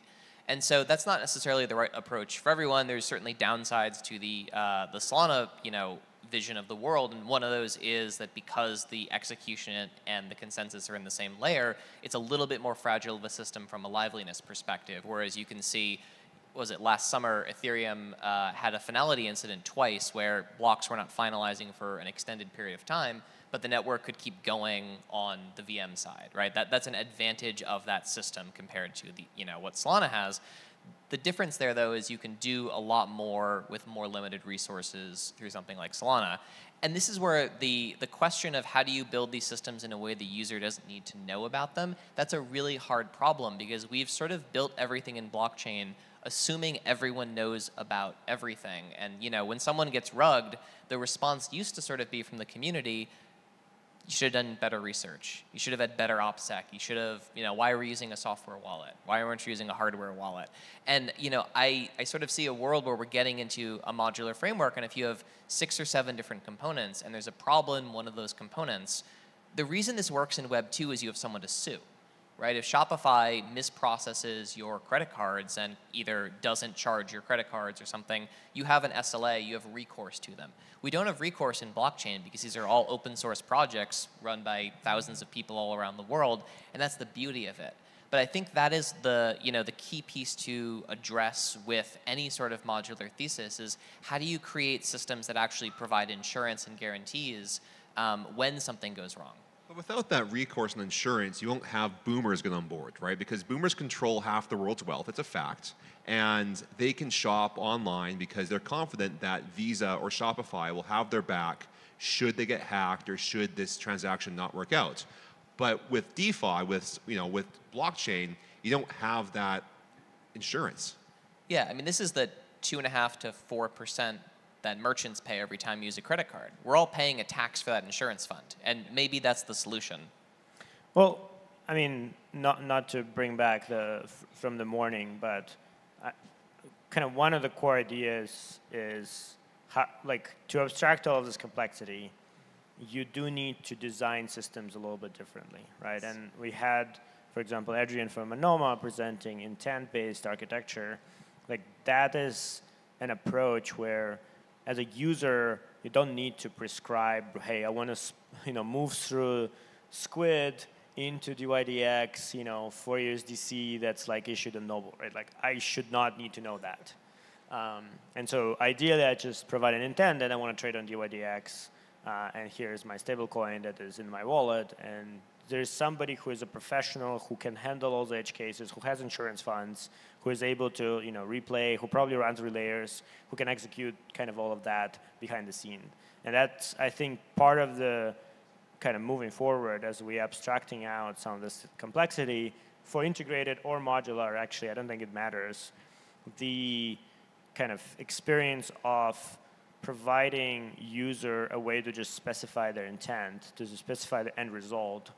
P: And so that's not necessarily the right approach for everyone. There's certainly downsides to the uh, the Solana, you know, vision of the world. And one of those is that because the execution and the consensus are in the same layer, it's a little bit more fragile of a system from a liveliness perspective. Whereas you can see, was it last summer, Ethereum uh, had a finality incident twice where blocks were not finalizing for an extended period of time but the network could keep going on the VM side, right? That, that's an advantage of that system compared to the, you know, what Solana has. The difference there, though, is you can do a lot more with more limited resources through something like Solana. And this is where the, the question of how do you build these systems in a way the user doesn't need to know about them, that's a really hard problem because we've sort of built everything in blockchain assuming everyone knows about everything. And you know, when someone gets rugged, the response used to sort of be from the community, you should have done better research. You should have had better OPSEC. You should have, you know, why were you using a software wallet? Why weren't you using a hardware wallet? And, you know, I, I sort of see a world where we're getting into a modular framework, and if you have six or seven different components and there's a problem in one of those components, the reason this works in Web 2 is you have someone to sue right? If Shopify misprocesses your credit cards and either doesn't charge your credit cards or something, you have an SLA, you have recourse to them. We don't have recourse in blockchain because these are all open source projects run by thousands of people all around the world, and that's the beauty of it. But I think that is the, you know, the key piece to address with any sort of modular thesis is how do you create systems that actually provide insurance and guarantees um, when something goes wrong?
N: But without that recourse and insurance, you won't have boomers get on board, right? Because boomers control half the world's wealth, it's a fact. And they can shop online because they're confident that Visa or Shopify will have their back should they get hacked or should this transaction not work out. But with DeFi, with you know, with blockchain, you don't have that insurance.
P: Yeah, I mean this is the two and a half to four percent that merchants pay every time you use a credit card. We're all paying a tax for that insurance fund, and maybe that's the solution.
E: Well, I mean, not not to bring back the from the morning, but I, kind of one of the core ideas is how, like to abstract all of this complexity, you do need to design systems a little bit differently, right? And we had, for example, Adrian from Anoma presenting intent-based architecture. Like that is an approach where as a user, you don't need to prescribe, hey, I want to you know, move through Squid into DYDX, you know, four USDC that's like issued and noble, right? Like I should not need to know that. Um, and so ideally I just provide an intent that I want to trade on DYDX uh, and here's my stablecoin that is in my wallet and there's somebody who is a professional who can handle all the edge cases, who has insurance funds, who is able to you know replay, who probably runs relayers, who can execute kind of all of that behind the scene. And that's I think part of the kind of moving forward as we abstracting out some of this complexity for integrated or modular. Actually, I don't think it matters. The kind of experience of providing user a way to just specify their intent, to specify the end result,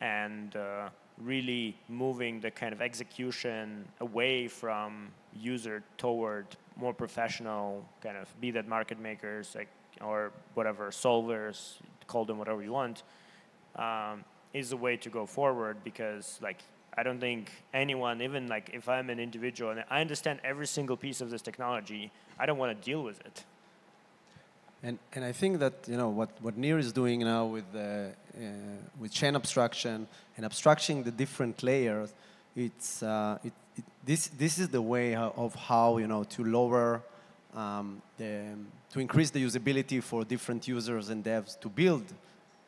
E: and uh, really moving the kind of execution away from user toward more professional kind of be that market makers like or whatever solvers call them whatever you want um, is the way to go forward because like i don't think anyone even like if i'm an individual and i understand every single piece of this technology i don't want to deal with it
K: and, and I think that you know what, what Near is doing now with, uh, uh, with chain abstraction and abstracting the different layers, it's, uh, it, it, this, this is the way of how you know, to lower, um, the, to increase the usability for different users and devs to build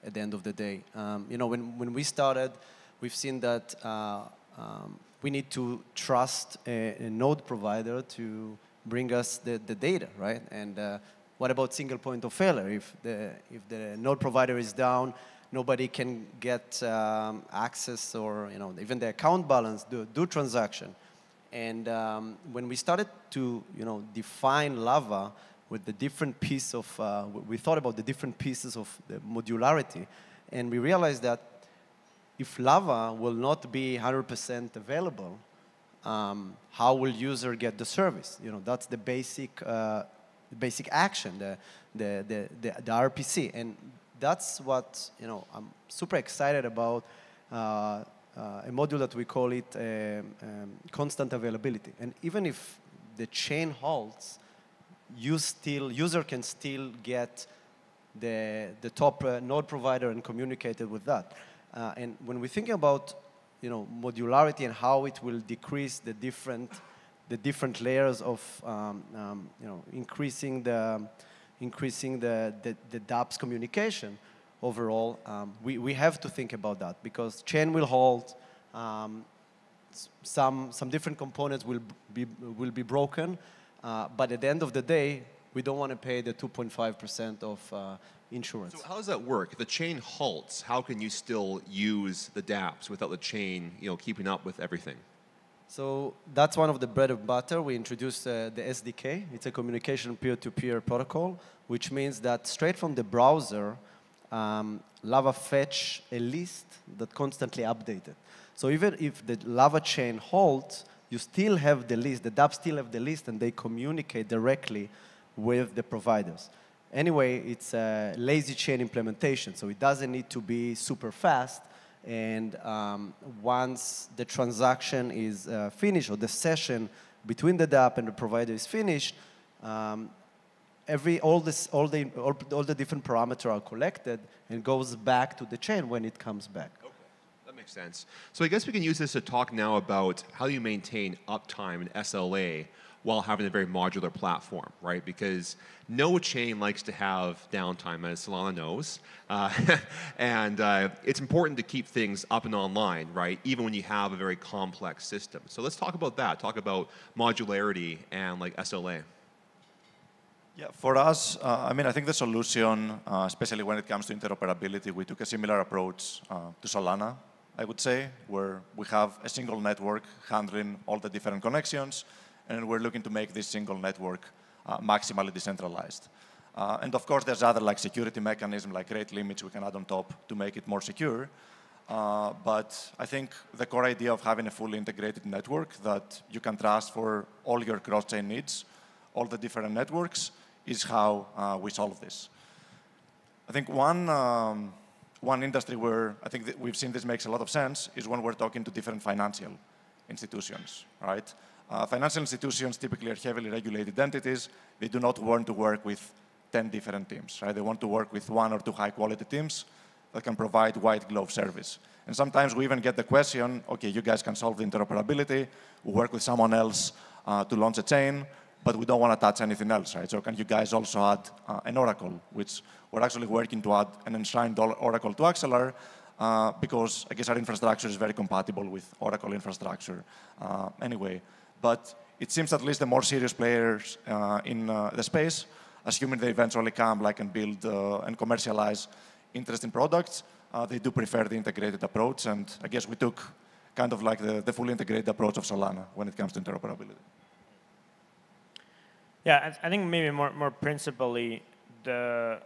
K: at the end of the day. Um, you know, when, when we started, we've seen that uh, um, we need to trust a, a, node provider to bring us the, the data, right? And uh, what about single point of failure? If the, if the node provider is down, nobody can get um, access or you know, even the account balance, do, do transaction. And um, when we started to you know, define Lava with the different piece of, uh, we thought about the different pieces of the modularity, and we realized that if Lava will not be 100% available, um, how will user get the service? You know, that's the basic uh, the basic action, the, the, the, the, the RPC. And that's what, you know, I'm super excited about uh, uh, a module that we call it um, um, constant availability. And even if the chain holds, you still, user can still get the, the top uh, node provider and communicated with that. Uh, and when we think about you know, modularity and how it will decrease the different the different layers of um, um, you know increasing the increasing the the, the dApp's communication overall. Um, we we have to think about that because chain will hold. Um, some some different components will be will be broken, uh, but at the end of the day, we don't want to pay the 2.5 percent of uh, insurance. So how does that work? If the chain
N: halts, how can you still use the DApps without the chain, you know, keeping up with everything?
K: So that's one of the bread and butter. We introduced uh, the SDK. It's a communication peer-to-peer protocol, which means that straight from the browser, um, Lava fetch a list that constantly updated. So even if the Lava chain halts, you still have the list. The dApps still have the list, and they communicate directly with the providers. Anyway, it's a lazy chain implementation, so it doesn't need to be super fast and um, once the transaction is uh, finished or the session between the dApp and the provider is finished, um, every all this all the all, all the different parameters are collected and goes back to the chain when it comes back. Okay. That makes sense. So I guess we can use this to talk now
N: about how you maintain uptime and SLA while having a very modular platform, right? Because no chain likes to have downtime, as Solana knows. Uh, [LAUGHS] and uh, it's important to keep things up and online, right? Even when you have a very complex system. So let's talk about that. Talk about modularity and like SLA.
O: Yeah, for us, uh, I mean, I think the solution, uh, especially when it comes to interoperability, we took a similar approach uh, to Solana, I would say, where we have a single network handling all the different connections and we're looking to make this single network uh, maximally decentralized. Uh, and of course, there's other like security mechanisms, like rate limits we can add on top to make it more secure. Uh, but I think the core idea of having a fully integrated network that you can trust for all your cross-chain needs, all the different networks, is how uh, we solve this. I think one, um, one industry where I think we've seen this makes a lot of sense is when we're talking to different financial institutions, right? Uh, financial institutions typically are heavily regulated entities. They do not want to work with 10 different teams, right? They want to work with one or two high quality teams that can provide white glove service. And sometimes we even get the question, okay, you guys can solve the interoperability, we work with someone else uh, to launch a chain, but we don't want to touch anything else, right? So can you guys also add uh, an Oracle, which we're actually working to add an enshrined Oracle to Axelar, uh, because I guess our infrastructure is very compatible with Oracle infrastructure uh, anyway. But it seems at least the more serious players uh, in uh, the space, assuming they eventually come like and build uh, and commercialize interesting products, uh, they do prefer the integrated approach. And I guess we took kind of like the, the fully integrated approach of Solana when it comes to interoperability.
E: Yeah, I, I think maybe more, more principally, the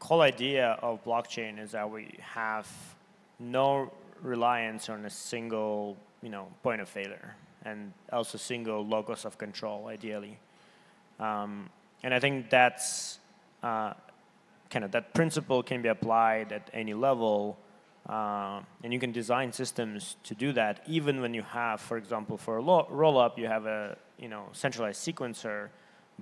E: whole idea of blockchain is that we have no reliance on a single you know, point of failure and also single locus of control, ideally. Um, and I think that's uh, kind of that principle can be applied at any level, uh, and you can design systems to do that. Even when you have, for example, for a roll-up, you have a you know centralized sequencer,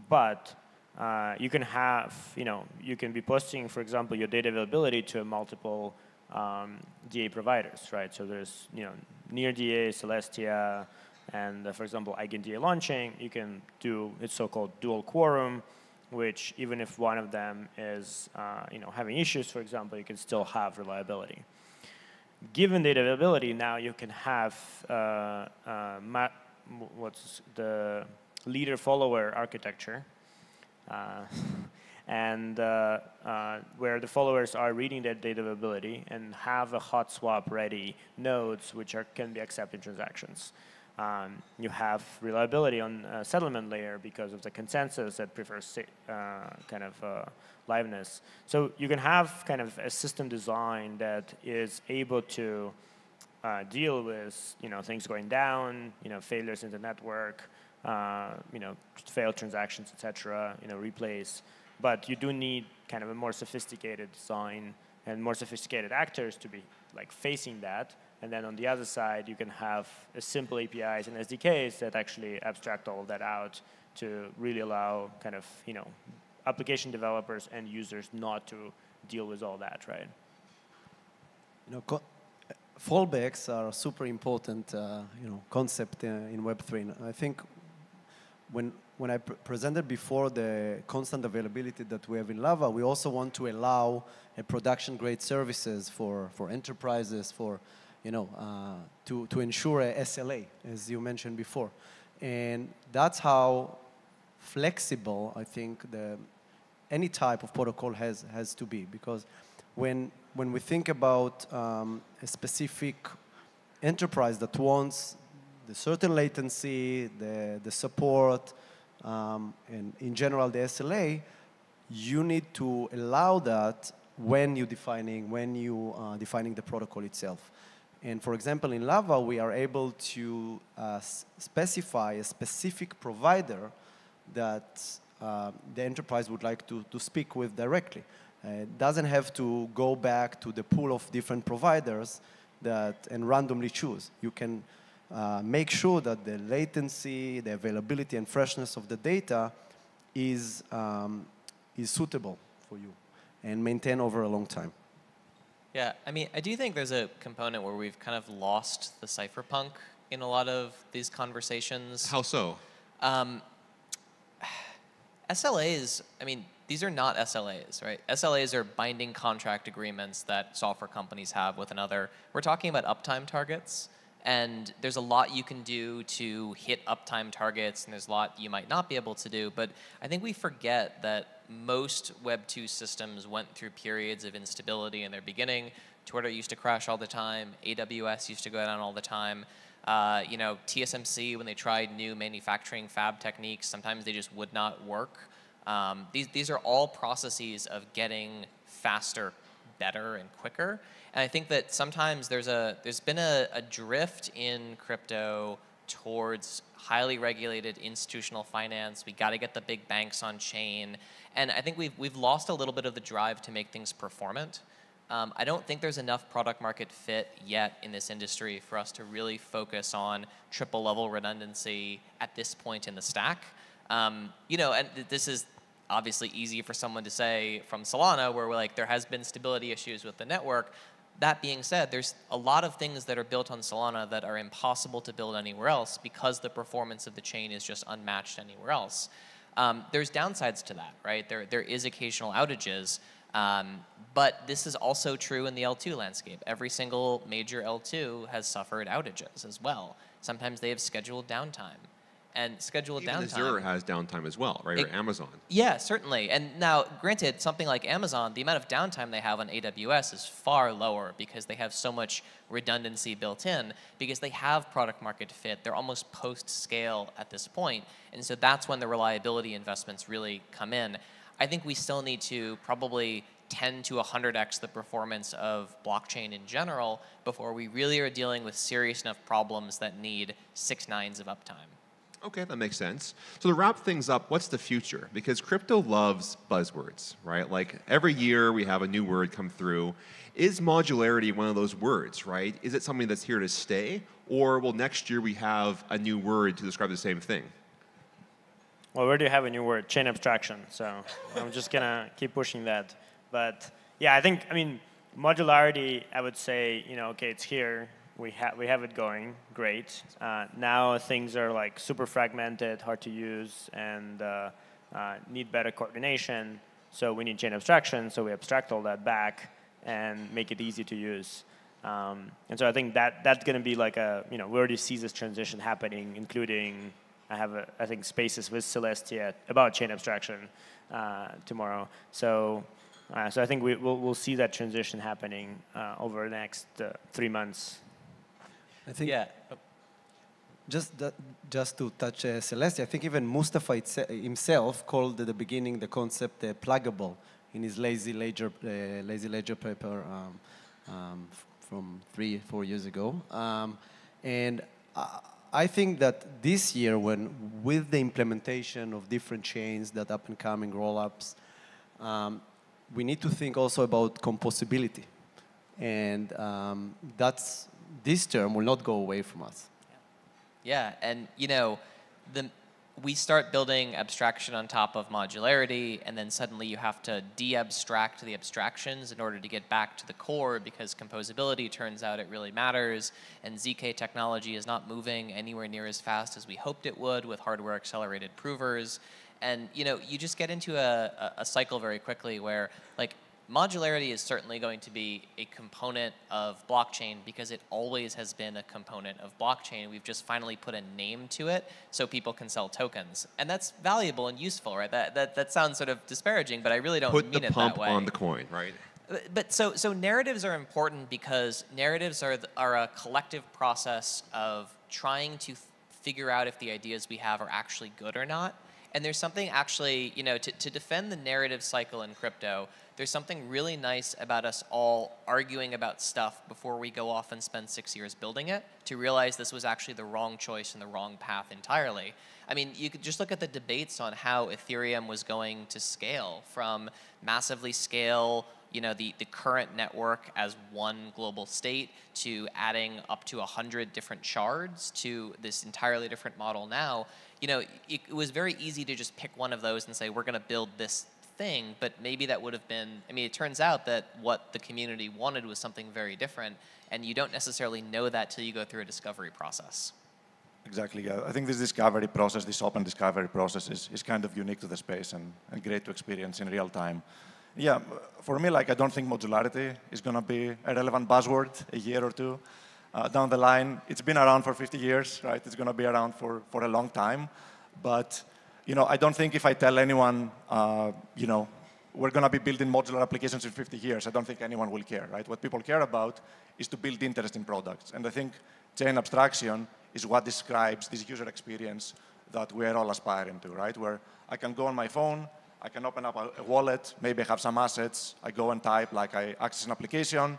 E: but uh, you can have you know you can be posting, for example, your data availability to multiple um, DA providers, right? So there's you know near DA, Celestia. And uh, for example, EigenDA launching, you can do its so-called dual quorum, which even if one of them is uh, you know, having issues, for example, you can still have reliability given data availability, now you can have uh, uh, what's the leader follower architecture, uh, [LAUGHS] and uh, where the followers are reading that data availability and have a hot swap ready nodes which are, can be accepting transactions. Um, you have reliability on uh, settlement layer because of the consensus that prefers uh, kind of uh, liveness. So you can have kind of a system design that is able to uh, deal with you know things going down, you know failures in the network, uh, you know failed transactions, etc. You know replays, but you do need kind of a more sophisticated design and more sophisticated actors to be like facing that and then on the other side, you can have simple APIs and SDKs that actually abstract all that out to really allow kind of, you know, application developers and users not to deal with all that, right?
K: You know, fallbacks are a super important, uh, you know, concept uh, in, in Web3. And I think when when I pr presented before the constant availability that we have in Lava, we also want to allow a production grade services for for enterprises for you know, uh, to, to ensure a SLA, as you mentioned before. And that's how flexible I think the, any type of protocol has, has to be because when, when we think about um, a specific enterprise that wants the certain latency, the, the support, um, and in general the SLA, you need to allow that when you're defining, when you are uh, defining the protocol itself. And for example, in Lava, we are able to uh, specify a specific provider that uh, the enterprise would like to, to speak with directly. Uh, it doesn't have to go back to the pool of different providers that and randomly choose. You can uh, make sure that the latency, the availability, and freshness of the data is, um, is suitable for you and maintain over a long time.
P: Yeah, I mean, I do think there's a component where we've kind of lost the cypherpunk in a lot of these conversations. How so? Um, SLAs, I mean, these are not SLAs, right? SLAs are binding contract agreements that software companies have with another. We're talking about uptime targets, and there's a lot you can do to hit uptime targets, and there's a lot you might not be able to do, but I think we forget that most Web 2 systems went through periods of instability in their beginning. Twitter used to crash all the time. AWS used to go down all the time. Uh, you know, TSMC, when they tried new manufacturing fab techniques, sometimes they just would not work. Um, these, these are all processes of getting faster, better, and quicker. And I think that sometimes there's a there's been a, a drift in crypto towards highly regulated institutional finance. We got to get the big banks on chain. And I think we've, we've lost a little bit of the drive to make things performant. Um, I don't think there's enough product market fit yet in this industry for us to really focus on triple level redundancy at this point in the stack. Um, you know, and th this is obviously easy for someone to say from Solana, where we're like, there has been stability issues with the network, that being said, there's a lot of things that are built on Solana that are impossible to build anywhere else because the performance of the chain is just unmatched anywhere else. Um, there's downsides to that, right? There, there is occasional outages, um, but this is also true in the L2 landscape. Every single major L2 has suffered outages as well. Sometimes they have scheduled downtime and schedule Even downtime. Azure
N: has downtime as well, right? It, or Amazon.
P: Yeah, certainly. And now, granted, something like Amazon, the amount of downtime they have on AWS is far lower because they have so much redundancy built in because they have product market fit. They're almost post scale at this point. And so that's when the reliability investments really come in. I think we still need to probably 10 to 100x the performance of blockchain in general before we really are dealing with serious enough problems that need six nines of uptime.
N: Okay, that makes sense. So to wrap things up, what's the future? Because crypto loves buzzwords, right? Like every year we have a new word come through. Is modularity one of those words, right? Is it something that's here to stay? Or will next year we have a new word to describe the same thing?
E: Well, we already have a new word, chain abstraction. So I'm just going to keep pushing that. But yeah, I think, I mean, modularity, I would say, you know, okay, it's here we have we have it going great. Uh, now things are like super fragmented, hard to use, and uh, uh, need better coordination. So we need chain abstraction. So we abstract all that back and make it easy to use. Um, and so I think that that's going to be like a you know we already see this transition happening, including I have a, I think spaces with Celestia about chain abstraction uh, tomorrow. So. Uh, so I think we, will we'll see that transition
K: happening uh, over the next three months. I think. Yeah. Just that, just to touch uh, Celestia, I think even Mustafa himself called at the beginning the concept uh, pluggable in his lazy ledger uh, lazy ledger paper um, um, from three four years ago, um, and. I, I think that this year, when with the implementation of different chains that up and coming roll-ups, um, we need to think also about composability, and um, that's this term will not go away from us.
P: Yeah, and you know, the, we start building abstraction on top of modularity, and then suddenly you have to de-abstract the abstractions in order to get back to the core because composability turns out it really matters, and ZK technology is not moving anywhere near as fast as we hoped it would with hardware accelerated provers. And you know, you just get into a, a cycle very quickly where like modularity is certainly going to be a component of blockchain because it always has been a component of blockchain. We've just finally put a name to it so people can sell tokens. And that's valuable and useful, right? That, that, that sounds sort of disparaging, but I really don't put mean it that way. Put the pump on the
N: coin, right?
P: But so, so narratives are important because narratives are, are a collective process of trying to figure out if the ideas we have are actually good or not and there's something actually, you know, to, to defend the narrative cycle in crypto, there's something really nice about us all arguing about stuff before we go off and spend six years building it to realize this was actually the wrong choice and the wrong path entirely. I mean, you could just look at the debates on how Ethereum was going to scale from massively scale you know, the, the current network as one global state to adding up to 100 different shards to this entirely different model now you know, it, it was very easy to just pick one of those and say, we're going to build this thing, but maybe that would have been, I mean, it turns out that what the community wanted was something very different, and you don't necessarily know that till you go through a discovery process.
O: Exactly, yeah. I think this discovery process, this open discovery process is, is kind of unique to the space and, and great to experience in real time. Yeah, for me, like, I don't think modularity is going to be a relevant buzzword a year or two uh, down the line. It's been around for 50 years, right? It's going to be around for, for a long time. But, you know, I don't think if I tell anyone, uh, you know, we're going to be building modular applications in 50 years, I don't think anyone will care, right? What people care about is to build interesting products. And I think chain abstraction is what describes this user experience that we're all aspiring to, right? Where I can go on my phone, I can open up a, wallet, maybe I have some assets, I go and type, like I access an application,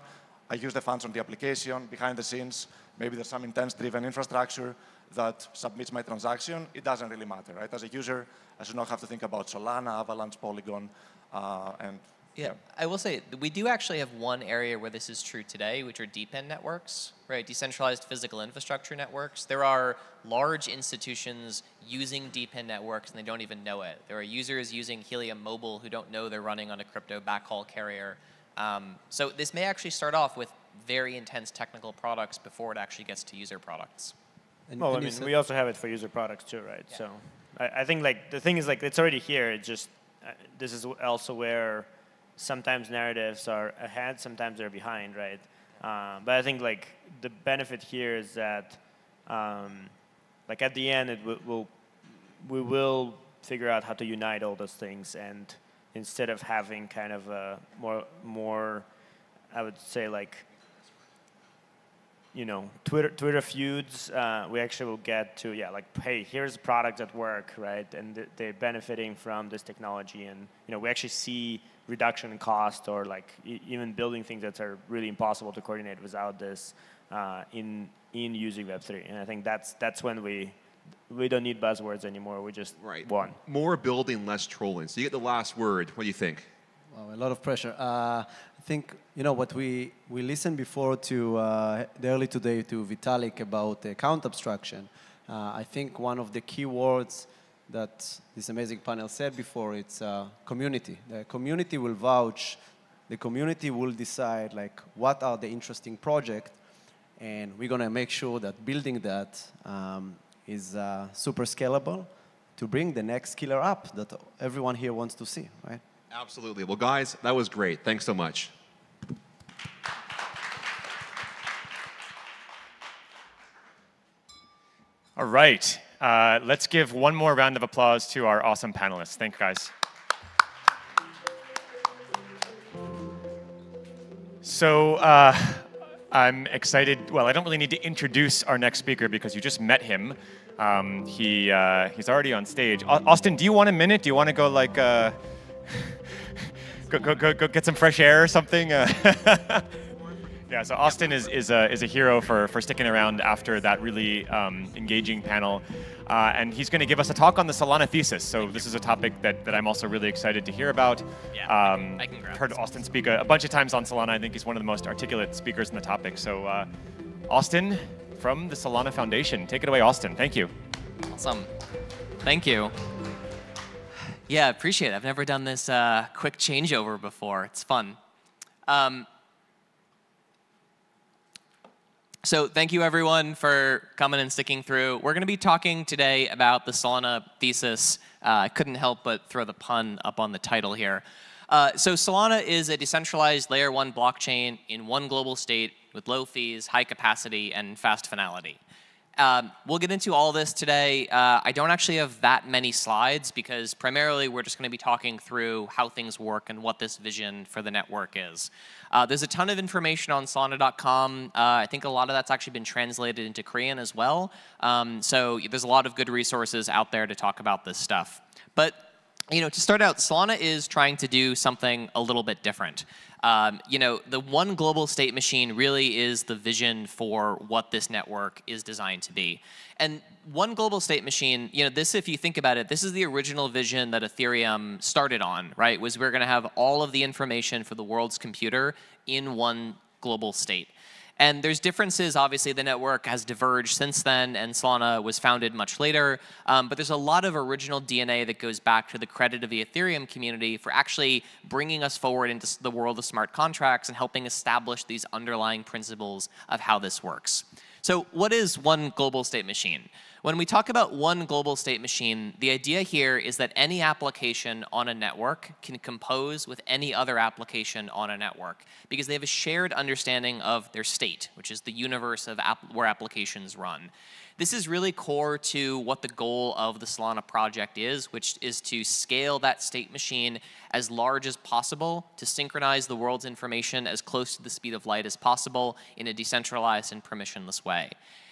O: I use the funds on the application behind the scenes. Maybe there's some intents driven infrastructure that submits my transaction. It doesn't really matter, right? As a user, I should not have to think about Solana, Avalanche, Polygon, uh, and yeah. yeah, I will say we do actually have one area
P: where this is true today, which are DePIN networks, right? Decentralized physical infrastructure networks. There are large institutions using DePIN networks and they don't even know it. There are users using Helium Mobile who don't know they're running on a crypto backhaul carrier um, so this may actually start off with very intense technical products before it actually gets to user products.
E: And, well, and I mean, we also have it for user products too, right? Yeah. So I, I, think like the thing is like it's already here. It just uh, this is also where sometimes narratives are ahead, sometimes they're behind, right? Uh, but I think like the benefit here is that um, like at the end it will we will figure out how to unite all those things and instead of having kind of a more more I would say like you know Twitter Twitter feuds. Uh, we actually will get to yeah like hey here's products at work right and th- they're benefiting from this technology and you know we actually see reduction in cost or like e- even building things that are really impossible to coordinate without this uh, in in using Web three and I think that's that's when we we don't need buzzwords anymore. We just right. one.
N: More building, less trolling. So you get the last word. What do you think?
K: a lot of pressure. Uh, I think you know what we we listened before to uh, early today to Vitalik about account uh, count abstraction. Uh, I think one of the key words that this amazing panel said before it's uh, community. The community will vouch. The community will decide like what are the interesting projects, and we're gonna make sure that building that. Um, is uh, super scalable to bring the next killer app that everyone here wants to see, right?
N: Absolutely. Well, guys, that was great. Thanks so much.
I: All right. Uh, let's give one more round of applause to our awesome panelists. Thank you, guys. So uh, I'm excited. Well, I don't really need to introduce our next speaker because you just met him. Um, he uh, he's already on stage. Austin, do you want a minute? Do you want to go like uh, [LAUGHS] go, go, go go get some fresh air or something? Uh, [LAUGHS] yeah. So Austin is is a is a hero for for sticking around after that really um, engaging panel. Uh, and he's going to give us a talk on the Solana thesis. So this is a topic that, that I'm also really excited to hear about. Yeah, um, I can, I can heard Austin speak a, a, bunch of times on Solana. I think he's one of the most articulate speakers in the topic. So uh, Austin, from the Solana Foundation. Take it away, Austin. Thank you. Awesome. Thank you. Yeah, appreciate
P: it. I've never done this uh, quick changeover before. It's fun. Um, so thank you, everyone, for coming and sticking through. We're going to be talking today about the Solana thesis. Uh, I couldn't help but throw the pun up on the title here. Uh, so Solana is a decentralized layer one blockchain in one global state with low fees, high capacity, and fast finality. Um, we'll get into all this today. Uh, I don't actually have that many slides because primarily we're just going to be talking through how things work and what this vision for the network is. Uh, there's a ton of information on Solana.com. Uh, I think a lot of that's actually been translated into Korean as well. Um, so there's a lot of good resources out there to talk about this stuff. But you know, to start out, Solana is trying to do something a little bit different. Um, you know, the one global state machine really is the vision for what this network is designed to be. And one global state machine, you know, this, if you think about it, this is the original vision that Ethereum started on, right? Was we we're going to have all of the information for the world's computer in one global state. And there's differences. Obviously, the network has diverged since then, and Solana was founded much later. Um, but there's a lot of original DNA that goes back to the credit of the Ethereum community for actually bringing us forward into the world of smart contracts and helping establish these underlying principles of how this works. So what is one global state machine? When we talk about one global state machine, the idea here is that any application on a network can compose with any other application on a network because they have a shared understanding of their state, which is the universe of app where applications run. This is really core to what the goal of the Solana project is, which is to scale that state machine as large as possible to synchronize the world's information as close to the speed of light as possible in a decentralized and permissionless way.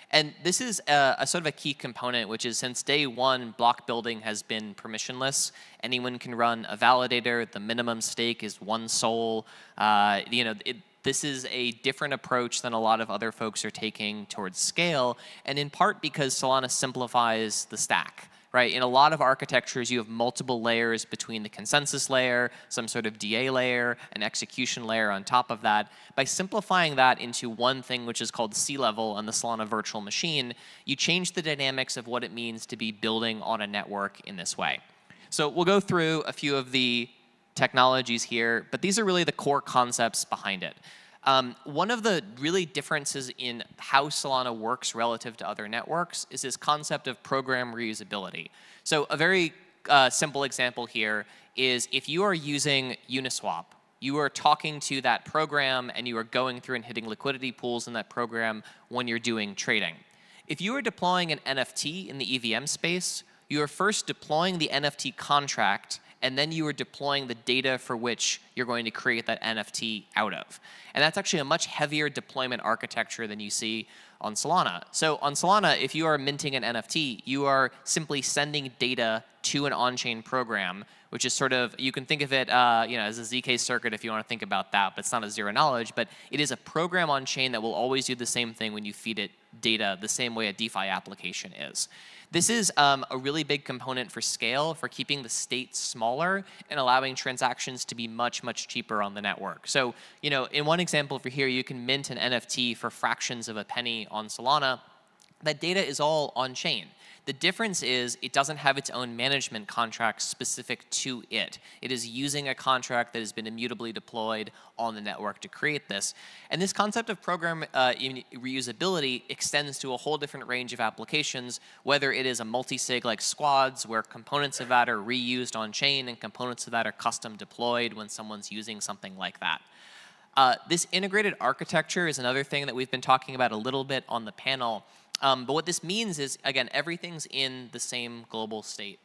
P: And this is a, a, sort of a key component, which is since day one, block building has been permissionless. Anyone can run a validator. The minimum stake is one SOL. Uh, you know, it, this is a different approach than a lot of other folks are taking towards scale, and in part because Solana simplifies the stack right? In a lot of architectures, you have multiple layers between the consensus layer, some sort of DA layer, an execution layer on top of that. By simplifying that into one thing, which is called Sealevel on the Solana virtual machine, you change the dynamics of what it means to be building on a network in this way. So we'll go through a few of the technologies here, but these are really the core concepts behind it. Um, one of the really differences in how Solana works relative to other networks is this concept of program reusability. So a very uh, simple example here is if you are using Uniswap, you are talking to that program and you are going through and hitting liquidity pools in that program when you're doing trading. If you are deploying an NFT in the EVM space, you are first deploying the NFT contract and then you are deploying the data for which you're going to create that NFT out of. And that's actually a much heavier deployment architecture than you see on Solana. So on Solana, if you are minting an NFT, you are simply sending data to an on-chain program, which is sort of, you can think of it uh, you know, as a ZK circuit if you want to think about that, but it's not a zero knowledge, but it is a program on chain that will always do the same thing when you feed it data the same way a DeFi application is. This is um, a really big component for scale, for keeping the state smaller and allowing transactions to be much, much cheaper on the network. So, you know, in one example for here, you can mint an NFT for fractions of a penny on Solana. That data is all on chain. The difference is it doesn't have its own management contract specific to it. It is using a contract that has been immutably deployed on the network to create this. And this concept of program uh, reusability extends to a whole different range of applications, whether it is a multi-sig like squads where components of that are reused on chain and components of that are custom deployed when someone's using something like that. Uh, this integrated architecture is another thing that we've been talking about a little bit on the panel. Um, but what this means is, again, everything's in the same global state.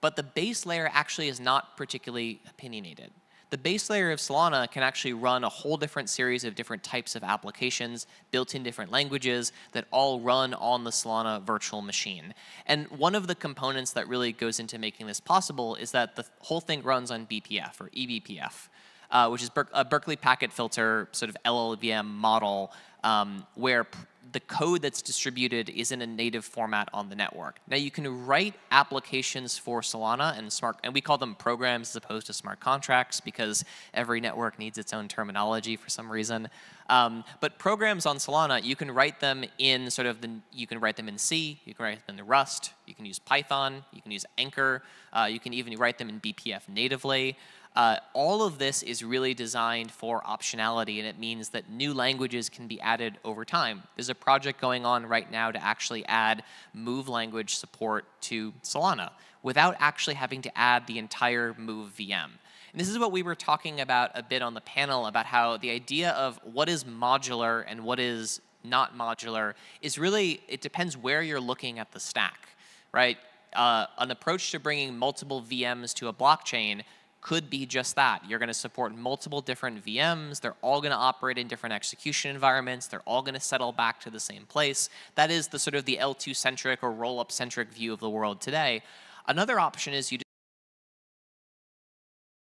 P: But the base layer actually is not particularly opinionated. The base layer of Solana can actually run a whole different series of different types of applications built in different languages that all run on the Solana virtual machine. And one of the components that really goes into making this possible is that the whole thing runs on BPF or eBPF. Uh, which is Ber a Berkeley packet filter sort of LLVM model um, where the code that's distributed is in a native format on the network. Now you can write applications for Solana and smart, and we call them programs as opposed to smart contracts because every network needs its own terminology for some reason. Um, but programs on Solana, you can write them in sort of the, you can write them in C, you can write them in Rust, you can use Python, you can use Anchor, uh, you can even write them in BPF natively. Uh, all of this is really designed for optionality, and it means that new languages can be added over time. There's a project going on right now to actually add Move language support to Solana without actually having to add the entire Move VM. And this is what we were talking about a bit on the panel about how the idea of what is modular and what is not modular is really, it depends where you're looking at the stack, right? Uh, an approach to bringing multiple VMs to a blockchain could be just that. You're going to support multiple different VMs. They're all going to operate in different execution environments. They're all going to settle back to the same place. That is the sort of the L2 centric or roll up centric view of the world today. Another option is you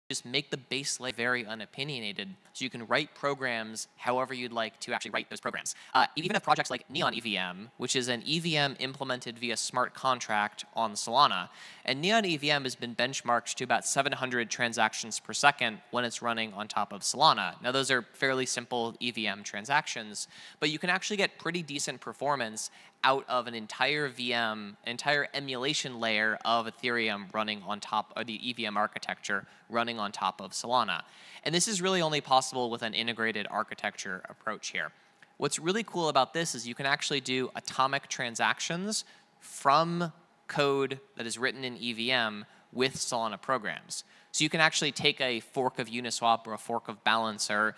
P: just make the base layer very unopinionated so you can write programs however you'd like to actually write those programs. Uh, even have projects like Neon EVM, which is an EVM implemented via smart contract on Solana. And Neon EVM has been benchmarked to about 700 transactions per second when it's running on top of Solana. Now, those are fairly simple EVM transactions, but you can actually get pretty decent performance out of an entire VM, entire emulation layer of Ethereum running on top, or the EVM architecture running on top of Solana. And this is really only possible with an integrated architecture approach here. What's really cool about this is you can actually do atomic transactions from code that is written in EVM with Solana programs. So you can actually take a fork of Uniswap or a fork of Balancer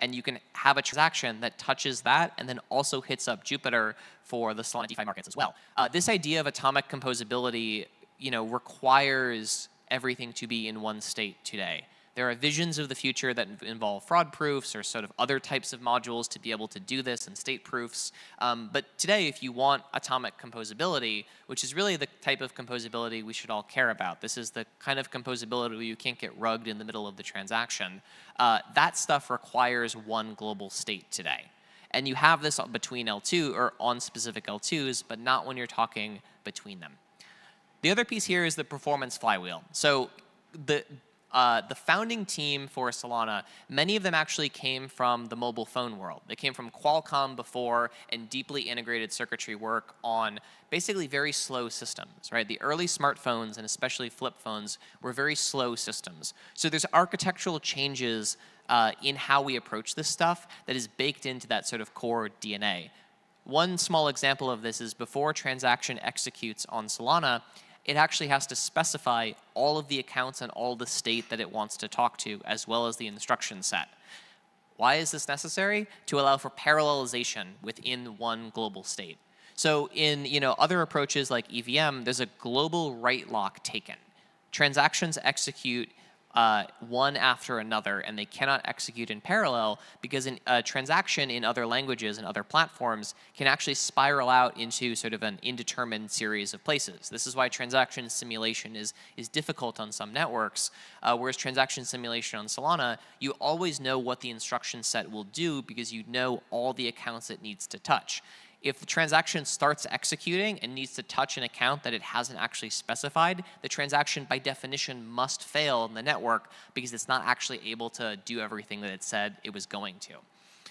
P: and you can have a transaction that touches that and then also hits up Jupiter for the Solana DeFi markets as well. Uh, this idea of atomic composability, you know, requires everything to be in one state today. There are visions of the future that involve fraud proofs or sort of other types of modules to be able to do this and state proofs. Um, but today, if you want atomic composability, which is really the type of composability we should all care about, this is the kind of composability where you can't get rugged in the middle of the transaction, uh, that stuff requires one global state today. And you have this between L2 or on specific L2s, but not when you're talking between them. The other piece here is the performance flywheel. So the uh, the founding team for Solana, many of them actually came from the mobile phone world. They came from Qualcomm before and deeply integrated circuitry work on basically very slow systems, right? The early smartphones and especially flip phones were very slow systems. So there's architectural changes uh, in how we approach this stuff that is baked into that sort of core DNA. One small example of this is before a transaction executes on Solana, it actually has to specify all of the accounts and all the state that it wants to talk to, as well as the instruction set. Why is this necessary? To allow for parallelization within one global state. So in you know, other approaches like EVM, there's a global write lock taken. Transactions execute uh, one after another, and they cannot execute in parallel because in, a transaction in other languages and other platforms can actually spiral out into sort of an indeterminate series of places. This is why transaction simulation is, is difficult on some networks, uh, whereas transaction simulation on Solana, you always know what the instruction set will do because you know all the accounts it needs to touch. If the transaction starts executing and needs to touch an account that it hasn't actually specified, the transaction by definition must fail in the network because it's not actually able to do everything that it said it was going to.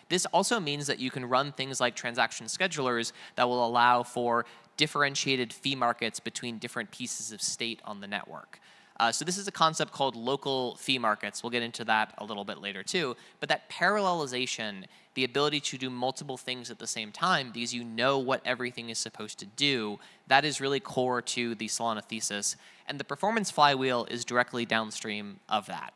P: This also means that you can run things like transaction schedulers that will allow for differentiated fee markets between different pieces of state on the network. Uh, so this is a concept called local fee markets. We'll get into that a little bit later too. But that parallelization, the ability to do multiple things at the same time because you know what everything is supposed to do, that is really core to the Solana thesis. And the performance flywheel is directly downstream of that.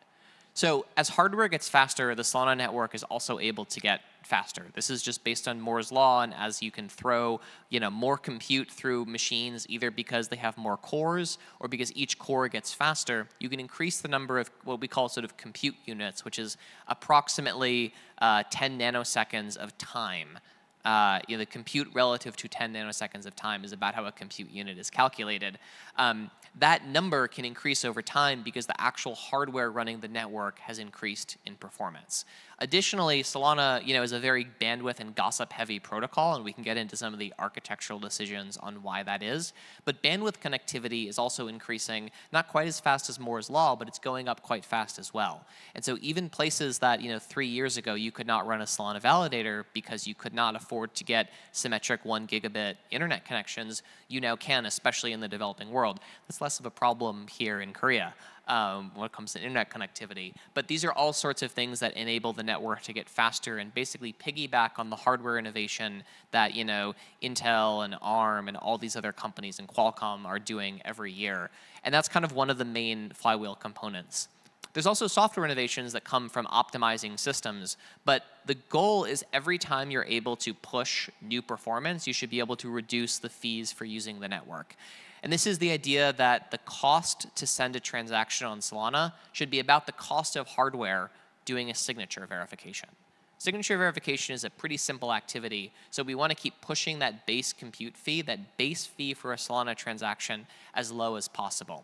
P: So as hardware gets faster, the Solana network is also able to get faster. This is just based on Moore's law, and as you can throw you know, more compute through machines, either because they have more cores or because each core gets faster, you can increase the number of what we call sort of compute units, which is approximately uh, 10 nanoseconds of time uh, you know, the compute relative to 10 nanoseconds of time is about how a compute unit is calculated. Um, that number can increase over time because the actual hardware running the network has increased in performance. Additionally, Solana you know, is a very bandwidth and gossip heavy protocol, and we can get into some of the architectural decisions on why that is. But bandwidth connectivity is also increasing, not quite as fast as Moore's Law, but it's going up quite fast as well. And so even places that you know, three years ago you could not run a Solana validator because you could not afford to get symmetric one gigabit internet connections, you now can, especially in the developing world. That's less of a problem here in Korea um, when it comes to internet connectivity. But these are all sorts of things that enable the network to get faster and basically piggyback on the hardware innovation that you know Intel and ARM and all these other companies and Qualcomm are doing every year. And that's kind of one of the main flywheel components. There's also software innovations that come from optimizing systems, but the goal is every time you're able to push new performance, you should be able to reduce the fees for using the network. And this is the idea that the cost to send a transaction on Solana should be about the cost of hardware doing a signature verification. Signature verification is a pretty simple activity, so we want to keep pushing that base compute fee, that base fee for a Solana transaction, as low as possible.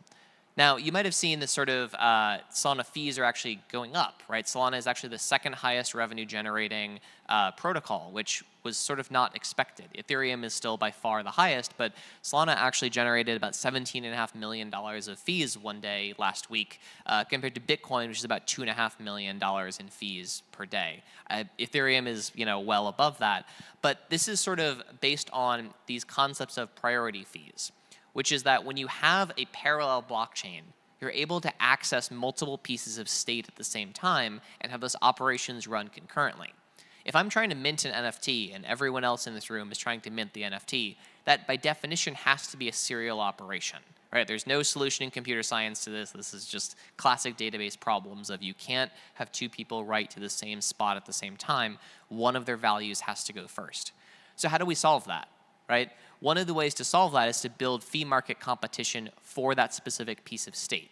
P: Now, you might have seen the sort of uh, Solana fees are actually going up, right? Solana is actually the second highest revenue generating uh, protocol, which was sort of not expected. Ethereum is still by far the highest, but Solana actually generated about $17.5 million of fees one day last week, uh, compared to Bitcoin, which is about $2.5 million in fees per day. Uh, Ethereum is you know well above that, but this is sort of based on these concepts of priority fees which is that when you have a parallel blockchain, you're able to access multiple pieces of state at the same time and have those operations run concurrently. If I'm trying to mint an NFT and everyone else in this room is trying to mint the NFT, that by definition has to be a serial operation. Right? There's no solution in computer science to this. This is just classic database problems of you can't have two people write to the same spot at the same time. One of their values has to go first. So how do we solve that? Right? One of the ways to solve that is to build fee market competition for that specific piece of state.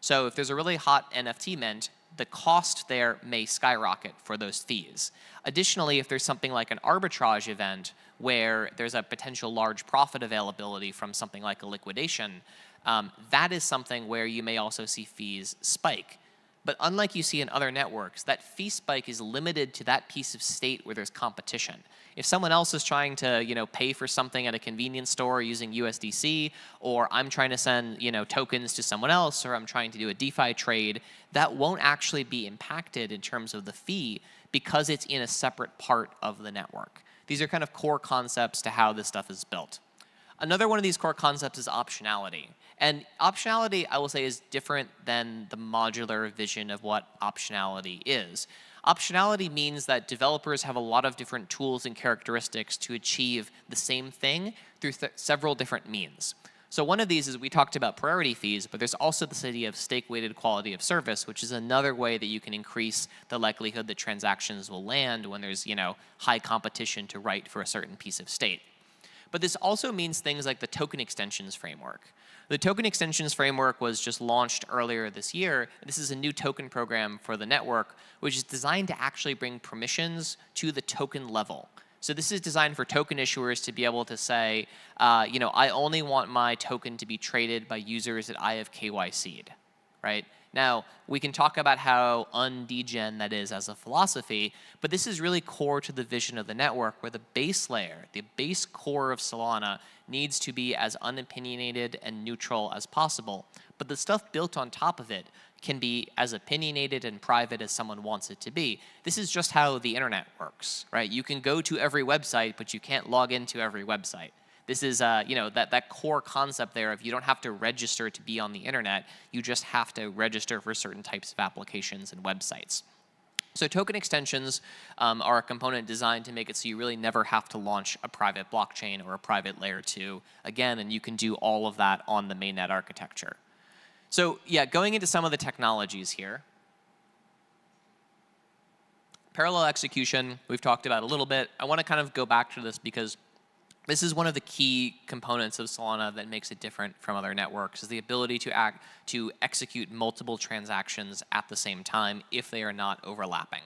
P: So if there's a really hot NFT mint, the cost there may skyrocket for those fees. Additionally, if there's something like an arbitrage event where there's a potential large profit availability from something like a liquidation, um, that is something where you may also see fees spike but unlike you see in other networks, that fee spike is limited to that piece of state where there's competition. If someone else is trying to, you know, pay for something at a convenience store using USDC, or I'm trying to send, you know, tokens to someone else, or I'm trying to do a DeFi trade, that won't actually be impacted in terms of the fee because it's in a separate part of the network. These are kind of core concepts to how this stuff is built. Another one of these core concepts is optionality. And optionality, I will say, is different than the modular vision of what optionality is. Optionality means that developers have a lot of different tools and characteristics to achieve the same thing through th several different means. So one of these is we talked about priority fees, but there's also this idea of stake-weighted quality of service, which is another way that you can increase the likelihood that transactions will land when there's you know high competition to write for a certain piece of state. But this also means things like the token extensions framework. The token extensions framework was just launched earlier this year. This is a new token program for the network, which is designed to actually bring permissions to the token level. So this is designed for token issuers to be able to say, uh, you know, I only want my token to be traded by users that I have KYC'd, right? Now, we can talk about how undegen that is as a philosophy, but this is really core to the vision of the network where the base layer, the base core of Solana, needs to be as unopinionated and neutral as possible. But the stuff built on top of it can be as opinionated and private as someone wants it to be. This is just how the internet works, right? You can go to every website, but you can't log into every website. This is, uh, you know, that, that core concept there of you don't have to register to be on the internet. You just have to register for certain types of applications and websites. So token extensions um, are a component designed to make it so you really never have to launch a private blockchain or a private layer two again, and you can do all of that on the mainnet architecture. So yeah, going into some of the technologies here. Parallel execution, we've talked about a little bit. I want to kind of go back to this because this is one of the key components of Solana that makes it different from other networks is the ability to act to execute multiple transactions at the same time if they are not overlapping.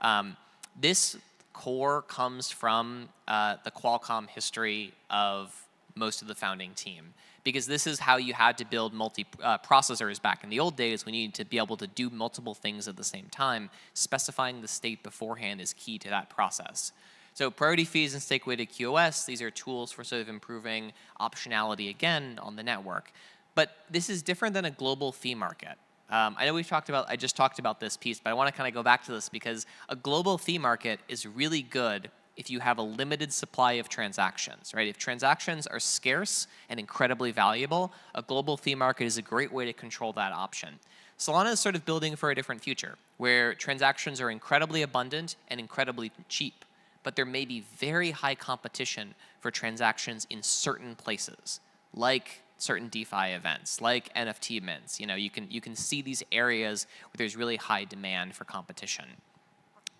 P: Um, this core comes from uh, the Qualcomm history of most of the founding team because this is how you had to build multi-processors uh, back in the old days We needed to be able to do multiple things at the same time. Specifying the state beforehand is key to that process. So priority fees and stake weighted QoS, these are tools for sort of improving optionality again on the network. But this is different than a global fee market. Um, I know we've talked about, I just talked about this piece, but I want to kind of go back to this because a global fee market is really good if you have a limited supply of transactions, right? If transactions are scarce and incredibly valuable, a global fee market is a great way to control that option. Solana is sort of building for a different future where transactions are incredibly abundant and incredibly cheap but there may be very high competition for transactions in certain places, like certain DeFi events, like NFT mints. You know, you can you can see these areas where there's really high demand for competition.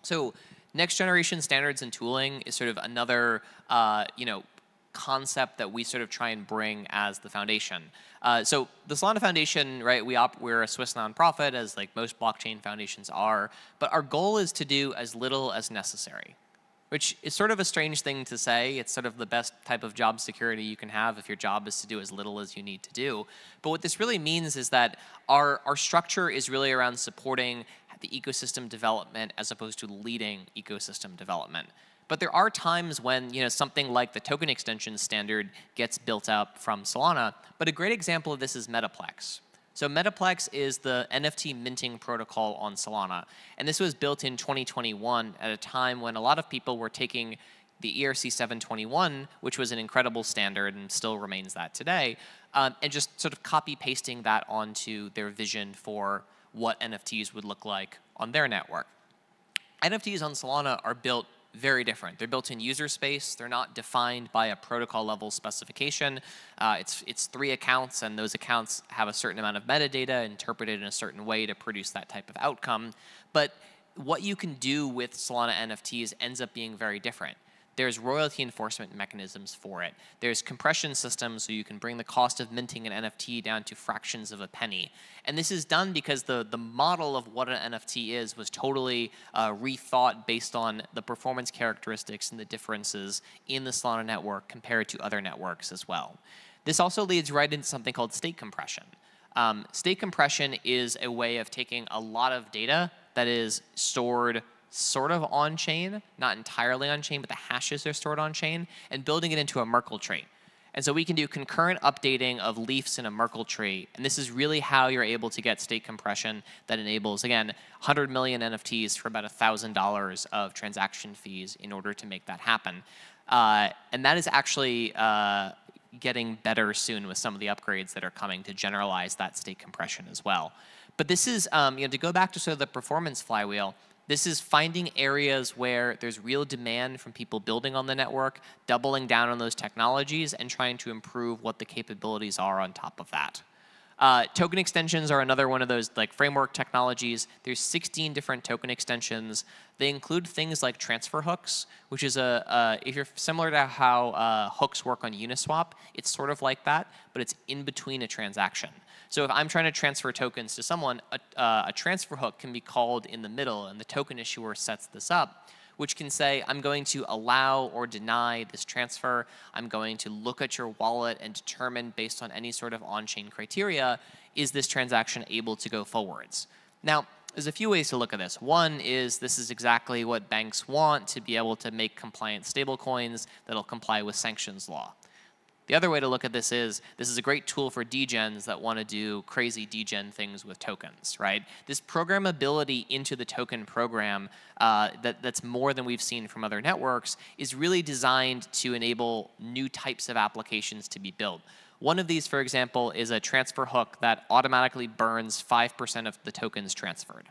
P: So next generation standards and tooling is sort of another uh, you know concept that we sort of try and bring as the foundation. Uh, so the Solana Foundation, right? We we're a Swiss nonprofit, as like most blockchain foundations are, but our goal is to do as little as necessary, which is sort of a strange thing to say. It's sort of the best type of job security you can have if your job is to do as little as you need to do. But what this really means is that our, our structure is really around supporting the ecosystem development as opposed to leading ecosystem development. But there are times when you know something like the token extension standard gets built up from Solana. But a great example of this is Metaplex, so Metaplex is the NFT minting protocol on Solana. And this was built in 2021 at a time when a lot of people were taking the ERC 721, which was an incredible standard and still remains that today, um, and just sort of copy pasting that onto their vision for what NFTs would look like on their network. NFTs on Solana are built very different. They're built in user space. They're not defined by a protocol level specification. Uh, it's, it's three accounts, and those accounts have a certain amount of metadata interpreted in a certain way to produce that type of outcome. But what you can do with Solana NFTs ends up being very different. There's royalty enforcement mechanisms for it. There's compression systems so you can bring the cost of minting an NFT down to fractions of a penny. And this is done because the, the model of what an NFT is was totally uh, rethought based on the performance characteristics and the differences in the Solana network compared to other networks as well. This also leads right into something called state compression. Um, state compression is a way of taking a lot of data that is stored sort of on chain, not entirely on chain, but the hashes are stored on chain, and building it into a Merkle tree. And so we can do concurrent updating of leaves in a Merkle tree. And this is really how you're able to get state compression that enables, again, 100 million NFTs for about $1,000 of transaction fees in order to make that happen. Uh, and that is actually uh, getting better soon with some of the upgrades that are coming to generalize that state compression as well. But this is, um, you know, to go back to sort of the performance flywheel, this is finding areas where there's real demand from people building on the network, doubling down on those technologies, and trying to improve what the capabilities are on top of that. Uh, token extensions are another one of those like framework technologies. There's 16 different token extensions. They include things like transfer hooks, which is a, if you're similar to how uh, hooks work on Uniswap, it's sort of like that, but it's in between a transaction. So if I'm trying to transfer tokens to someone, a, uh, a transfer hook can be called in the middle, and the token issuer sets this up which can say, I'm going to allow or deny this transfer. I'm going to look at your wallet and determine based on any sort of on-chain criteria, is this transaction able to go forwards? Now, there's a few ways to look at this. One is this is exactly what banks want to be able to make compliant stablecoins that'll comply with sanctions law. The other way to look at this is, this is a great tool for degens that want to do crazy degen things with tokens, right? This programmability into the token program uh, that, that's more than we've seen from other networks is really designed to enable new types of applications to be built. One of these, for example, is a transfer hook that automatically burns 5% of the tokens transferred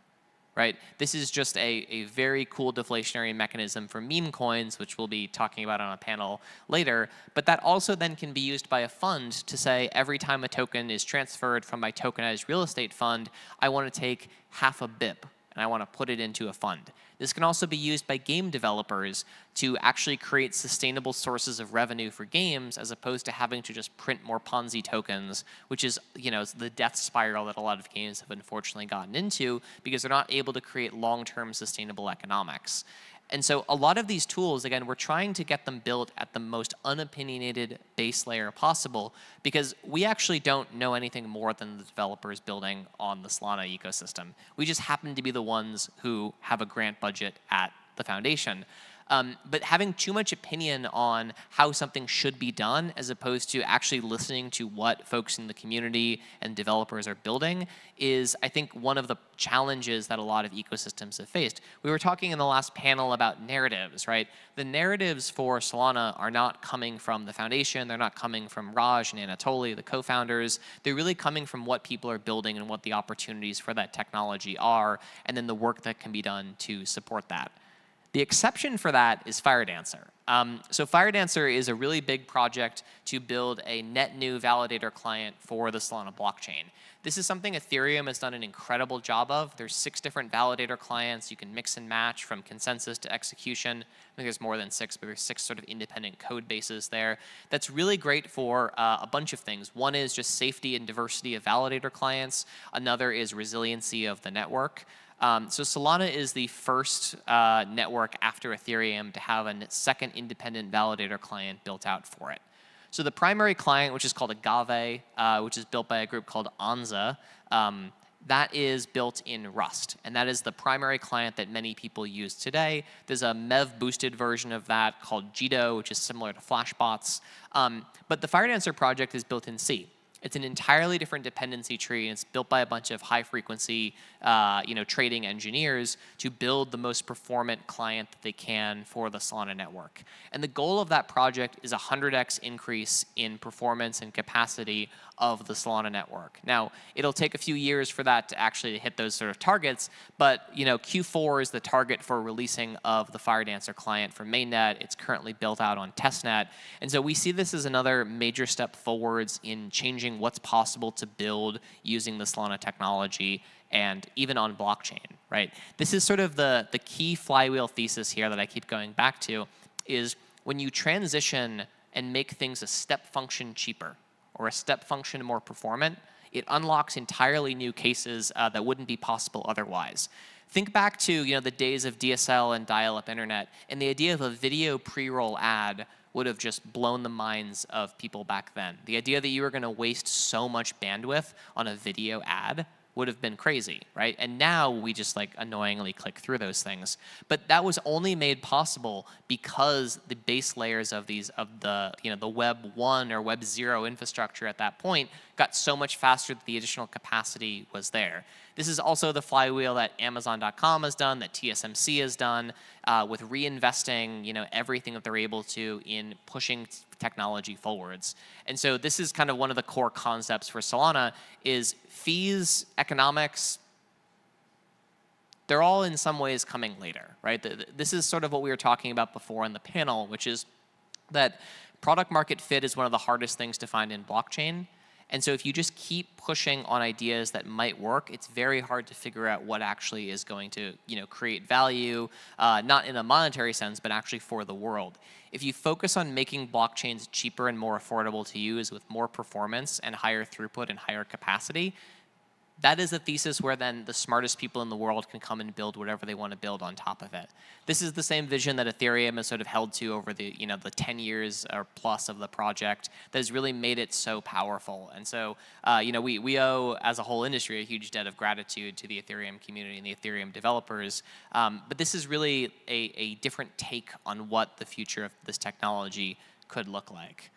P: right? This is just a, a very cool deflationary mechanism for meme coins, which we'll be talking about on a panel later. But that also then can be used by a fund to say every time a token is transferred from my tokenized real estate fund, I want to take half a BIP and I want to put it into a fund. This can also be used by game developers to actually create sustainable sources of revenue for games as opposed to having to just print more Ponzi tokens, which is, you know, the death spiral that a lot of games have unfortunately gotten into because they're not able to create long-term sustainable economics. And so a lot of these tools, again, we're trying to get them built at the most unopinionated base layer possible because we actually don't know anything more than the developers building on the Solana ecosystem. We just happen to be the ones who have a grant budget at the foundation. Um, but having too much opinion on how something should be done as opposed to actually listening to what folks in the community and developers are building is, I think, one of the challenges that a lot of ecosystems have faced. We were talking in the last panel about narratives, right? The narratives for Solana are not coming from the foundation, they're not coming from Raj and Anatoly, the co founders. They're really coming from what people are building and what the opportunities for that technology are, and then the work that can be done to support that. The exception for that is FireDancer. Um, so FireDancer is a really big project to build a net new validator client for the Solana blockchain. This is something Ethereum has done an incredible job of. There's six different validator clients. You can mix and match from consensus to execution. I think there's more than six, but there's six sort of independent code bases there. That's really great for uh, a bunch of things. One is just safety and diversity of validator clients. Another is resiliency of the network. Um, so Solana is the first uh, network after Ethereum to have a second independent validator client built out for it. So the primary client, which is called Agave, uh, which is built by a group called Anza, um, that is built in Rust, and that is the primary client that many people use today. There's a MEV boosted version of that called Jito, which is similar to Flashbots. Um, but the Fire Dancer project is built in C, it's an entirely different dependency tree, and it's built by a bunch of high-frequency, uh, you know, trading engineers to build the most performant client that they can for the Solana network. And the goal of that project is a 100x increase in performance and capacity of the Solana network. Now, it'll take a few years for that to actually hit those sort of targets, but you know, Q4 is the target for releasing of the Fire Dancer client for mainnet. It's currently built out on testnet. And so we see this as another major step forwards in changing what's possible to build using the Solana technology and even on blockchain, right? This is sort of the, the key flywheel thesis here that I keep going back to is when you transition and make things a step function cheaper, or a step function more performant, it unlocks entirely new cases uh, that wouldn't be possible otherwise. Think back to you know, the days of DSL and dial-up internet, and the idea of a video pre-roll ad would have just blown the minds of people back then. The idea that you were going to waste so much bandwidth on a video ad would have been crazy, right? And now we just like annoyingly click through those things. But that was only made possible because the base layers of these of the you know the web one or web zero infrastructure at that point got so much faster that the additional capacity was there. This is also the flywheel that Amazon.com has done, that TSMC has done, uh, with reinvesting you know everything that they're able to in pushing technology forwards. And so this is kind of one of the core concepts for Solana is fees, economics, they're all in some ways coming later, right? This is sort of what we were talking about before in the panel, which is that product market fit is one of the hardest things to find in blockchain. And so if you just keep pushing on ideas that might work, it's very hard to figure out what actually is going to you know, create value, uh, not in a monetary sense, but actually for the world. If you focus on making blockchains cheaper and more affordable to use with more performance and higher throughput and higher capacity, that is a thesis where then the smartest people in the world can come and build whatever they want to build on top of it. This is the same vision that Ethereum has sort of held to over the, you know, the 10 years or plus of the project that has really made it so powerful. And so, uh, you know, we, we owe as a whole industry a huge debt of gratitude to the Ethereum community and the Ethereum developers. Um, but this is really a, a different take on what the future of this technology could look like.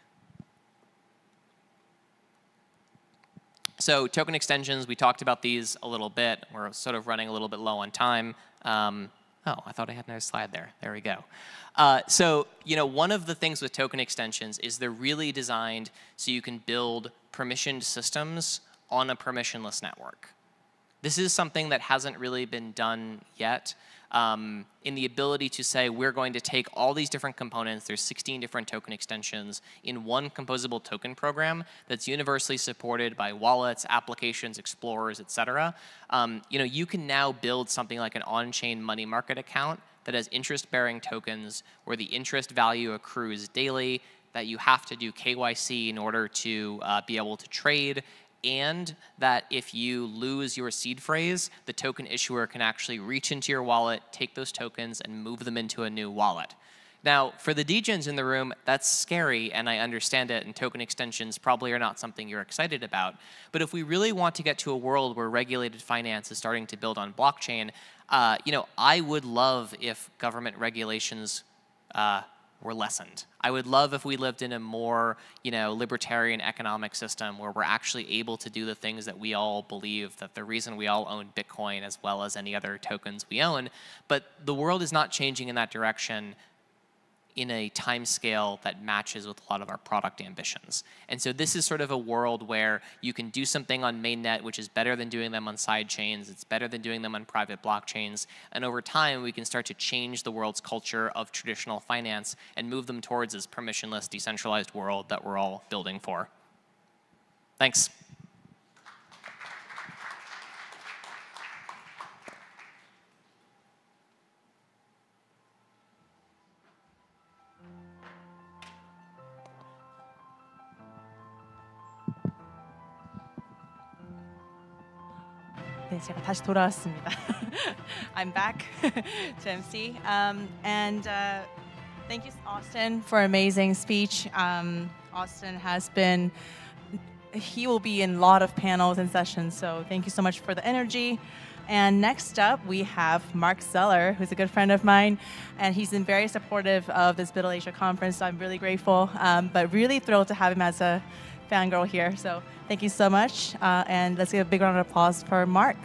P: So token extensions, we talked about these a little bit. We're sort of running a little bit low on time. Um, oh, I thought I had another slide there. There we go. Uh, so you know, one of the things with token extensions is they're really designed so you can build permissioned systems on a permissionless network. This is something that hasn't really been done yet um, in the ability to say we're going to take all these different components, there's 16 different token extensions, in one composable token program that's universally supported by wallets, applications, explorers, et cetera. Um, you know, you can now build something like an on-chain money market account that has interest-bearing tokens where the interest value accrues daily, that you have to do KYC in order to uh, be able to trade, and that if you lose your seed phrase, the token issuer can actually reach into your wallet, take those tokens, and move them into a new wallet. Now, for the degens in the room, that's scary, and I understand it, and token extensions probably are not something you're excited about. But if we really want to get to a world where regulated finance is starting to build on blockchain, uh, you know, I would love if government regulations uh, were lessened. I would love if we lived in a more, you know, libertarian economic system where we're actually able to do the things that we all believe that the reason we all own Bitcoin as well as any other tokens we own, but the world is not changing in that direction in a time scale that matches with a lot of our product ambitions. And so this is sort of a world where you can do something on mainnet, which is better than doing them on side chains, it's better than doing them on private blockchains, and over time we can start to change the world's culture of traditional finance and move them towards this permissionless, decentralized world that we're all building for. Thanks.
A: 네, 제가 다시 돌아왔습니다. [LAUGHS] I'm back to [LAUGHS] MC. Um, and uh, thank you, Austin, for amazing speech. Um, Austin has been, he will be in a lot of panels and sessions, so thank you so much for the energy. And next up, we have Marc Zeller, who's a good friend of mine, and he's been very supportive of this BUIDL Asia conference. So I'm really grateful, um, but really thrilled to have him as a fangirl here. So thank you so much. Uh, and let's give a big round of applause for Marc.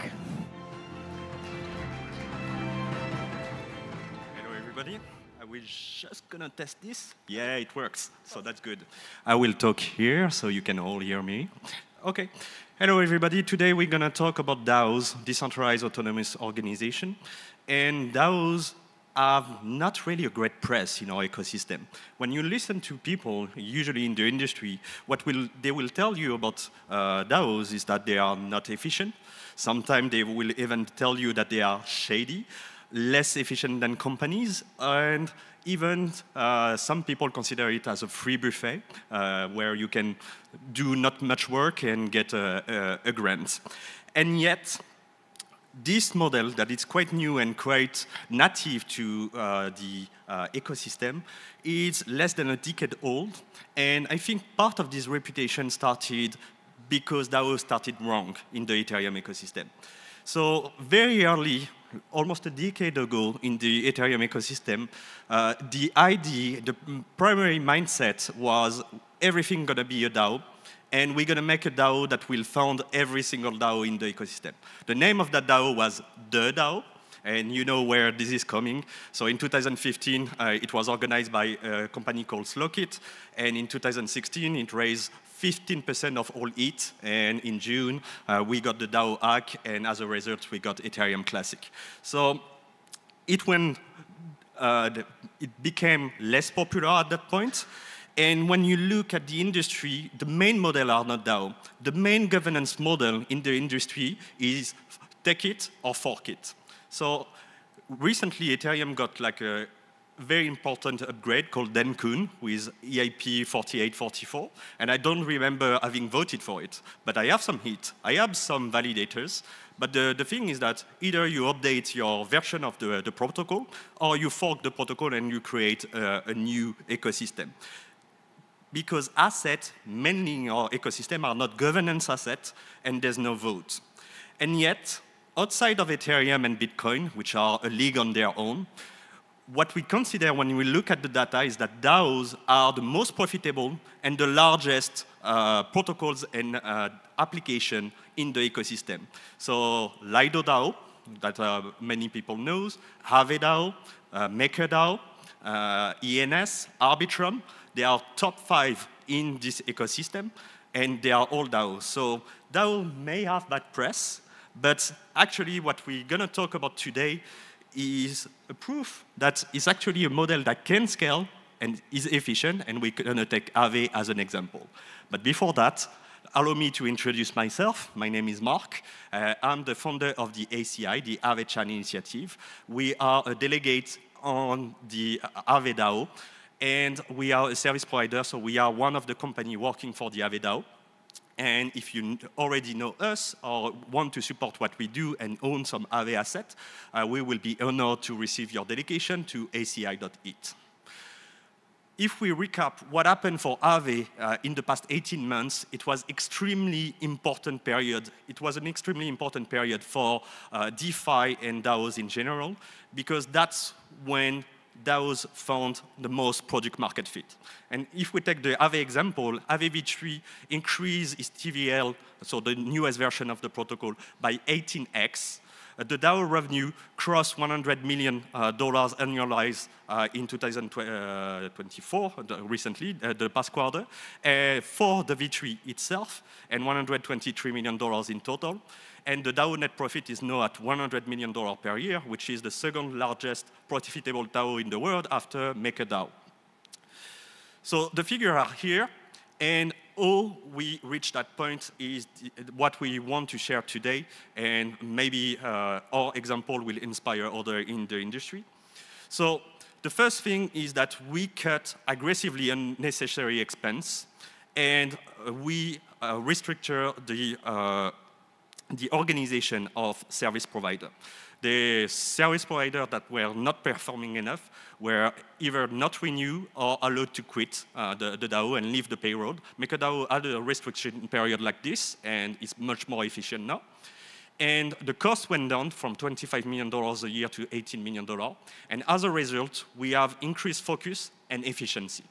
Q: Hello, everybody. I will just gonna test this. Yeah, it works. So that's good. I will talk here so you can all hear me. Okay. Hello, everybody. Today we're gonna talk about DAOs, Decentralized Autonomous Organization. And DAOs are not really a great press in our ecosystem. When you listen to people, usually in the industry, what will, they will tell you about uh, DAOs is that they are not efficient. Sometimes they will even tell you that they are shady, less efficient than companies, and even uh, some people consider it as a free buffet uh, where you can do not much work and get a, a, a grant. And yet, this model that is quite new and quite native to uh, the uh, ecosystem is less than a decade old. And I think part of this reputation started because DAO started wrong in the Ethereum ecosystem. So very early, almost a decade ago in the Ethereum ecosystem, uh, the idea, the primary mindset was everything gonna be a DAO, and we're going to make a DAO that will found every single DAO in the ecosystem. The name of that DAO was The DAO, and you know where this is coming. So in 2015, uh, it was organized by a company called LockIt, and in 2016, it raised 15% of all ETH, and in June, uh, we got the DAO hack, and as a result, we got Ethereum Classic. So it went, uh, it became less popular at that point, and when you look at the industry, the main model are not DAO. The main governance model in the industry is take it or fork it. So recently, Ethereum got like a very important upgrade called Dencun with EIP 4844, and I don't remember having voted for it, but I have some ETH. I have some validators, but the, the thing is that either you update your version of the, the protocol, or you fork the protocol and you create a, a new ecosystem because assets, mainly in our ecosystem, are not governance assets, and there's no vote. And yet, outside of Ethereum and Bitcoin, which are a league on their own, what we consider when we look at the data is that DAOs are the most profitable and the largest uh, protocols and uh, application in the ecosystem. So Lido DAO, that uh, many people know, Aave DAO, uh, MakerDAO, uh, ENS, Arbitrum, they are top five in this ecosystem, and they are all DAOs. So DAO may have bad press, but actually what we're going to talk about today is a proof that it's actually a model that can scale and is efficient, and we're going to take Aave as an example. But before that, allow me to introduce myself. My name is Marc. Uh, I'm the founder of the ACI, the Aave Chan Initiative. We are a delegate on the Aave DAO, and we are a service provider, so we are one of the company working for the Aave DAO. And if you already know us or want to support what we do and own some Aave asset, uh, we will be honored to receive your dedication to ACI.eth. If we recap what happened for Aave uh, in the past 18 months, it was extremely important period. It was an extremely important period for uh, DeFi and DAOs in general, because that's when DAOs found the most product market fit. And if we take the Aave example, Aave v3 increased its TVL, so the newest version of the protocol, by 18x. Uh, the DAO revenue crossed $100 million uh, annualized uh, in 2024, uh, uh, recently, the past quarter, for the V3 itself, and $123 million in total and the DAO net profit is now at $100 million per year, which is the second largest profitable DAO in the world after MakerDAO. So the figures are here, and all we reach that point is what we want to share today, and maybe uh, our example will inspire others in the industry. So the first thing is that we cut aggressively unnecessary expense, and uh, we uh, restructure the uh, the organization of service provider. The service provider that were not performing enough were either not renewed or allowed to quit uh, the, the, DAO and leave the payroll. MakerDAO had a restriction period like this, and it's much more efficient now. And the cost went down from $25 million a year to $18 million. And as a result, we have increased focus and efficiency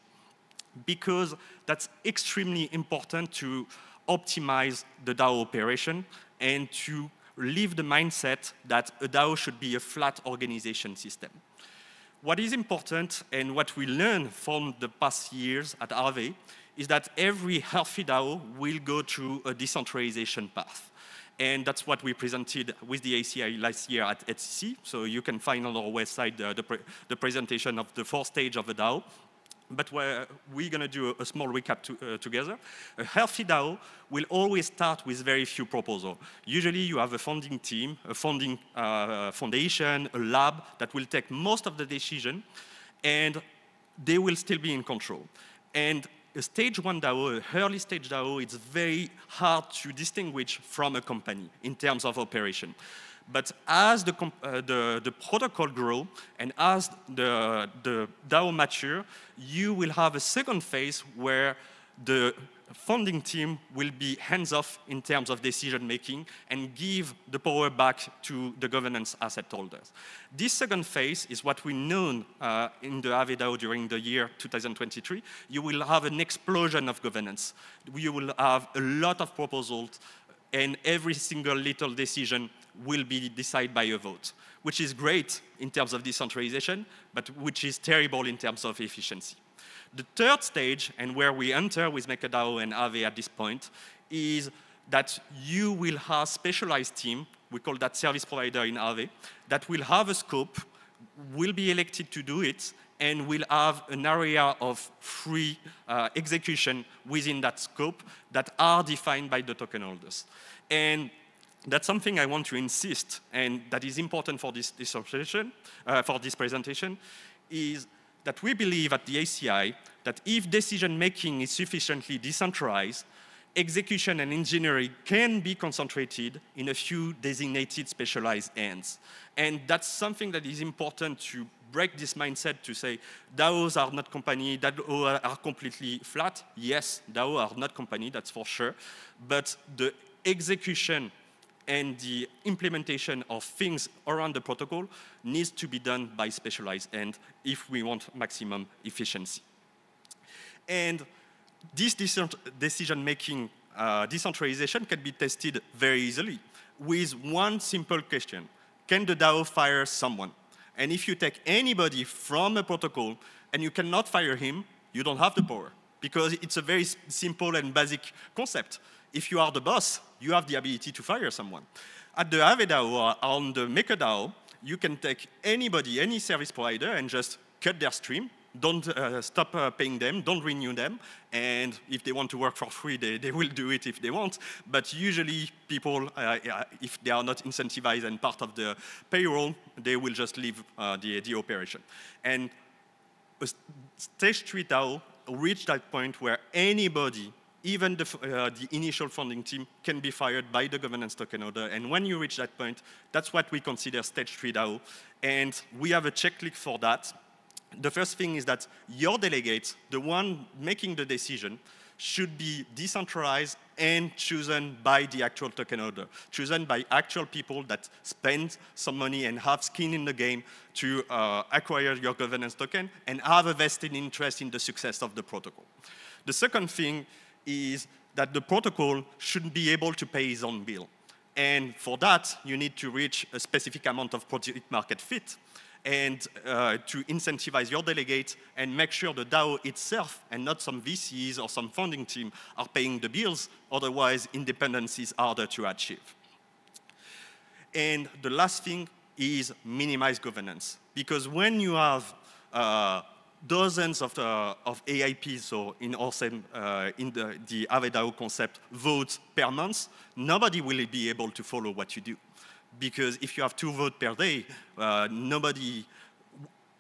Q: because that's extremely important to optimize the DAO operation and to leave the mindset that a DAO should be a flat organization system. What is important and what we learned from the past years at Aave is that every healthy DAO will go through a decentralization path. And that's what we presented with the ACI last year at EthCC. So you can find on our website the, uh, the, pre the presentation of the fourth stage of the DAO but we're, we're going to do a, a, small recap to, uh, together. A healthy DAO will always start with very few proposals. Usually you have a funding team, a funding uh, foundation, a lab that will take most of the decision, and they will still be in control. And a stage one DAO, a early stage DAO, it's very hard to distinguish from a company in terms of operation. But as the, uh, the, the, protocol grow and as the, the DAO mature, you will have a second phase where the funding team will be hands-off in terms of decision-making and give the power back to the governance asset holders. This second phase is what we know uh, in the DAO during the year 2023. You will have an explosion of governance. You will have a lot of proposals and every single little decision will be decided by a vote, which is great in terms of decentralization, but which is terrible in terms of efficiency. The third stage, and where we enter with MakerDAO and Aave at this point, is that you will have specialized team, we call that service provider in Aave, that will have a scope, will be elected to do it, and will have an area of free uh, execution within that scope that are defined by the token holders. And that's something I want to insist, and that is important for this, this observation, uh, for this presentation, is that we believe at the ACI that if decision making is sufficiently decentralized, execution and engineering can be concentrated in a few designated specialized ends. And that's something that is important to break this mindset to say DAOs are not company, DAOs are completely flat. Yes, DAOs are not company, that's for sure. But the execution and the implementation of things around the protocol needs to be done by specialized end if we want maximum efficiency. And this decision-making uh, decentralization can be tested very easily with one simple question. Can the DAO fire someone? And if you take anybody from a protocol and you cannot fire him, you don't have the power because it's a very simple and basic concept if you are the boss, you have the ability to fire someone. At the Aave DAO or on the MakerDAO, you can take anybody, any service provider, and just cut their stream, don't uh, stop uh, paying them, don't renew them, and if they want to work for free, they, they will do it if they want, but usually people, uh, uh if they are not incentivized and part of the payroll, they will just leave uh, the, the operation. And uh, stage 3 DAO reached that point where anybody even the, uh, the, initial funding team can be fired by the governance token holder. And when you reach that point, that's what we consider stage three DAO. And we have a checklist for that. The first thing is that your delegate, the one making the decision, should be decentralized and chosen by the actual token holder, chosen by actual people that spend some money and have skin in the game to uh, acquire your governance token and have a vested interest in the success of the protocol. The second thing is that the protocol should be able to pay its own bill. And for that, you need to reach a specific amount of project market fit and uh, to incentivize your delegates and make sure the DAO itself and not some VCs or some funding team are paying the bills. Otherwise, independence is harder to achieve. And the last thing is minimize governance. Because when you have uh, dozens of, uh, of AIPs, so in, awesome, uh, in the, the Aave DAO concept, votes per month, nobody will be able to follow what you do. Because if you have two votes per day, uh, nobody,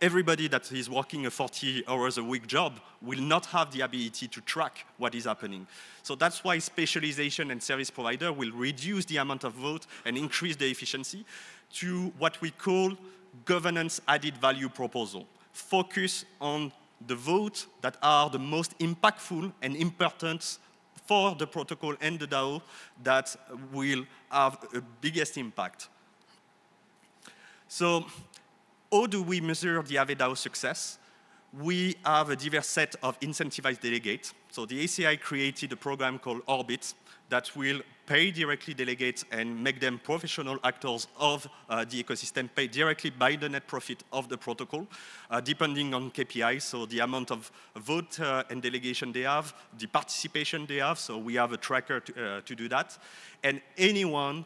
Q: everybody that is working a 40 hours a week job will not have the ability to track what is happening. So that's why specialization and service provider will reduce the amount of vote and increase the efficiency to what we call governance added value proposal focus on the votes that are the most impactful and important for the protocol and the DAO that will have the biggest impact. So how do we measure the Aave DAO success? We have a diverse set of incentivized delegates. So the ACI created a program called Orbit that will pay directly delegates and make them professional actors of uh, the ecosystem paid directly by the net profit of the protocol, uh, depending on KPI, so the amount of vote uh, and delegation they have, the participation they have, so we have a tracker to, uh, to do that. And anyone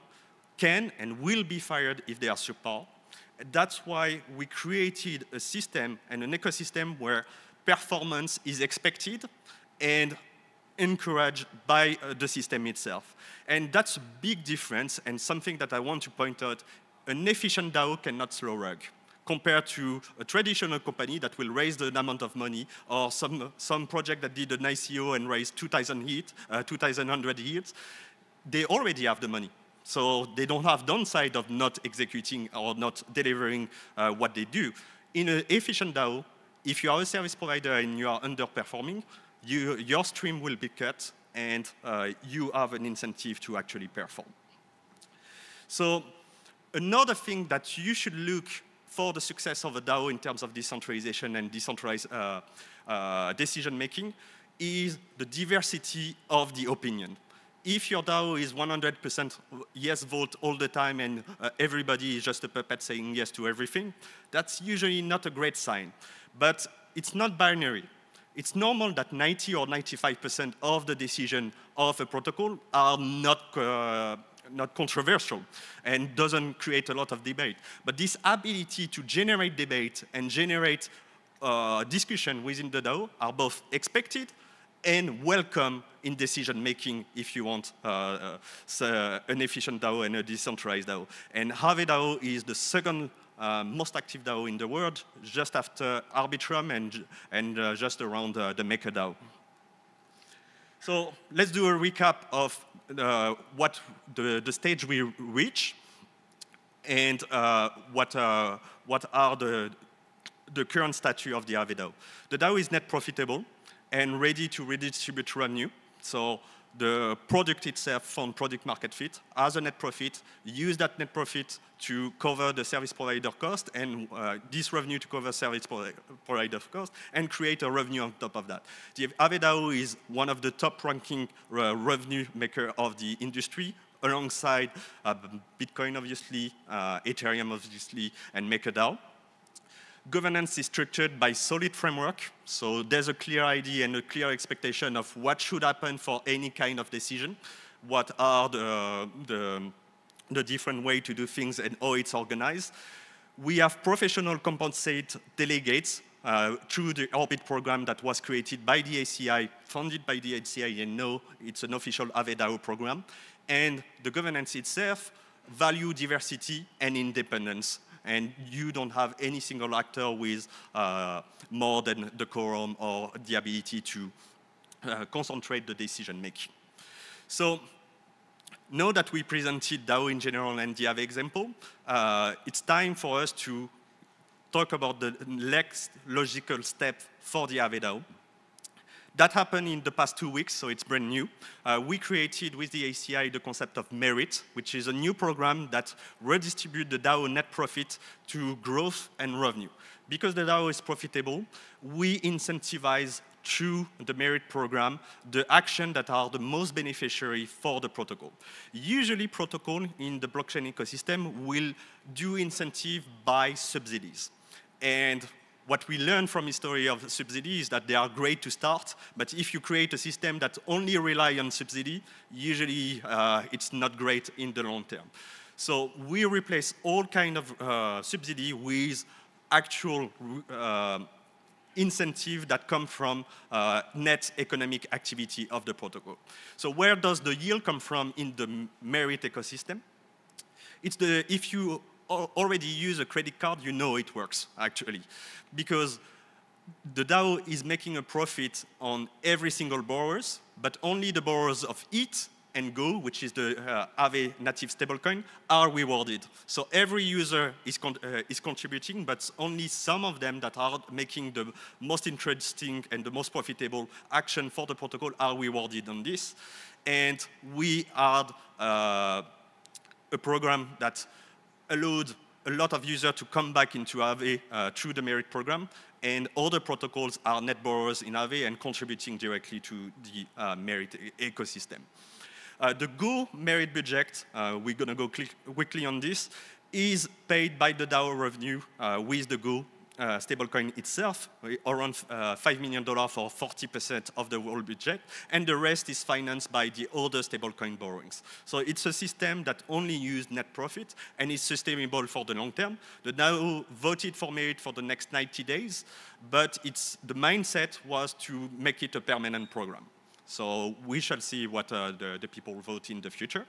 Q: can and will be fired if they are subpar. That's why we created a system and an ecosystem where performance is expected and encouraged by uh, the system itself. And that's a big difference and something that I want to point out. An efficient DAO cannot slow rug compared to a traditional company that will raise the amount of money or some, some project that did an ICO and raised 2,000 hits, uh, 2,100 hits, they already have the money. So they don't have downside of not executing or not delivering uh, what they do. In an efficient DAO, if you are a service provider and you are underperforming, you, your stream will be cut and uh, you have an incentive to actually perform. So another thing that you should look for the success of a DAO in terms of decentralization and decentralized uh, uh, decision making is the diversity of the opinion. If your DAO is 100% yes vote all the time and uh, everybody is just a puppet saying yes to everything, that's usually not a great sign. But it's not binary it's normal that 90 or 95% of the decision of a protocol are not, uh, not controversial and doesn't create a lot of debate. But this ability to generate debate and generate uh, discussion within the DAO are both expected and welcome in decision making if you want uh, uh, uh an efficient DAO and a decentralized DAO. And Aave DAO is the second uh, most active DAO in the world, just after Arbitrum and, and uh, just around uh, the MakerDAO. So let's do a recap of uh, what the, the, stage we reach and uh, what, uh, what are the, the current status of the Aave DAO. The DAO is net profitable and ready to redistribute revenue. So the product itself found product market fit as a net profit, use that net profit to cover the service provider cost and uh, this revenue to cover service provider cost and create a revenue on top of that. The Aave DAO is one of the top ranking uh, revenue maker of the industry alongside uh, Bitcoin obviously, uh, Ethereum obviously, and MakerDAO. Governance is structured by solid framework, so there's a clear idea and a clear expectation of what should happen for any kind of decision, what are the, the, the different way to do things and how it's organized. We have professional compensate delegates uh, through the ORBIT program that was created by the ACI, funded by the ACI, and now it's an official Aave DAO program. And the governance itself value diversity and independence and you don't have any single actor with uh, more than the quorum or the ability to uh, concentrate the decision making. So now that we presented DAO in general and the Diave example, uh, it's time for us to talk about the next logical step for the Aave DAO. That happened in the past two weeks, so it's brand new. Uh, we created with the ACI the concept of merit, which is a new program that redistributes the DAO net profit to growth and revenue. Because the DAO is profitable, we incentivize through the merit program the action that are the most beneficiary for the protocol. Usually protocol in the blockchain ecosystem will do incentive by subsidies. And what we learn from history of subsidy is that they are great to start, but if you create a system that only rely on subsidy, usually uh, it's not great in the long term. So we replace all kind of uh, subsidy with actual uh, incentive that come from uh, net economic activity of the protocol. So where does the yield come from in the merit ecosystem? It's the, if you already use a credit card, you know it works, actually. Because the DAO is making a profit on every single borrowers, but only the borrowers of it and GHO, which is the uh, Aave native stablecoin, are rewarded. So every user is, con uh, is contributing, but only some of them that are making the most interesting and the most profitable action for the protocol are rewarded on this. And we add uh, a program that allowed a lot of users to come back into Aave uh, through the merit program, and other protocols are net borrowers in Aave and contributing directly to the uh, merit e ecosystem. Uh, the GHO merit budget, uh, we're going to go quickly on this, is paid by the DAO revenue uh, with the GHO uh, stablecoin itself, uh, around uh, $5 million for 40% of the world budget, and the rest is financed by the other stablecoin borrowings. So it's a system that only uses net profit and is sustainable for the long term. The DAO voted for me for the next 90 days, but it's, the mindset was to make it a permanent program. So we shall see what uh, the, the, people vote in the future.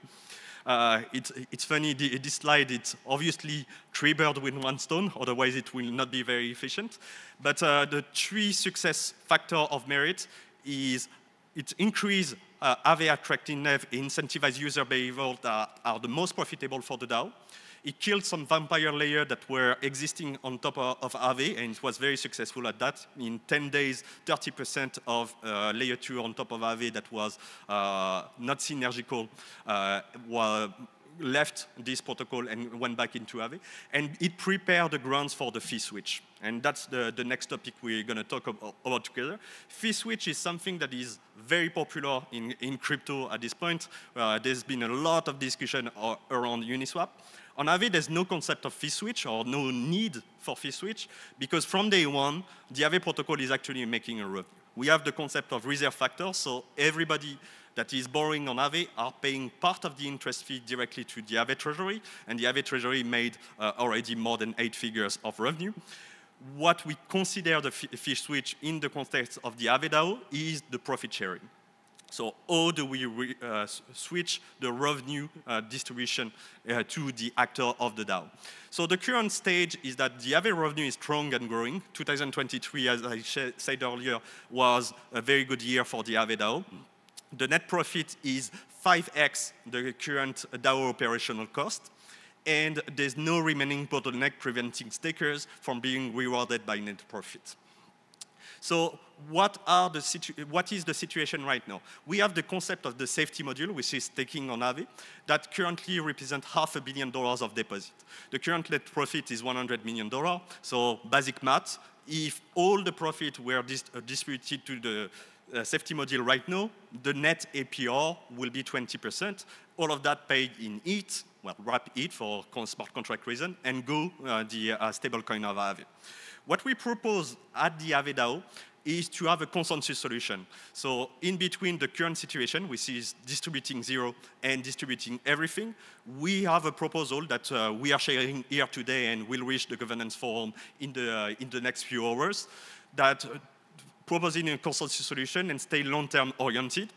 Q: Uh, it's, it's funny, the, this slide, it's obviously three birds with one stone, otherwise it will not be very efficient. But uh, the three success factor of merit is it increase uh, Aave attractiveness, incentivize user behavior that are the most profitable for the DAO. It killed some vampire layer that were existing on top of, of Aave, and it was very successful at that. In 10 days, 30% of uh, layer 2 on top of Aave that was uh, not synergical uh, was left this protocol and went back into Aave. And it prepared the grounds for the fee switch. And that's the, the next topic we're going to talk about, about, together. Fee switch is something that is very popular in, in crypto at this point. Uh, there's been a lot of discussion around Uniswap. On Aave, there's no concept of fee switch or no need for fee switch because from day one, the Aave protocol is actually making a revenue. We have the concept of reserve factor, so everybody that is borrowing on Aave are paying part of the interest fee directly to the Aave treasury, and the Aave treasury made uh, already more than eight figures of revenue what we consider the fee switch in the context of the DAO is the profit sharing. So how do we re, uh, switch the revenue uh, distribution uh, to the actor of the DAO? So the current stage is that the Aave revenue is strong and growing. 2023, as I said earlier, was a very good year for the Aave DAO. The net profit is 5x the current DAO operational cost and there's no remaining bottleneck preventing stakers from being rewarded by net profit. So what, are the what is the situation right now? We have the concept of the safety module, which is taking on Aave, that currently represents half a billion dollars of deposit. The current net profit is $100 million, so basic math. If all the profit were dis uh, distributed to the uh, safety module right now, the net APR will be 20%. All of that paid in ETH, well, wrap ETH for smart contract reason, and GHO, uh, the uh, stablecoin of Aave. What we propose at the Aave DAO is to have a consensus solution. So in between the current situation, which is distributing zero and distributing everything, we have a proposal that uh, we are sharing here today and will reach the governance forum in the, uh, in the next few hours that uh, proposing a consensus solution and stay long-term oriented.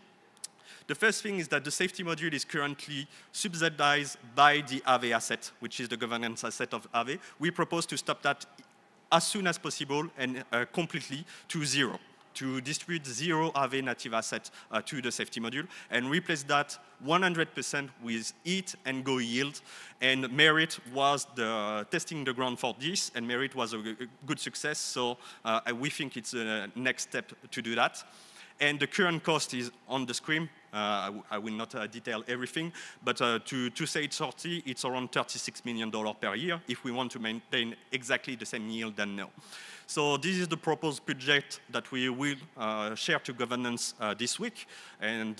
Q: The first thing is that the safety module is currently subsidized by the Aave asset, which is the governance asset of Aave. We propose to stop that as soon as possible and uh, completely to zero to distribute zero Aave native asset uh, to the safety module and replace that 100% with it and GHO yield. And Merit was the uh, testing the ground for this, and Merit was a good success. So uh, we think it's the next step to do that. And the current cost is on the screen, uh, I, I will not uh, detail everything, but uh, to, to say it's 40, it's around $36 million per year if we want to maintain exactly the same yield than now. So this is the proposed budget that we will share to governance this week. and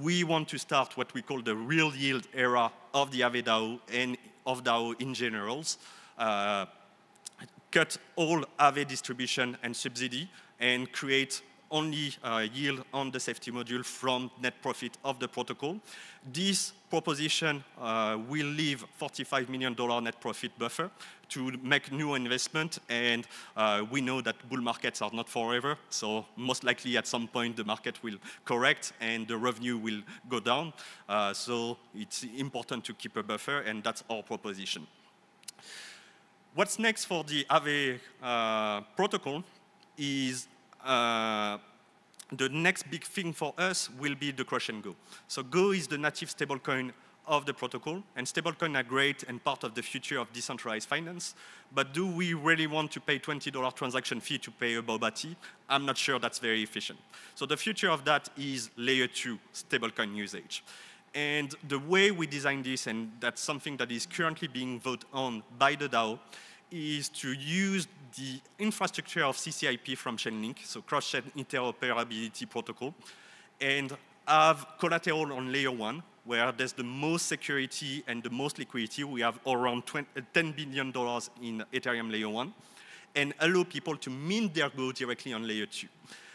Q: we want to start what we call the real yield era of the DAO and of DAO in generals. Uh, cut all Aave distribution and subsidy and create only uh, yield on the safety module from net profit of the protocol. This proposition uh, will leave $45 million net profit buffer to make new investment, and uh, we know that bull markets are not forever, so most likely at some point the market will correct and the revenue will go down. so it's important to keep a buffer, and that's our proposition. What's next for the Aave uh, protocol is uh, the next big thing for us will be the Crush and GHO. So GHO is the native stablecoin of the protocol, and stablecoin are great and part of the future of decentralized finance, but do we really want to pay $20 transaction fee to pay a boba tea? I'm not sure that's very efficient. So the future of that is layer two stablecoin usage. And the way we design this, and that's something that is currently being voted on by the DAO, is to use the infrastructure of CCIP from Chainlink, so cross-chain interoperability protocol, and have collateral on layer one, where there's the most security and the most liquidity. We have around 20, uh, $10 billion in Ethereum layer one, and allow people to mint their GHO directly on layer two.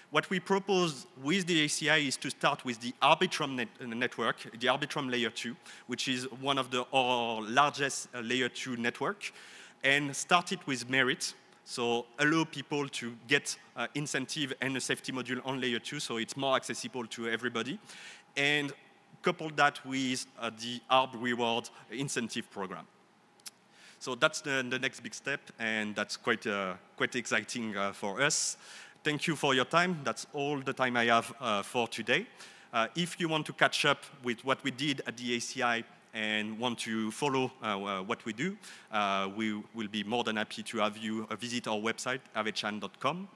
Q: What we propose with the ACI is to start with the Arbitrum net, uh, network, the Arbitrum layer two, which is one of the, our largest uh, layer two network, and start it with Merit, so allow people to get uh, incentive and a safety module on layer two, so it's more accessible to everybody. And couple that with uh, the ARB reward incentive program. So that's the, the next big step, and that's quite, uh, quite exciting uh, for us. Thank you for your time. That's all the time I have uh, for today. Uh, if you want to catch up with what we did at the ACI and want to follow uh, uh, what we do, uh, we will be more than happy to have you visit our website, aavechan.com.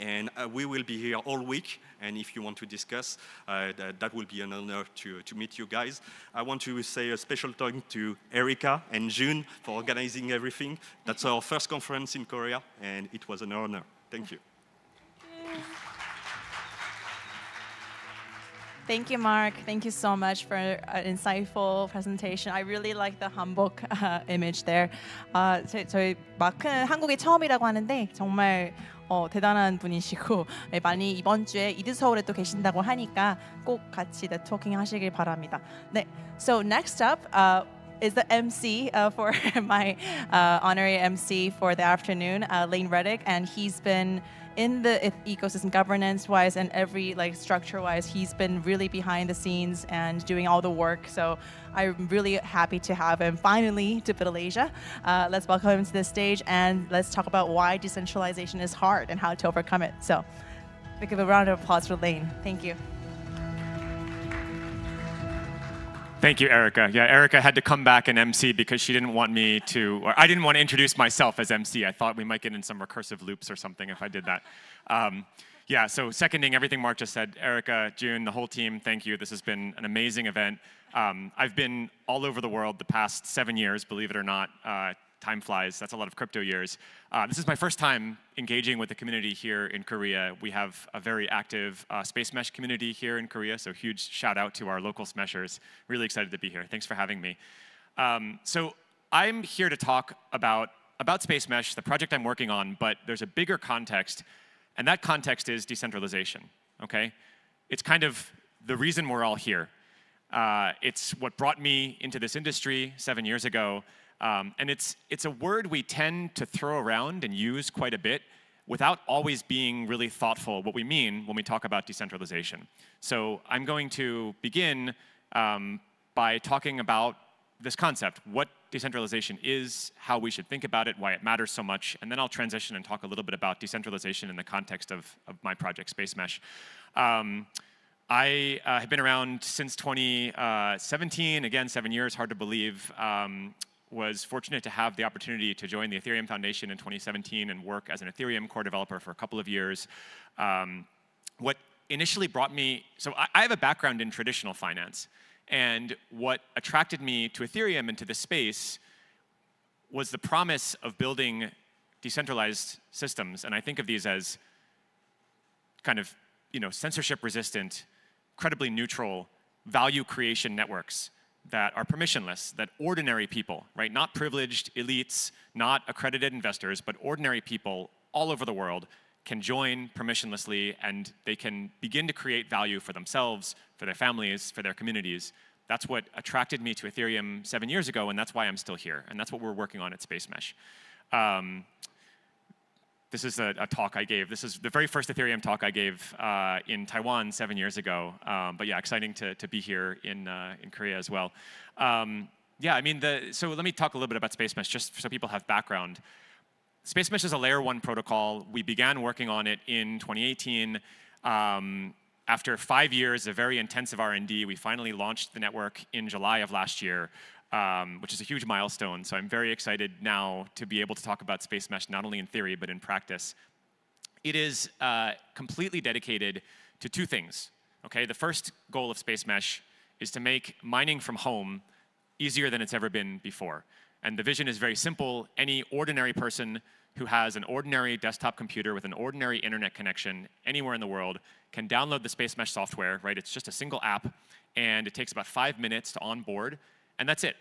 Q: And we will be here all week. And if you want to discuss, that, that will be an honor to, to meet you guys. I want to say a special thank to Erika and June for organizing everything. That's our first conference in Korea, and it was an honor. Thank you.
A: Thank you, Marc. Thank you so much for an insightful presentation. I really like the hanbok uh, image there. 아, 제, 저희 마크는 한국에 처음이라고 하는데 정말 어, 대단한 분이시고 네, 많이 이번 주에 이드 서울에 또 계신다고 하니까 꼭 같이 네트워킹 하시길 바랍니다. 네, so next up. Uh, is the MC uh, for [LAUGHS] my uh, honorary MC for the afternoon, uh, Lane Rettig, and he's been in the ecosystem governance wise and every like structure wise, he's been really behind the scenes and doing all the work. So I'm really happy to have him finally to BUIDL Asia. Uh, let's welcome him to the stage and let's talk about why decentralization is hard and how to overcome it. So, we give a round of applause for Lane. Thank you.
I: Thank you, Erika. Yeah, Erika had to come back and MC because she didn't want me to, or I didn't want to introduce myself as MC. I thought we might get in some recursive loops or something if I did that. Um, yeah, so seconding everything Marc just said, Erika, June, the whole team, thank you. This has been an amazing event. Um, I've been all over the world the past seven years, believe it or not, uh, time flies. That's a lot of crypto years. Uh, this is my first time engaging with the community here in Korea. We have a very active uh, Space Mesh community here in Korea, so huge shout out to our local Smeshers. Really excited to be here. Thanks for having me. Um, so I'm here to talk about, about Space Mesh, the project I'm working on, but there's a bigger context, and that context is decentralization, okay? It's kind of the reason we're all here. Uh, it's what brought me into this industry seven years ago, um, and it's, it's a word we tend to throw around and use quite a bit without always being really thoughtful what we mean when we talk about decentralization. So I'm going to begin um, by talking about this concept, what decentralization is, how we should think about it, why it matters so much, and then I'll transition and talk a little bit about decentralization in the context of, of my project, Space Mesh. Um, I uh, have been around since 2017, uh, again, seven years, hard to believe. Um, was fortunate to have the opportunity to join the Ethereum Foundation in 2017 and work as an Ethereum core developer for a couple of years. Um, what initially brought me, so I, I have a background in traditional finance. And what attracted me to Ethereum and to this space was the promise of building decentralized systems. And I think of these as kind of you know, censorship resistant, credibly neutral, value creation networks that are permissionless, that ordinary people, right, not privileged elites, not accredited investors, but ordinary people all over the world can join permissionlessly and they can begin to create value for themselves, for their families, for their communities. That's what attracted me to Ethereum seven years ago, and that's why I'm still here. And that's what we're working on at Space Mesh. Um, this is a, a, talk I gave. This is the very first Ethereum talk I gave uh, in Taiwan seven years ago. Um, but yeah, exciting to, to be here in, uh, in Korea as well. Um, yeah, I mean, the, so let me talk a little bit about Space Mesh just so people have background. Space Mesh is a layer one protocol. We began working on it in 2018. Um, after five years of very intensive R&D, we finally launched the network in July of last year um, which is a huge milestone. So I'm very excited now to be able to talk about Space Mesh not only in theory but in practice. It is uh, completely dedicated to two things. Okay, the first goal of Space Mesh is to make mining from home easier than it's ever been before. And the vision is very simple. Any ordinary person who has an ordinary desktop computer with an ordinary internet connection anywhere in the world can download the Space Mesh software, right? It's just a single app, and it takes about five minutes to onboard, and that's it.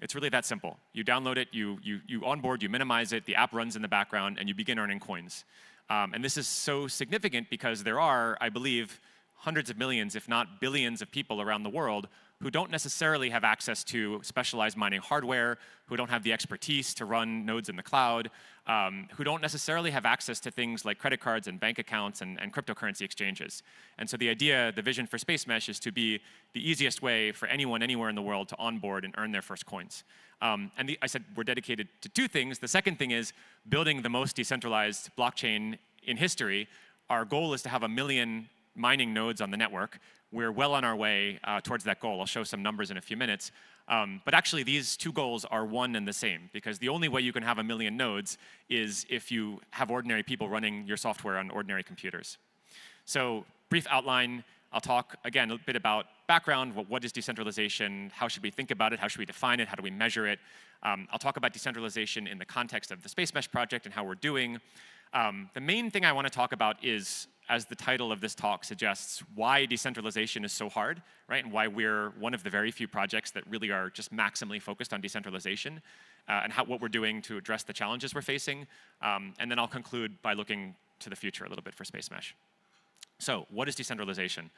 I: It's really that simple. You download it, you, you, you onboard, you minimize it, the app runs in the background, and you begin earning coins. Um, and this is so significant because there are, I believe, hundreds of millions, if not billions of people around the world who don't necessarily have access to specialized mining hardware, who don't have the expertise to run nodes in the cloud, um, who don't necessarily have access to things like credit cards and bank accounts and, and cryptocurrency exchanges. And so the idea, the vision for Space Mesh is to be the easiest way for anyone anywhere in the world to onboard and earn their first coins. Um, and the, I said we're dedicated to two things. The second thing is building the most decentralized blockchain in history. Our goal is to have a million mining nodes on the network we're well on our way uh, towards that goal. I'll show some numbers in a few minutes. Um, but actually, these two goals are one and the same, because the only way you can have a million nodes is if you have ordinary people running your software on ordinary computers. So brief outline. I'll talk, again, a bit about background, what, what is decentralization, how should we think about it, how should we define it, how do we measure it. Um, I'll talk about decentralization in the context of the Space Mesh project and how we're doing. Um, the main thing I want to talk about is as the title of this talk suggests, why decentralization is so hard, right? And why we're one of the very few projects that really are just maximally focused on decentralization uh, and how, what we're doing to address the challenges we're facing. Um, and then I'll conclude by looking to the future a little bit for Space Mesh. So what is decentralization?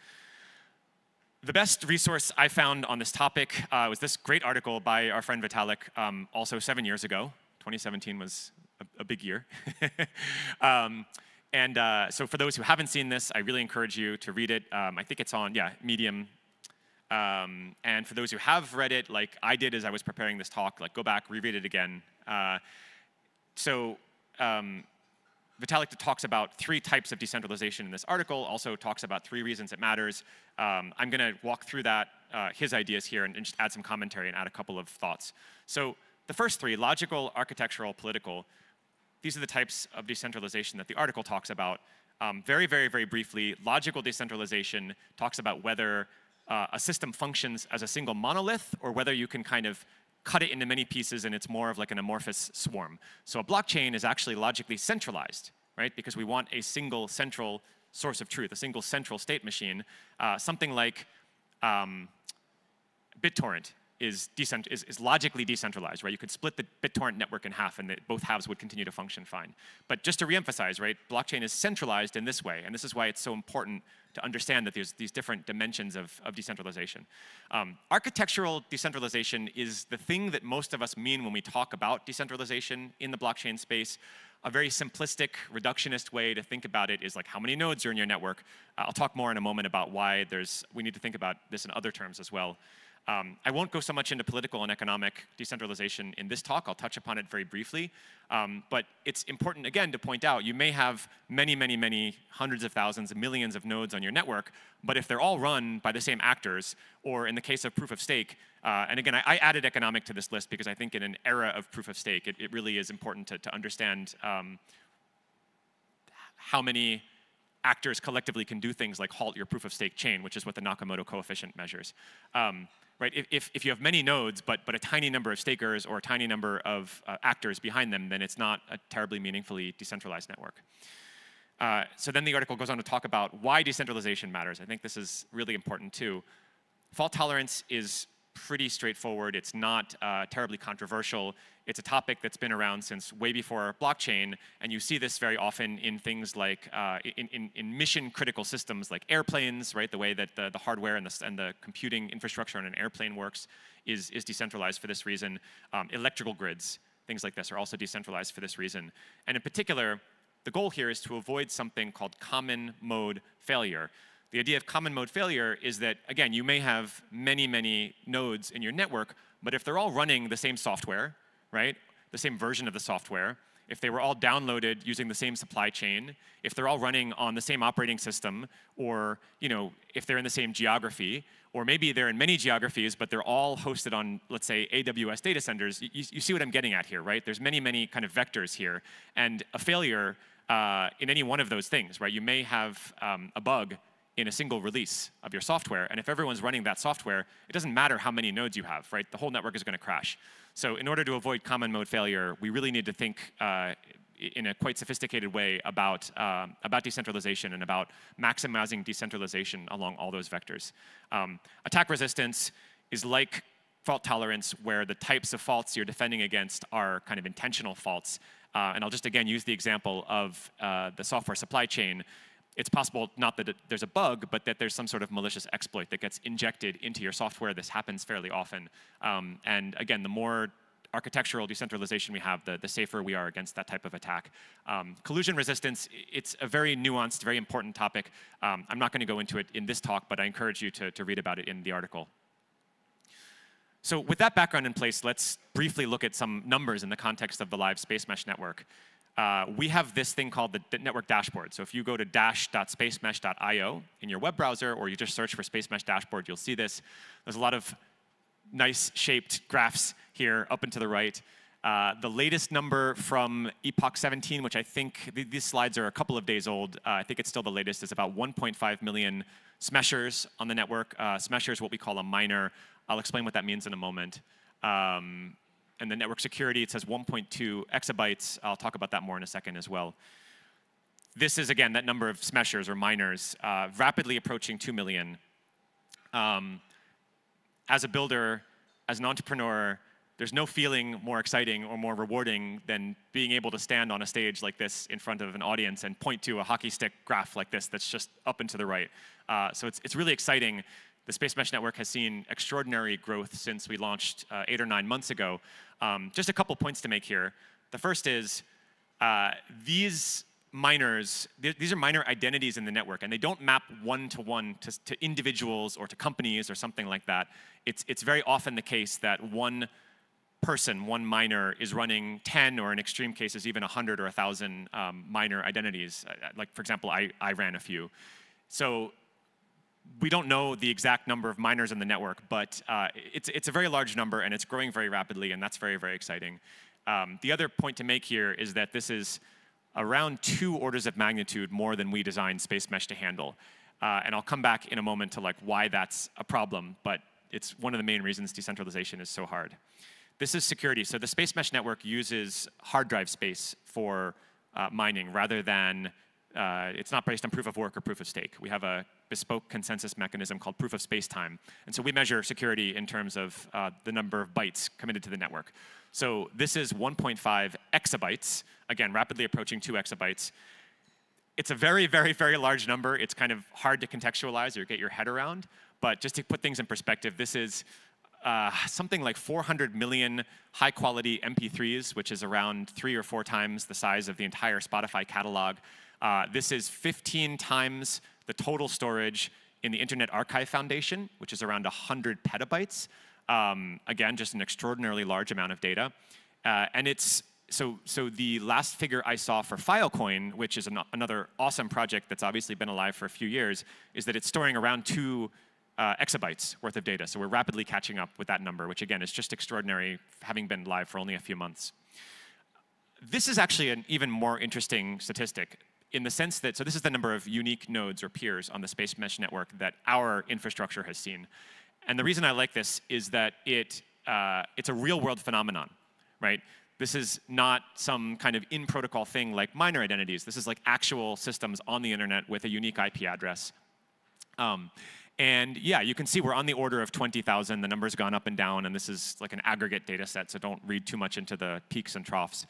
I: The best resource I found on this topic uh, was this great article by our friend Vitalik, um, also seven years ago. 2017 was a, a big year. [LAUGHS] um, and uh, so for those who haven't seen this, I really encourage you to read it. Um, I think it's on, yeah, Medium. Um, and for those who have read it, like I did as I was preparing this talk, like go back, reread it again. Uh, so um, Vitalik talks about three types of decentralization in this article, also talks about three reasons it matters. Um, I'm going to walk through that, uh, his ideas here, and, and just add some commentary and add a couple of thoughts. So the first three, logical, architectural, political, these are the types of decentralization that the article talks about. Um, very, very, very briefly, logical decentralization talks about whether uh, a system functions as a single monolith or whether you can kind of cut it into many pieces and it's more of like an amorphous swarm. So a blockchain is actually logically centralized, right? Because we want a single central source of truth, a single central state machine, uh, something like um, BitTorrent is, is, is, logically decentralized, right? You could split the BitTorrent network in half and the, both halves would continue to function fine. But just to reemphasize, right, blockchain is centralized in this way, and this is why it's so important to understand that there's these different dimensions of, of decentralization. Um, architectural decentralization is the thing that most of us mean when we talk about decentralization in the blockchain space. A very simplistic, reductionist way to think about it is like how many nodes are in your network. Uh, I'll talk more in a moment about why there's, we need to think about this in other terms as well. Um, I won't go so much into political and economic decentralization in this talk. I'll touch upon it very briefly. Um, but it's important, again, to point out you may have many, many, many hundreds of thousands, millions of nodes on your network, but if they're all run by the same actors, or in the case of proof of stake, uh, and again, I, I, added economic to this list because I think in an era of proof of stake, it, it really is important to, to understand um, how many actors collectively can do things like halt your proof of stake chain, which is what the Nakamoto coefficient measures. Um, right? If, if, you have many nodes, but, but a tiny number of stakers or a tiny number of uh, actors behind them, then it's not a terribly meaningfully decentralized network. Uh, so then the article goes on to talk about why decentralization matters. I think this is really important too. Fault tolerance is pretty straightforward. It's not uh, terribly controversial. It's a topic that's been around since way before blockchain, and you see this very often in things like uh, in, in, in, mission critical systems like airplanes, right? The way that the, the hardware and the, and the computing infrastructure on an airplane works is, is decentralized for this reason. Um, electrical grids, things like this, are also decentralized for this reason. And in particular, the goal here is to avoid something called common mode failure. The idea of common mode failure is that, again, you may have many, many nodes in your network, but if they're all running the same software, right, the same version of the software, if they were all downloaded using the same supply chain, if they're all running on the same operating system, or you know, if they're in the same geography, or maybe they're in many geographies, but they're all hosted on, let's say, AWS data centers, you, you see what I'm getting at here, right? There's many, many kind of vectors here. And a failure uh, in any one of those things, right? You may have um, a bug in a single release of your software. And if everyone's running that software, it doesn't matter how many nodes you have, right? The whole network is going to crash. So in order to avoid common mode failure, we really need to think uh, in a quite sophisticated way about, um, about decentralization and about maximizing decentralization along all those vectors. Um, attack resistance is like fault tolerance where the types of faults you're defending against are kind of intentional faults. Uh, and I'll just again use the example of uh, the software supply chain it's possible not that it, there's a bug, but that there's some sort of malicious exploit that gets injected into your software. This happens fairly often. Um, and again, the more architectural decentralization we have, the, the safer we are against that type of attack. Um, collusion resistance, it's a very nuanced, very important topic. Um, I'm not going to go into it in this talk, but I encourage you to, to read about it in the article. So with that background in place, let's briefly look at some numbers in the context of the live Space Mesh network uh, we have this thing called the, network dashboard. So if you go to dash.spacemesh.io in your web browser, or you just search for Space Mesh dashboard, you'll see this. There's a lot of nice shaped graphs here up and to the right. Uh, the latest number from Epoch 17, which I think th these slides are a couple of days old, uh, I think it's still the latest, is about 1.5 million smeshers on the network. Uh, is what we call a miner. I'll explain what that means in a moment. Um, and the network security, it says 1.2 exabytes. I'll talk about that more in a second as well. This is, again, that number of smeshers or miners uh, rapidly approaching 2 million. Um, as a builder, as an entrepreneur, there's no feeling more exciting or more rewarding than being able to stand on a stage like this in front of an audience and point to a hockey stick graph like this that's just up and to the right. Uh, so it's, it's really exciting the Space Mesh Network has seen extraordinary growth since we launched uh, eight or nine months ago. Um, just a couple points to make here. The first is uh, these miners, th these are miner identities in the network, and they don't map one-to-one -to, -one to, to individuals or to companies or something like that. It's, it's very often the case that one person, one miner, is running 10 or in extreme cases even 100 or 1,000 um, miner identities. Uh, like, for example, I, I ran a few. So we don't know the exact number of miners in the network, but uh, it's, it's a very large number and it's growing very rapidly, and that's very, very exciting. Um, the other point to make here is that this is around two orders of magnitude more than we designed Space Mesh to handle. Uh, and I'll come back in a moment to like why that's a problem, but it's one of the main reasons decentralization is so hard. This is security. So the Space Mesh network uses hard drive space for uh, mining rather than uh, it's not based on proof of work or proof of stake. We have a bespoke consensus mechanism called proof of space-time. And so we measure security in terms of uh, the number of bytes committed to the network. So this is 1.5 exabytes, again, rapidly approaching 2 exabytes. It's a very, very, very large number. It's kind of hard to contextualize or get your head around. But just to put things in perspective, this is uh, something like 400 million high quality MP3s, which is around three or four times the size of the entire Spotify catalog. Uh, this is 15 times the total storage in the Internet Archive Foundation, which is around 100 petabytes. Um, again, just an extraordinarily large amount of data. Uh, and it's so, so the last figure I saw for Filecoin, which is an, another awesome project that's obviously been alive for a few years, is that it's storing around two uh, exabytes worth of data. So we're rapidly catching up with that number, which again is just extraordinary, having been live for only a few months. This is actually an even more interesting statistic in the sense that, so this is the number of unique nodes or peers on the space mesh network that our infrastructure has seen. And the reason I like this is that it, uh, it's a real world phenomenon, right? This is not some kind of in protocol thing like miner identities. This is like actual systems on the internet with a unique IP address. Um, and yeah, you can see we're on the order of 20,000. The number's gone up and down, and this is like an aggregate data set, so don't read too much into the peaks and troughs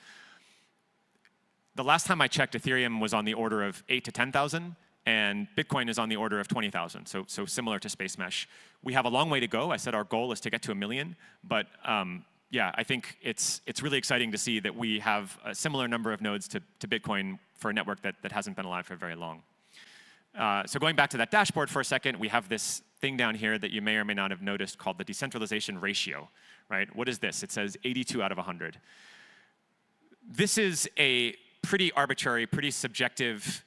I: the last time I checked, Ethereum was on the order of 8 to 10,000, and Bitcoin is on the order of 20,000, so, so similar to Space Mesh. We have a long way to go. I said our goal is to get to a million, but um, yeah, I think it's, it's really exciting to see that we have a similar number of nodes to, to Bitcoin for a network that, that hasn't been alive for very long. Uh, so going back to that dashboard for a second, we have this thing down here that you may or may not have noticed called the decentralization ratio. Right? What is this? It says 82 out of 100. This is a pretty arbitrary, pretty subjective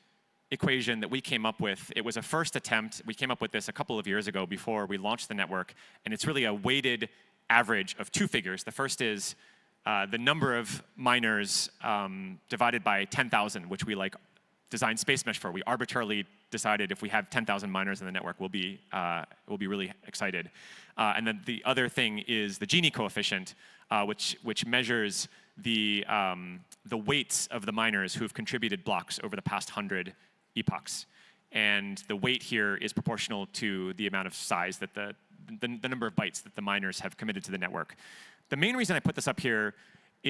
I: equation that we came up with. It was a first attempt. We came up with this a couple of years ago before we launched the network, and it's really a weighted average of two figures. The first is uh, the number of miners um, divided by 10,000, which we like designed Space Mesh for. We arbitrarily decided if we have 10,000 miners in the network, we'll be, uh, we'll be really excited. Uh, and then the other thing is the Gini coefficient, uh, which, which measures the, um, the weights of the miners who have contributed blocks over the past 100 epochs. And the weight here is proportional to the amount of size that the, the, the number of bytes that the miners have committed to the network. The main reason I put this up here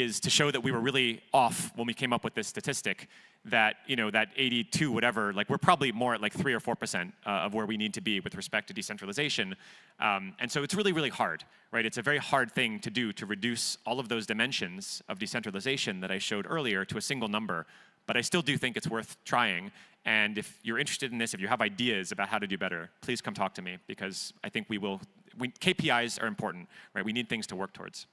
I: is to show that we were really off when we came up with this statistic that you know that 82 whatever like we're probably more at like 3 or 4 percent uh, of where we need to be with respect to decentralization um, and so it's really really hard right it's a very hard thing to do to reduce all of those dimensions of decentralization that i showed earlier to a single number but i still do think it's worth trying and if you're interested in this if you have ideas about how to do better please come talk to me because i think we will we, kpis are important right we need things to work towards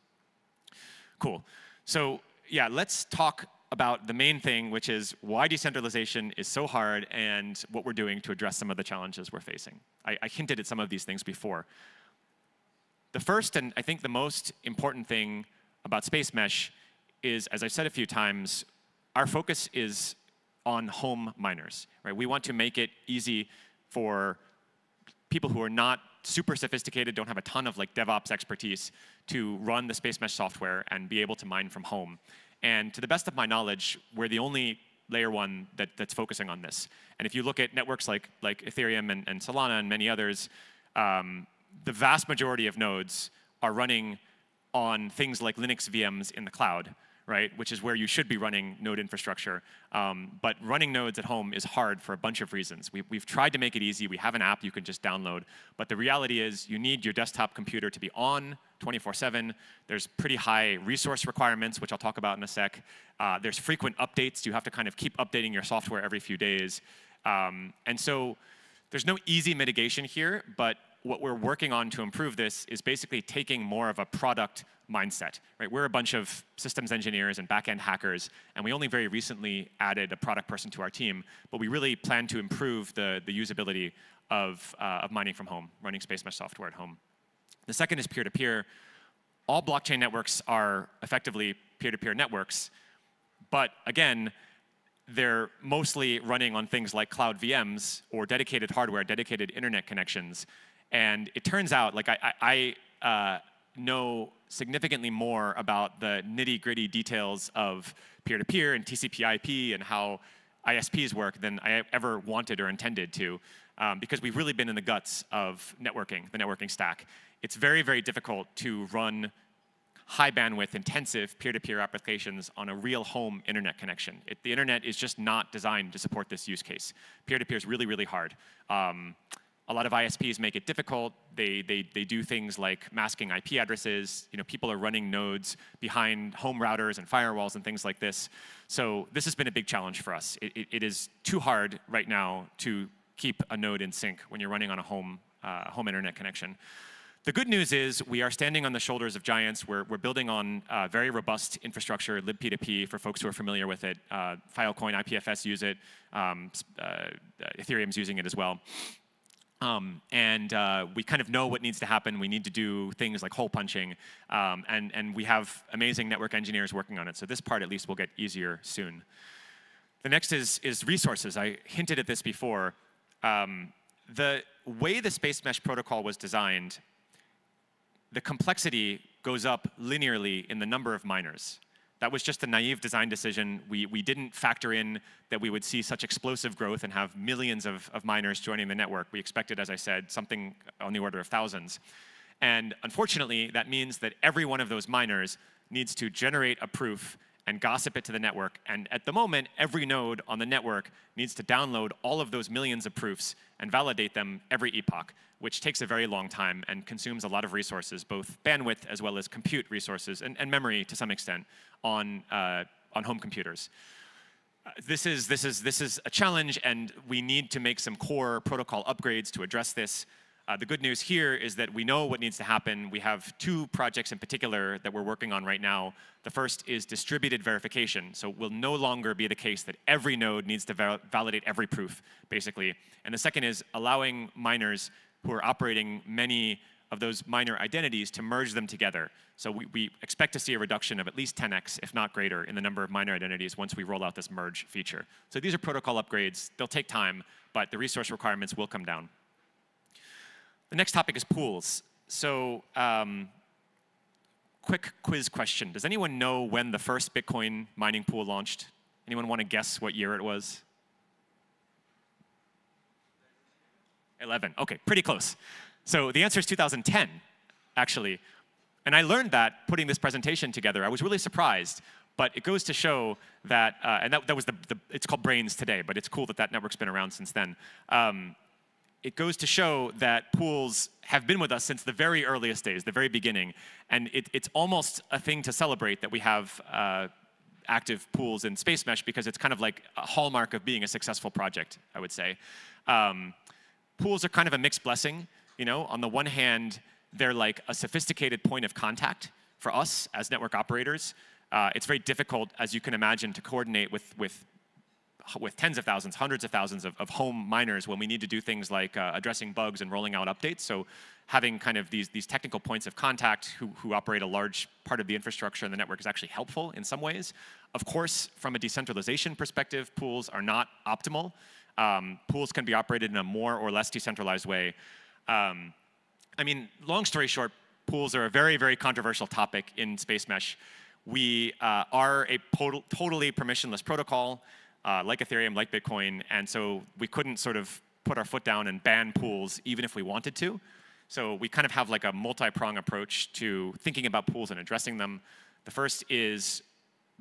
I: cool so yeah, let's talk about the main thing, which is why decentralization is so hard and what we're doing to address some of the challenges we're facing. I, I hinted at some of these things before. The first and I think the most important thing about Space Mesh is, as I've said a few times, our focus is on home miners. Right? We want to make it easy for people who are not super sophisticated, don't have a ton of like DevOps expertise to run the Space Mesh software and be able to mine from home. And to the best of my knowledge, we're the only layer one that, that's focusing on this. And if you look at networks like, like Ethereum and, and Solana and many others, um, the vast majority of nodes are running on things like Linux VMs in the cloud right? Which is where you should be running node infrastructure. Um, but running nodes at home is hard for a bunch of reasons. We, have tried to make it easy. We have an app you can just download. But the reality is you need your desktop computer to be on 24-7. There's pretty high resource requirements, which I'll talk about in a sec. Uh, there's frequent updates. You have to kind of keep updating your software every few days. Um, and so there's no easy mitigation here, but what we're working on to improve this is basically taking more of a product mindset. Right? We're a bunch of systems engineers and backend hackers, and we only very recently added a product person to our team, but we really plan to improve the, the usability of, uh, of mining from home, running space mesh software at home. The second is peer to -peer. All blockchain networks are effectively peer to -peer networks, but again, they're mostly running on things like cloud VMs or dedicated hardware, dedicated internet connections. And it turns out, like I, I uh, know significantly more about the nitty gritty details of peer-to-peer and TCP/IP and how ISPs work than I ever wanted or intended to, um, because we've really been in the guts of networking, the networking stack. It's very, very difficult to run high bandwidth, intensive peer-to-peer applications on a real home internet connection. It, the internet is just not designed to support this use case. Peer-to-peer is really, really hard. Um, a lot of ISPs make it difficult. They, they, they do things like masking IP addresses. You know, people are running nodes behind home routers and firewalls and things like this. So this has been a big challenge for us. It, it, it is too hard right now to keep a node in sync when you're running on a home, uh, home internet connection. The good news is we are standing on the shoulders of giants. We're, we're building on uh, very robust infrastructure, libp2p, for folks who are familiar with it. Uh, Filecoin, IPFS use it. Um, uh, Ethereum's using it as well. Um, and uh, we kind of know what needs to happen. We need to do things like hole punching, um, and, and we have amazing network engineers working on it. So this part, at least, will get easier soon. The next is, is resources. I hinted at this before. Um, the way the Space Mesh protocol was designed, the complexity goes up linearly in the number of miners that was just a naive design decision. We, we didn't factor in that we would see such explosive growth and have millions of, of miners joining the network. We expected, as I said, something on the order of thousands. And unfortunately, that means that every one of those miners needs to generate a proof and gossip it to the network. And at the moment, every node on the network needs to download all of those millions of proofs and validate them every epoch, which takes a very long time and consumes a lot of resources, both bandwidth as well as compute resources and, and memory to some extent on, uh, on home computers. Uh, this is, this, is, this is a challenge, and we need to make some core protocol upgrades to address this. Uh, the good news here is that we know what needs to happen. We have two projects in particular that we're working on right now. The first is distributed verification. So it will no longer be the case that every node needs to val validate every proof, basically. And the second is allowing miners who are operating many of those miner identities to merge them together. So we, we, expect to see a reduction of at least 10x, if not greater, in the number of miner identities once we roll out this merge feature. So these are protocol upgrades. They'll take time, but the resource requirements will come down. The next topic is pools. So um, quick quiz question. Does anyone know when the first Bitcoin mining pool launched? Anyone want to guess what year it was? 11. Okay, pretty close. So the answer is 2010, actually. And I learned that putting this presentation together. I was really surprised. But it goes to show that, uh, and that, that was the, the, it's called Braiins today, but it's cool that that network's been around since then. Um, it goes to show that pools have been with us since the very earliest days, the very beginning. And it, it's almost a thing to celebrate that we have uh, active pools in Space Mesh because it's kind of like a hallmark of being a successful project, I would say. Um, pools are kind of a mixed blessing. You know, on the one hand, they're like a sophisticated point of contact for us as network operators. Uh, it's very difficult, as you can imagine, to coordinate with with with tens of thousands, hundreds of thousands of, of home miners when we need to do things like uh, addressing bugs and rolling out updates. So having kind of these, these technical points of contact who, who operate a large part of the infrastructure and the network is actually helpful in some ways. Of course, from a decentralization perspective, pools are not optimal um, pools can be operated in a more or less decentralized way. Um, I mean, long story short, pools are a very, very controversial topic in Spacemesh. We uh, are a totally permissionless protocol, uh, like Ethereum, like Bitcoin, and so we couldn't sort of put our foot down and ban pools even if we wanted to. So we kind of have like a multi-prong approach to thinking about pools and addressing them. The first is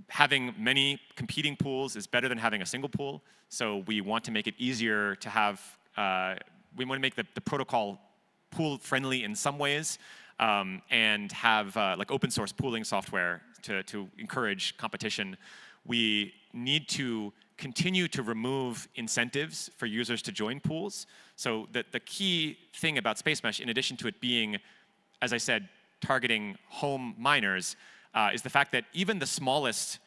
I: having many competing pools is better than having a single pool. So we want to make it easier to have, uh, we want to make the, the, protocol pool friendly in some ways um, and have uh, like open source pooling software to, to encourage competition. We need to continue to remove incentives for users to join pools. So the, the key thing about Spacemesh, in addition to it being, as I said, targeting home miners, uh, is the fact that even the smallest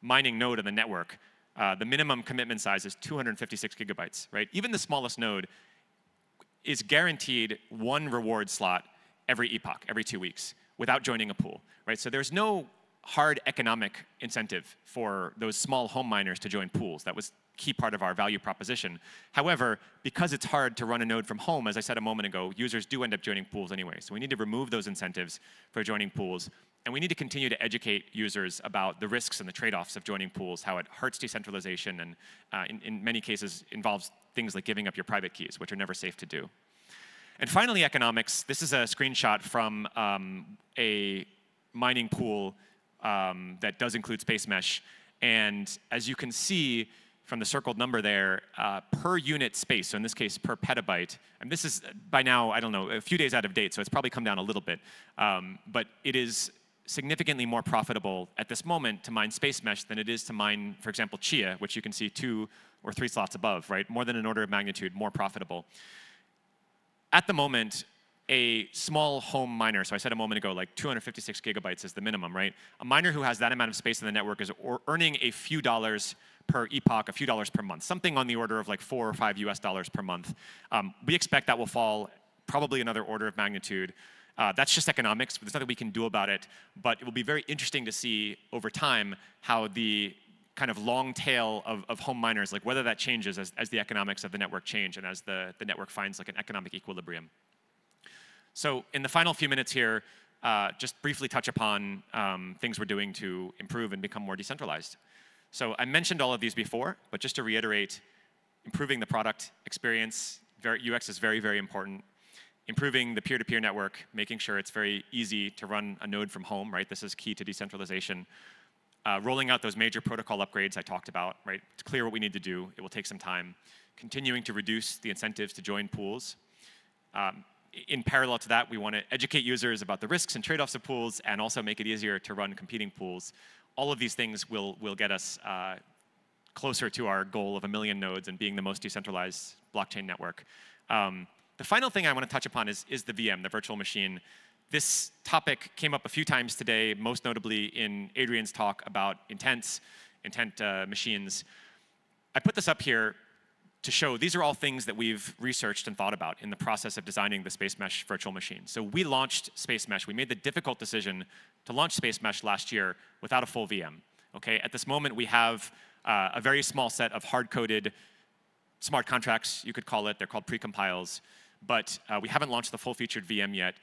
I: mining node in the network, uh, the minimum commitment size is 256 gigabytes, right? Even the smallest node is guaranteed one reward slot every epoch, every two weeks, without joining a pool, right? So there's no hard economic incentive for those small home miners to join pools. That was key part of our value proposition. However, because it's hard to run a node from home, as I said a moment ago, users do end up joining pools anyway. So we need to remove those incentives for joining pools and we need to continue to educate users about the risks and the trade-offs of joining pools, how it hurts decentralization, and uh, in, in many cases involves things like giving up your private keys, which are never safe to do. And finally, economics. This is a screenshot from um, a mining pool um, that does include Spacemesh. And as you can see from the circled number there, uh, per unit space, so in this case per petabyte, and this is uh, by now, I don't know, a few days out of date, so it's probably come down a little bit, um, but it is significantly more profitable at this moment to mine Spacemesh than it is to mine, for example, Chia, which you can see two or three slots above, right? More than an order of magnitude, more profitable. At the moment, a small home miner, so I said a moment ago, like 256 gigabytes is the minimum, right? A miner who has that amount of space in the network is earning a few dollars per epoch, a few dollars per month, something on the order of like four or five US dollars per month. Um, we expect that will fall probably another order of magnitude uh, that's just economics, but there's nothing we can do about it. But it will be very interesting to see over time how the kind of long tail of, of home miners, like whether that changes as, as the economics of the network change and as the, the network finds like an economic equilibrium. So in the final few minutes here, uh, just briefly touch upon um, things we're doing to improve and become more decentralized. So I mentioned all of these before, but just to reiterate, improving the product experience, very, UX is very, very important improving the peer-to-peer network, making sure it's very easy to run a node from home, right? This is key to decentralization. Uh, rolling out those major protocol upgrades I talked about, right? It's clear what we need to do. It will take some time. Continuing to reduce the incentives to join pools. Um, in parallel to that, we want to educate users about the risks and trade-offs of pools and also make it easier to run competing pools. All of these things will, will get us uh, closer to our goal of a million nodes and being the most decentralized blockchain network. Um, the final thing I want to touch upon is, is the VM, the virtual machine. This topic came up a few times today, most notably in Adrian's talk about intents, intent uh, machines. I put this up here to show these are all things that we've researched and thought about in the process of designing the Spacemesh virtual machine. So we launched Spacemesh. We made the difficult decision to launch Spacemesh last year without a full VM. Okay, at this moment we have uh, a very small set of hard-coded smart contracts, you could call it. They're called precompiles but uh, we haven't launched the full-featured VM yet.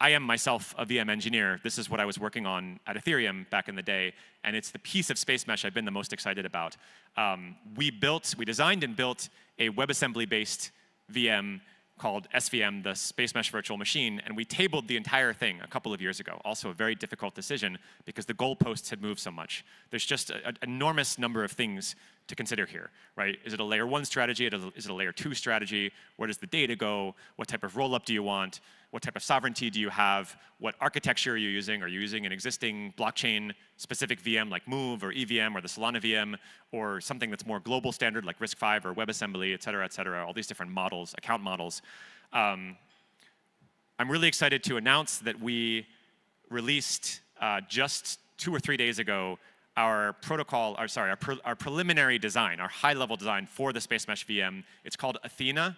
I: I am myself a VM engineer. This is what I was working on at Ethereum back in the day, and it's the piece of Spacemesh I've been the most excited about. Um, we built, we designed and built a WebAssembly-based VM called SVM, the Spacemesh Virtual Machine, and we tabled the entire thing a couple of years ago. Also a very difficult decision because the goalposts had moved so much. There's just an enormous number of things to consider here, right? Is it a layer one strategy? Is it a layer two strategy? Where does the data go? What type of rollup do you want? What type of sovereignty do you have? What architecture are you using? Are you using an existing blockchain specific VM like Move or EVM or the Solana VM or something that's more global standard like RISC-V or WebAssembly, et cetera, et cetera, all these different models, account models. Um, I'm really excited to announce that we released uh, just two or three days ago our protocol, our sorry, our, pre our preliminary design, our high-level design for the Spacemesh VM. It's called Athena.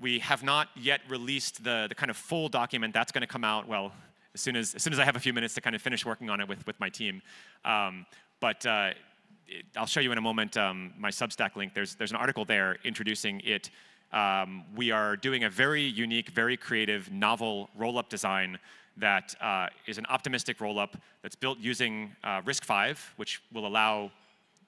I: We have not yet released the, the kind of full document. That's going to come out, well, as soon as, as soon as I have a few minutes to kind of finish working on it with, with my team. Um, but uh, it, I'll show you in a moment um, my Substack link. There's, there's an article there introducing it. Um, we are doing a very unique, very creative, novel roll-up design that uh, is an optimistic rollup that's built using uh, RISC-V, which will allow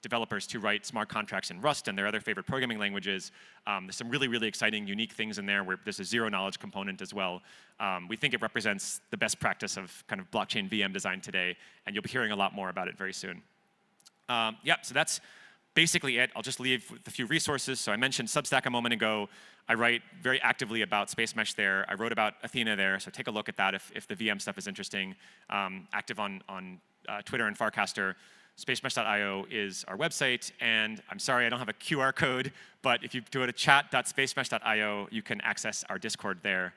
I: developers to write smart contracts in Rust and their other favorite programming languages. Um, there's some really, really exciting, unique things in there where there's a zero knowledge component as well. Um, we think it represents the best practice of kind of blockchain VM design today, and you'll be hearing a lot more about it very soon. Um, yeah, so that's basically it. I'll just leave with a few resources. So I mentioned Substack a moment ago. I write very actively about Spacemesh there. I wrote about Athena there, so take a look at that if, if the VM stuff is interesting. Um, active on, on uh, Twitter and Farcaster. SpaceMesh.io is our website, and I'm sorry I don't have a QR code, but if you go to chat.spacemesh.io, you can access our Discord there.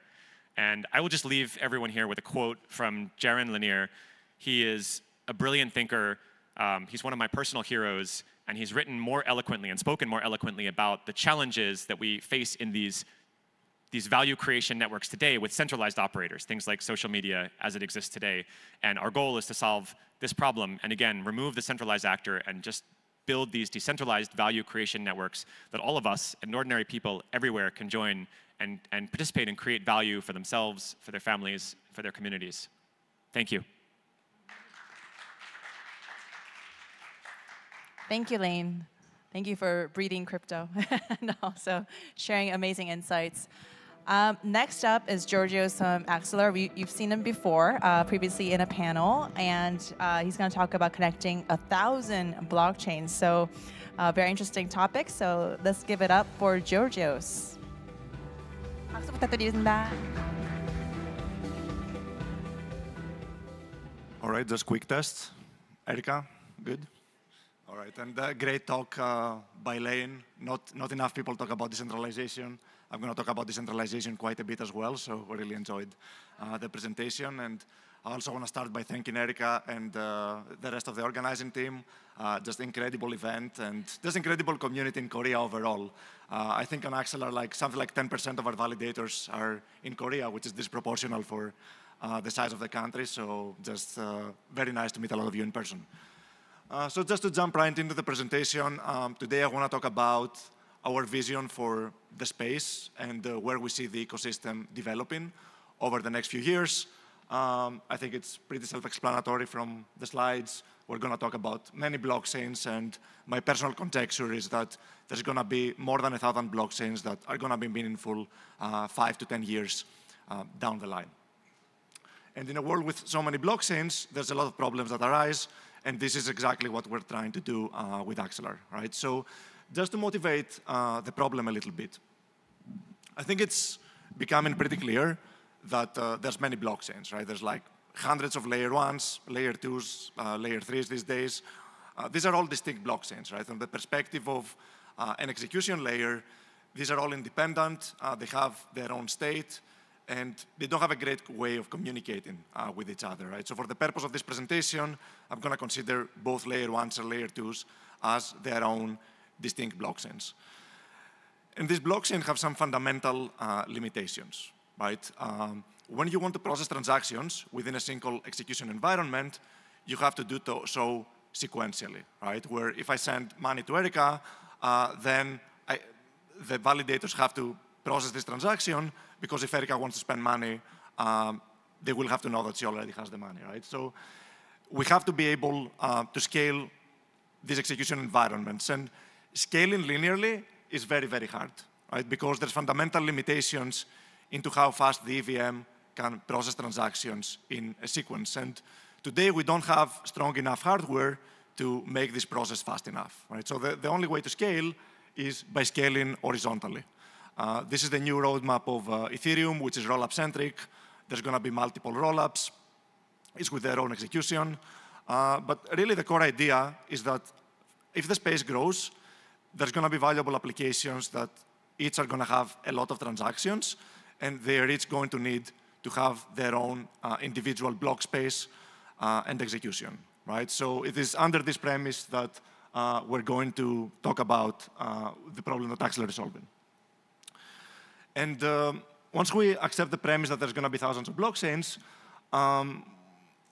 I: And I will just leave everyone here with a quote from Jaron Lanier. He is a brilliant thinker. Um, he's one of my personal heroes, and he's written more eloquently and spoken more eloquently about the challenges that we face in these, these value creation networks today with centralized operators, things like social media as it exists today. And our goal is to solve this problem and again, remove the centralized actor and just build these decentralized value creation networks that all of us and ordinary people everywhere can join and, and participate and create value for themselves, for their families, for their communities. Thank you.
A: Thank you, Lane. Thank you for breeding crypto and [LAUGHS] also sharing amazing insights. Um, next up is Giorgio from We, you've seen him before, uh, previously in a panel, and uh, he's going to talk about connecting a thousand blockchains. So, uh, very interesting topic. So, let's give it up for Georgios.
O: All right, just quick test. Erika, good? All right, and uh, great talk uh, by Lane. Not, not enough people talk about decentralization. I'm going to talk about decentralization quite a bit as well, so I really enjoyed uh, the presentation. And I also want to start by thanking Erika and uh, the rest of the organizing team. Uh, just incredible event and just incredible community in Korea overall. Uh, I think on Axel, like something like 10% of our validators are in Korea, which is disproportional for the size of the country. So just very nice to meet a lot of you in person. Uh, so just to jump right into the presentation, um, today I want to talk about our vision for the space and uh, where we see the ecosystem developing over the next few years. Um, I think it's pretty self-explanatory from the slides. We're going to talk about many blockchains, and my personal conjecture is that there's going to be more than 1,000 blockchains that are going to be meaningful uh, 5 to 10 years uh, down the line. And in a world with so many blockchains, there's a lot of problems that arise. And this is exactly what we're trying to do uh, with Axelar, right? So just to motivate uh, the problem a little bit, I think it's becoming pretty clear that uh, there's many blockchains, right? There's like hundreds of layer ones, layer twos, uh, layer threes these days. Uh, these are all distinct blockchains, right? From the perspective of uh, an execution layer, these are all independent. they have their own state and they don't have a great way of communicating uh, with each other, right? So for the purpose of this presentation, I'm gonna consider both layer ones and layer twos as their own distinct blockchains. And these blockchains have some fundamental uh, limitations, right? Um, when you want to process transactions within a single execution environment, you have to do to so sequentially, right? Where if I send money to Erika, uh, then I, the validators have to process this transaction because if Erika wants to spend money, um, they will have to know that she already has the money, right? So we have to be able uh, to scale these execution environments. And scaling linearly is very, very hard, right? Because there's fundamental limitations into how fast the EVM can process transactions in a sequence. And today we don't have strong enough hardware to make this process fast enough, right? So the, the only way to scale is by scaling horizontally. Uh, this is the new roadmap of uh, Ethereum, which is rollup centric. There's going to be multiple rollups. It's with their own execution. Uh, but really, the core idea is that if the space grows, there's going to be valuable applications that each are going to have a lot of transactions, and they are each going to need to have their own uh, individual block space uh, and execution. Right? So it is under this premise that uh, we're going to talk about the problem that Axelar is solving. And um, once we accept the premise that there's going to be thousands of blockchains, um,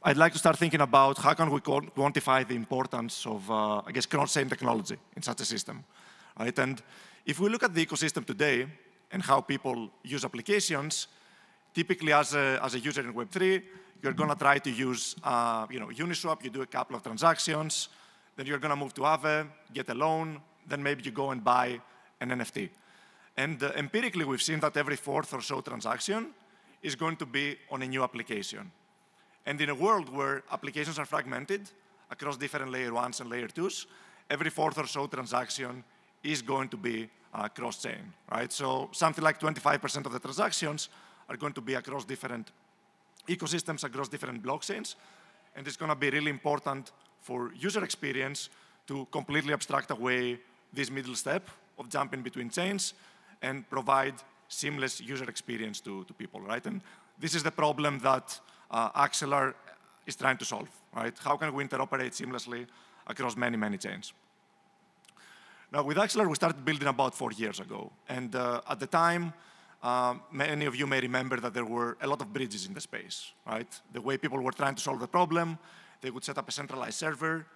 O: I'd like to start thinking about how can we quantify the importance of, uh, I guess, cross-chain technology in such a system, right? And if we look at the ecosystem today and how people use applications, typically as a, as a user in Web3, you're going to try to use uh, you know, Uniswap, you do a couple of transactions, then you're going to move to Aave, get a loan, then maybe you go and buy an NFT. And uh, empirically, we've seen that every fourth or so transaction is going to be on a new application. And in a world where applications are fragmented across different layer ones and layer twos, every fourth or so transaction is going to be uh, cross-chain, right? So something like 25% of the transactions are going to be across different ecosystems, across different blockchains, and it's going to be really important for user experience to completely abstract away this middle step of jumping between chains and provide seamless user experience to, to people, right? And this is the problem that uh, Axelar is trying to solve, right? How can we interoperate seamlessly across many, many chains? Now, with Axelar, we started building about four years ago. And uh, at the time, uh, many of you may remember that there were a lot of bridges in the space, right? The way people were trying to solve the problem, they would set up a centralized server,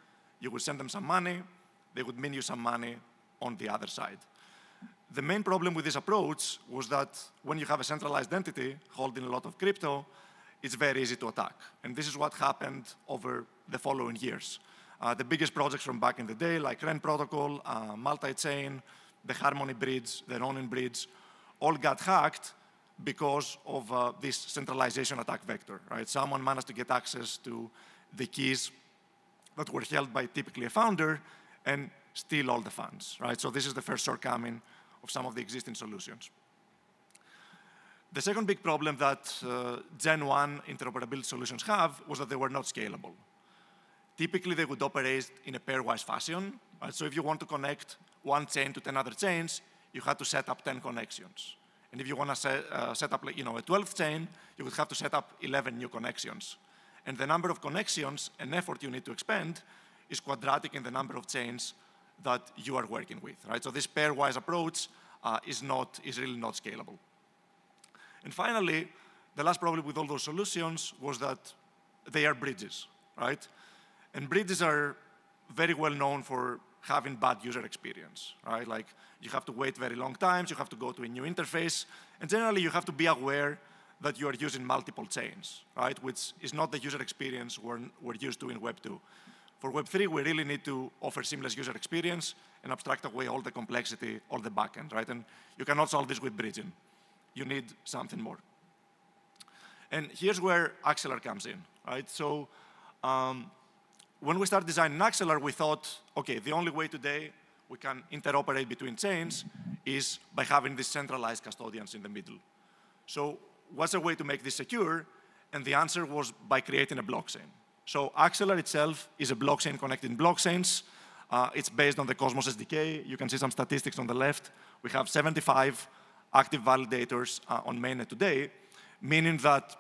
O: you would send them some money, they would mean you some money on the other side. The main problem with this approach was that when you have a centralized entity holding a lot of crypto, it's very easy to attack. And this is what happened over the following years. Uh, the biggest projects from back in the day, like REN Protocol, uh, Multi-Chain, the Harmony Bridge, the Ronin Bridge, all got hacked because of uh, this centralization attack vector, right? Someone managed to get access to the keys that were held by typically a founder and steal all the funds, right? So this is the first shortcoming of some of the existing solutions. The second big problem that uh, Gen 1 interoperability solutions have was that they were not scalable. Typically, they would operate in a pairwise fashion. Right? So if you want to connect one chain to 10 other chains, you had to set up 10 connections. And if you want to set, uh, set up you know, a 12th chain, you would have to set up 11 new connections. And the number of connections and effort you need to expend is quadratic in the number of chains that you are working with, right? So this pairwise approach uh, is, not, is really not scalable. And finally, the last problem with all those solutions was that they are bridges, right? And bridges are very well known for having bad user experience, right? Like you have to wait very long times, you have to go to a new interface, and generally you have to be aware that you are using multiple chains, right? Which is not the user experience we're, we're used to in Web 2. For Web3, we really need to offer seamless user experience and abstract away all the complexity, all the backend, right? And you cannot solve this with bridging. You need something more. And here's where Axelar comes in, right? So um, when we started designing Axelar, we thought, okay, the only way today we can interoperate between chains is by having these centralized custodians in the middle. So what's a way to make this secure? And the answer was by creating a blockchain. So Axelar itself is a blockchain connecting blockchains. Uh, it's based on the Cosmos SDK. You can see some statistics on the left. We have 75 active validators uh, on mainnet today, meaning that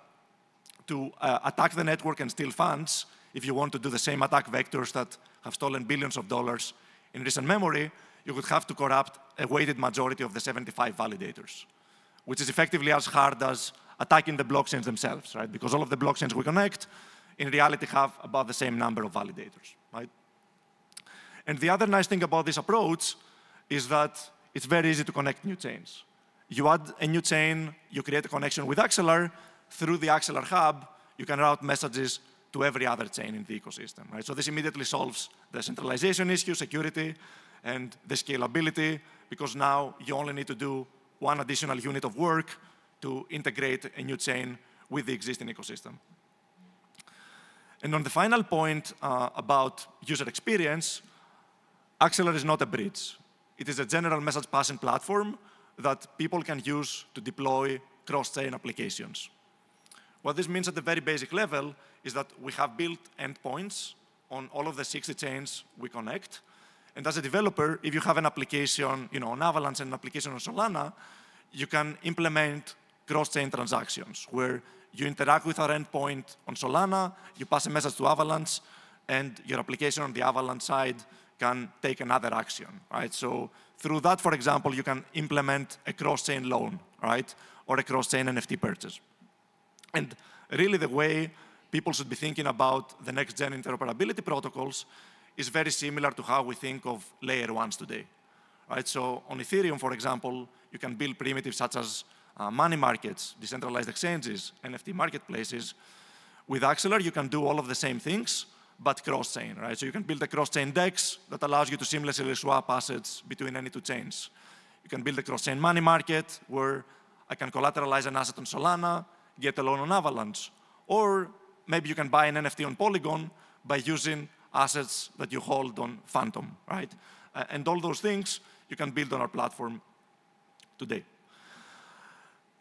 O: to uh, attack the network and steal funds, if you want to do the same attack vectors that have stolen billions of dollars in recent memory, you would have to corrupt a weighted majority of the 75 validators, which is effectively as hard as attacking the blockchains themselves, right? Because all of the blockchains we connect in reality have about the same number of validators, right? And the other nice thing about this approach is that it's very easy to connect new chains. You add a new chain, you create a connection with Axelar. Through the Axelar hub, you can route messages to every other chain in the ecosystem, right? So this immediately solves the centralization issue, security, and the scalability, because now you only need to do one additional unit of work to integrate a new chain with the existing ecosystem. And on the final point uh, about user experience, Axelar is not a bridge. It is a general message passing platform that people can use to deploy cross-chain applications. What this means at the very basic level is that we have built endpoints on all of the 60 chains we connect. And as a developer, if you have an application you know, on Avalanche and an application on Solana, you can implement cross-chain transactions where you interact with our endpoint on Solana, you pass a message to Avalanche, and your application on the Avalanche side can take another action, right? So through that, for example, you can implement a cross-chain loan, right? Or a cross-chain NFT purchase. And really the way people should be thinking about the next-gen interoperability protocols is very similar to how we think of layer ones today, right? So on Ethereum, for example, you can build primitives such as uh, money markets, decentralized exchanges, NFT marketplaces. With Axelar, you can do all of the same things, but cross-chain, right? So you can build a cross-chain DEX that allows you to seamlessly swap assets between any two chains. You can build a cross-chain money market where I can collateralize an asset on Solana, get a loan on Avalanche, or maybe you can buy an NFT on Polygon by using assets that you hold on Fantom, right? Uh, and all those things you can build on our platform today.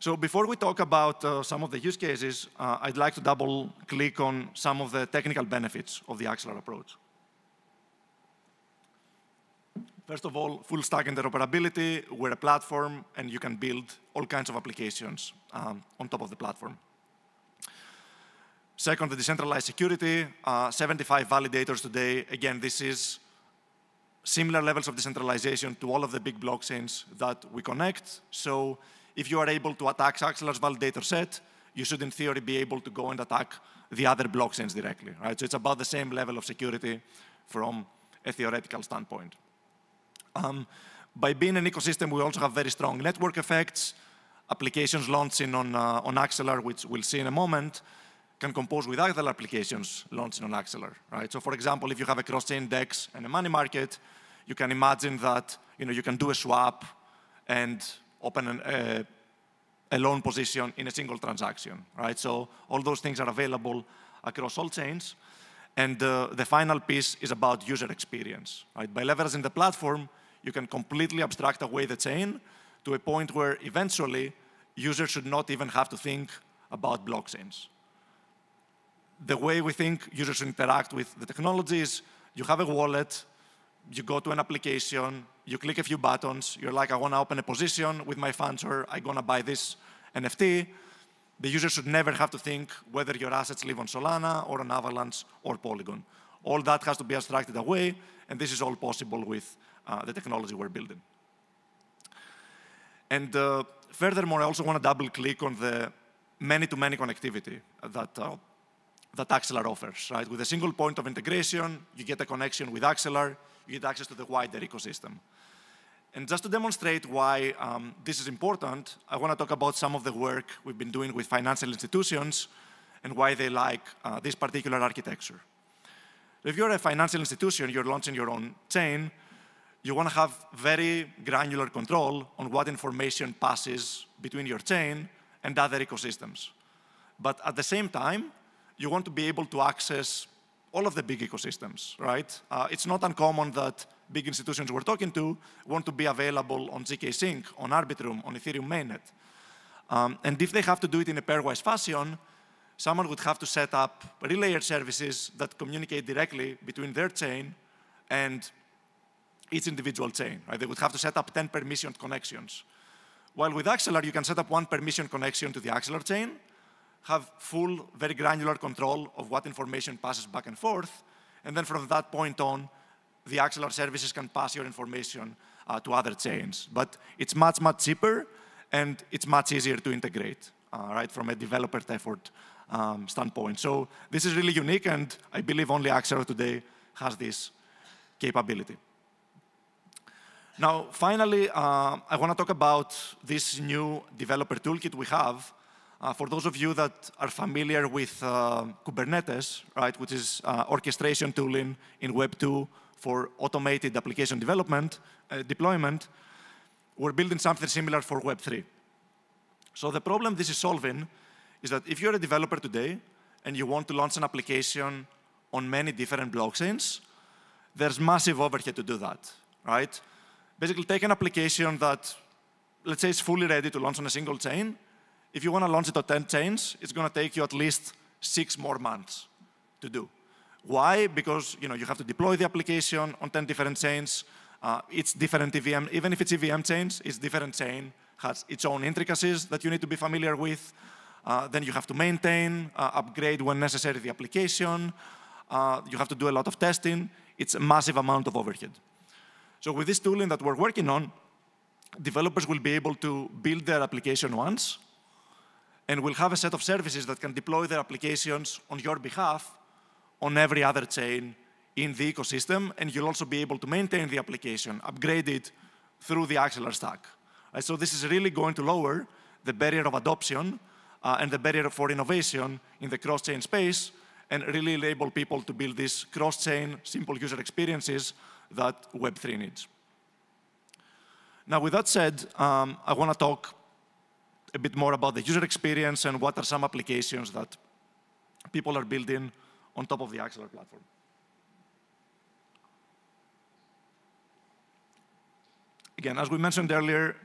O: So before we talk about uh, some of the use cases, uh, I'd like to double click on some of the technical benefits of the Axelar approach. First of all, full stack interoperability. We're a platform, and you can build all kinds of applications um, on top of the platform. Second, the decentralized security, uh, 75 validators today. Again, this is similar levels of decentralization to all of the big blockchains that we connect. So if you are able to attack Axelar's validator set, you should, in theory, be able to go and attack the other blockchains directly, right? So it's about the same level of security from a theoretical standpoint. Um, by being an ecosystem, we also have very strong network effects. Applications launching on, uh, on Axelar, which we'll see in a moment, can compose with other applications launching on Axelar, right? So for example, if you have a cross-chain DEX and a money market, you can imagine that you, know, you can do a swap and open an, uh, a loan position in a single transaction, right? So all those things are available across all chains. And uh, the final piece is about user experience, right? By leveraging the platform, you can completely abstract away the chain to a point where eventually users should not even have to think about blockchains. The way we think users interact with the technology is you have a wallet, you go to an application, you click a few buttons, you're like, I want to open a position with my funds or I'm going to buy this NFT. The user should never have to think whether your assets live on Solana or on Avalanche or Polygon. All that has to be abstracted away, and this is all possible with uh, the technology we're building. And uh, furthermore, I also want to double click on the many-to-many connectivity that, uh, that Axelar offers, right? With a single point of integration, you get a connection with Axelar, you get access to the wider ecosystem. And just to demonstrate why um, this is important, I want to talk about some of the work we've been doing with financial institutions and why they like uh, this particular architecture. If you're a financial institution, you're launching your own chain, you want to have very granular control on what information passes between your chain and other ecosystems. But at the same time, you want to be able to access all of the big ecosystems, right? Uh, it's not uncommon that big institutions we're talking to want to be available on ZK Sync, on Arbitrum, on Ethereum mainnet. Um, and if they have to do it in a pairwise fashion, someone would have to set up relayed services that communicate directly between their chain and each individual chain. Right? They would have to set up 10 permissioned connections. While with Axelar, you can set up one permission connection to the Axelar chain, have full, very granular control of what information passes back and forth. And then from that point on, the Axelar services can pass your information uh, to other chains. But it's much, much cheaper, and it's much easier to integrate, uh, right, from a developer effort um, standpoint. So this is really unique, and I believe only Axelar today has this capability. Now, finally, uh, I want to talk about this new developer toolkit we have uh, for those of you that are familiar with uh, Kubernetes, right, which is uh, orchestration tooling in Web 2 for automated application development, uh, deployment, we're building something similar for Web 3. So the problem this is solving is that if you're a developer today and you want to launch an application on many different blockchains, there's massive overhead to do that, right? Basically, take an application that, let's say, is fully ready to launch on a single chain, if you want to launch it on 10 chains, it's going to take you at least six more months to do. Why? Because you know you have to deploy the application on 10 different chains. Uh, it's different EVM, even if it's EVM chains, it's different chain has its own intricacies that you need to be familiar with. Uh, then you have to maintain, uh, upgrade when necessary the application. Uh, you have to do a lot of testing. It's a massive amount of overhead. So with this tooling that we're working on, developers will be able to build their application once, and will have a set of services that can deploy their applications on your behalf on every other chain in the ecosystem, and you'll also be able to maintain the application, upgrade it through the Axelar stack. Uh, so this is really going to lower the barrier of adoption uh, and the barrier for innovation in the cross-chain space and really enable people to build these cross-chain simple user experiences that Web3 needs. Now, with that said, um, I want to talk a bit more about the user experience and what are some applications that people are building on top of the Axelar platform. Again, as we mentioned earlier,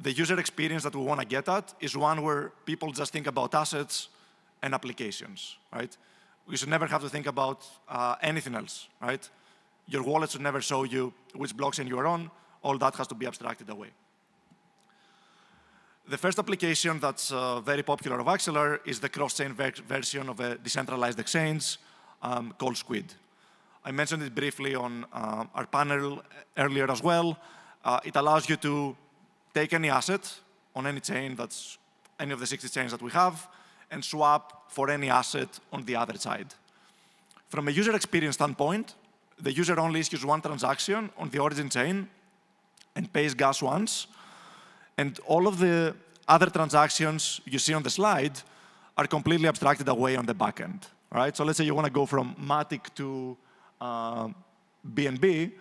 O: the user experience that we want to get at is one where people just think about assets and applications, right? We should never have to think about uh, anything else, right? Your wallet should never show you which blockchain you're on. All that has to be abstracted away. The first application that's uh, very popular of Axelar is the cross-chain ver version of a decentralized exchange um, called Squid. I mentioned it briefly on uh, our panel earlier as well. Uh, it allows you to take any asset on any chain that's any of the 60 chains that we have and swap for any asset on the other side. From a user experience standpoint, the user only issues one transaction on the origin chain and pays gas once, and all of the other transactions you see on the slide are completely abstracted away on the backend. Right? So let's say you want to go from Matic to uh, BNB.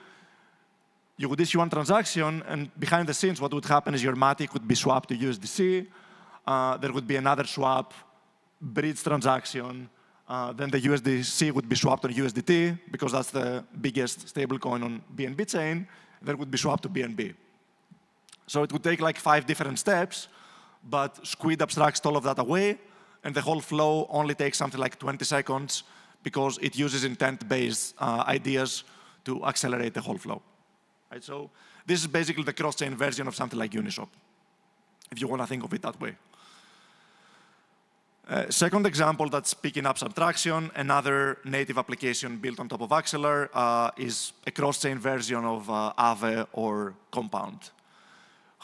O: You would issue one transaction, and behind the scenes, what would happen is your Matic would be swapped to USDC. Uh, there would be another swap, bridge transaction. Uh, then the USDC would be swapped on USDT because that's the biggest stablecoin on BNB chain. There would be swapped to BNB. So it would take like five different steps, but Squid abstracts all of that away, and the whole flow only takes something like 20 seconds because it uses intent-based uh, ideas to accelerate the whole flow. Right, so this is basically the cross-chain version of something like Uniswap, if you want to think of it that way. Uh, second example that's picking up subtraction, another native application built on top of Axelar uh, is a cross-chain version of uh, Aave or Compound.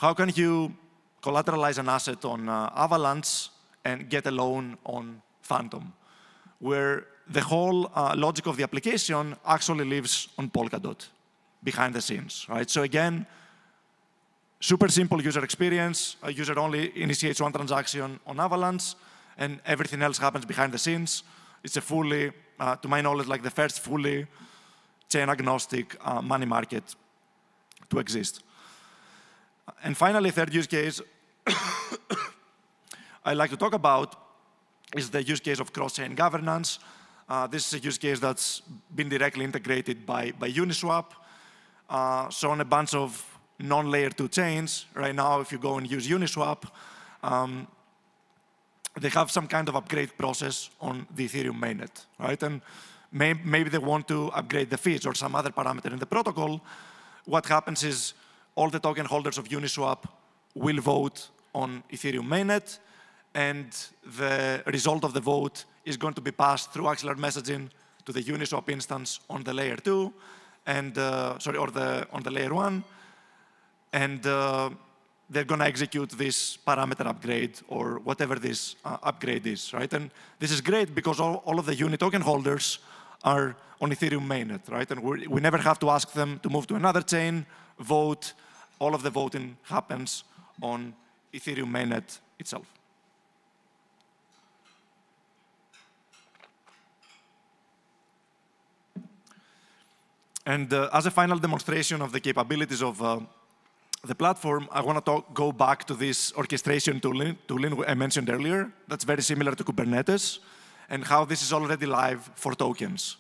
O: How can you collateralize an asset on uh, Avalanche and get a loan on Fantom, where the whole uh, logic of the application actually lives on Polkadot behind the scenes, right? So again, super simple user experience. A user only initiates one transaction on Avalanche, and everything else happens behind the scenes. It's a fully, uh, to my knowledge, like the first fully chain agnostic uh, money market to exist. And finally, third use case [COUGHS] I like to talk about is the use case of cross-chain governance. Uh, this is a use case that's been directly integrated by, by Uniswap. Uh, so on a bunch of non-layer 2 chains, right now if you go and use Uniswap, um, they have some kind of upgrade process on the Ethereum mainnet, right? And may maybe they want to upgrade the fees or some other parameter in the protocol. What happens is all the token holders of Uniswap will vote on Ethereum mainnet, and the result of the vote is going to be passed through Axelar messaging to the Uniswap instance on the layer two, and uh, sorry, or the on the layer one, and uh, they're going to execute this parameter upgrade or whatever this uh, upgrade is, right? And this is great because all, all of the unit token holders are on Ethereum mainnet, right? And we never have to ask them to move to another chain, vote, all of the voting happens on Ethereum mainnet itself. And uh, as a final demonstration of the capabilities of uh, the platform, I want to go back to this orchestration tooling, tooling I mentioned earlier. That's very similar to Kubernetes and how this is already live for tokens.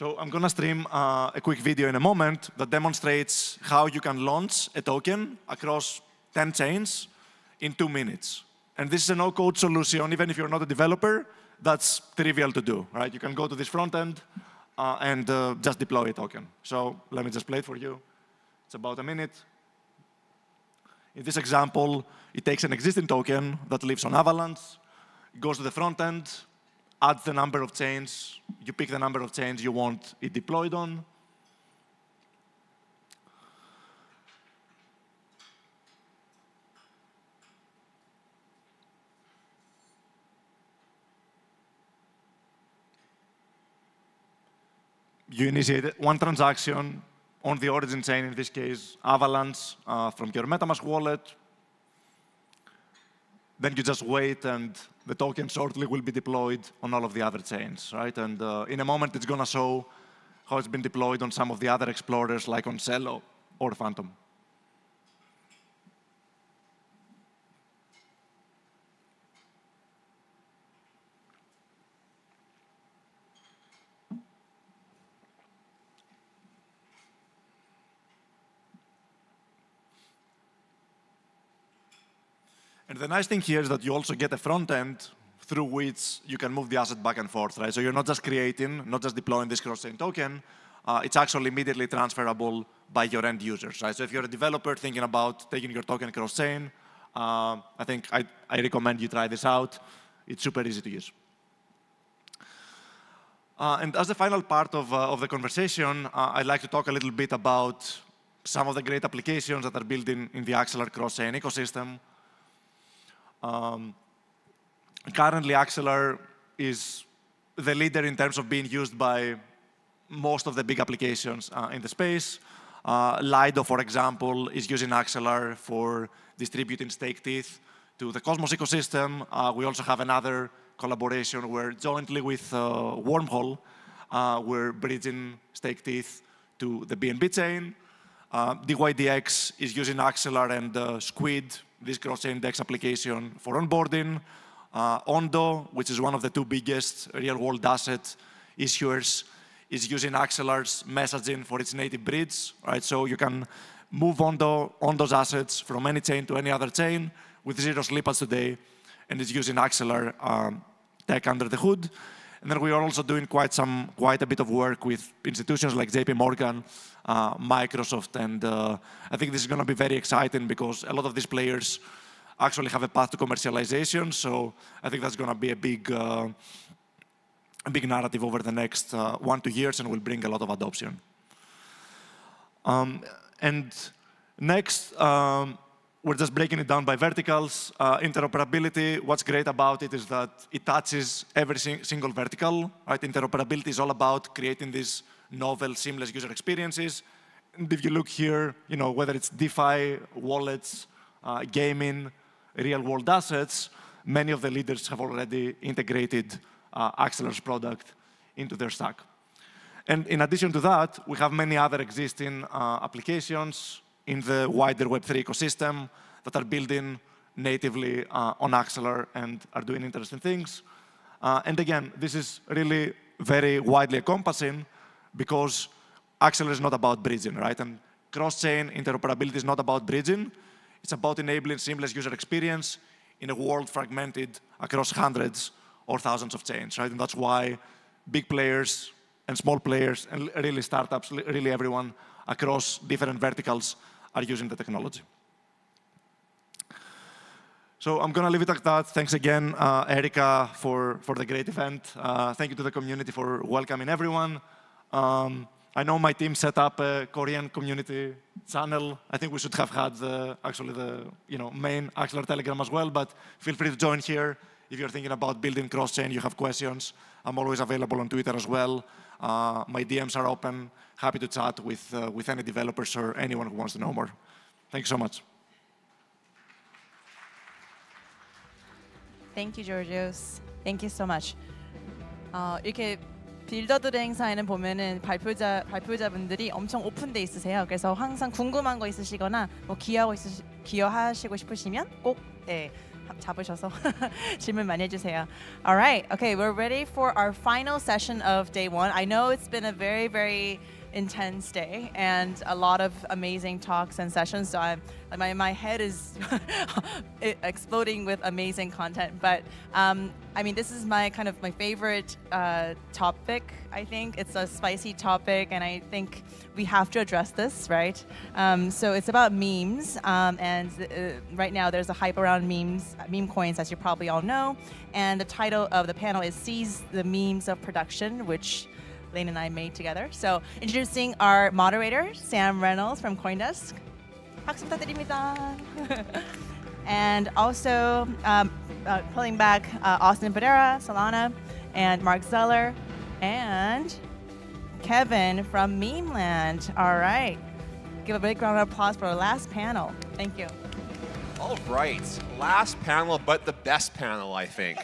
O: So I'm going to stream uh, a quick video in a moment that demonstrates how you can launch a token across 10 chains in two minutes. And this is a no-code solution. Even if you're not a developer, that's trivial to do. Right? You can go to this front end uh, and uh, just deploy a token. So let me just play it for you. It's about a minute. In this example, it takes an existing token that lives on Avalanche, goes to the front end, add the number of chains. You pick the number of chains you want it deployed on. You initiate one transaction on the origin chain, in this case, Avalanche uh, from your MetaMask wallet, then you just wait and the token shortly will be deployed on all of the other chains, right? And uh, in a moment, it's going to show how it's been deployed on some of the other explorers, like on Celo or Fantom. And the nice thing here is that you also get a front end through which you can move the asset back and forth, right? So you're not just creating, not just deploying this cross-chain token, uh, it's actually immediately transferable by your end users, right? So if you're a developer thinking about taking your token cross-chain, uh, I think I, I, recommend you try this out. It's super easy to use. Uh, and as the final part of, uh, of the conversation, uh, I'd like to talk a little bit about some of the great applications that are built in, in the Axelar cross-chain ecosystem. Um, currently, Axelar is the leader in terms of being used by most of the big applications uh, in the space. Uh, Lido, for example, is using Axelar for distributing stake teeth to the Cosmos ecosystem. Uh, we also have another collaboration where jointly with uh, Wormhole, uh, we're bridging stake teeth to the BNB chain. Uh, DYDX is using Axelar and Squid this cross-index application for onboarding. Uh, Ondo, which is one of the two biggest real-world asset issuers, is using Axelar's messaging for its native bridge, right? So you can move Ondo, Ondo's assets from any chain to any other chain with zero slippage today, and it's using Axelar um, tech under the hood. And then we are also doing quite some, quite a bit of work with institutions like JP Morgan, uh, Microsoft, and uh, I think this is going to be very exciting because a lot of these players actually have a path to commercialization. So I think that's going to be a big, uh, a big narrative over the next uh, one two years, and will bring a lot of adoption. Um, and next. Um, we're just breaking it down by verticals. Uh, interoperability, what's great about it is that it touches every sing single vertical. Right? Interoperability is all about creating these novel, seamless user experiences. And if you look here, you know, whether it's DeFi, wallets, uh, gaming, real-world assets, many of the leaders have already integrated uh, product into their stack. And in addition to that, we have many other existing uh, applications in the wider Web3 ecosystem that are building natively uh, on Axelar and are doing interesting things. Uh, and again, this is really very widely encompassing because Axelar is not about bridging, right? And cross-chain interoperability is not about bridging. It's about enabling seamless user experience in a world fragmented across hundreds or thousands of chains, right? And that's why big players and small players and really startups, really everyone across different verticals are using the technology. So I'm going to leave it at that. Thanks again, uh, Erika, for, for the great event. Uh, thank you to the community for welcoming everyone. Um, I know my team set up a Korean community channel. I think we should have had the, actually the you know, main Axelar Telegram as well, but feel free to join here. If you're thinking about building cross-chain, you have questions. I'm always available on Twitter as well. Uh, my DMs are open happy to chat with, uh, with any developers or anyone who wants to know more. Thank you so much.
A: Thank you, Georgios. Thank you so much. 어, 이렇게 빌더들의 행사에는 보면은 발표자 발표자분들이 엄청 오픈돼 있으세요. 그래서 항상 궁금한 거 있으시거나 뭐 기여하고 있으 기여하시고 싶으시면 꼭 네, 잡으셔서 [LAUGHS] 질문 많이 해주세요. All right, okay, we're ready for our final session of day one. I know it's been a very very intense day and a lot of amazing talks and sessions. So I'm, my, my head is [LAUGHS] exploding with amazing content. But um, I mean, this is my kind of my favorite uh, topic, I think. It's a spicy topic, and I think we have to address this, right? Um, so it's about memes, um, and uh, right now there's a hype around memes, meme coins, as you probably all know. And the title of the panel is Seize the Memes of Production, which Lane and I made together. So introducing our moderator, Sam Reynolds from Coindesk. [LAUGHS] and also um, uh, pulling back uh, Austin Federa, Solana, and Marc Zeller, and Kevin from Memeland. All right. Give a big round of applause for our last panel. Thank you.
N: All right. Last panel, but the best panel, I think.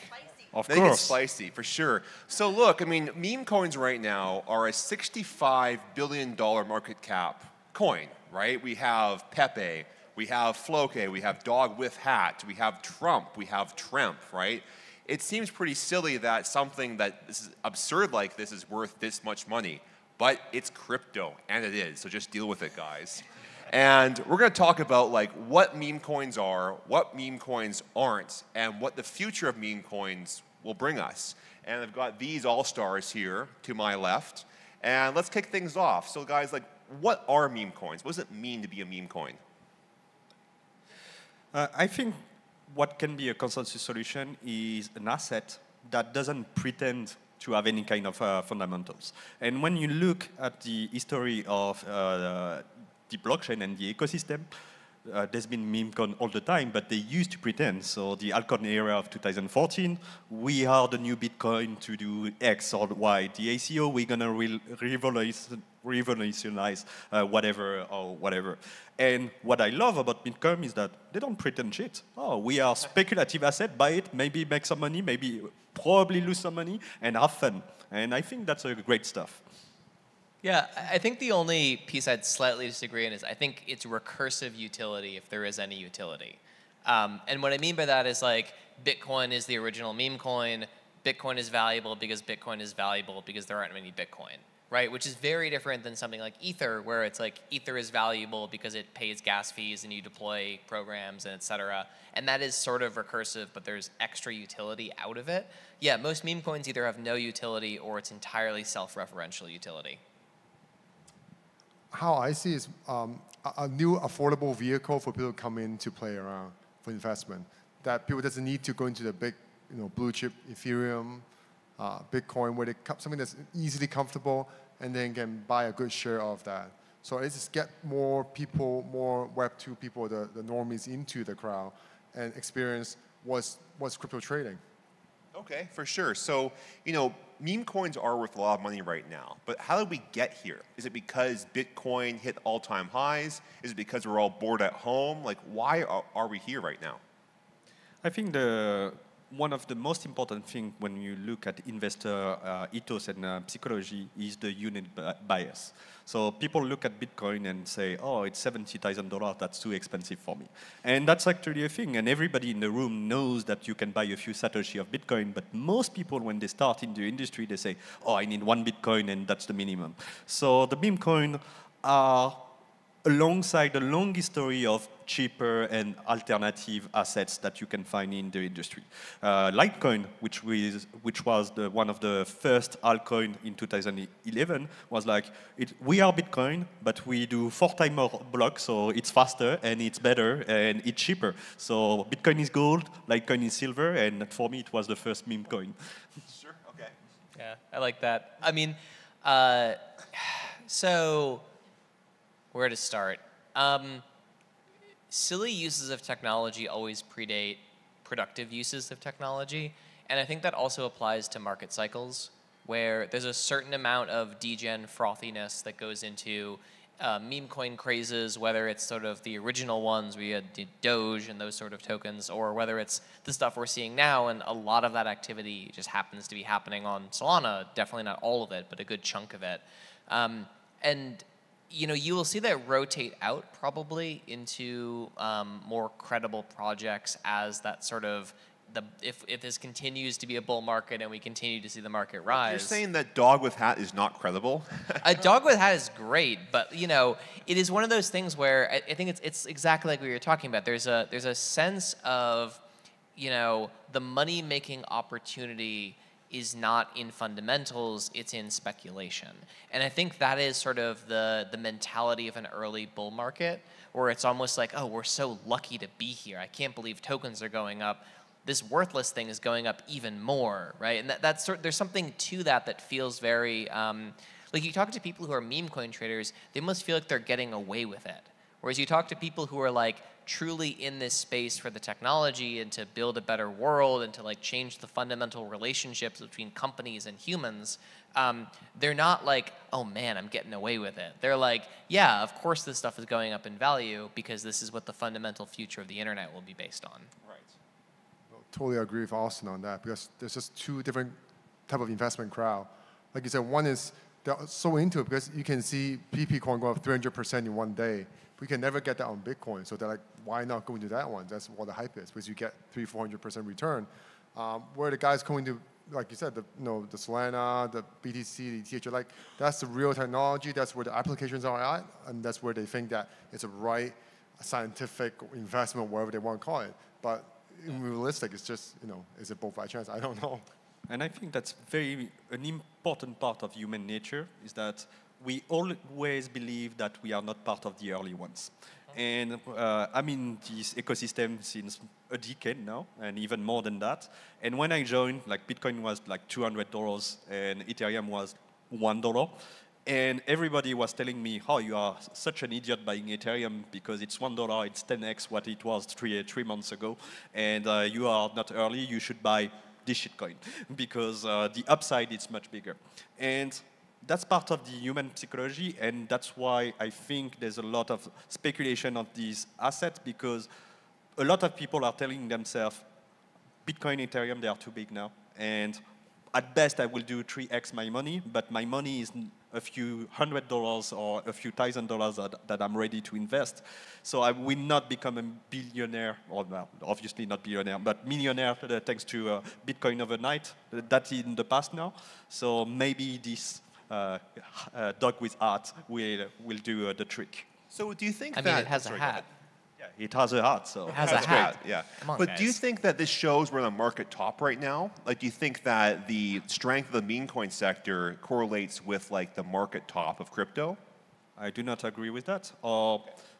N: Of they course. get spicy for sure. So look, I mean, meme coins right now are a $65 billion market cap coin, right? We have Pepe, we have Floki, we have Dog with Hat, we have Trump, we have Trump, right? It seems pretty silly that something that is absurd like this is worth this much money, but it's crypto, and it is, so just deal with it, guys. And we're going to talk about like what meme coins are, what meme coins aren't, and what the future of meme coins will bring us. And I've got these all-stars here to my left. And let's kick things off. So guys, like what are
Q: meme coins? What does it mean to be a meme coin? Uh, I think what can be a consensus solution is an asset that doesn't pretend to have any kind of uh, fundamentals. And when you look at the history of uh, the blockchain and the ecosystem. Uh, there's been meme coin all the time, but they used to pretend. So the altcoin era of 2014, we are the new Bitcoin to do X or Y. The ICO, we're gonna re revolutionize uh, whatever or whatever. And what I love about Bitcoin is that they don't pretend shit. Oh, we are speculative asset, buy it, maybe make some money, maybe probably lose some money, and have fun. And I think that's a great stuff.
P: Yeah, I think the only piece I'd slightly disagree in is I think it's recursive utility if there is any utility. Um, and what I mean by that is like Bitcoin is the original meme coin. Bitcoin is valuable because Bitcoin is valuable because there aren't many Bitcoin, right? Which is very different than something like Ether, where it's like Ether is valuable because it pays gas fees and you deploy programs and et cetera. And that is sort of recursive, but there's extra utility out of it. Yeah, most meme coins either have no utility or it's entirely self referential utility
R: how I see is um, a, new affordable vehicle for people to come in to play around for investment. That people doesn't need to go into the big, you know, blue chip Ethereum, uh, Bitcoin, where they something that's easily comfortable and then can buy a good share of that. So it's just get more people, more Web2 people, the, the normies into the crowd and experience what's, what's crypto trading. Okay, for sure. So, you know,
N: meme coins are worth a lot of money right now, but how did we get here? Is it because Bitcoin hit all time highs? Is it because we're all bored at home? Like, why are, are we here right now?
Q: I think the one of the most important things when you look at investor uh, ethos and uh, psychology is the unit bias. So people look at Bitcoin and say, oh, it's $70,000, that's too expensive for me. And that's actually a thing, and everybody in the room knows that you can buy a few Satoshi of Bitcoin, but most people, when they start in the industry, they say, oh, I need one Bitcoin and that's the minimum. So the meme coin are alongside a long history of cheaper and alternative assets that you can find in the industry. Uh, Litecoin, which was, which was the, one of the first altcoin in 2011, was like, it, we are Bitcoin, but we do four times more blocks, so it's faster and it's better and it's cheaper. So Bitcoin is gold, Litecoin is silver, and for me it was the first meme coin. [LAUGHS]
P: sure, okay. Yeah, I like that. I mean, uh, [SIGHS] so where to start? Um, silly uses of technology always predate productive uses of technology. And I think that also applies to market cycles, where there's a certain amount of degen frothiness that goes into uh, meme coin crazes, whether it's sort of the original ones, we had Doge and those sort of tokens, or whether it's the stuff we're seeing now, and a lot of that activity just happens to be happening on Solana. Definitely not all of it, but a good chunk of it. Um, and you know, you will see that rotate out probably into um, more credible projects as that sort of the if, if this continues to be a bull market and we continue to see the market rise. You're saying
N: that dog with hat is not credible?
P: [LAUGHS] a dog with hat is great, but you know, it is one of those things where I, I think it's it's exactly like what you talking about. There's a there's a sense of, you know, the money making opportunity is not in fundamentals, it's in speculation. And I think that is sort of the, the mentality of an early bull market where it's almost like, oh, we're so lucky to be here. I can't believe tokens are going up. This worthless thing is going up even more, right? And that, that's sort, there's something to that that feels very, um, like you talk to people who are meme coin traders, they must feel like they're getting away with it Whereas you talk to people who are like truly in this space for the technology and to build a better world and to like change the fundamental relationships between companies and humans, um, they're not like, oh man, I'm getting away with it. They're like, yeah, of course this stuff is going up in value because this is what the fundamental future of the internet will be based on. Right.
R: Well, totally agree with Austin on that because there's just two different type of investment crowd. Like you said, one is they're so into it because you can see Pepe coin go up 300% in one day we can never get that on Bitcoin. So they're like, why not go into that one? That's what the hype is, because you get three, four hundred percent return. Um, where the guys going to, like you said, the you know the Solana, the BTC, the ETH, are like that's the real technology. That's where the applications are at, and that's where they think that it's a right scientific investment, whatever they want to call it. But realistic, it's just you know, is it both by chance? I don't know.
Q: And I think that's very an important part of human nature is that we always believe that we are not part of the early ones. And uh, I'm in this ecosystem since a decade now, and even more than that. And when I joined, like Bitcoin was like $200 and Ethereum was $1. And everybody was telling me, oh, you are such an idiot buying Ethereum because it's $1, it's 10x what it was three, three months ago. And uh, you are not early, you should buy this shitcoin [LAUGHS] because uh, the upside is much bigger. And that's part of the human psychology, and that's why I think there's a lot of speculation of these assets because a lot of people are telling themselves, Bitcoin, Ethereum, they are too big now, and at best I will do 3x my money, but my money is a few hundred dollars or a few thousand dollars that, that I'm ready to invest. So I will not become a billionaire, or well, obviously not billionaire, but millionaire uh, thanks to uh, Bitcoin overnight. That's in the past now. So maybe this uh, uh, dog with art will, will do uh, the trick. So do you think I that... I mean, it has sorry, a hat. Yeah, it has a hat, so... It has That's a hat. Great. Yeah. On, but guys. do
N: you think that this shows we're on the market top right now? Like, do you think that the strength of the meme coin
Q: sector correlates with, like, the market top of crypto? I do not agree with that. Uh,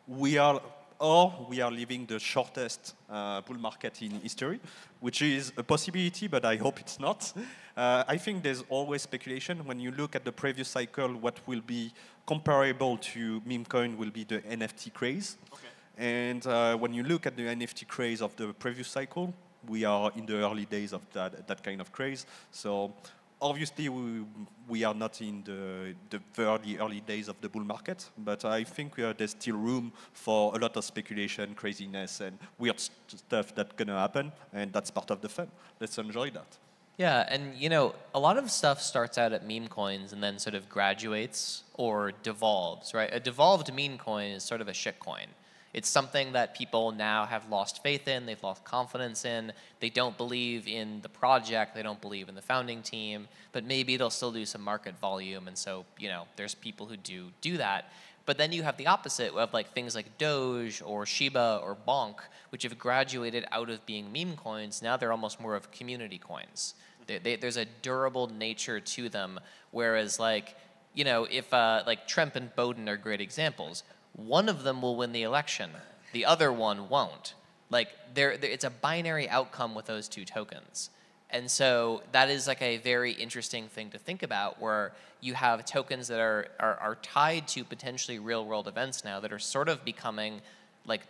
Q: we are or we are living the shortest uh, bull market in history, which is a possibility, but I hope it's not. Uh, I think there's always speculation. When you look at the previous cycle, what will be comparable to meme coin will be the NFT craze. Okay. And uh, when you look at the NFT craze of the previous cycle, we are in the early days of that, that kind of craze. So obviously we, we, are not in the, the very early days of the bull market, but I think are, there's still room for a lot of speculation, craziness, and weird st stuff that's gonna happen, and that's part of the fun. Let's enjoy that.
P: Yeah, and you know,
Q: a lot of stuff starts
P: out at meme coins and then sort of graduates or devolves, right? A devolved meme coin is sort of a shit coin. It's something that people now have lost faith in, they've lost confidence in, they don't believe in the project, they don't believe in the founding team, but maybe they'll still do some market volume. And so, you know, there's people who do do that. But then you have the opposite of like things like Doge or Shiba or Bonk, which have graduated out of being meme coins. Now they're almost more of community coins. They, they, there's a durable nature to them, whereas like you know, if uh, like Trump and Boden are great examples, one of them will win the election, the other one won't. Like there, it's a binary outcome with those two tokens. And so that is like a very interesting thing to think about where you have tokens that are, are, are tied to potentially real world events now that are sort of becoming like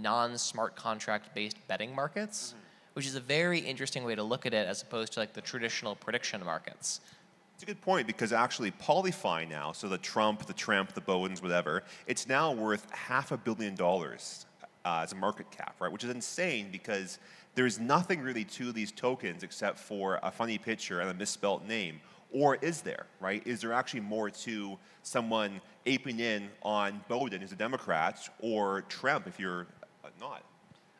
P: non-smart contract based betting markets, mm -hmm. which is a very interesting way to look at it as opposed to like the traditional prediction markets.
N: It's a good point because actually PolitiFi now, so the Trump, the Tremp, the Bowens, whatever, it's now worth half a billion dollars uh, as a market cap, right? Which is insane because there's nothing really to these tokens except for a funny picture and a misspelt name. Or is there, right? Is there actually more to someone aping in on Boden, who's a
Q: Democrat, or Trump, if you're not?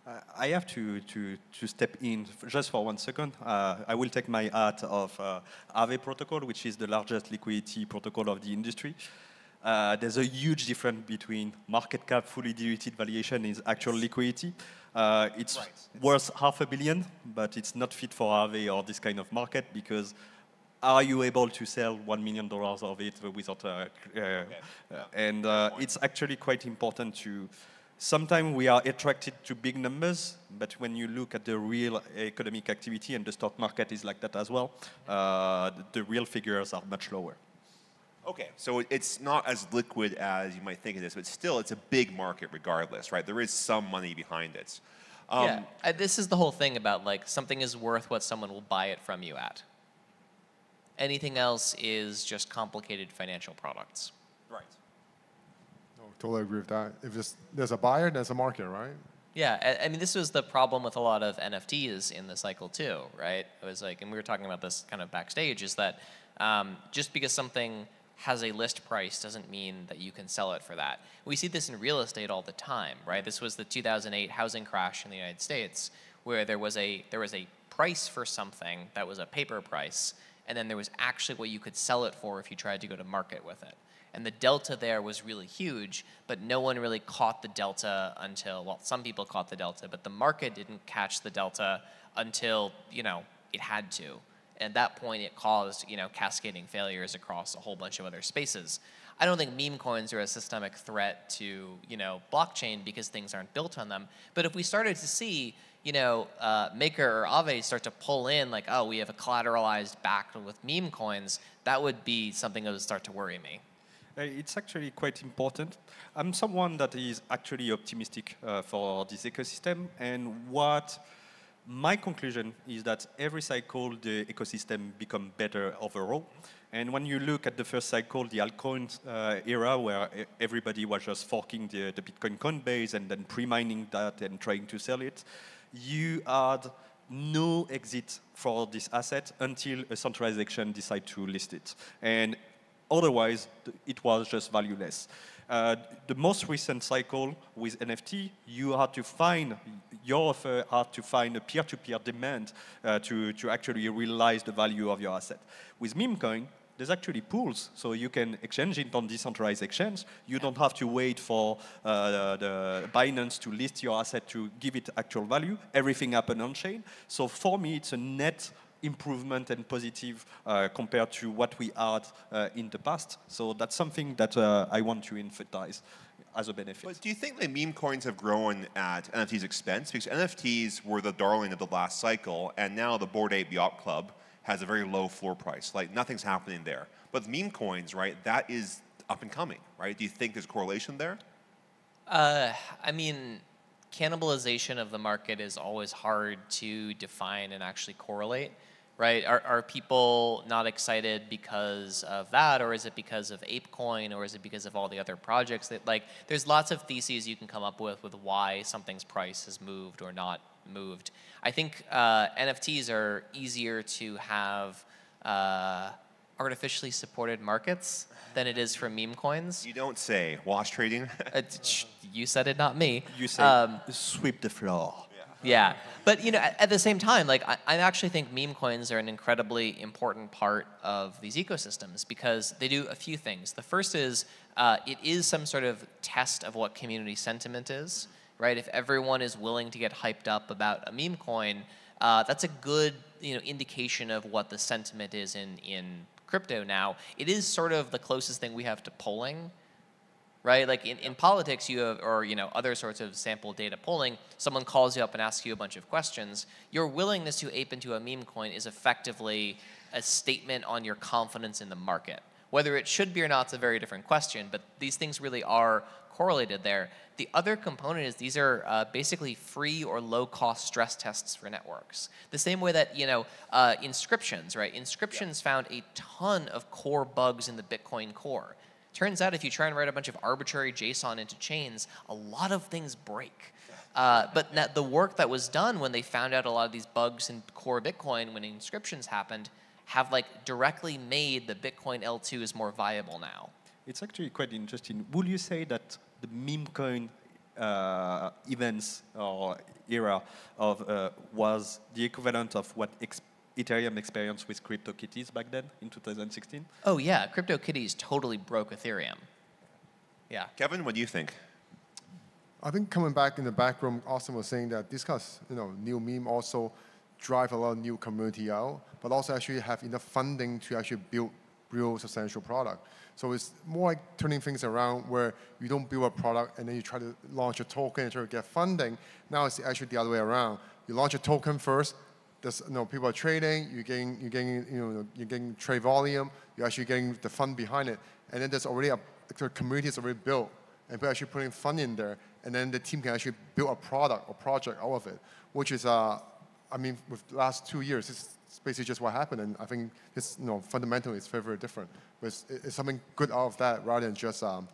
Q: Uh, I have to, to, to step in just for one second. Uh, I will take my hat of uh, Aave protocol, which is the largest liquidity protocol of the industry. Uh, there's a huge difference between market cap fully diluted valuation is actual liquidity. Uh, it's right. worth half a billion, but it's not fit for Aave or this kind of market because are you able to sell $1 million of it without a... Okay. Uh, yeah. Uh, and it's actually quite important to... Sometimes we are attracted to big numbers, but when you look at the real economic activity, and the stock market is like that as well, uh, the real figures are much lower. Okay, so it's not as liquid as you might think it is, but still,
P: it's a big market regardless, right? There is some money behind it. Um, yeah, this is the whole thing about like something is worth what someone will buy it from you at. Anything else is just complicated financial products.
R: Right. Totally agree with that. If it's, there's a buyer, there's a market, right?
P: Yeah, I, I mean, this was the problem with a lot of NFTs in the cycle too, right? It was like, and we were talking about this kind of backstage, is that um, just because something has a list price doesn't mean that you can sell it for that. We see this in real estate all the time, right? This was the 2008 housing crash in the United States where there was a there was a price for something that was a paper price and then there was actually what you could sell it for if you tried to go to market with it and the delta there was really huge, but no one really caught the delta until, well, some people caught the delta, but the market didn't catch the delta until, you know, it had to. And at that point, it caused, you know, cascading failures across a whole bunch of other spaces. I don't think meme coins are a systemic threat to, you know, blockchain because things aren't built on them. But if we started to see, you know, uh, Maker or Aave start to pull in, like, oh, we have a collateralized backed with meme coins,
Q: that would be something that would start to worry me. Uh, it's actually quite important. I'm someone that is actually optimistic uh, for this ecosystem, and what my conclusion is that every cycle the ecosystem becomes better overall. And when you look at the first cycle, the altcoin uh, era, where everybody was just forking the, the Bitcoin coin base and then pre-mining that and trying to sell it, you had no exit for this asset until a centralization decide to list it. And Otherwise, it was just valueless. Uh, the most recent cycle with NFT, you had to find, your offer had to find a peer-to-peer -peer demand uh, to, to actually realize the value of your asset. With meme coin, there's actually pools, so you can exchange it on decentralized exchange. You don't have to wait for uh, the Binance to list your asset to give it actual value. Everything happens on chain. So for me, it's a net improvement and positive uh, compared to what we had uh, in the past. So that's something that uh, I want to emphasize as a benefit. But do you think that meme coins have grown at NFT's expense? Because NFTs were the darling
N: of the last cycle, and now the Bored Ape Yacht Club has a very low floor price. Like nothing's happening there. But meme coins, right? That is up and coming, right? Do you think there's correlation there?
P: Uh, I mean, cannibalization of the market is always hard to define and actually correlate right? Are, are people not excited because of that, or is it because of ApeCoin, or is it because of all the other projects that like? There's lots of theses you can come up with with why something's price has moved or not moved. I think uh, NFTs are easier to have. Uh, artificially supported markets than it is for meme coins. You don't say wash trading. Uh, you said it, not me. You say um,
Q: sweep the floor
P: yeah. But you know, at, at the same time, like I, I, actually think meme coins are an incredibly important part of these ecosystems because they do a few things. The first is uh, it is some sort of test of what community sentiment is, right? If everyone is willing to get hyped up about a meme coin, uh, that's a good you know indication of what the sentiment is in in crypto now. It is sort of the closest thing we have to polling right? Like in, in politics, you have, or you know, other sorts of sample data polling, someone calls you up and asks you a bunch of questions. Your willingness to ape into a meme coin is effectively a statement on your confidence in the market. Whether it should be or not is a very different question, but these things really are correlated there. The other component is these are uh, basically free or low-cost stress tests for networks. The same way that you know uh, inscriptions, right? Inscriptions yeah. found a ton of core bugs in the Bitcoin core. Turns out if you try and write a bunch of arbitrary JSON into chains, a lot of things break. Uh, but the work that was done when they found out a lot of these bugs in core Bitcoin when inscriptions happened have like directly made the Bitcoin L2 is more viable now.
Q: It's actually quite interesting. Would you say that the meme coin uh, events or era of uh, was the equivalent of what Ethereum experience with CryptoKitties back then in 2016? Oh yeah, CryptoKitties totally broke Ethereum. Yeah. Kevin, what do you think?
R: I think coming back in the back room, Austin was saying that this kind of you know, new meme also drive a lot of new community out, but also actually have enough funding to actually build real substantial product. So it's more like turning things around where you don't build a product and then you try to launch a token and try to get funding. Now it's actually the other way around. You launch a token first, this, you know, people are trading, you're getting, you're getting, you know, you're getting trade volume, you're actually getting the fund behind it. And then there's already a the community is already built and people actually putting fund in there. And then the team can actually build a product or project out of it, which is, uh, I mean, with the last two years, it's basically just what happened. And I think it's, you know, fundamentally it's very, very different. But it's, it's something good out of that rather than just um,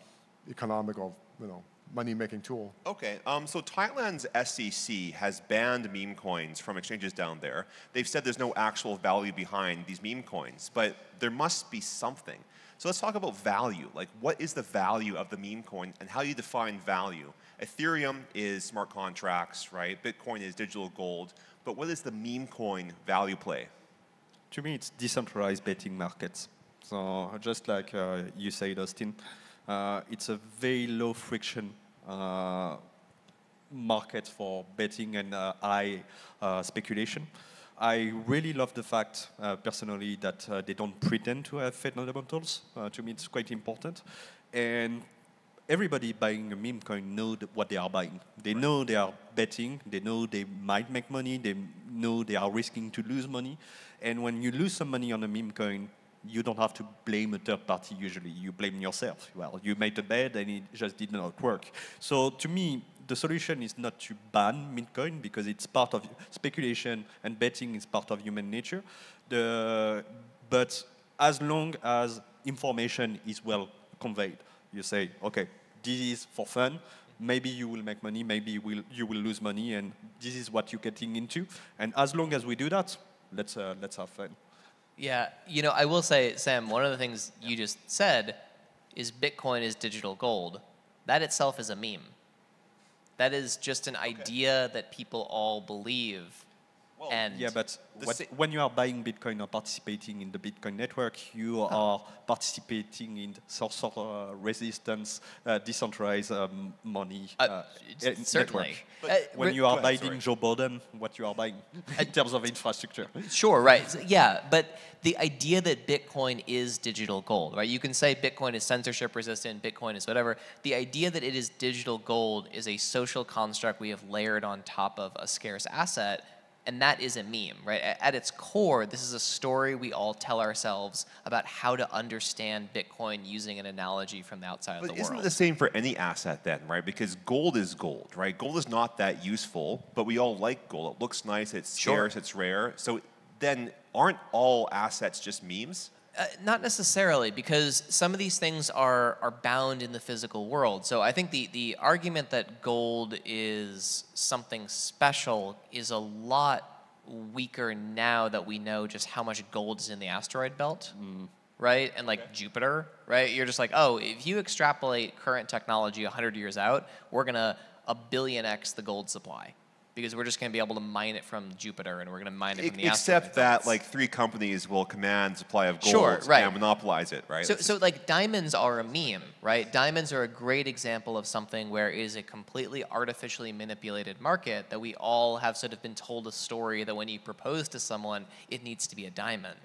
R: economic or, you know, money-making tool.
N: Okay, um, so Thailand's SEC has banned meme coins from exchanges down there. They've said there's no actual value behind these meme coins, but there must be something. So let's talk about value. Like, what is the value of the meme coin and how you define value? Ethereum is smart contracts, right? Bitcoin is digital gold. But
Q: what is the meme coin value play? To me, it's decentralized betting markets. So just like uh, you said, Austin, uh, it's a very low friction uh, market for betting and uh, high uh, speculation. I really love the fact, uh, personally, that uh, they don't pretend to have fundamentals. Uh, to me, it's quite important. And everybody buying a meme coin know what they are buying. They right. know they are betting. They know they might make money. They know they are risking to lose money. And when you lose some money on a meme coin, you don't have to blame a third party usually. You blame yourself. Well, you made a bed and it just did not work. So to me, the solution is not to ban Bitcoin because it's part of speculation and betting is part of human nature. The, but as long as information is well conveyed, you say, okay, this is for fun. Maybe you will make money, maybe you will, you will lose money, and this is what you're getting into. And as long as we do that, let's, uh, let's have fun.
P: Yeah, you know, I will say, Sam, one of the things you just said is Bitcoin is digital gold. That itself is a meme. That is just an okay. idea that people all believe
Q: well, and yeah, but what, when you are buying Bitcoin or participating in the Bitcoin network, you are participating in source of uh, resistance, uh, decentralized um, money uh, uh eh, certainly. network. Uh, when you are buying Joe Biden, what you are buying [LAUGHS] [LAUGHS] in terms of infrastructure. Sure, right.
P: Yeah, but the idea that Bitcoin is digital gold, right? You can say Bitcoin is censorship resistant, Bitcoin is whatever. The idea that it is digital gold is a social construct we have layered on top of a scarce asset and that is a meme, right? At its core, this is a story we all tell ourselves about how to understand Bitcoin using an analogy from the outside but of the isn't world. Isn't the
N: same for any asset then, right? Because gold is gold, right? Gold is not that useful, but we all like gold. It looks nice, it's sure. scarce, it's rare. So then aren't all assets just memes?
P: Uh, not necessarily, because some of these things are are bound in the physical world. So I think the the argument that gold is something special is a lot weaker now that we know just how much gold is in the asteroid belt, mm. right? And like okay. Jupiter, right? You're just like, oh, if you extrapolate current technology 100 years out, we're gonna a billion x the gold supply because we're just going to be able to mine it from Jupiter and we're going to mine it from the Except that like
N: three companies will command supply of gold sure, right. and monopolize it, right? So, so
P: like diamonds are a meme, right? Diamonds are a great example of something where it is a completely artificially manipulated market that we all have sort of been told a story that when you propose to someone, it needs to be a diamond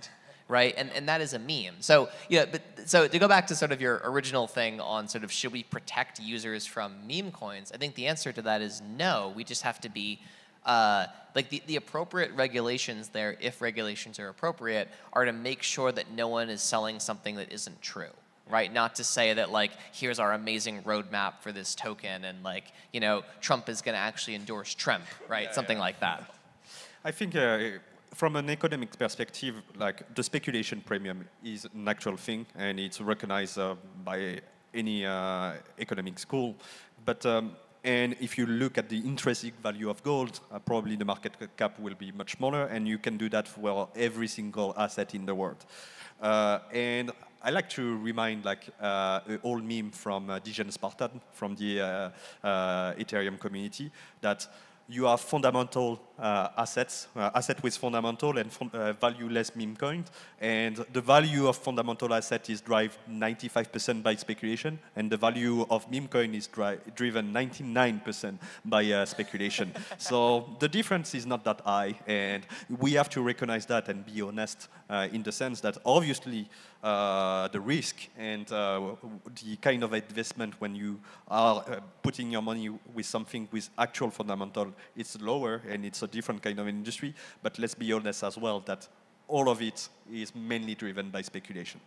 P: right? And and that is a meme. So yeah, but so to go back to sort of your original thing on sort of should we protect users from meme coins? I think the answer to that is no. We just have to be uh, like the, the appropriate regulations there, if regulations are appropriate, are to make sure that no one is selling something that isn't true right? Not to say that like, here's our amazing roadmap for this token and like, you know, Trump is gonna actually endorse Trump, right? Yeah, Something yeah. like that.
Q: I think uh, from an economic perspective, like the speculation premium is an actual thing, and it's recognized uh, by any uh, economic school. But um, and if you look at the intrinsic value of gold, uh, probably the market cap will be much smaller, and you can do that for every single asset in the world. Uh, and I like to remind like uh, an old meme from uh, Dijon Spartan from the uh, uh, Ethereum community that you are fundamental uh, assets, uh, asset with fundamental and fun uh, value-less meme coin. And the value of fundamental asset is driven 95% by speculation, and the value of meme coin is dri driven 99% by speculation. [LAUGHS] so the difference is not that high, and we have to recognize that and be honest in the sense that obviously uh, the risk and uh, the kind of investment when you are uh, putting your money with something with actual fundamental, it's lower and it's a different kind of industry, but let's be honest as well that all of it is mainly driven by speculation.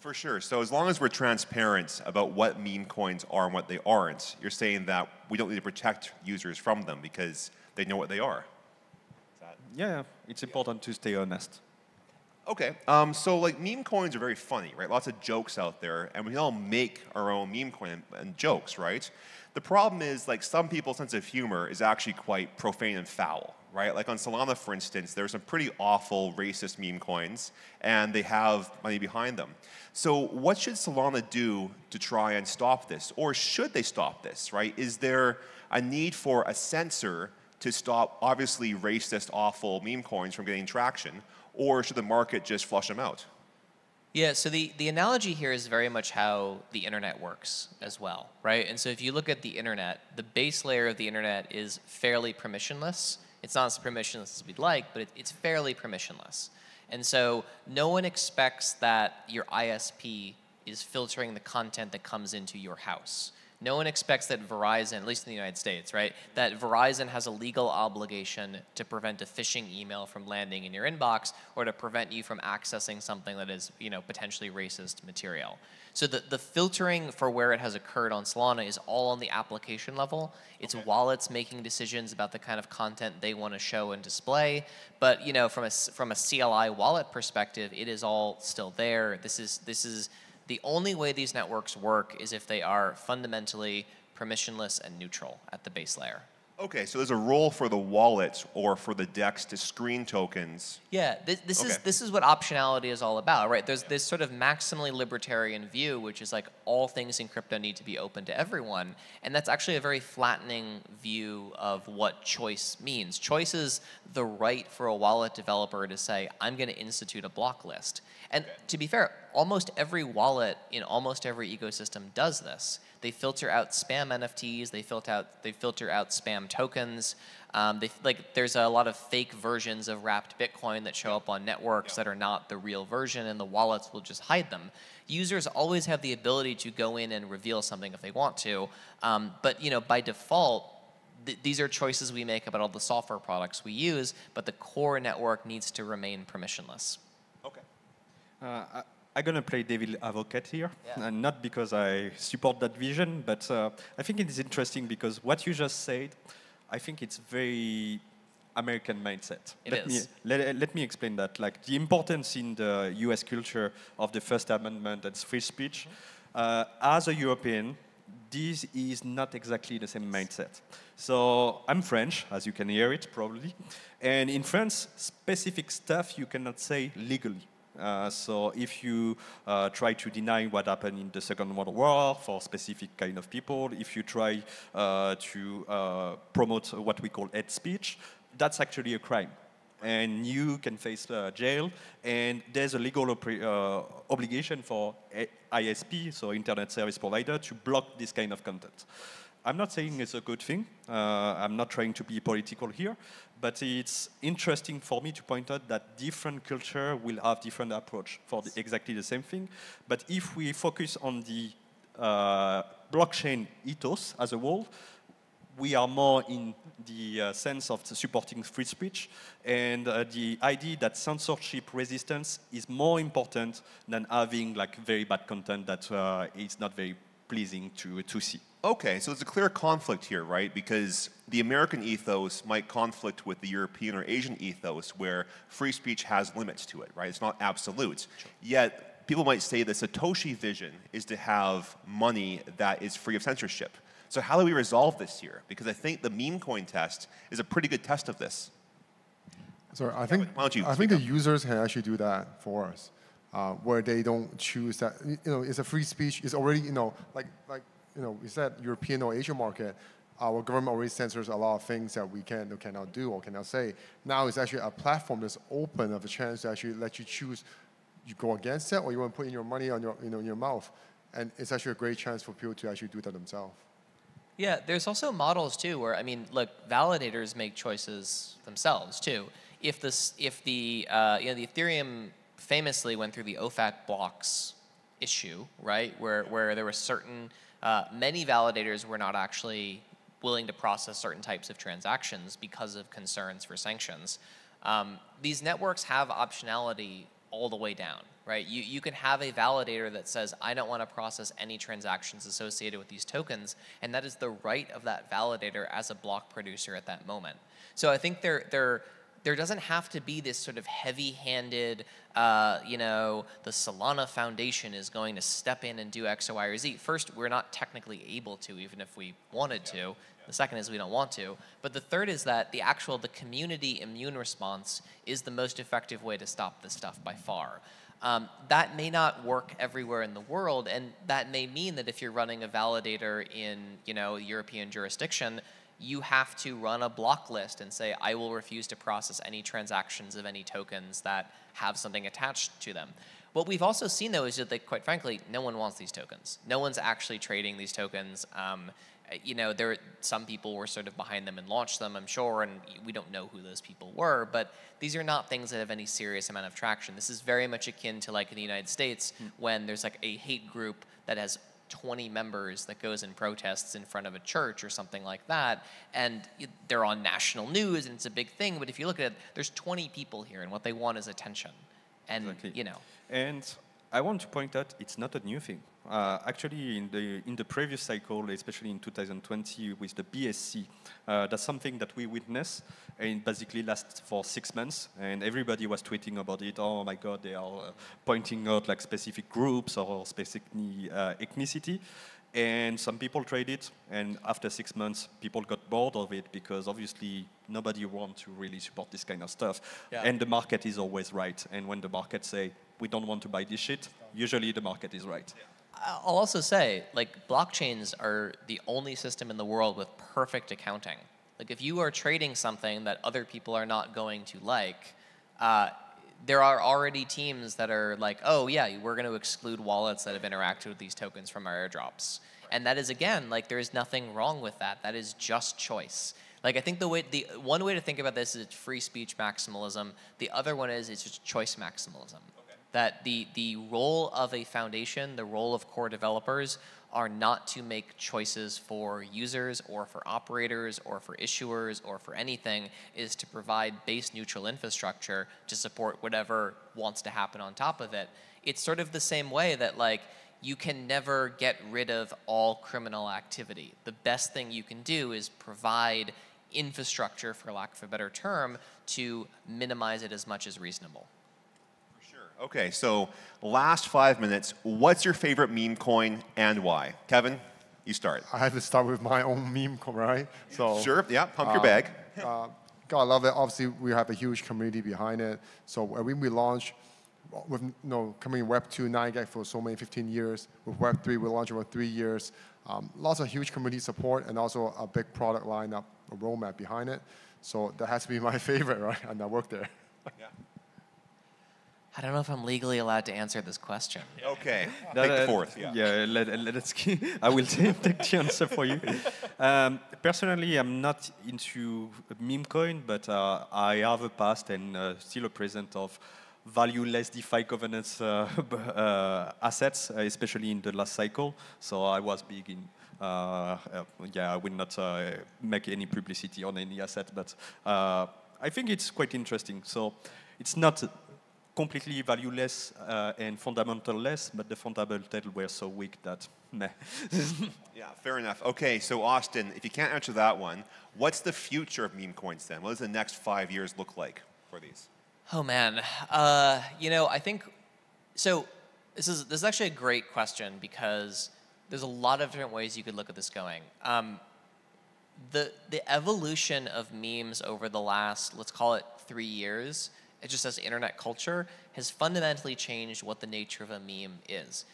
N: For sure. So as long as we're transparent about what meme coins are and what they aren't, you're saying that we don't need to protect users from them because they know what they are. Yeah, it's important to stay honest. Okay, um, so like meme coins are very funny, right? Lots of jokes out there, and we can all make our own meme coin and jokes, right? The problem is, like, some people's sense of humor is actually quite profane and foul, right? Like on Solana, for instance, there are some pretty awful racist meme coins, and they have money behind them. So what should Solana do to try and stop this? Or should they stop this, right? Is there a need for a censor to stop obviously racist, awful meme coins from getting traction? Or should the market just flush them out?
P: Yeah, so the, the analogy here is very much how the internet works as well, right? And so if you look at the internet, the base layer of the internet is fairly permissionless. It's not as permissionless as we'd like, but it, it's fairly permissionless. And so no one expects that your ISP is filtering the content that comes into your house. No one expects that Verizon, at least in the United States, right, that Verizon has a legal obligation to prevent a phishing email from landing in your inbox or to prevent you from accessing something that is, you know, potentially racist material. So the, the filtering for where it has occurred on Solana is all on the application level. It's okay. wallets making decisions about the kind of content they want to show and display. But, you know, from a, from a CLI wallet perspective, it is all still there. This is, this is the only way these networks work is if they are fundamentally permissionless and neutral at the base layer. Okay, so there's a
N: role for the wallets or for the DEX to screen tokens.
P: Yeah, this, this okay. is this is what optionality is all about, right? There's yeah. this sort of maximally libertarian view, which is like all things in crypto need to be open to everyone, and that's actually a very flattening view of what choice means. Choice is the right for a wallet developer to say, I'm going to institute a block list, and okay. to be fair, almost every wallet in almost every ecosystem does this. They filter out spam NFTs. They filter out they filter out spam tokens. Um, they, like there's a lot of fake versions of wrapped Bitcoin that show up on networks yeah. that are not the real version, and the wallets will just hide them. Users always have the ability to go in and reveal something if they want to, um, but you know by default. these are choices we make about all the software products we use,
Q: but the core network needs to
P: remain permissionless. Okay.
Q: Uh, I'm going to play devil advocate here, yeah. and uh, not because I support that vision, but uh, I think it is interesting because what you just said, I think it's very American mindset. It let, is. Me, let, uh, let, me explain that. Like the importance in the US culture of the First Amendment and free speech, mm -hmm. uh, as a European, this is not exactly the same mindset. So I'm French, as you can hear it probably. And in France, specific stuff you cannot say legally. Uh, so if you uh, try to deny what happened in the Second World War for specific kind of people, if you try uh, to uh, promote what we call hate speech, that's actually a crime. And you can face uh, jail, and there's a legal obligation for ISP, so internet service provider, to block this kind of content. I'm not saying it's a good thing. Uh, I'm not trying to be political here, but it's interesting for me to point out that different culture will have different approach for the, exactly the same thing. But if we focus on the uh, blockchain ethos as a whole, we are more in the uh, sense of supporting free speech and uh, the idea that censorship resistance is more important than having like very bad content that uh, is not very pleasing to, to see. Okay, so there's a
N: clear conflict here, right? Because the American ethos might conflict with the European or Asian ethos where free speech has limits to it, right? It's not absolute. Sure. Yet, people might say the Satoshi vision is to have money that is free of censorship. So, how do we resolve this here? Because I think the meme coin test is a pretty good test of this.
R: Sorry, I think, yeah, I think the users can actually do that for us. Uh, where they don't choose that, you know, it's a free speech. It's already, you know, like like you know, is that European or Asian market, our government already censors a lot of things that we can or cannot do or cannot say. Now it's actually a platform that's open of a chance to actually let you choose you go against it or you want to put in your money on your you know in your mouth. And it's actually a great chance for people to actually do that themselves.
P: Yeah, there's also models too where I mean, look, validators make choices themselves too. If this, if the uh, you know, the Ethereum famously went through the OFAC blocks issue, right, where where there were certain uh, many validators were not actually willing to process certain types of transactions because of concerns for sanctions. Um, these networks have optionality all the way down, right? You, you can have a validator that says, I don't want to process any transactions associated with these tokens, and that is the right of that validator as a block producer at that moment. So I think they're, they're there doesn't have to be this sort of heavy-handed, uh, you know, the Solana Foundation is going to step in and do X, or Y, or Z. First, we're not technically able to, even if we wanted to. Yeah. The second is we don't want to. But the third is that the actual, the community immune response is the most effective way to stop this stuff by far. Um, that may not work everywhere in the world, and that may mean that if you're running a validator in, you know, European jurisdiction, you have to run a block list and say, I will refuse to process any transactions of any tokens that have something attached to them. What we've also seen, though, is that, quite frankly, no one wants these tokens. No one's actually trading these tokens. Um, you know, there some people were sort of behind them and launched them, I'm sure, and we don't know who those people were, but these are not things that have any serious amount of traction. This is very much akin to like in the United States mm -hmm. when there's like a hate group that has 20 members that goes and protests in front of a church or something like that. And they're on national news and it's a big thing. But if you look at it, there's 20 people here and what they want is attention. And, exactly. you know.
Q: And I want to point out it's not a new thing. Uh, actually, in the, in the previous cycle, especially in 2020 with the BSC, uh, that's something that we witnessed and basically lasts for six months. And everybody was tweeting about it. Oh my God, they are uh, pointing out like specific groups or specific uh, ethnicity. And some people tried it, and after six months, people got bored of it because obviously nobody wants to really support this kind of stuff. Yeah. And the market is always right. And when the market say we don't want to buy this shit, usually the market is right. Yeah.
P: I'll also say, like, blockchains are the only system in the world with perfect accounting. Like, if you are trading something that other people are not going to like, uh, there are already teams that are like, oh, yeah, we're going to exclude wallets that have interacted with these tokens from our airdrops. And that is, again, like, there is nothing wrong with that. That is just choice. Like, I think the way, the one way to think about this is free speech maximalism. The other one is it's just choice maximalism that the, the role of a foundation, the role of core developers are not to make choices for users or for operators or for issuers or for anything, is to provide base neutral infrastructure to support whatever wants to happen on top of it. It's sort of the same way that like you can never get rid of all criminal activity. The best thing you can do is provide infrastructure, for lack of a better term, to minimize it as much as reasonable.
N: Okay, so last five minutes, what's your favorite meme coin and why? Kevin, you start. I
R: have to start with my own meme coin, right? So, sure, yeah, pump uh, your um, bag. uh, God, I love it. Obviously, we have a huge community behind it. So uh, when we launched, uh, with you know, coming Web 2, 9GAG for so many 15 years. With Web 3, we launched about three years. Um, lots of huge community support and also a big product lineup, a roadmap behind it. So that has to be my [LAUGHS] favorite, right? And I work there.
Q: yeah.
P: I don't know if I'm legally allowed to answer this question.
Q: Okay, no, [LAUGHS] take the uh, fourth. Yeah, yeah let, us [LAUGHS] I will [LAUGHS] take the answer for you. Um, personally, I'm not into meme coin, but uh, I have a past and uh, still a present of valueless DeFi governance uh, uh assets, especially in the last cycle. So I was big in uh, uh, yeah, I will not uh, make any publicity on any asset, but I think it's quite interesting. So it's not completely valueless uh, and fundamentalless, but the fundamentals were so weak that meh. [LAUGHS] yeah, fair enough. Okay, so
N: Austin, if you can't answer that one, what's the future of meme coins then? What does the next five years look like
P: for these? Oh man, uh, you know, I think, so this is, this is actually a great question because there's a lot of different ways you could look at this going. Um, the, the evolution of memes over the last, let's call it three years, it just says internet culture has fundamentally changed what the nature of a meme is.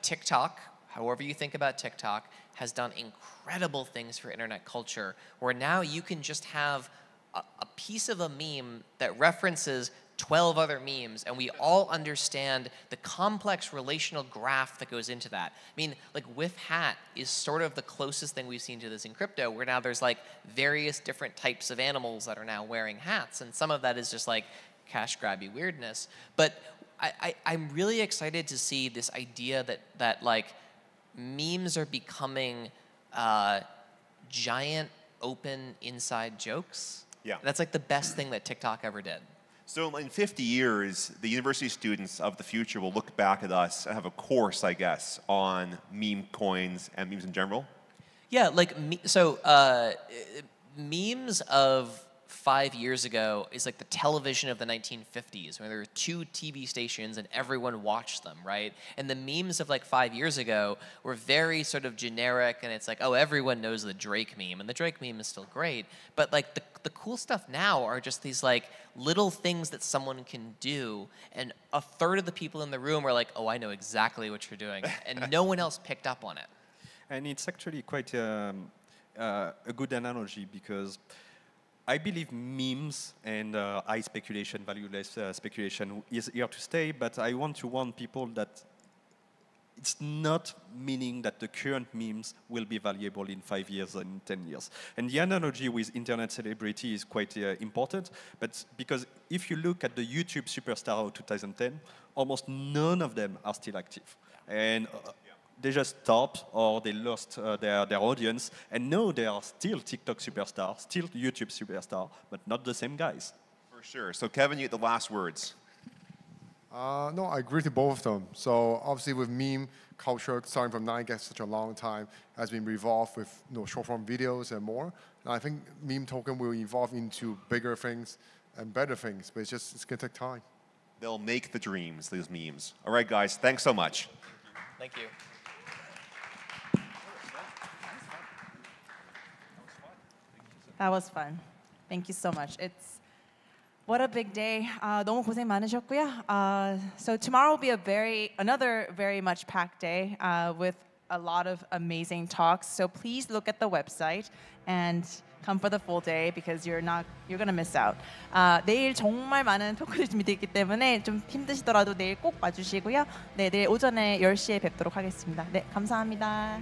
P: TikTok, however you think about TikTok, has done incredible things for internet culture where now you can just have a, a piece of a meme that references 12 other memes and we all understand the complex relational graph that goes into that. I mean, like with hat is sort of the closest thing we've seen to this in crypto where now there's like various different types of animals that are now wearing hats and some of that is just like cash grabby weirdness. But I, I, am really excited to see this idea that that like memes are becoming uh, giant open inside jokes. Yeah, that's like the best thing that TikTok ever did.
N: So in 50 years, the university students of the future will look back at us and have a course, I guess, on meme coins and memes in general.
P: Yeah, like so uh, memes of five years ago is like the television of the 1950s, where there were two TV stations and everyone watched them, right? And the memes of like five years ago were very sort of generic, and it's like, oh, everyone knows the Drake meme, and the Drake meme is still great, but like the, the cool stuff now are just these like little things that someone can do, and a third of the people in the room are like, oh, I know exactly what you're doing, and no one else picked up on it.
Q: And it's actually quite um, uh, a good analogy because I believe memes and uh, high speculation, valueless uh, speculation is here to stay, but I want to warn people that it's not meaning that the current memes will be valuable in five years and in 10 years. And the analogy with internet celebrity is quite uh, important, but because if you look at the YouTube superstar of 2010, almost none of them are still active. And uh, they just stopped or they lost uh, their, their audience. And now they are still TikTok superstars, still YouTube superstar, but not the same guys. For sure. So Kevin, you get the last words.
R: Uh, no, I agree to both of them. So obviously with meme culture, starting from 9GAG such a long time, has been revolved with you know, short form videos and more. And I think meme token will evolve into bigger things and better things, but it's just, it's gonna take time.
N: They'll make the dreams, these memes. All right, guys, thanks so much.
R: Thank you.
A: That was fun. Thank you so much. It's what a big day. Uh, 너무 고생 많으셨고요. Uh, so tomorrow will be a very another very much packed day uh, with a lot of amazing talks. So please look at the website and come for the full day because you're not you're gonna miss out. Uh, 내일 정말 많은 토크들이 준비되어 있기 때문에 좀 힘드시더라도 내일 꼭 와주시고요. 네, 내일 오전에 10시에 뵙도록 하겠습니다. 네, 감사합니다.